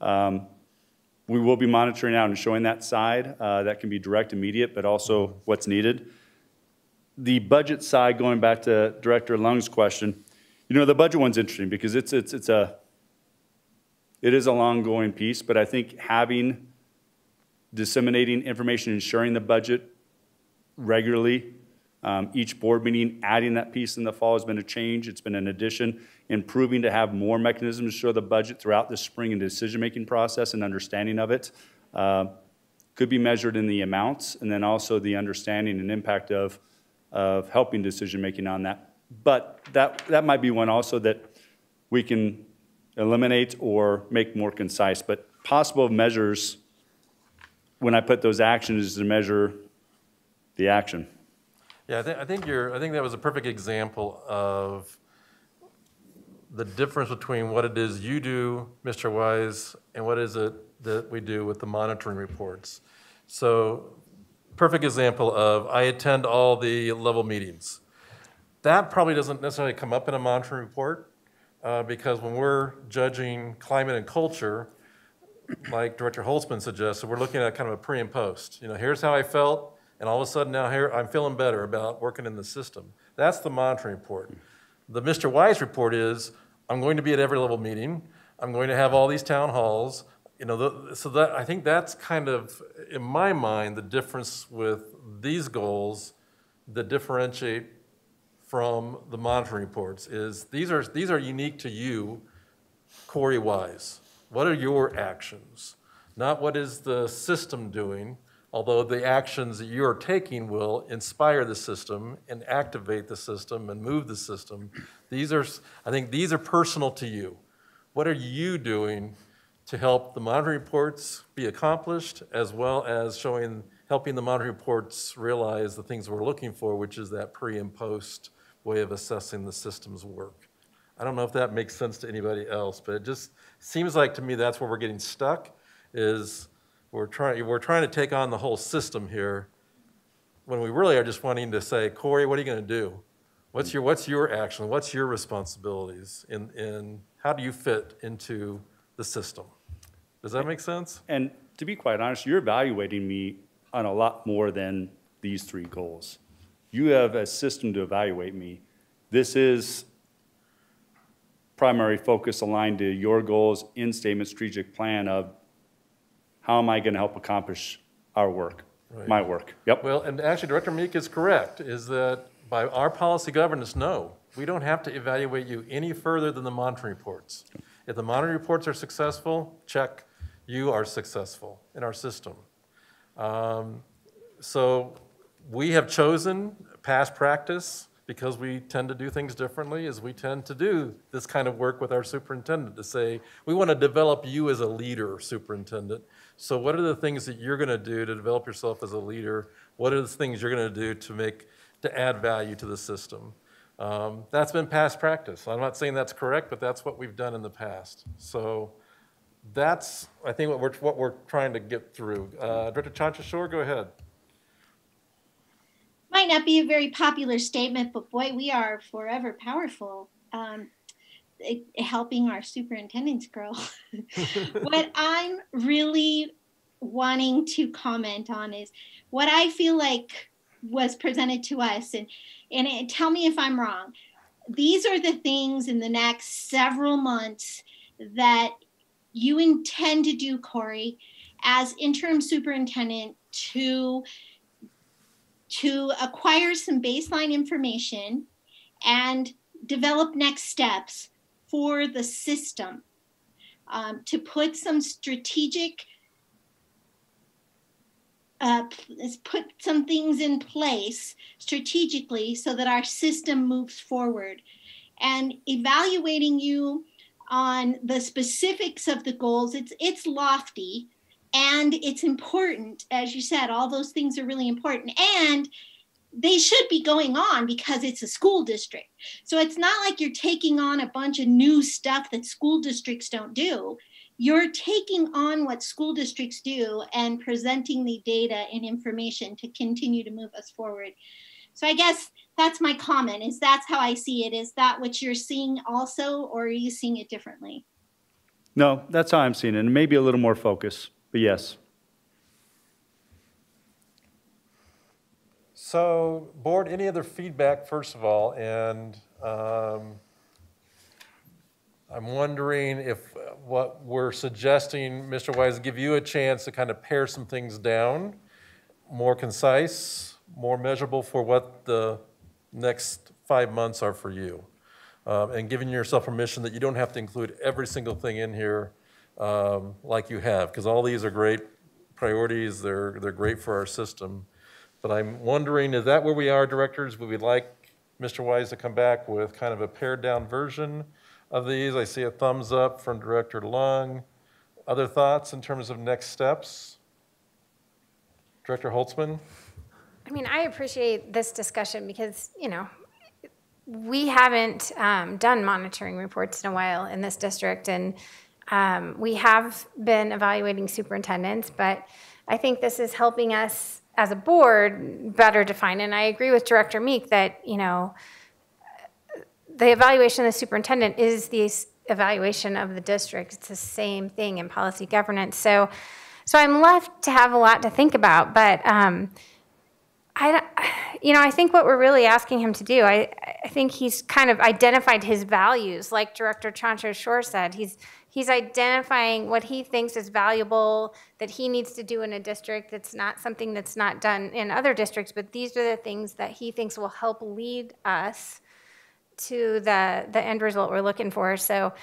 Um, we will be monitoring out and showing that side. Uh, that can be direct, immediate, but also what's needed. The budget side, going back to Director Leung's question, you know, the budget one's interesting because it's, it's, it's a, it is a long going piece, but I think having, disseminating information and sharing the budget regularly, um, each board meeting, adding that piece in the fall has been a change. It's been an addition, improving to have more mechanisms to show the budget throughout the spring and decision-making process and understanding of it. Uh, could be measured in the amounts and then also the understanding and impact of, of helping decision-making on that. But that, that might be one also that we can eliminate or make more concise. But possible measures, when I put those actions, is to measure the action. Yeah, I, th- I think you're. I think that was a perfect example of the difference between what it is you do, Mr. Wise, and what is it that we do with the monitoring reports. So, perfect example of I attend all the level meetings. That probably doesn't necessarily come up in a monitoring report uh, because when we're judging climate and culture, like Director Holtzmann suggested, we're looking at kind of a pre and post. You know, here's how I felt, and all of a sudden now here I'm feeling better about working in the system. That's the monitoring report. The Mr. Wise report is I'm going to be at every level meeting. I'm going to have all these town halls. You know, the, so that I think that's kind of, in my mind, the difference with these goals that differentiate from the monitoring reports is these are these are unique to you, Corey Wise. What are your actions? Not what is the system doing, although the actions that you're taking will inspire the system and activate the system and move the system, these are, I think these are personal to you. What are you doing to help the monitoring reports be accomplished as well as showing, helping the monitoring reports realize the things we're looking for, which is that pre and post way of assessing the system's work. I don't know if that makes sense to anybody else, but it just seems like to me that's where we're getting stuck is we're trying, we're trying to take on the whole system here when we really are just wanting to say, Corey, what are you going to do? What's your, what's your action? What's your responsibilities? And, and how do you fit into the system? Does that make sense? And to be quite honest, you're evaluating me on a lot more than these three goals. You have a system to evaluate me. This is primary focus aligned to your goals in statement strategic plan of how am I going to help accomplish our work, Right. my work? Yep. Well, and actually Director Meek is correct, is that by our policy governance, no, we don't have to evaluate you any further than the monitoring reports. If the monitoring reports are successful, check, you are successful in our system. Um, So we have chosen past practice because we tend to do things differently is we tend to do this kind of work with our superintendent to say, we want to develop you as a leader, superintendent. So what are the things that you're going to do to develop yourself as a leader? What are the things you're going to do to make, to add value to the system? Um, That's been past practice. I'm not saying that's correct, but that's what we've done in the past. So that's, I think, what we're, what we're trying to get through. Uh, Director Ciancio-Schor, go ahead. Might not be a very popular statement, but boy, we are forever powerful. Um, it- helping our superintendents grow. <laughs> what I'm really wanting to comment on is what I feel like was presented to us, and and it, tell me if I'm wrong. These are the things in the next several months that you intend to do, Corey, as interim superintendent to to acquire some baseline information and develop next steps for the system um, to put some strategic uh, put some things in place strategically so that our system moves forward. And evaluating you on the specifics of the goals. It's it's lofty and it's important. As you said all those things are really important and they should be going on because it's a school district. So it's not like you're taking on a bunch of new stuff that school districts don't do. You're taking on what school districts do and presenting the data and information to continue to move us forward. So i guess that's my comment is that's how i see it is that what you're seeing also or are you seeing it differently No, that's how I'm seeing it, and maybe a little more focus, but yes. So, board, any other feedback, first of all? And um, I'm wondering if uh, what we're suggesting, Mr. Wise, give you a chance to kind of pare some things down, more concise, more measurable for what the next five months are for you. Um, And giving yourself permission that you don't have to include every single thing in here um, like you have, because all these are great priorities, they're, they're great for our system. But I'm wondering, is that where we are, directors? Would we like Mr. Wise to come back with kind of a pared-down version of these? I see a thumbs up from Director Leung. Other thoughts in terms of next steps? Director Holtzmann? I mean, I appreciate this discussion because, you know, we haven't um, done monitoring reports in a while in this district, and um, we have been evaluating superintendents, but I think this is helping us as a board better define. And I agree with Director Meek that, you know, the evaluation of the superintendent is the evaluation of the district. It's the same thing in policy governance. So, so I'm left to have a lot to think about, but um, I, you know, I think what we're really asking him to do, I, I think he's kind of identified his values, like Director Ciancio-Schor said. He's he's identifying what he thinks is valuable that he needs to do in a district. That's not something that's not done in other districts, but these are the things that he thinks will help lead us to the the end result we're looking for. So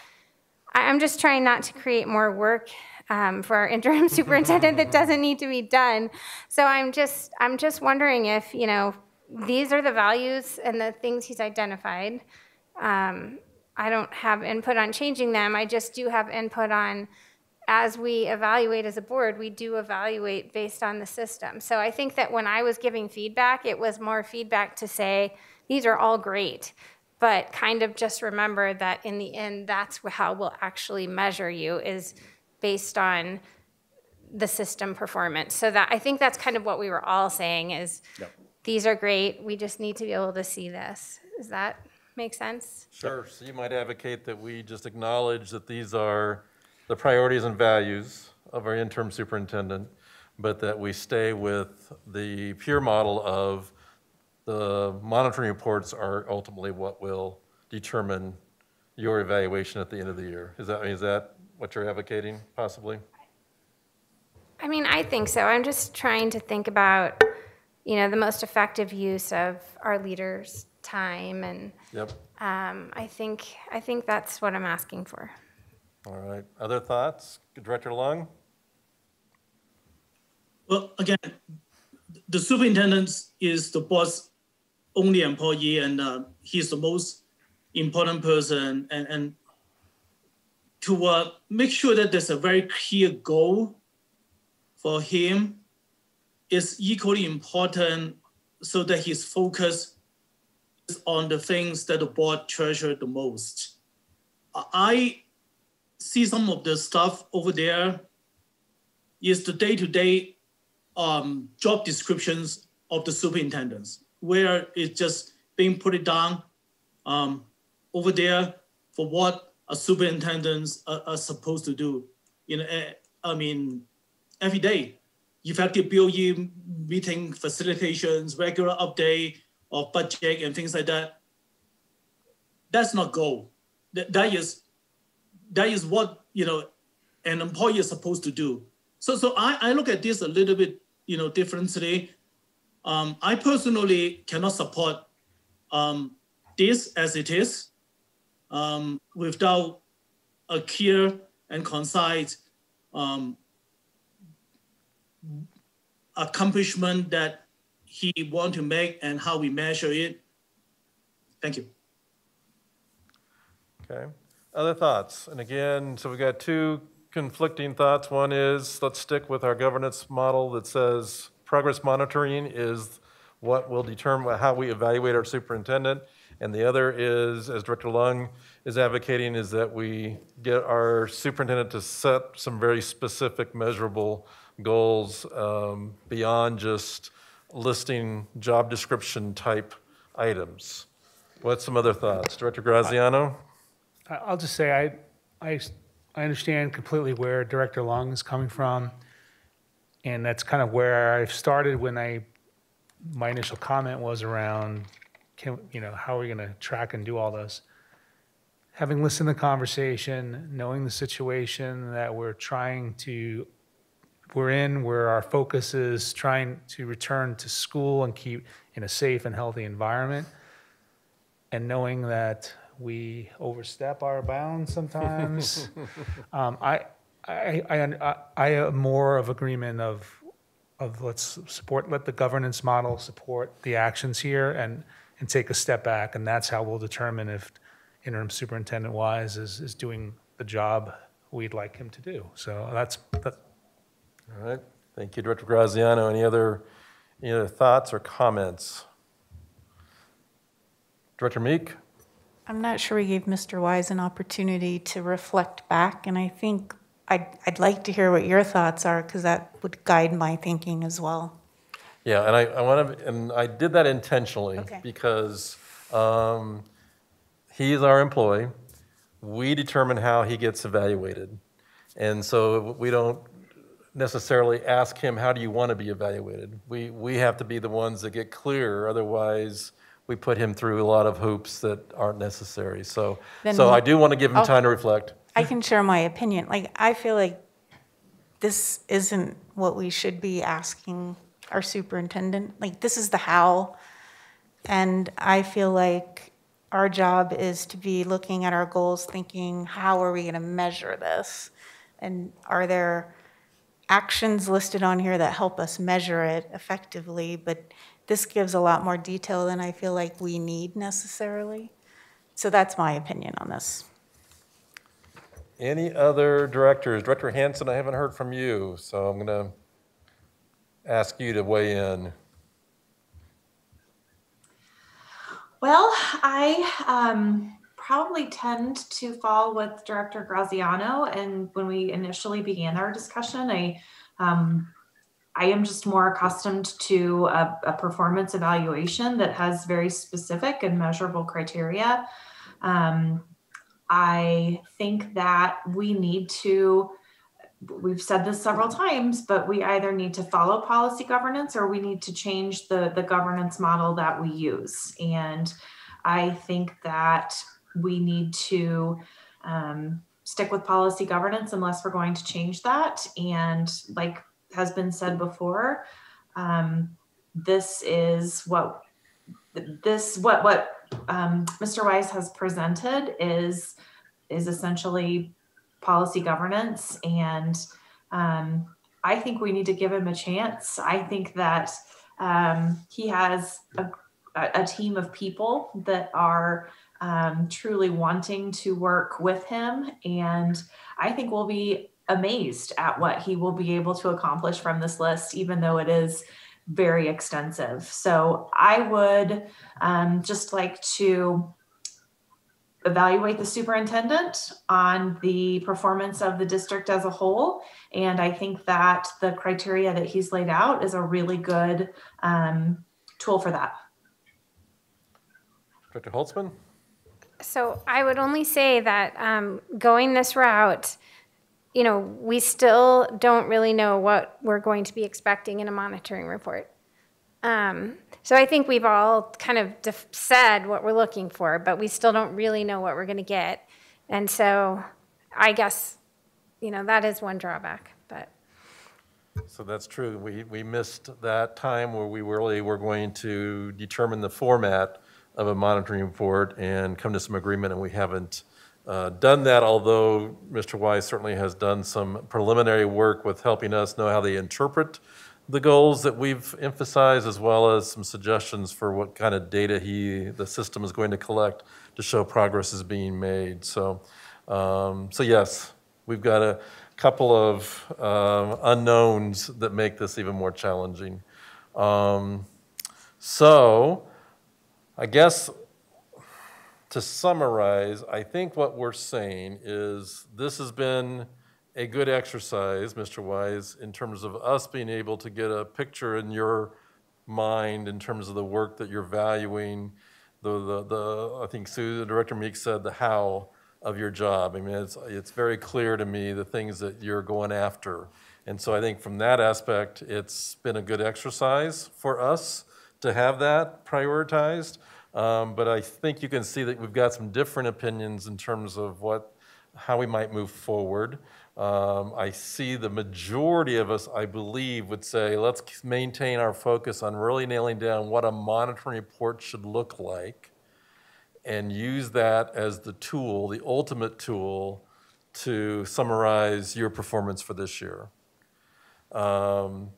I'm just trying not to create more work um, for our interim <laughs> superintendent that doesn't need to be done. So I'm just, I'm just wondering if, you know, these are the values and the things he's identified. Um, I don't have input on changing them. I just do have input on, as we evaluate as a board, we do evaluate based on the system. So I think that when I was giving feedback, it was more feedback to say, these are all great, but kind of just remember that in the end, that's how we'll actually measure you is based on the system performance. So that I think that's kind of what we were all saying is Yep. these are great. We just need to be able to see this. Does that make sense? Sure, so you might advocate that we just acknowledge that these are the priorities and values of our interim superintendent, but that we stay with the pure model of the monitoring reports are ultimately what will determine your evaluation at the end of the year. Is that, is that what you're advocating possibly? I mean, I think so. I'm just trying to think about, you know, the most effective use of our leaders' time, and Yep, um, I think I think that's what I'm asking for. all right. Other thoughts? Director Leung? Well, again, the superintendent is the boss only employee, and uh, he's the most important person. And, and to uh, make sure that there's a very clear goal for him is equally important so that his focus is on the things that the board treasure the most. I see some of the stuff over there is the day-to-day um, job descriptions of the superintendents, where it's just being put it down um, over there for what a superintendents are, are supposed to do. You know, eh, I mean, every day, effective BOE meeting facilitations, regular update of budget and things like that. That's not goal. That, that is that is what you know an employer is supposed to do. So so I, I look at this a little bit you know differently. Um, I personally cannot support um, this as it is um, without a clear and concise um, accomplishment that he want to make and how we measure it. Thank you. Okay. Other thoughts? And again, so we've got two conflicting thoughts. One is, let's stick with our governance model that says progress monitoring is what will determine how we evaluate our superintendent. And the other is, as Director Leung is advocating, is that we get our superintendent to set some very specific measurable goals um, beyond just listing job description type items. What's some other thoughts? Director Graziano? I- I'll just say, I, I, I understand completely where Director Leung is coming from. And that's kind of where I started when I, my initial comment was around, can, you know, how are we going to track and do all this? Having listened to the conversation, knowing the situation that we're trying to, we're in, where our focus is trying to return to school and keep in a safe and healthy environment, and knowing that we overstep our bounds sometimes. <laughs> um, I, I, I, I, I am more of agreement of, of let's support, let the governance model support the actions here and, and take a step back. And that's how we'll determine if interim superintendent Wise is, is doing the job we'd like him to do. So that's, that's All right. Thank you, Director Graziano. Any other, any other thoughts or comments? Director Meek? I'm not sure we gave Mr. Wise an opportunity to reflect back, and I think I'd, I'd like to hear what your thoughts are, because that would guide my thinking as well. Yeah, and I, I want to, and I did that intentionally Okay. because um, he is our employee. We determine how he gets evaluated. And so we don't necessarily ask him, how do you want to be evaluated? We, we have to be the ones that get clear, otherwise we put him through a lot of hoops that aren't necessary. So, Then so I do want to give him I'll- time to reflect. I can share my opinion. Like, I feel like this isn't what we should be asking our superintendent. Like, this is the how. And I feel like our job is to be looking at our goals, thinking, how are we going to measure this? And are there actions listed on here that help us measure it effectively? But this gives a lot more detail than I feel like we need necessarily. So that's my opinion on this. Any other directors? Director Hanson, I haven't heard from you, so I'm going to ask you to weigh in. Well, I um, probably tend to fall with Director Graziano. And when we initially began our discussion, I um, I am just more accustomed to a, a, performance evaluation that has very specific and measurable criteria. Um, I think that we need to, we've said this several times, but we either need to follow policy governance or we need to change the, the governance model that we use. And I think that we need to um, stick with policy governance unless we're going to change that. And like has been said before, um, this is what this what what um, Mr. Wise has presented is is essentially policy governance, and um, I think we need to give him a chance. I think that um, he has a, a team of people that are um, truly wanting to work with him. And I think we'll be amazed at what he will be able to accomplish from this list, even though it is very extensive. So I would um, just like to evaluate the superintendent on the performance of the district as a whole. And I think that the criteria that he's laid out is a really good um, tool for that. Dr. Holtzmann? So I would only say that um, going this route, you know, we still don't really know what we're going to be expecting in a monitoring report. Um, so I think we've all kind of said what we're looking for, but we still don't really know what we're going to get. And so I guess, you know, that is one drawback. But so that's true. We, we missed that time where we really were going to determine the format of a monitoring report and come to some agreement, and we haven't uh, done that, although Mr. Wise certainly has done some preliminary work with helping us know how they interpret the goals that we've emphasized, as well as some suggestions for what kind of data he, the system is going to collect to show progress is being made. So, um, so yes, we've got a couple of um, unknowns that make this even more challenging. Um, so, I guess to summarize, I think what we're saying is this has been a good exercise, Mr. Wise, in terms of us being able to get a picture in your mind in terms of the work that you're valuing, the, the, the I think Sue, the Director Meek said the how of your job. I mean, it's, it's very clear to me the things that you're going after. And so I think from that aspect, it's been a good exercise for us to have that prioritized. Um, but I think you can see that we've got some different opinions in terms of what, how we might move forward. Um, I see the majority of us, I believe, would say let's maintain our focus on really nailing down what a monitoring report should look like and use that as the tool, the ultimate tool, to summarize your performance for this year. Um,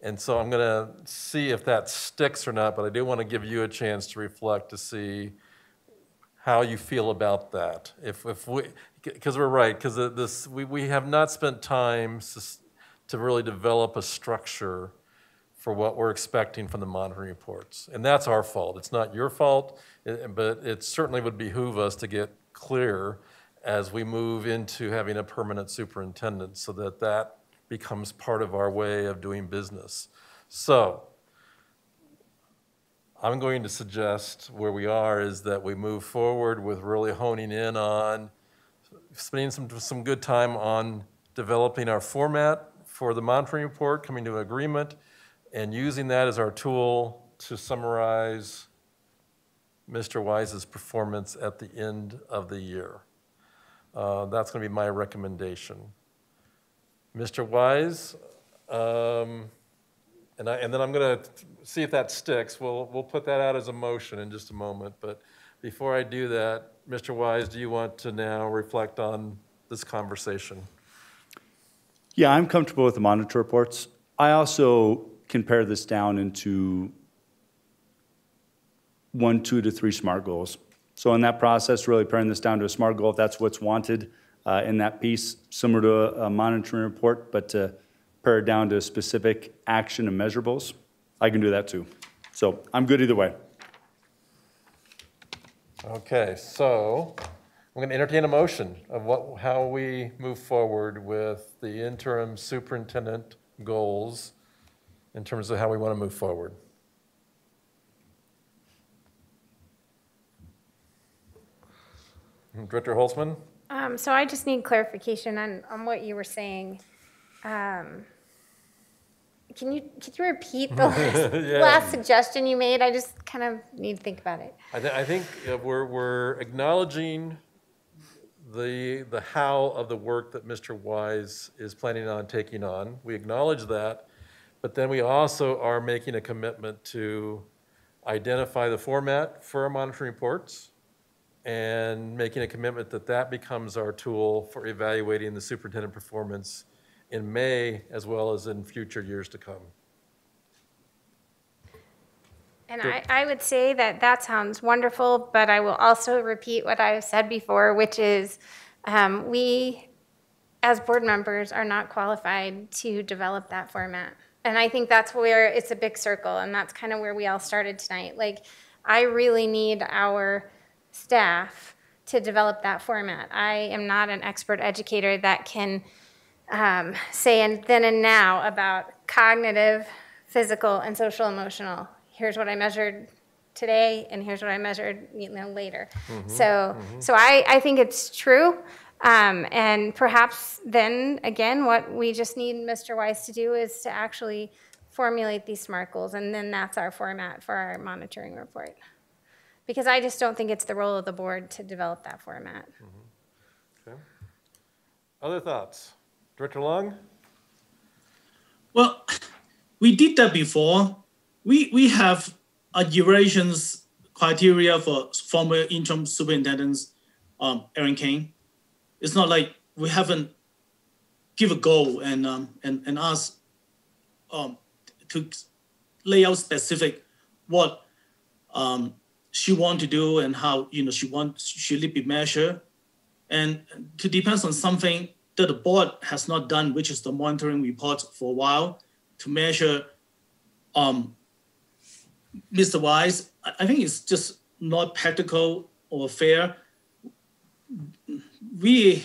and so I'm going to see if that sticks or not, but I do want to give you a chance to reflect to see how you feel about that. If, if we, because we're right, because this we, we have not spent time to really develop a structure for what we're expecting from the monitoring reports. And that's our fault. It's not your fault, but it certainly would behoove us to get clear as we move into having a permanent superintendent so that that becomes part of our way of doing business. So, I'm going to suggest where we are is that we move forward with really honing in on spending some, some good time on developing our format for the monitoring report, coming to an agreement, and using that as our tool to summarize Mr. Wise's performance at the end of the year. Uh, that's going to be my recommendation. Mr. Wise, um, and, I, and then I'm going to see if that sticks. We'll, we'll put that out as a motion in just a moment. But before I do that, Mr. Wise, do you want to now reflect on this conversation? Yeah, I'm comfortable with the monitor reports. I also can pare this down into one, two to three SMART goals. So in that process, really paring this down to a SMART goal, if that's what's wanted uh, in that piece, similar to a, a monitoring report, but to pare it down to specific action and measurables, I can do that too. So I'm good either way. Okay, so I'm going to entertain a motion of what, how we move forward with the interim superintendent goals in terms of how we want to move forward. Director Holtzmann? Um, so I just need clarification on, on what you were saying. Um, can you, can you repeat the <laughs> last, Yeah. last suggestion you made? I just kind of need to think about it. I, th- I think uh, we're, we're acknowledging the, the how of the work that Mr. Wise is planning on taking on. We acknowledge that, but then we also are making a commitment to identify the format for our monitoring reports and making a commitment that that becomes our tool for evaluating the superintendent performance in May as well as in future years to come. And I, I would say that that sounds wonderful, but I will also repeat what I've said before, which is um, we, as board members, are not qualified to develop that format. And I think that's where it's a big circle, and that's kind of where we all started tonight. Like, I really need our staff to develop that format. I am not an expert educator that can um, say and then and now about cognitive, physical, and social emotional. Here's what I measured today, and here's what I measured you know later. Mhm, So, mhm. so I, I think it's true. Um, and perhaps then again, what we just need Mr. Wise to do is to actually formulate these SMART goals, and then that's our format for our monitoring report. Because I just don't think it's the role of the board to develop that format. Okay. Other thoughts? Director Leung? Well, we did that before. We we have a durations criteria for former interim superintendents, um, Erin Kane. It's not like we haven't give a goal and um, and and ask um, to lay out specific what um, she want to do and how you know she want it be measured, and to depends on something that the board has not done, which is the monitoring report for a while to measure um, Mr. Wise. I think it's just not practical or fair. We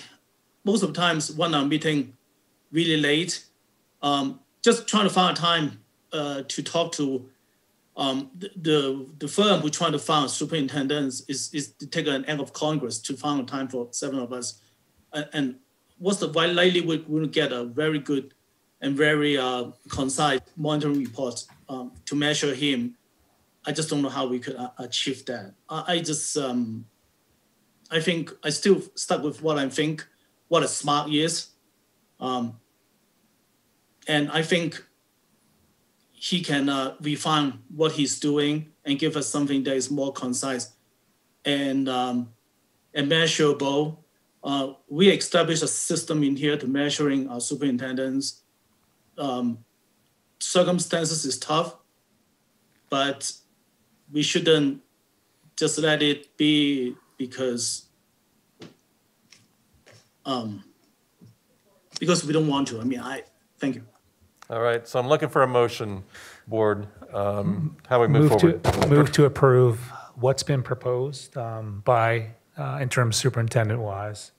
most of the times when our meeting really late, um, just trying to find time uh, to talk to um, the, the the firm who trying to find superintendents is is to take an act of Congress to find a time for seven of us, and what's the likelihood we'll get a very good and very uh, concise monitoring report um, to measure him. I just don't know how we could uh, achieve that. I, I just um, I think I still stuck with what I think what a smart is, um, and I think he can uh, refine what he's doing and give us something that is more concise and um, and measurable. Uh, we established a system in here to measuring our superintendents. Um, circumstances is tough, but we shouldn't just let it be because um, because we don't want to. I mean, I thank you. All right, so I'm looking for a motion, board, um, how we move Move forward. to, move to approve what's been proposed um, by uh, interim superintendent Wise.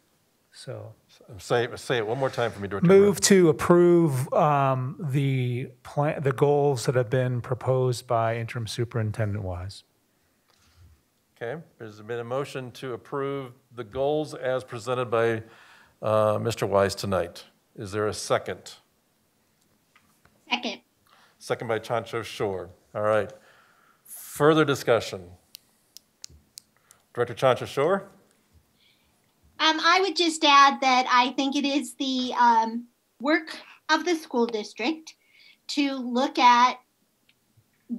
So Say, say it one more time for me, Director. Burrow. move to approve um, the plan, the goals that have been proposed by interim superintendent Wise. Okay, there's been a motion to approve the goals as presented by uh, Mr. Wise tonight. Is there a second? Second. Second by Ciancio-Schor. All right. Further discussion? Director Ciancio-Schor? Um, I would just add that I think it is the um, work of the school district to look at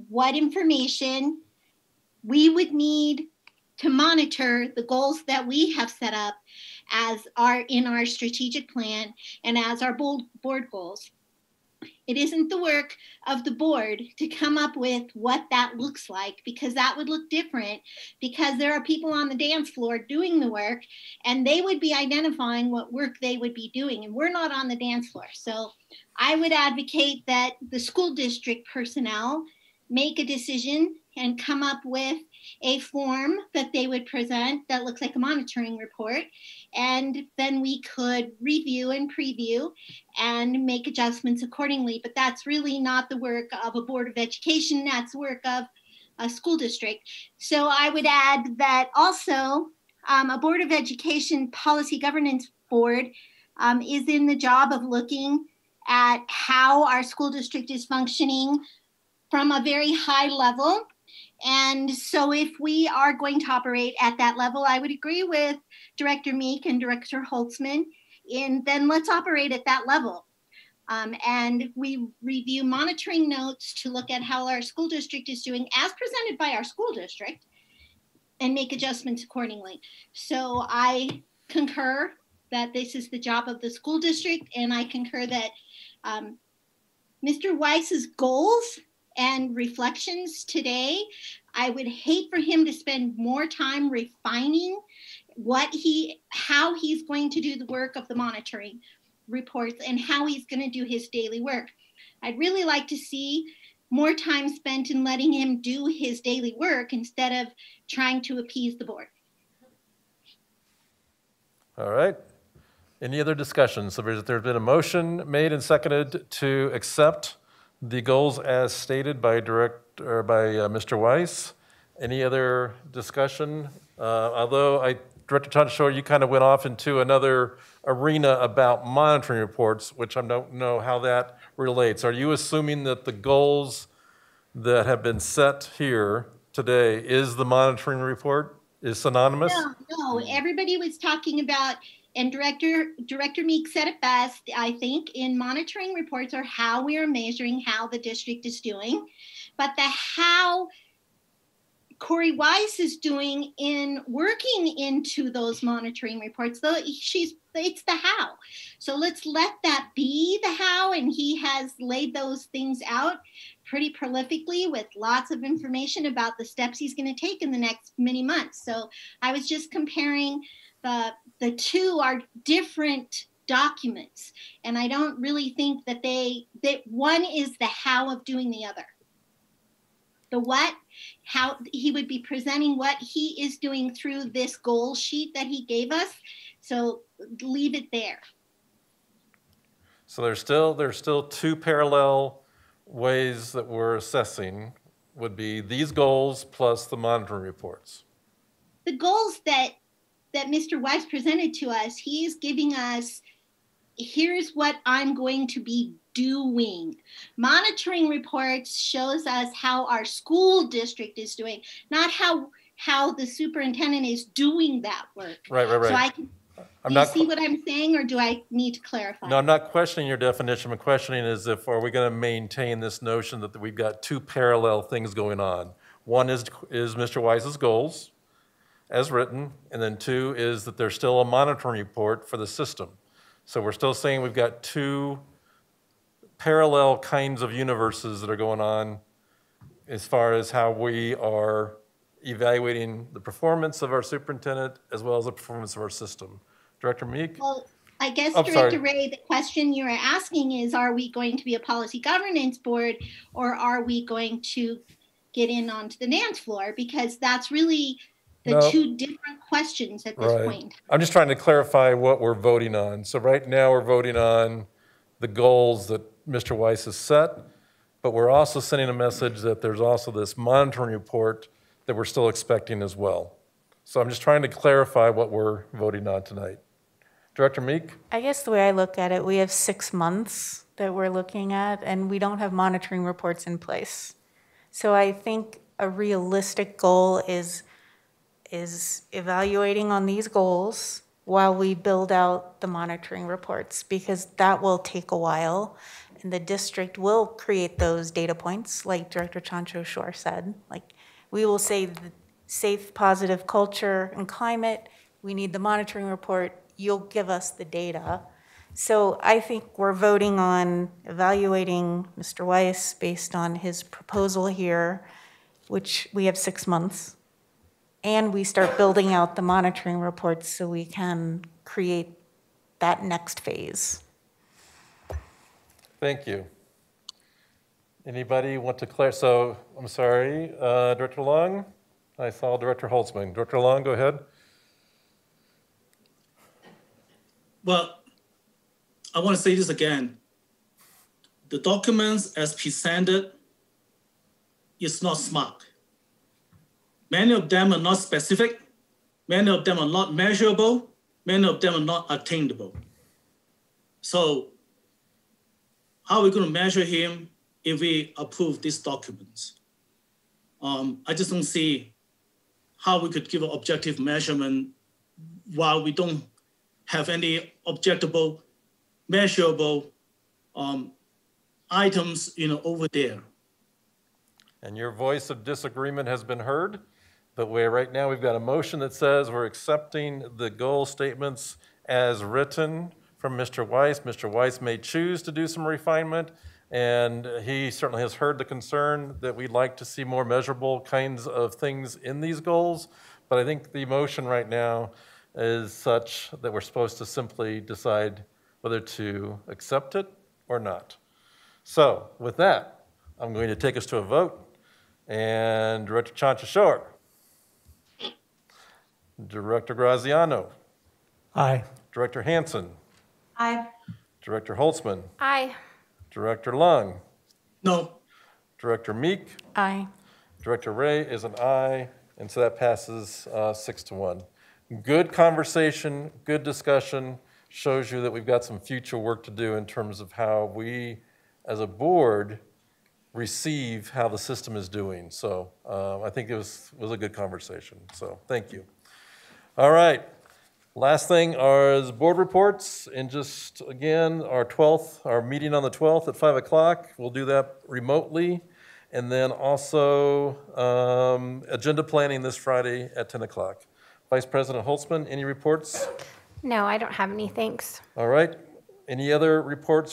what information we would need to monitor the goals that we have set up as our in our strategic plan and as our board goals. It isn't the work of the board to come up with what that looks like because that would look different because there are people on the dance floor doing the work and they would be identifying what work they would be doing and we're not on the dance floor. So I would advocate that the school district personnel make a decision and come up with a form that they would present that looks like a monitoring report. And then we could review and preview and make adjustments accordingly. But that's really not the work of a Board of Education, that's work of a school district. So I would add that also um, a Board of Education Policy Governance Board um, is in the job of looking at how our school district is functioning from a very high level and so, if we are going to operate at that level, I would agree with Director Meek and Director Holtzmann. In then let's operate at that level. Um, and we review monitoring notes to look at how our school district is doing as presented by our school district and make adjustments accordingly. So I concur that this is the job of the school district, and I concur that um, Mr. Wise's goals and reflections today. I would hate for him to spend more time refining what he how he's going to do the work of the monitoring reports and how he's going to do his daily work. I'd really like to see more time spent in letting him do his daily work instead of trying to appease the board. All right. Any other discussion? So there's, there's been a motion made and seconded to accept the goals as stated by direct, or by uh, Mr. Wise. Any other discussion? Uh, Although I, Director Ciancio, you kind of went off into another arena about monitoring reports, which I don't know how that relates. Are you assuming that the goals that have been set here today is the monitoring report, is synonymous? No, no, everybody was talking about and director director meek said it best i think in monitoring reports are how we are measuring how the district is doing but the how Corey Wise is doing in working into those monitoring reports, though she's it's the how. So let's let that be the how. And he has laid those things out pretty prolifically with lots of information about the steps he's going to take in the next many months. So I was just comparing the the two are different documents. And i don't really think that they that one is the how of doing the other. The what how he would be presenting what he is doing through this goal sheet that he gave us. So leave it there. So there's still, there's still two parallel ways that we're assessing would be these goals plus the monitoring reports. the goals that that Mr. Wise presented to us, he is giving us here's what I'm going to be doing. Monitoring reports shows us how our school district is doing, not how how the superintendent is doing that work. Right, right, right. So. I can I'm do not you see what I'm saying, or do I need to clarify? No, I'm not questioning your definition. I'm questioning is if, are we going to maintain this notion that we've got two parallel things going on? One is, is Mr. Wise's goals as written, and then two is that there's still a monitoring report for the system. So we're still saying we've got two parallel kinds of universes that are going on as far as how we are evaluating the performance of our superintendent as well as the performance of our system. Director Meek? Well, I guess, Oh, sorry. Director Ray, the question you're asking is, are we going to be a policy governance board or are we going to get in onto the dance floor? Because that's really the No. two different questions at this Right. point. I'm just trying to clarify what we're voting on. So right now, we're voting on the goals that Mr. Wise has set, but we're also sending a message that there's also this monitoring report that we're still expecting as well. So I'm just trying to clarify what we're voting on tonight. Director Meek? I guess the way I look at it, we have six months that we're looking at, and we don't have monitoring reports in place. So I think a realistic goal is, is evaluating on these goals while we build out the monitoring reports, because that will take a while. And the district will create those data points, like Director Ciancio-Schor said. Like, we will say the safe, positive culture and climate, we need the monitoring report, you'll give us the data. So I think we're voting on evaluating Mr. Wise based on his proposal here, which we have six months. And we start building out the monitoring reports so we can create that next phase. Thank you. Anybody want to clarify? so, I'm sorry, uh, Director Leung? I saw Director Holtzmann. Director Leung, go ahead. Well, I want to say this again. The documents as presented is not smart. Many of them are not specific. Many of them are not measurable. Many of them are not attainable. So how are we going to measure him if we approve these documents? Um, I just don't see how we could give an objective measurement while we don't have any objectable, measurable um, items, you know, over there. And your voice of disagreement has been heard, but right now, we've got a motion that says we're accepting the goal statements as written from Mr. Wise. Mr. Wise may choose to do some refinement, and he certainly has heard the concern that we'd like to see more measurable kinds of things in these goals. But I think the motion right now is such that we're supposed to simply decide whether to accept it or not. So with that, I'm going to take us to a vote. And Director Ciancio-Schor. Director Graziano. Aye. Director Hanson. Aye. Director Holtzmann. Aye. Director Leung. No. Director Meek. Aye. Director Ray is an aye, and so that passes uh, six to one. Good conversation, good discussion, shows you that we've got some future work to do in terms of how we, as a board, receive how the system is doing. So uh, I think it was, was a good conversation, so thank you. All right, last thing are the board reports, and just, again, our 12th, our meeting on the 12th at 5 o'clock, we'll do that remotely. And then also, um, agenda planning this Friday at 10 o'clock. Vice President Holtzmann, any reports? No, I don't have any, thanks. All right, any other reports